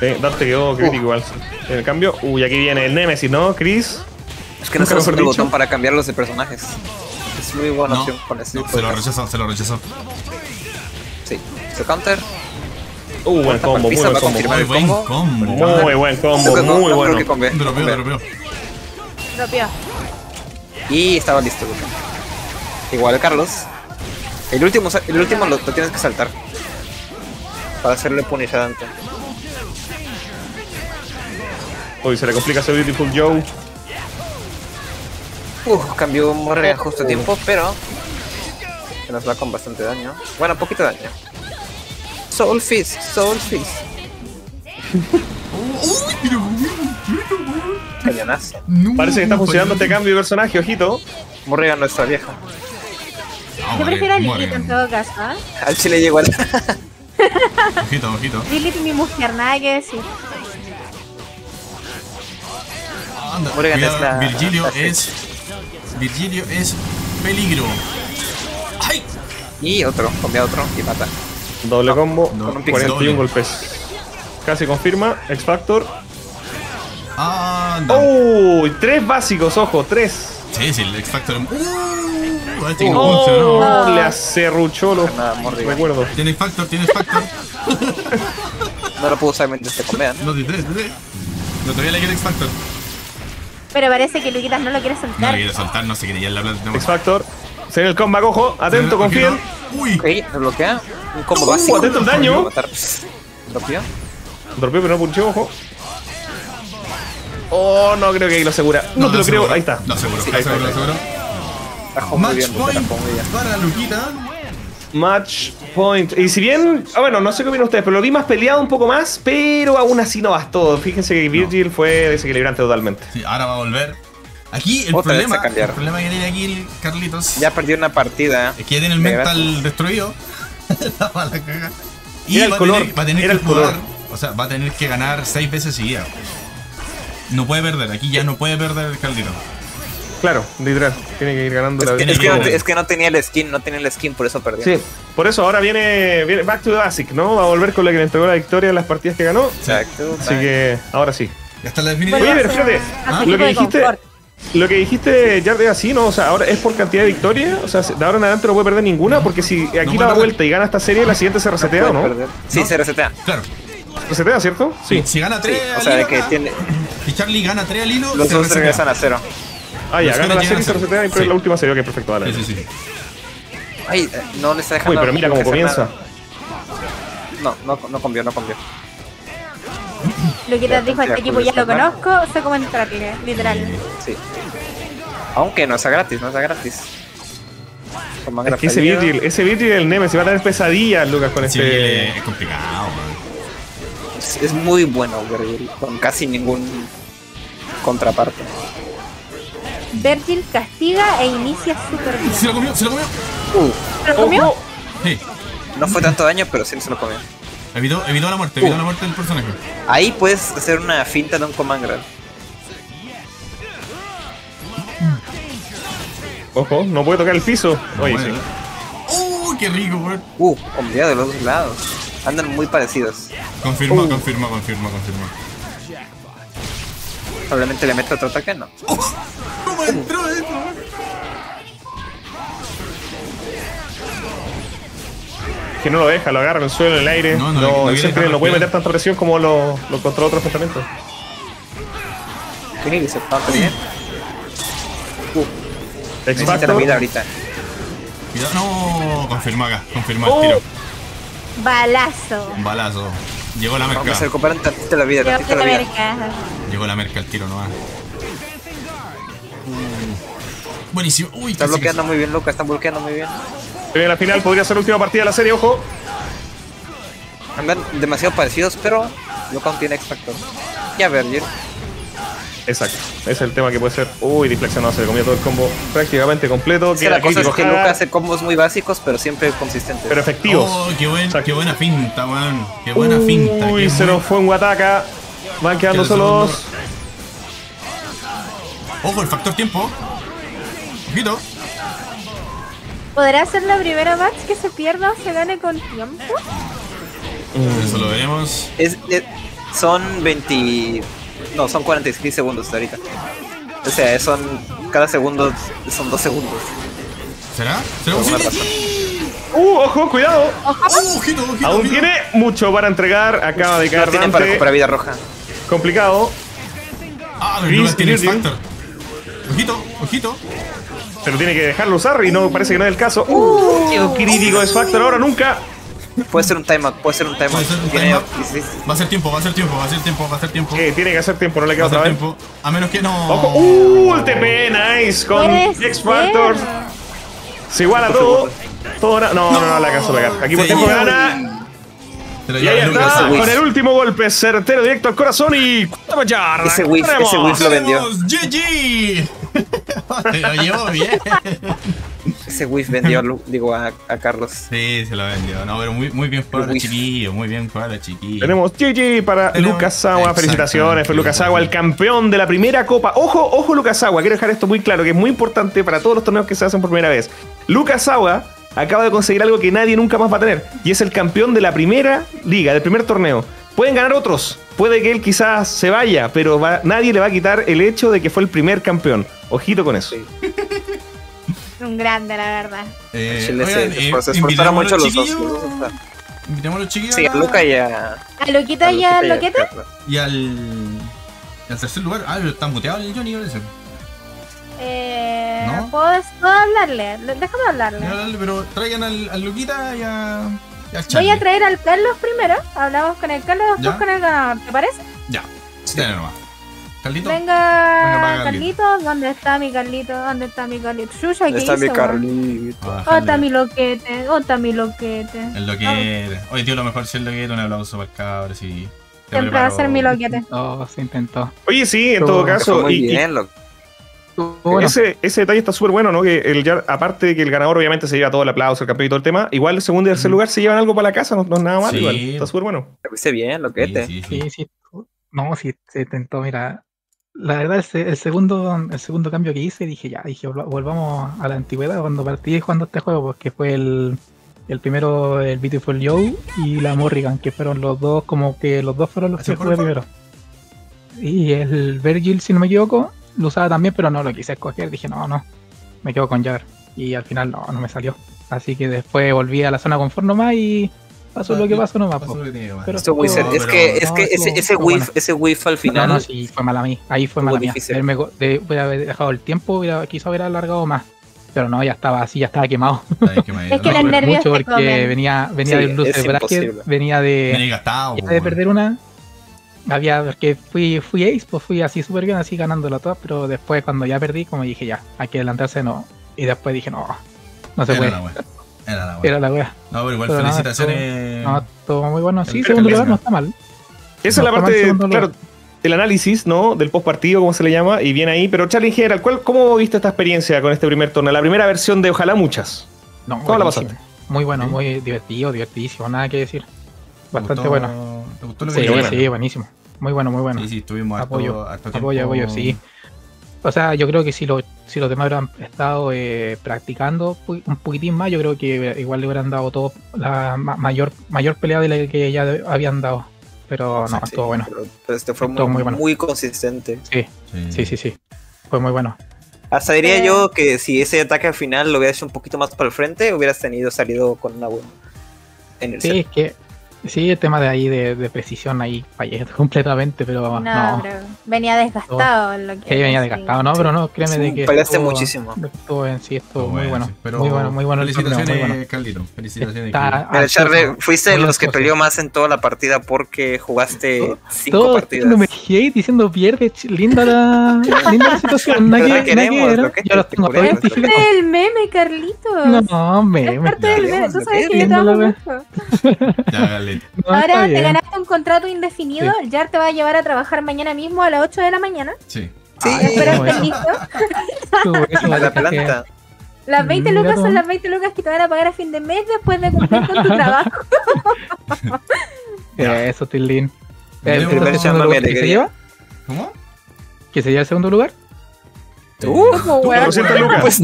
Sí, Dante quedó crítico igual. En el cambio, uy, aquí viene el Nemesis, ¿no? Chris. Es que no se el botón para cambiarlos de personajes. Es muy buena No, opción con ese no, se lo rechazó, se lo rechazó. Sí. Su counter. Uh, buen combo, muy buen combo. Muy buen combo. Muy buen combo, Creo que no- muy no bueno. Dropeó, dropeó. Y estaba listo. Igual Carlos. El último, el último lo, lo tienes que saltar. Para hacerle punish a Dante. Uy, se le complica ese Beautiful Joe. Uf, cambió Morrigan justo a tiempo, pero se nos va con bastante daño. Bueno, poquito daño. Soul Fist, Soul Fist. Cañonazo. No, Parece que está funcionando este cambio de personaje, ojito. Morrigan no está vieja. Yo prefiero a. Lilith en todo caso, ¿ah? Al chile llegó al. Ojito, ojito. Lilith mi mujer, nada que decir. Morgan es la- Virgilio la- es. Virgilio es peligro. ¡Ay! y otro, cambia otro y mata. Doble combo, no, con un pixel 41 doble. golpes. Casi confirma, X Factor. Anda. ¡Uy! tres básicos, ojo, tres. Sí, sí, el X Factor. ¡Uh! Que no. Oh, le acerruchó los Nada, mordiga. recuerdos. Tienes factor, tienes factor. (laughs) No lo puedo usar mientras te comean. No, te- te- No todavía le queda X Factor. Pero parece que Luquitas no lo quiere No soltar. le quiere soltar, no se quiere ya la plata. X Factor. Se viene el comeback, ojo. Atento, confíen. Uy, Ok, me bloquea. Un combo Uh, básico. atento al daño. ¿Dropeo? Dormió, pero no punchó, ojo. Oh, no creo que ahí lo asegura. No, te lo creo. aseguro. Ahí está. Lo aseguro, Sí, lo aseguro, lo ahí está. aseguro. Atajó muy Match bien, point para Luquita. Match point. Y si bien, ah, bueno, no sé qué opinan ustedes, pero lo vi más peleado un poco más, pero aún así no bastó. Fíjense que Virgil fue desequilibrante totalmente. Sí, ahora va a volver. Aquí el Otra problema, el problema que tiene aquí el Carlitos Ya perdió una partida. es que ya tiene el mental destruido. (laughs) La mala caga. Y Era el va, color, tener, va a tener era que el color. jugar, o sea, va a tener que ganar seis veces seguidas. No puede perder, aquí ya no puede perder el Carlitos. Claro, literal. Tiene que ir ganando la Es que que, no, es que no tenía el skin, no tenía el skin, por eso perdió. Sí, por eso ahora viene, viene Back to the Basic, ¿no? Va a volver con la que le entregó la victoria en las partidas que ganó. Exacto. Así que ahora sí. Ya está la definitiva. Oye, pero fíjate, ¿ah? lo que dijiste, lo que dijiste ya de así, ¿no? O sea, ahora es por cantidad de victorias. O sea, de ahora en adelante no puede perder ninguna, porque si aquí puede da la vuelta y gana esta serie, la siguiente se resetea, ¿o Puede no? perder. Sí, ¿No? se resetea. Claro. Resetea, ¿cierto? Sí. Si gana Sí, 3 o sea, de que tiene, Si Charlie gana 3 al hilo, los se dos resetea. regresan a cero. Ah, ya, gana la que serie y se resetea y sí. la última serie, ok, perfecto, dale. Sí, sí, sí. Ay, eh, no le está dejando. Uy, pero mira cómo comienza. No, no, no cambió, no cambió. Luquitas dijo, este equipo ya lo conozco, sé cómo entrarle, literal. Sí. Aunque no sea gratis, no sea gratis. Es que ese. Virgil, ese Virgil el Nemesis va a tener pesadillas, Lucas, con Sí, este. es complicado, man. Es, es muy bueno, Virgil, con casi ningún contraparte. Virgil castiga e inicia súper bien. Se lo comió, se lo comió. Uh, ¿Lo comió? Ojo, Sí. no fue tanto daño, pero sí se lo comió. Evitó, evitó la muerte, evitó la muerte del personaje. Ahí puedes hacer una finta de un command grab. ojo, no puede tocar el piso. Oye, Bueno. sí. ¡Uh, qué rico, weón! Uh, combinado de los dos lados. Andan muy parecidos. Confirma, Uh. confirma, confirma, confirma. Probablemente le meta otro ataque, no. (laughs) ¿Cómo entró eso? Que no lo deja, lo agarra en el suelo, en el aire. No, No, no, no no puede meter tanta presión como lo, lo contra otros enfrentamientos. Tiene que ser tanto bien. Uh, necesita la vida ahorita. Cuidado, no, confirma acá, confirma Oh. el tiro. Balazo. Un balazo. Llegó la Vamos a merca. recuperar tantito la vida, Llegó tantito la la vida. merca. Llegó la merca el tiro nomás. Buenísimo. Uy, Está bloqueando muy bien, Luca, está bloqueando muy bien. En la final podría ser la última partida de la serie, ojo. Andan demasiado parecidos, pero Luca aún tiene X Factor. Ya Virgil. Exacto. Ese es el tema que puede ser. Uy, deflexionado, se le comió todo el combo prácticamente completo. Es que la cosa es que Luca hace combos muy básicos, pero siempre consistentes. Pero efectivos. Oh, qué, buen, qué buena finta, weón. Qué buena finta. Uy, se nos fue un Wataka. Van quedando Queda solos. Ojo, el factor tiempo. Ojito. ¿Podrá ser la primera match que se pierda o se gane con tiempo? Eso lo veremos. Es, es- son 20. No, son 46 segundos hasta ahorita. O sea, son. Cada segundo son 2 segundos. ¿Será? ¿Será. Uh, ojo, cuidado. Oh, ojito, ojito. Aún ojito. tiene mucho para entregar. Acaba de No quedar tienen para recuperar vida roja. Complicado. Ah, pero Chris Lucas tiene factor. Ojito, ojito. Pero tiene que dejarlo usar y no parece que no es el caso. Uh, quedó crítico es Factor ahora nunca. Puede ser un timeout, puede ser un timeout. Puede ser un Tiene timeout. 16. Va a ser tiempo, va a ser tiempo, va a ser tiempo, va a ser tiempo. Eh, tiene que hacer tiempo, no le queda otra vez. tiempo. A menos que no. Ojo, uh, el TP, nice, con X Factor. Se iguala todo. Todo na- no, no, no, la alcanzó a pegar. Aquí por tiempo gana. Y ahí está, con el último golpe certero directo al corazón y. Ese whiff, ese whiff lo vendió. ¡Tenemos GG! (laughs) Lo llevó bien. Ese whiff vendió a, (laughs) Lu- digo, a, a Carlos. Sí, se lo vendió. No, pero muy, muy bien jugado chiquillos, muy bien jugado los chiquillos. Tenemos GG para Tenemos- Lucas Agua. Felicitaciones por Lucas Agua, el campeón de la primera copa. Ojo, ojo, Lucas Agua. Quiero dejar esto muy claro, que es muy importante para todos los torneos que se hacen por primera vez. Lucas Agua acaba de conseguir algo que nadie nunca más va a tener. Y es el campeón de la primera liga, del primer torneo. Pueden ganar otros. Puede que él quizás se vaya, pero va- nadie le va a quitar el hecho de que fue el primer campeón. Ojito con eso. Sí. (laughs) Un grande, la verdad. Eh, Chile eh, mucho los dos. Invitemos a los chiquillos Sí, a Luca y a. A Loquita y a Loquete. Carlos. y al, y al tercer lugar. Ah, pero está muteado el Johnny, parece. Eh, ¿No? ¿puedo, puedo hablarle. Déjame hablarle. Ya, dale, Pero traigan al, al Luquita y, a, y al Charlie. Voy a traer al Carlos primero. Hablamos con el Carlos, después Ya. con el ganador. ¿Te parece? Ya, dale nomás. Carlito. Venga, Carlito. ¿Dónde está mi Carlito? ¿Dónde está mi Carlito? ¿qué ¿Dónde está mi hizo, weón? Carlito? Ah, ¿Dónde está Carlito. mi loquete? ¿Dónde está mi loquete? El loquete. Oye, tío, lo mejor si el loquete. Un aplauso para el cabrón, sí. Siempre va a ser mi loquete. (laughs) Oh, se intentó. Oye, sí, en todo caso. muy y- bien, loco. Bueno, Ese, ese detalle está súper bueno, ¿no? Que el Jar- aparte de que el ganador obviamente se lleva todo el aplauso, el campeón y todo el tema, igual el segundo y tercer lugar se llevan algo para la casa, no, no es nada mal, Sí. igual. Está súper bueno. Te fuiste bien, loquete. Sí, sí, sí. sí, sí. No, sí, se intentó, mira. La verdad, el, el segundo el segundo cambio que hice, dije ya, dije, volva- volvamos a la antigüedad cuando partí jugando este juego, porque fue el, el primero, el Beautiful Joe y la Morrigan, que fueron los dos, como que los dos fueron los ¿Ese que jugué primero. Y el Virgil, si no me equivoco, lo usaba también, pero no lo quise escoger, dije, no, no, me quedo con Jar. Y al final no, no me salió. Así que después volví a la zona confort nomás y pasó lo que pasó nomás. Pasó lo que tiene que pasar. Pero Estuvo muy No, cerca. Es que, es no, que estuvo- ese, ese whiff, bueno. ese whiff al No, final. no, sí, fue mala mí. Ahí fue mala mía. Haberme de- hubiera dejado el tiempo, hubiera, quizá haber alargado más. Pero no, ya estaba así, ya estaba quemado. Ay. (laughs) Es que No, los nervios Mucho porque comen. venía, venía Sí, del de Bracket, venía de, gastado. po, de perder una. Había, porque fui, fui ace, pues fui así súper bien, así ganándola todas, pero después cuando ya perdí, como dije ya, hay que adelantarse, no. Y después dije, no, no se Era puede. Era la wea. Era la wea. No, pero igual Pero felicitaciones. No, todo muy bueno. Sí, El segundo lugar no está mal. Esa es la parte, lugar. claro, el análisis, ¿no? Del post partido, como se le llama, y bien ahí. Pero Charlie, en general, ¿cuál, ¿cómo viste esta experiencia con este primer torneo? La primera versión de Ojalá Muchas. No, ¿Cómo la pasaste? Muy bueno, ¿Sí? muy divertido, divertidísimo, nada que decir. ¿Te Bastante gustó- bueno. ¿Te gustó lo que Sí, sí, buenísimo. Muy bueno, muy bueno. Sí, sí, estuvimos harto, Apoyo, harto apoyo, apoyo, sí. O sea, yo creo que si, lo, si los demás hubieran estado eh, practicando un poquitín más, yo creo que igual le hubieran dado todo la ma- mayor mayor pelea de la que ya habían dado. Pero no, Sí, estuvo bueno. Pero, pero este fue Estuvo muy, muy bueno. muy consistente. Sí, sí, sí, sí. Fue muy bueno. Hasta diría Eh. yo que si ese ataque al final lo hubieras hecho un poquito más para el frente, hubieras tenido salido con una buena en Sí, es que sí, el tema de ahí de, de precisión ahí fallé (laughs) completamente, pero No, no. pero venía desgastado. en lo que Que venía sí. desgastado, no, pero no, créeme Sí, de que. peleaste estuvo- muchísimo. Estuvo en sí, estuvo Estuvo muy bueno. sí. Pero muy bueno, muy bueno Felicitaciones, muy bueno. Carlito. Felicitaciones. Mira, Charlie, ansioso, fuiste de muy los que peleó más en toda la partida porque jugaste cinco Todo partidas. haciéndome hate diciendo pierde, linda la, (laughs) linda la situación. Que queremos, lo que Yo los te tengo todos identificados. Es el meme, Carlitos. No, me, es me. parte del meme. Tú sabes que yo te amo mucho. Ya, No, Ahora te bien. ganaste un contrato indefinido. El Jar te va a llevar a trabajar mañana mismo a las 8 de la mañana. Sí. Sí, Espero ¿cómo estés eso? listo. Tú, eso a la que- planta. Las 20 Mira lucas tú. son las 20 lucas que te van a pagar a fin de mes después de cumplir con tu (laughs) trabajo. Eso, Tilín. ¿El, Pero segundo lugar que se lleva? ¿Cómo? ¿Que se lleva el segundo lugar? Uh, Como Tú, weón. 400 lucas. Pues.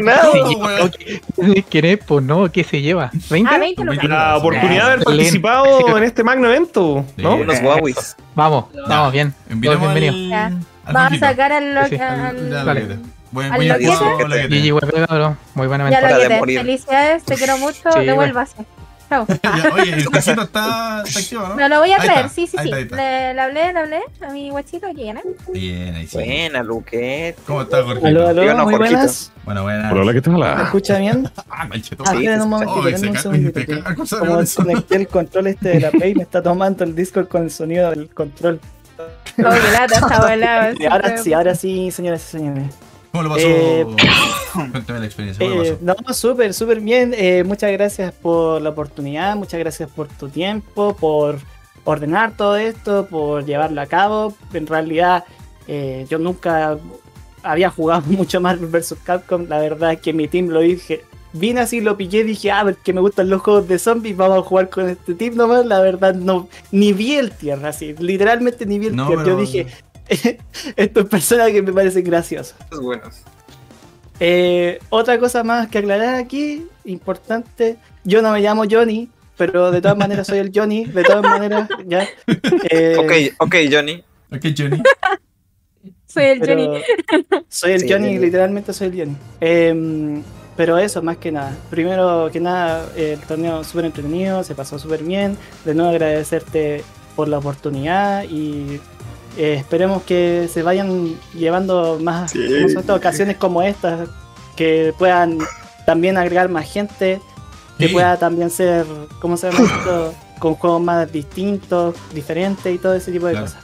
No, weón. ¿Qué pues no? ¿Qué se lleva? ¿20? Ah, 20 lucas. La oportunidad de haber participado (laughs) en este magno evento, ¿no? Sí. Unos. Vamos, vamos, bien. Al Vamos a sacar al, lo- Sí, sí. al- Ya, Dale. Loquete. Buen, Al buen Loquete. impulso, Loquete. Loquete. GG, Web, bro. Muy buena Ya Hora lo de que te. morir. Felicidades, te quiero mucho. Sí, Devuélvase. (laughs) Oye, el casito está, está activo, ¿no? Me lo voy a traer, sí, sí, ahí sí. está. Le, le hablé, le hablé a mi guachito que viene. Bien, ahí sí. Buena, Luque. ¿Cómo estás, Jorgito? Aló, aló, no, muy Jorgito. buenas. Bueno, buena. Hola, ¿qué tal? ¿Me escucha bien? (laughs) Ah, mancheto. Ah, esperen un Oye, denme se un segundito. Como desconecté el control este de la (laughs) Play, me está tomando el Discord con el sonido del control. Oh, lata, está volado. Y ahora sí, ahora sí, señoras y señores. ¿Cómo lo pasó? Eh, (coughs) Cuéntame la experiencia. ¿Cómo lo Eh, pasó? no, súper, súper bien. Eh, muchas gracias por la oportunidad, muchas gracias por tu tiempo, por ordenar todo esto, por llevarlo a cabo. En realidad, eh, yo nunca había jugado (laughs) mucho Marvel vs. Capcom. La verdad es que mi team lo dije. Vine así, lo pillé, dije, ah, porque me gustan los juegos de zombies, vamos a jugar con este team nomás. La verdad, no, ni vi el tier, así, literalmente ni vi el No, tier. pero- Yo dije, (laughs) estos personas que me parecen graciosos. Los buenos. Eh, otra cosa más que aclarar aquí, importante, yo no me llamo Johnny, pero de todas maneras soy el Johnny, de todas maneras, ya. Eh, Ok, ok, Johnny. Ok, Johnny. Soy el Pero Johnny. Soy el Sí, Johnny, literalmente soy el Johnny. Em, pero eso, más que nada. Primero que nada, el torneo súper entretenido, se pasó súper bien. De nuevo agradecerte por la oportunidad y eh, esperemos que se vayan llevando más ¿cómo se llama? ocasiones como estas, que puedan también agregar más gente, que Sí. pueda también ser, ¿cómo se llama esto? (laughs) Con juegos más distintos, diferentes y todo ese tipo de Claro. cosas.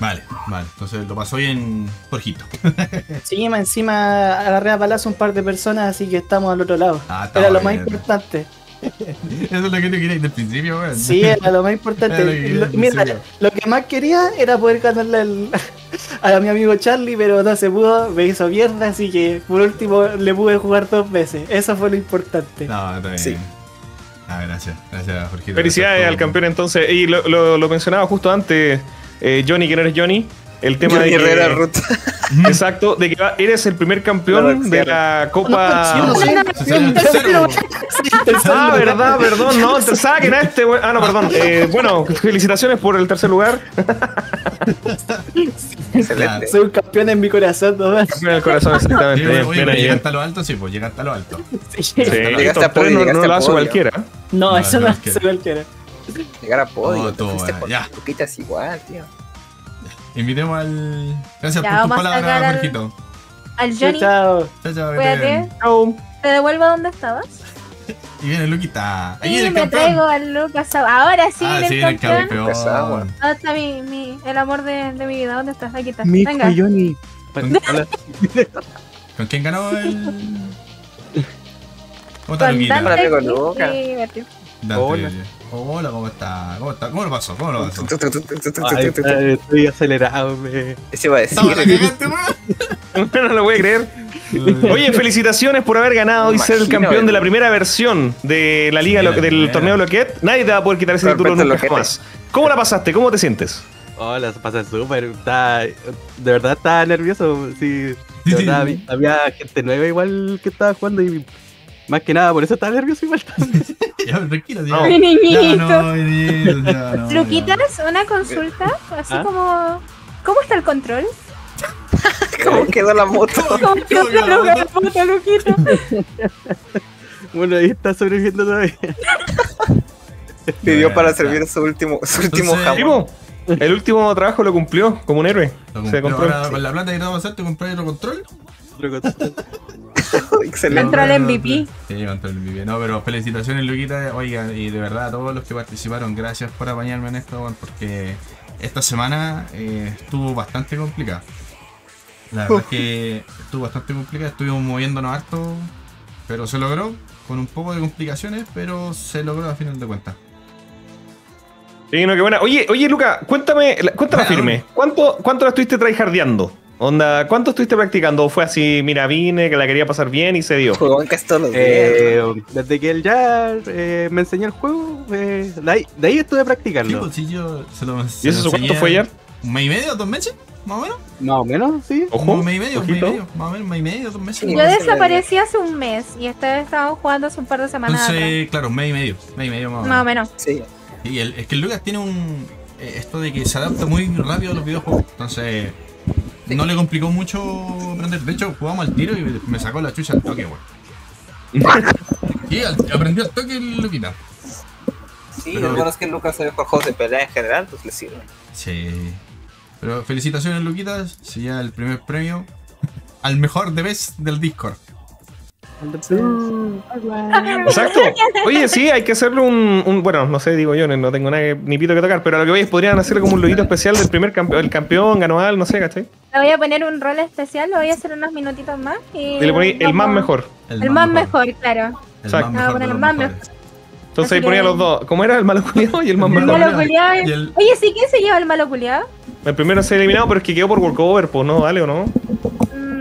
Vale, vale. Entonces lo pasó bien Jorgito. (laughs) Sí, más encima agarré a palazo un par de personas, así que estamos al otro lado. Ah, Era lo más bien. importante. (laughs) Eso es lo que tú querías desde el principio, weón. Sí, era lo más importante. (laughs) Lo mira, lo que más quería era poder ganarle al- (laughs) a mi amigo Charlie, pero no se pudo, me hizo mierda, así que por último le pude jugar dos veces. Eso fue lo importante. No, está bien. Sí. Ah, gracias. Gracias, Jorgito. Felicidades Gracias al campeón entonces. Y lo, lo- lo mencionaba justo antes, eh, Johnny, que no eres Johnny. El tema Johnny de que, Herrera Ruta. Exacto, de que eres el primer campeón No, de la Copa. No, sí, no, tercero. Ah, verdad, perdón, no, te saquen a este, Ah, no, perdón. Eh, bueno, felicitaciones por el tercer lugar. Excelente. Soy un campeón en mi corazón, ¿no? En el corazón, Sí, exactamente. oye, oye, ahí. llega hasta lo alto, sí, pues llega hasta lo alto. Sí, Llegaste estos a podio, no, llegaste no lo hace cualquiera. No, No, eso no, no es que- hace cualquiera. Llegar a podio. Todo, fuiste bueno, ya. Igual, tío. Invitemos al. Gracias Ya, por tus palabras, al- Jorgito. Al Chao, Johnny, chao. Chao, chao, cuídate. Chao. Te devuelvo a donde estabas. (laughs) Y viene Luquita. Ahí Y viene el me campeón. traigo al Lucas. Ahora sí, ah, viene sí, el campeón. campeón. Pesado. ¿Dónde está mi, mi, el amor de, de mi vida? ¿Dónde estás? Aquí está. Mi Venga. hijo Johnny. Hola. (laughs) ¿Con quién ganó el.? ¿Cómo está Con Luquita? Dante. Dante. Hola. ¿cómo está? ¿Cómo está? ¿Cómo lo pasó? ¿Cómo lo pasó? Ay, estoy acelerado. Me... Eso iba a decir. (laughs) No lo voy a creer. Oye, felicitaciones por haber ganado y ser el campeón de la eh. primera versión de la liga Sí, del torneo Loquet. Nadie te va a poder quitar ese título nunca jamás. ¿Cómo la pasaste? ¿Cómo te sientes? Hola, se pasa súper. Está, de verdad estaba nervioso. Sí, de verdad, había, había gente nueva igual que estaba jugando y más que nada por eso estaba nervioso igual. (laughs) Ya, tranquilo, ya. Mi niñito. No, no, Luquitas, una consulta. Así ¿Ah? como. ¿Cómo está el control? (laughs) ¿Cómo quedó la moto? ¿Cómo quedó la la puta Luquita? (laughs) bueno, ahí está sobreviviendo todavía. Pidió para servir su último, su último Entonces- jamón. El último trabajo lo cumplió como un héroe. Lo Se compró. ahora con la plata que te vamos a hacer, te compré otro control. (laughs) Excelente. Control MVP. Sí, control MVP. No, pero felicitaciones, Luquita. Oiga, y de verdad a todos los que participaron, gracias por apañarme en esto, porque esta semana eh, estuvo bastante complicada. La verdad es que (laughs) estuvo bastante complicada, estuvimos moviéndonos harto, pero se logró, con un poco de complicaciones, pero se logró a final de cuentas. Sí, no, qué buena. Oye, oye, Luca, cuéntame, Bueno. firme. ¿Cuánto, ¿Cuánto la estuviste tryhardeando? Onda, ¿cuánto estuviste practicando? ¿O fue así, mira, vine, que la quería pasar bien y se dio? Jugó en los días. Eh, desde que él ya eh, me enseñó el juego, eh, de, ahí, de ahí estuve Sí, practicando. pues, sí, yo se lo ¿Y eso lo cuánto fue ayer? ¿Un mes y medio? ¿Dos meses? ¿Más o menos? Más o menos, sí. Ojo, un mes y medio, un mes y medio, más o menos, un mes y medio, dos meses. Yo desaparecí hace un mes y esta vez estábamos jugando hace un par de semanas atrás. Entonces, claro, un mes y medio, mes y medio más o Más o menos. menos. Sí. Y el- es que el Lucas tiene un. eh, esto de que se adapta muy rápido a los videojuegos. Entonces, no le complicó mucho aprender. De hecho, jugamos al tiro y me sacó la chucha al toque, weón. (laughs) Y al- aprendió al toque el Luquita. Sí, Pero- lo bueno es que Lucas sabe jugar juegos de pelea en general, pues le sirve. Sí. Pero felicitaciones, Luquitas. Se lleva el primer premio al mejor de vez del Discord. (laughs) Exacto. Oye, sí, hay que hacerle un, un- Bueno, no sé, digo yo, no tengo nada que- ni pito que tocar, pero a lo que veis, podrían hacerle como un loguito especial del primer campeón, el campeón, anual, no sé, ¿cachai? Le voy a poner un rol especial, lo voy a hacer unos minutitos más. Y, Y le poní el más mejor. El, más mejor, claro. El Exacto. más Ah, mejor bueno, de el más mejores. Entonces ahí ponía los dos. ¿Cómo era el malo culiado y el más El El mejor? malo culiao. Y el- Oye, sí, ¿quién se lleva el malo culiado? El primero se ha eliminado, pero es que quedó por walkover, pues no, ¿vale o no?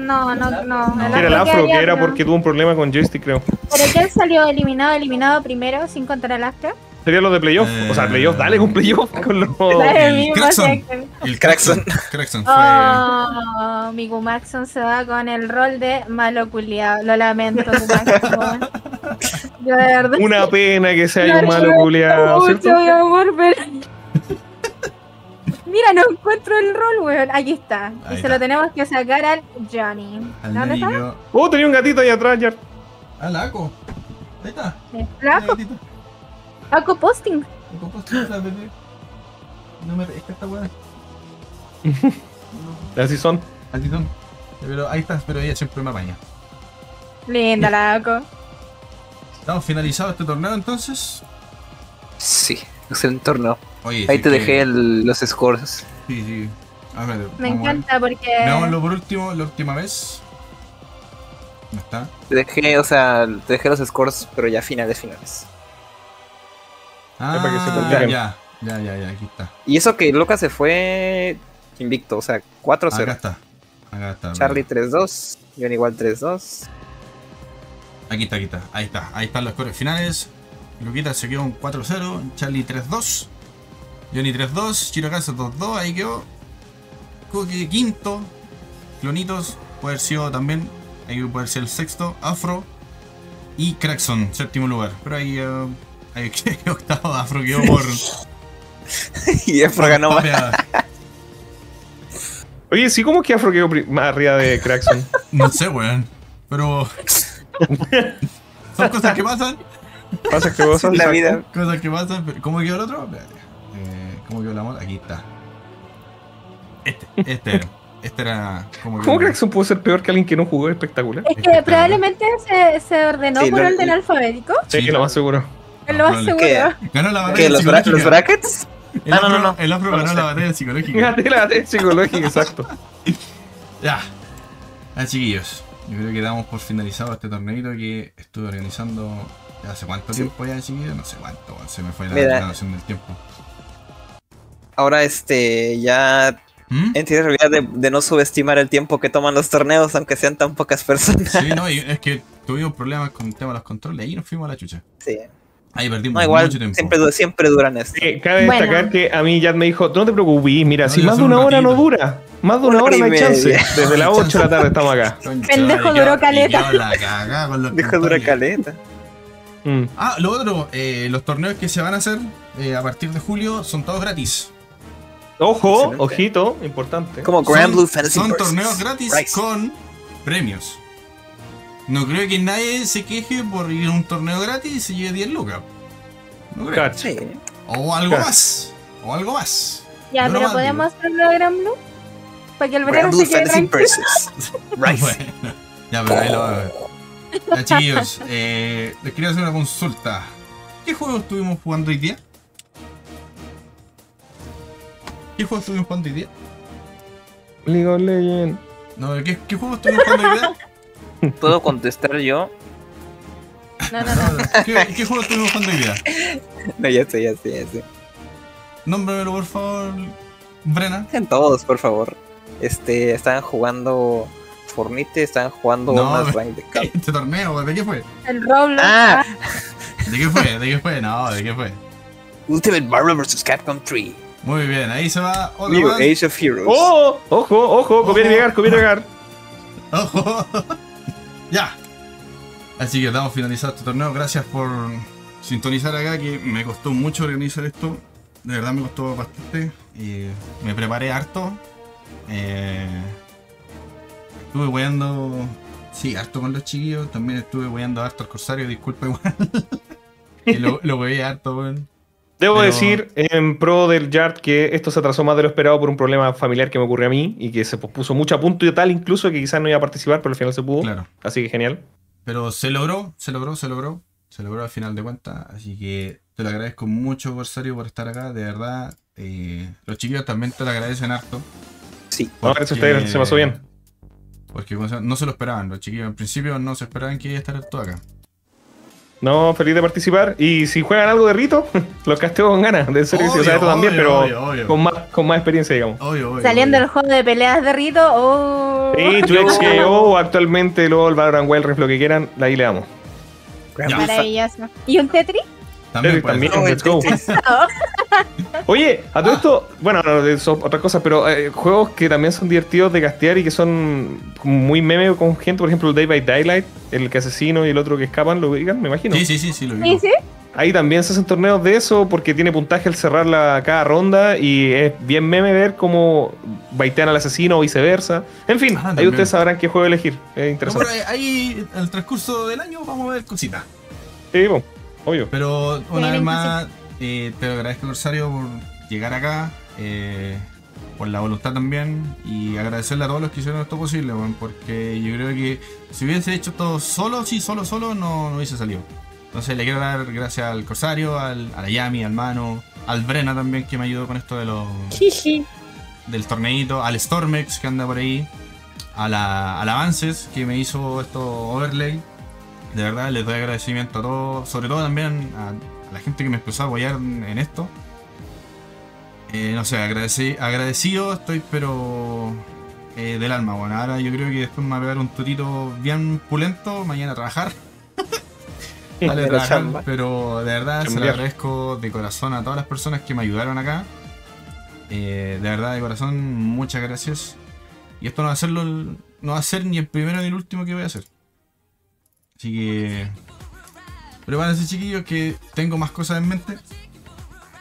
No, no, no. El Era el afro, que era no. porque tuvo un problema con joystick, creo. Pero que él salió eliminado, eliminado primero, sin contar el afro. Sería los de playoff. O sea, Eh. playoff, dale con playoff con los. El que- El Craxon. (laughs) Craxon fue. Oh, mi Gumaxon se va con el rol de malo culiado. Lo lamento, Gumaxon. Yo (laughs) de verdad. Una pena que sea un malo culiado, mucho, mi amor, pero Mira, no encuentro el rol, weón. Aquí está. Ahí y se está. lo tenemos que sacar al Johnny. Al ¿Dónde Nani está? Oh, tenía un gatito ahí atrás, Yard. Ah, la Aco. Ahí está. Paco, gatito. Paco Posting. Me composto la bebé. No me esta weá. (laughs) Así son. Así son. Pero ahí está, pero ella siempre me apaña. Linda (laughs) la Paco. Estamos finalizados este torneo entonces. Sí, excelente torneo. Oye, Ahí sí te que- dejé el- los scores. Sí, sí. A ver, Me vamos a ver. encanta porque. Veámoslo por último, la última vez. ¿Dónde está? Te dejé, o sea, te dejé los scores, pero ya finales, finales. Ah, para que se ya, compliquen. ya, ya, ya, ya, aquí está. Y eso que Lucas se fue invicto, o sea, 4-0. Acá está. Acá está. Charlie 3-2, John igual 3-2. Aquí está, aquí está. Ahí está. Ahí están los scores finales. Luquita se quedó un 4-0. Charlie 3-2. Johnny 3-2. Chirocasa 2-2. Ahí quedó. Cookie quinto. Clonitos puede haber sido también. Ahí puede sido el sexto. Afro. Y Crackson, séptimo lugar. Pero ahí. eh, ahí (laughs) quedó octavo. Afro quedó por. (laughs) y Afro ganó más. Oye, sí, ¿cómo es que Afro quedó más arriba de Crackson? No sé, weón. Pero. (laughs) Son cosas que pasan. Pasa que vos (laughs) La vida. Cosas que pasan. ¿Cómo quedó el otro? Espérate. Eh, ¿Cómo quedó la moda? Aquí está. Este, este era. Este era. ¿Cómo, quedó ¿Cómo Crackson pudo ser peor que alguien que no jugó espectacular? Es que probablemente se, se ordenó Sí, por lo- orden alfabético. Sí, Sí. lo más seguro. Es lo más seguro. Ganó la batalla ¿Los, bra- psicológica. los brackets? El Ah, no, afro, no, no. El afro No ganó la batalla psicológica. Fíjate la batalla psicológica, exacto. Ya. Ah, chiquillos. Yo creo que damos por finalizado este torneito que estuve organizando hace cuánto tiempo ya, chiquillos. No sé cuánto, se me fue la, Mira. la noción del tiempo. Ahora, este, ya ¿Mm? entiendes la realidad de, de no subestimar el tiempo que toman los torneos, aunque sean tan pocas personas. Sí, no, (laughs) y es que tuvimos problemas con el tema de los controles y ahí nos fuimos a la chucha. Sí. Ahí perdimos No, igual, mucho tiempo. siempre, du- siempre duran esto. Eh, cabe Bueno. destacar que a mí Yad me dijo, no te preocupes, mira, No, si más de un una hora no dura, más de una Una hora no hay chance. Desde las (laughs) 8 de la tarde estamos acá. Pendejo duró caleta. dura controles. caleta. Mm. Ah, lo otro, eh, los torneos que se van a hacer eh, a partir de julio son todos gratis. Ojo, Excelente. ojito, importante. Como Grand son, Blue Fantasy Son Versus. torneos gratis con premios. No creo que nadie se queje por ir a un torneo gratis y se lleve 10 lucas. No creo. Sí. O algo más. O algo más. Ya, pero podemos hacerlo de Gran Blue. Para que el verano Grand Blue se quede tranquilo. (laughs) Bueno, ya, pero ahí lo va a ver. Ya, chiquillos, eh, les quería hacer una consulta. ¿Qué juegos estuvimos jugando hoy día? ¿Qué juegos estuvimos jugando hoy día? League of Legends. No, ¿qué, qué juegos estuvimos jugando hoy día? (laughs) ¿Puedo contestar yo? No, no, no. No, no, ¿Qué, qué juegos estuvimos jugando hoy día? No, ya sé, ya sé, ya sé. Nómbramelo, por favor, Brena. En todos, por favor. Este, estaban jugando Fornite, estaban jugando No, unas (laughs) rank de Este torneo, ¿de qué fue? El Roblox. Ah. (laughs) ¿De qué fue? ¿De qué fue? No, ¿de qué fue? Ultimate Marvel vs. Capcom 3. Muy bien, ahí se va otro New más. Age of Heroes. ¡Oh! Ojo, ojo, pegar, copiar y pegar. ¡Ojo! (laughs) ya. Así que estamos finalizando este torneo. Gracias por sintonizar acá, que me costó mucho organizar esto. De verdad me costó bastante. Y me preparé harto. Eh, estuve weando. Sí, harto con los chiquillos. También estuve weando harto al Corsario. Disculpa igual. (laughs) que lo, lo weé harto, weón. Debo Pero- decir en pro del Yard que esto se atrasó más de lo esperado por un problema familiar que me ocurrió a mí y que se pospuso mucho a punto y tal, incluso que quizás no iba a participar, pero al final se pudo. Claro. Así que genial. Pero se logró, se logró, se logró. Se logró al final de cuentas. Así que te lo agradezco mucho, Corsario, por estar acá. De verdad. eh, los chiquillos también te lo agradecen harto. Sí. No, gracias a ustedes, se pasó bien. Porque ¿cómo se llama? no se lo esperaban. Los chiquillos en principio no se esperaban que iba a estar tú acá. No, feliz de participar. Y si juegan algo de rito, (laughs) los casteo con ganas. De serio, sí, o sea, Obvio, esto también, obvio, pero obvio, obvio. Con, más, con más experiencia, digamos. Obvio, obvio. Saliendo obvio. del juego de peleas de Rito. Oh. Y Twix KO o actualmente LOL, Valorant, Wild Rift, lo que quieran, ahí le damos. Maravilloso. ¿Y un Tetris? También, También, puede también, ser. let's go. (laughs) Oye, a todo esto, bueno, no, eso es otra cosa, pero eh, juegos que también son divertidos de castear y que son muy meme con gente, por ejemplo, el Day by Daylight, el que asesino y el otro que escapan, lo digan, me imagino. Sí, sí, sí, sí, lo Sí, vi. sí. Ahí también se hacen torneos de eso porque tiene puntaje al cerrar la, cada ronda y es bien meme ver cómo baitean al asesino o viceversa. En fin, Ah, ahí ustedes sabrán qué juego elegir. Es No, interesante. pero ahí, el transcurso del año vamos a ver cositas. Sí, po, obvio. Pero una vez más, eh, te lo agradezco, Corsario, por llegar acá. eh, por la voluntad también. Y agradecerle a todos los que hicieron esto posible, porque yo creo que si hubiese hecho todo solo, sí, solo, solo, no, no hubiese salido. Entonces le quiero dar gracias al Corsario, al, a la Yami, al Mano, al Brena también que me ayudó con esto de los del torneito, al Stormex que anda por ahí, a la, al Avances que me hizo esto overlay. De verdad les doy agradecimiento a todos, sobre todo también a, a la gente que me empezó a apoyar en, esto. Eh, no sé, agradeci- agradecido estoy, pero eh, del alma. Bueno, ahora yo creo que después me va a pegar un turito bien pulento, mañana a trabajar. (laughs) Dale a trabajar, chamba. pero de verdad se lo agradezco de corazón a todas las personas que me ayudaron acá. Eh, de verdad, de corazón, muchas gracias. Y esto no va a ser lo- no va a ser ni el primero ni el último que voy a hacer. Así que prepárense chiquillos que tengo más cosas en mente.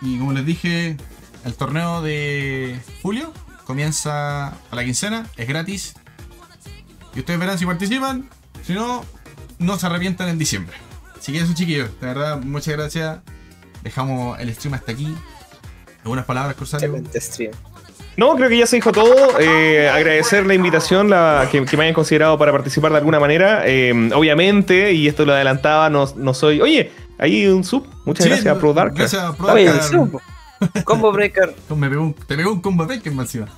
Y como les dije, el torneo de julio comienza a la quincena, es gratis. Y ustedes verán si participan. Si no, no se arrepientan en diciembre. Así que eso chiquillos, de verdad, muchas gracias. Dejamos el stream hasta aquí. ¿Algunas palabras, Corsario? Excelente stream. No, creo que ya se dijo todo. Eh, agradecer la invitación la, que, que me hayan considerado para participar de alguna manera. Eh, obviamente, y esto lo adelantaba, no, no soy. Oye, hay un sub. Muchas Sí, gracias a Pro Dark. Gracias a Pro Dark. Combo Breaker. Me pegó un, te pegó un combo breaker más encima.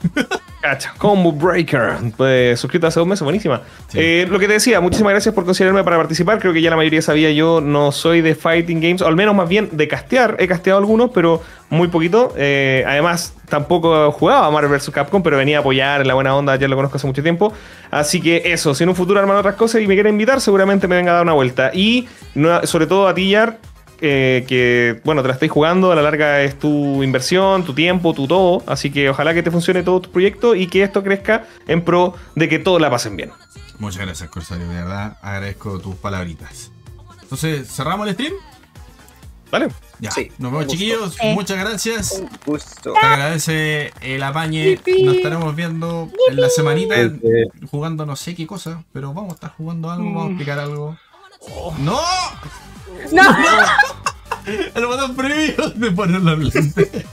Cacha, Combo Breaker. Pues, suscrito hace dos meses, buenísima. Sí. Eh, lo que te decía, muchísimas gracias por considerarme para participar. Creo que ya la mayoría sabía yo, no soy de fighting games, o al menos más bien de castear. He casteado algunos, pero muy poquito. Eh, además, tampoco jugaba Marvel vs. Capcom, pero venía a apoyar en la buena onda. Ya lo conozco hace mucho tiempo. Así que eso, si en un futuro arman otras cosas y me quieren invitar, seguramente me venga a dar una vuelta. Y no- sobre todo a ti, Yar, eh, que bueno, te la estáis jugando, a la larga es tu inversión, tu tiempo, tu todo, así que ojalá que te funcione todo tu proyecto y que esto crezca en pro de que todos la pasen bien. Muchas gracias, Corsario. De verdad, agradezco tus palabritas. Entonces, ¿cerramos el stream? ¿Vale? Ya. Sí, Nos vemos, chiquillos. Eh. Muchas gracias. Un gusto. Te agradece el apañe. Nos estaremos viendo en la semanita Este, jugando no sé qué cosa, pero vamos a estar jugando algo, vamos a explicar algo. ¡No! No, El botón prohibido de poner la lente.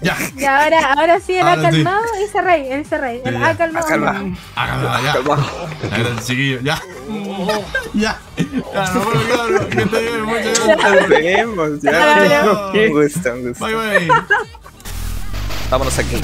Ya, y ahora, ahora sí, el Ahora sí. acalmado y se rey, el se rey, el Ya, acalmado. acalmado. háganlo ya. Calma. Gracias, chiquillos. Ya. Ya. Ya, nos vemos, cabrón. Que te muchas gracias. Nos vemos. Ya. Un gusto, un gusto. Bye, bye. Vámonos aquí.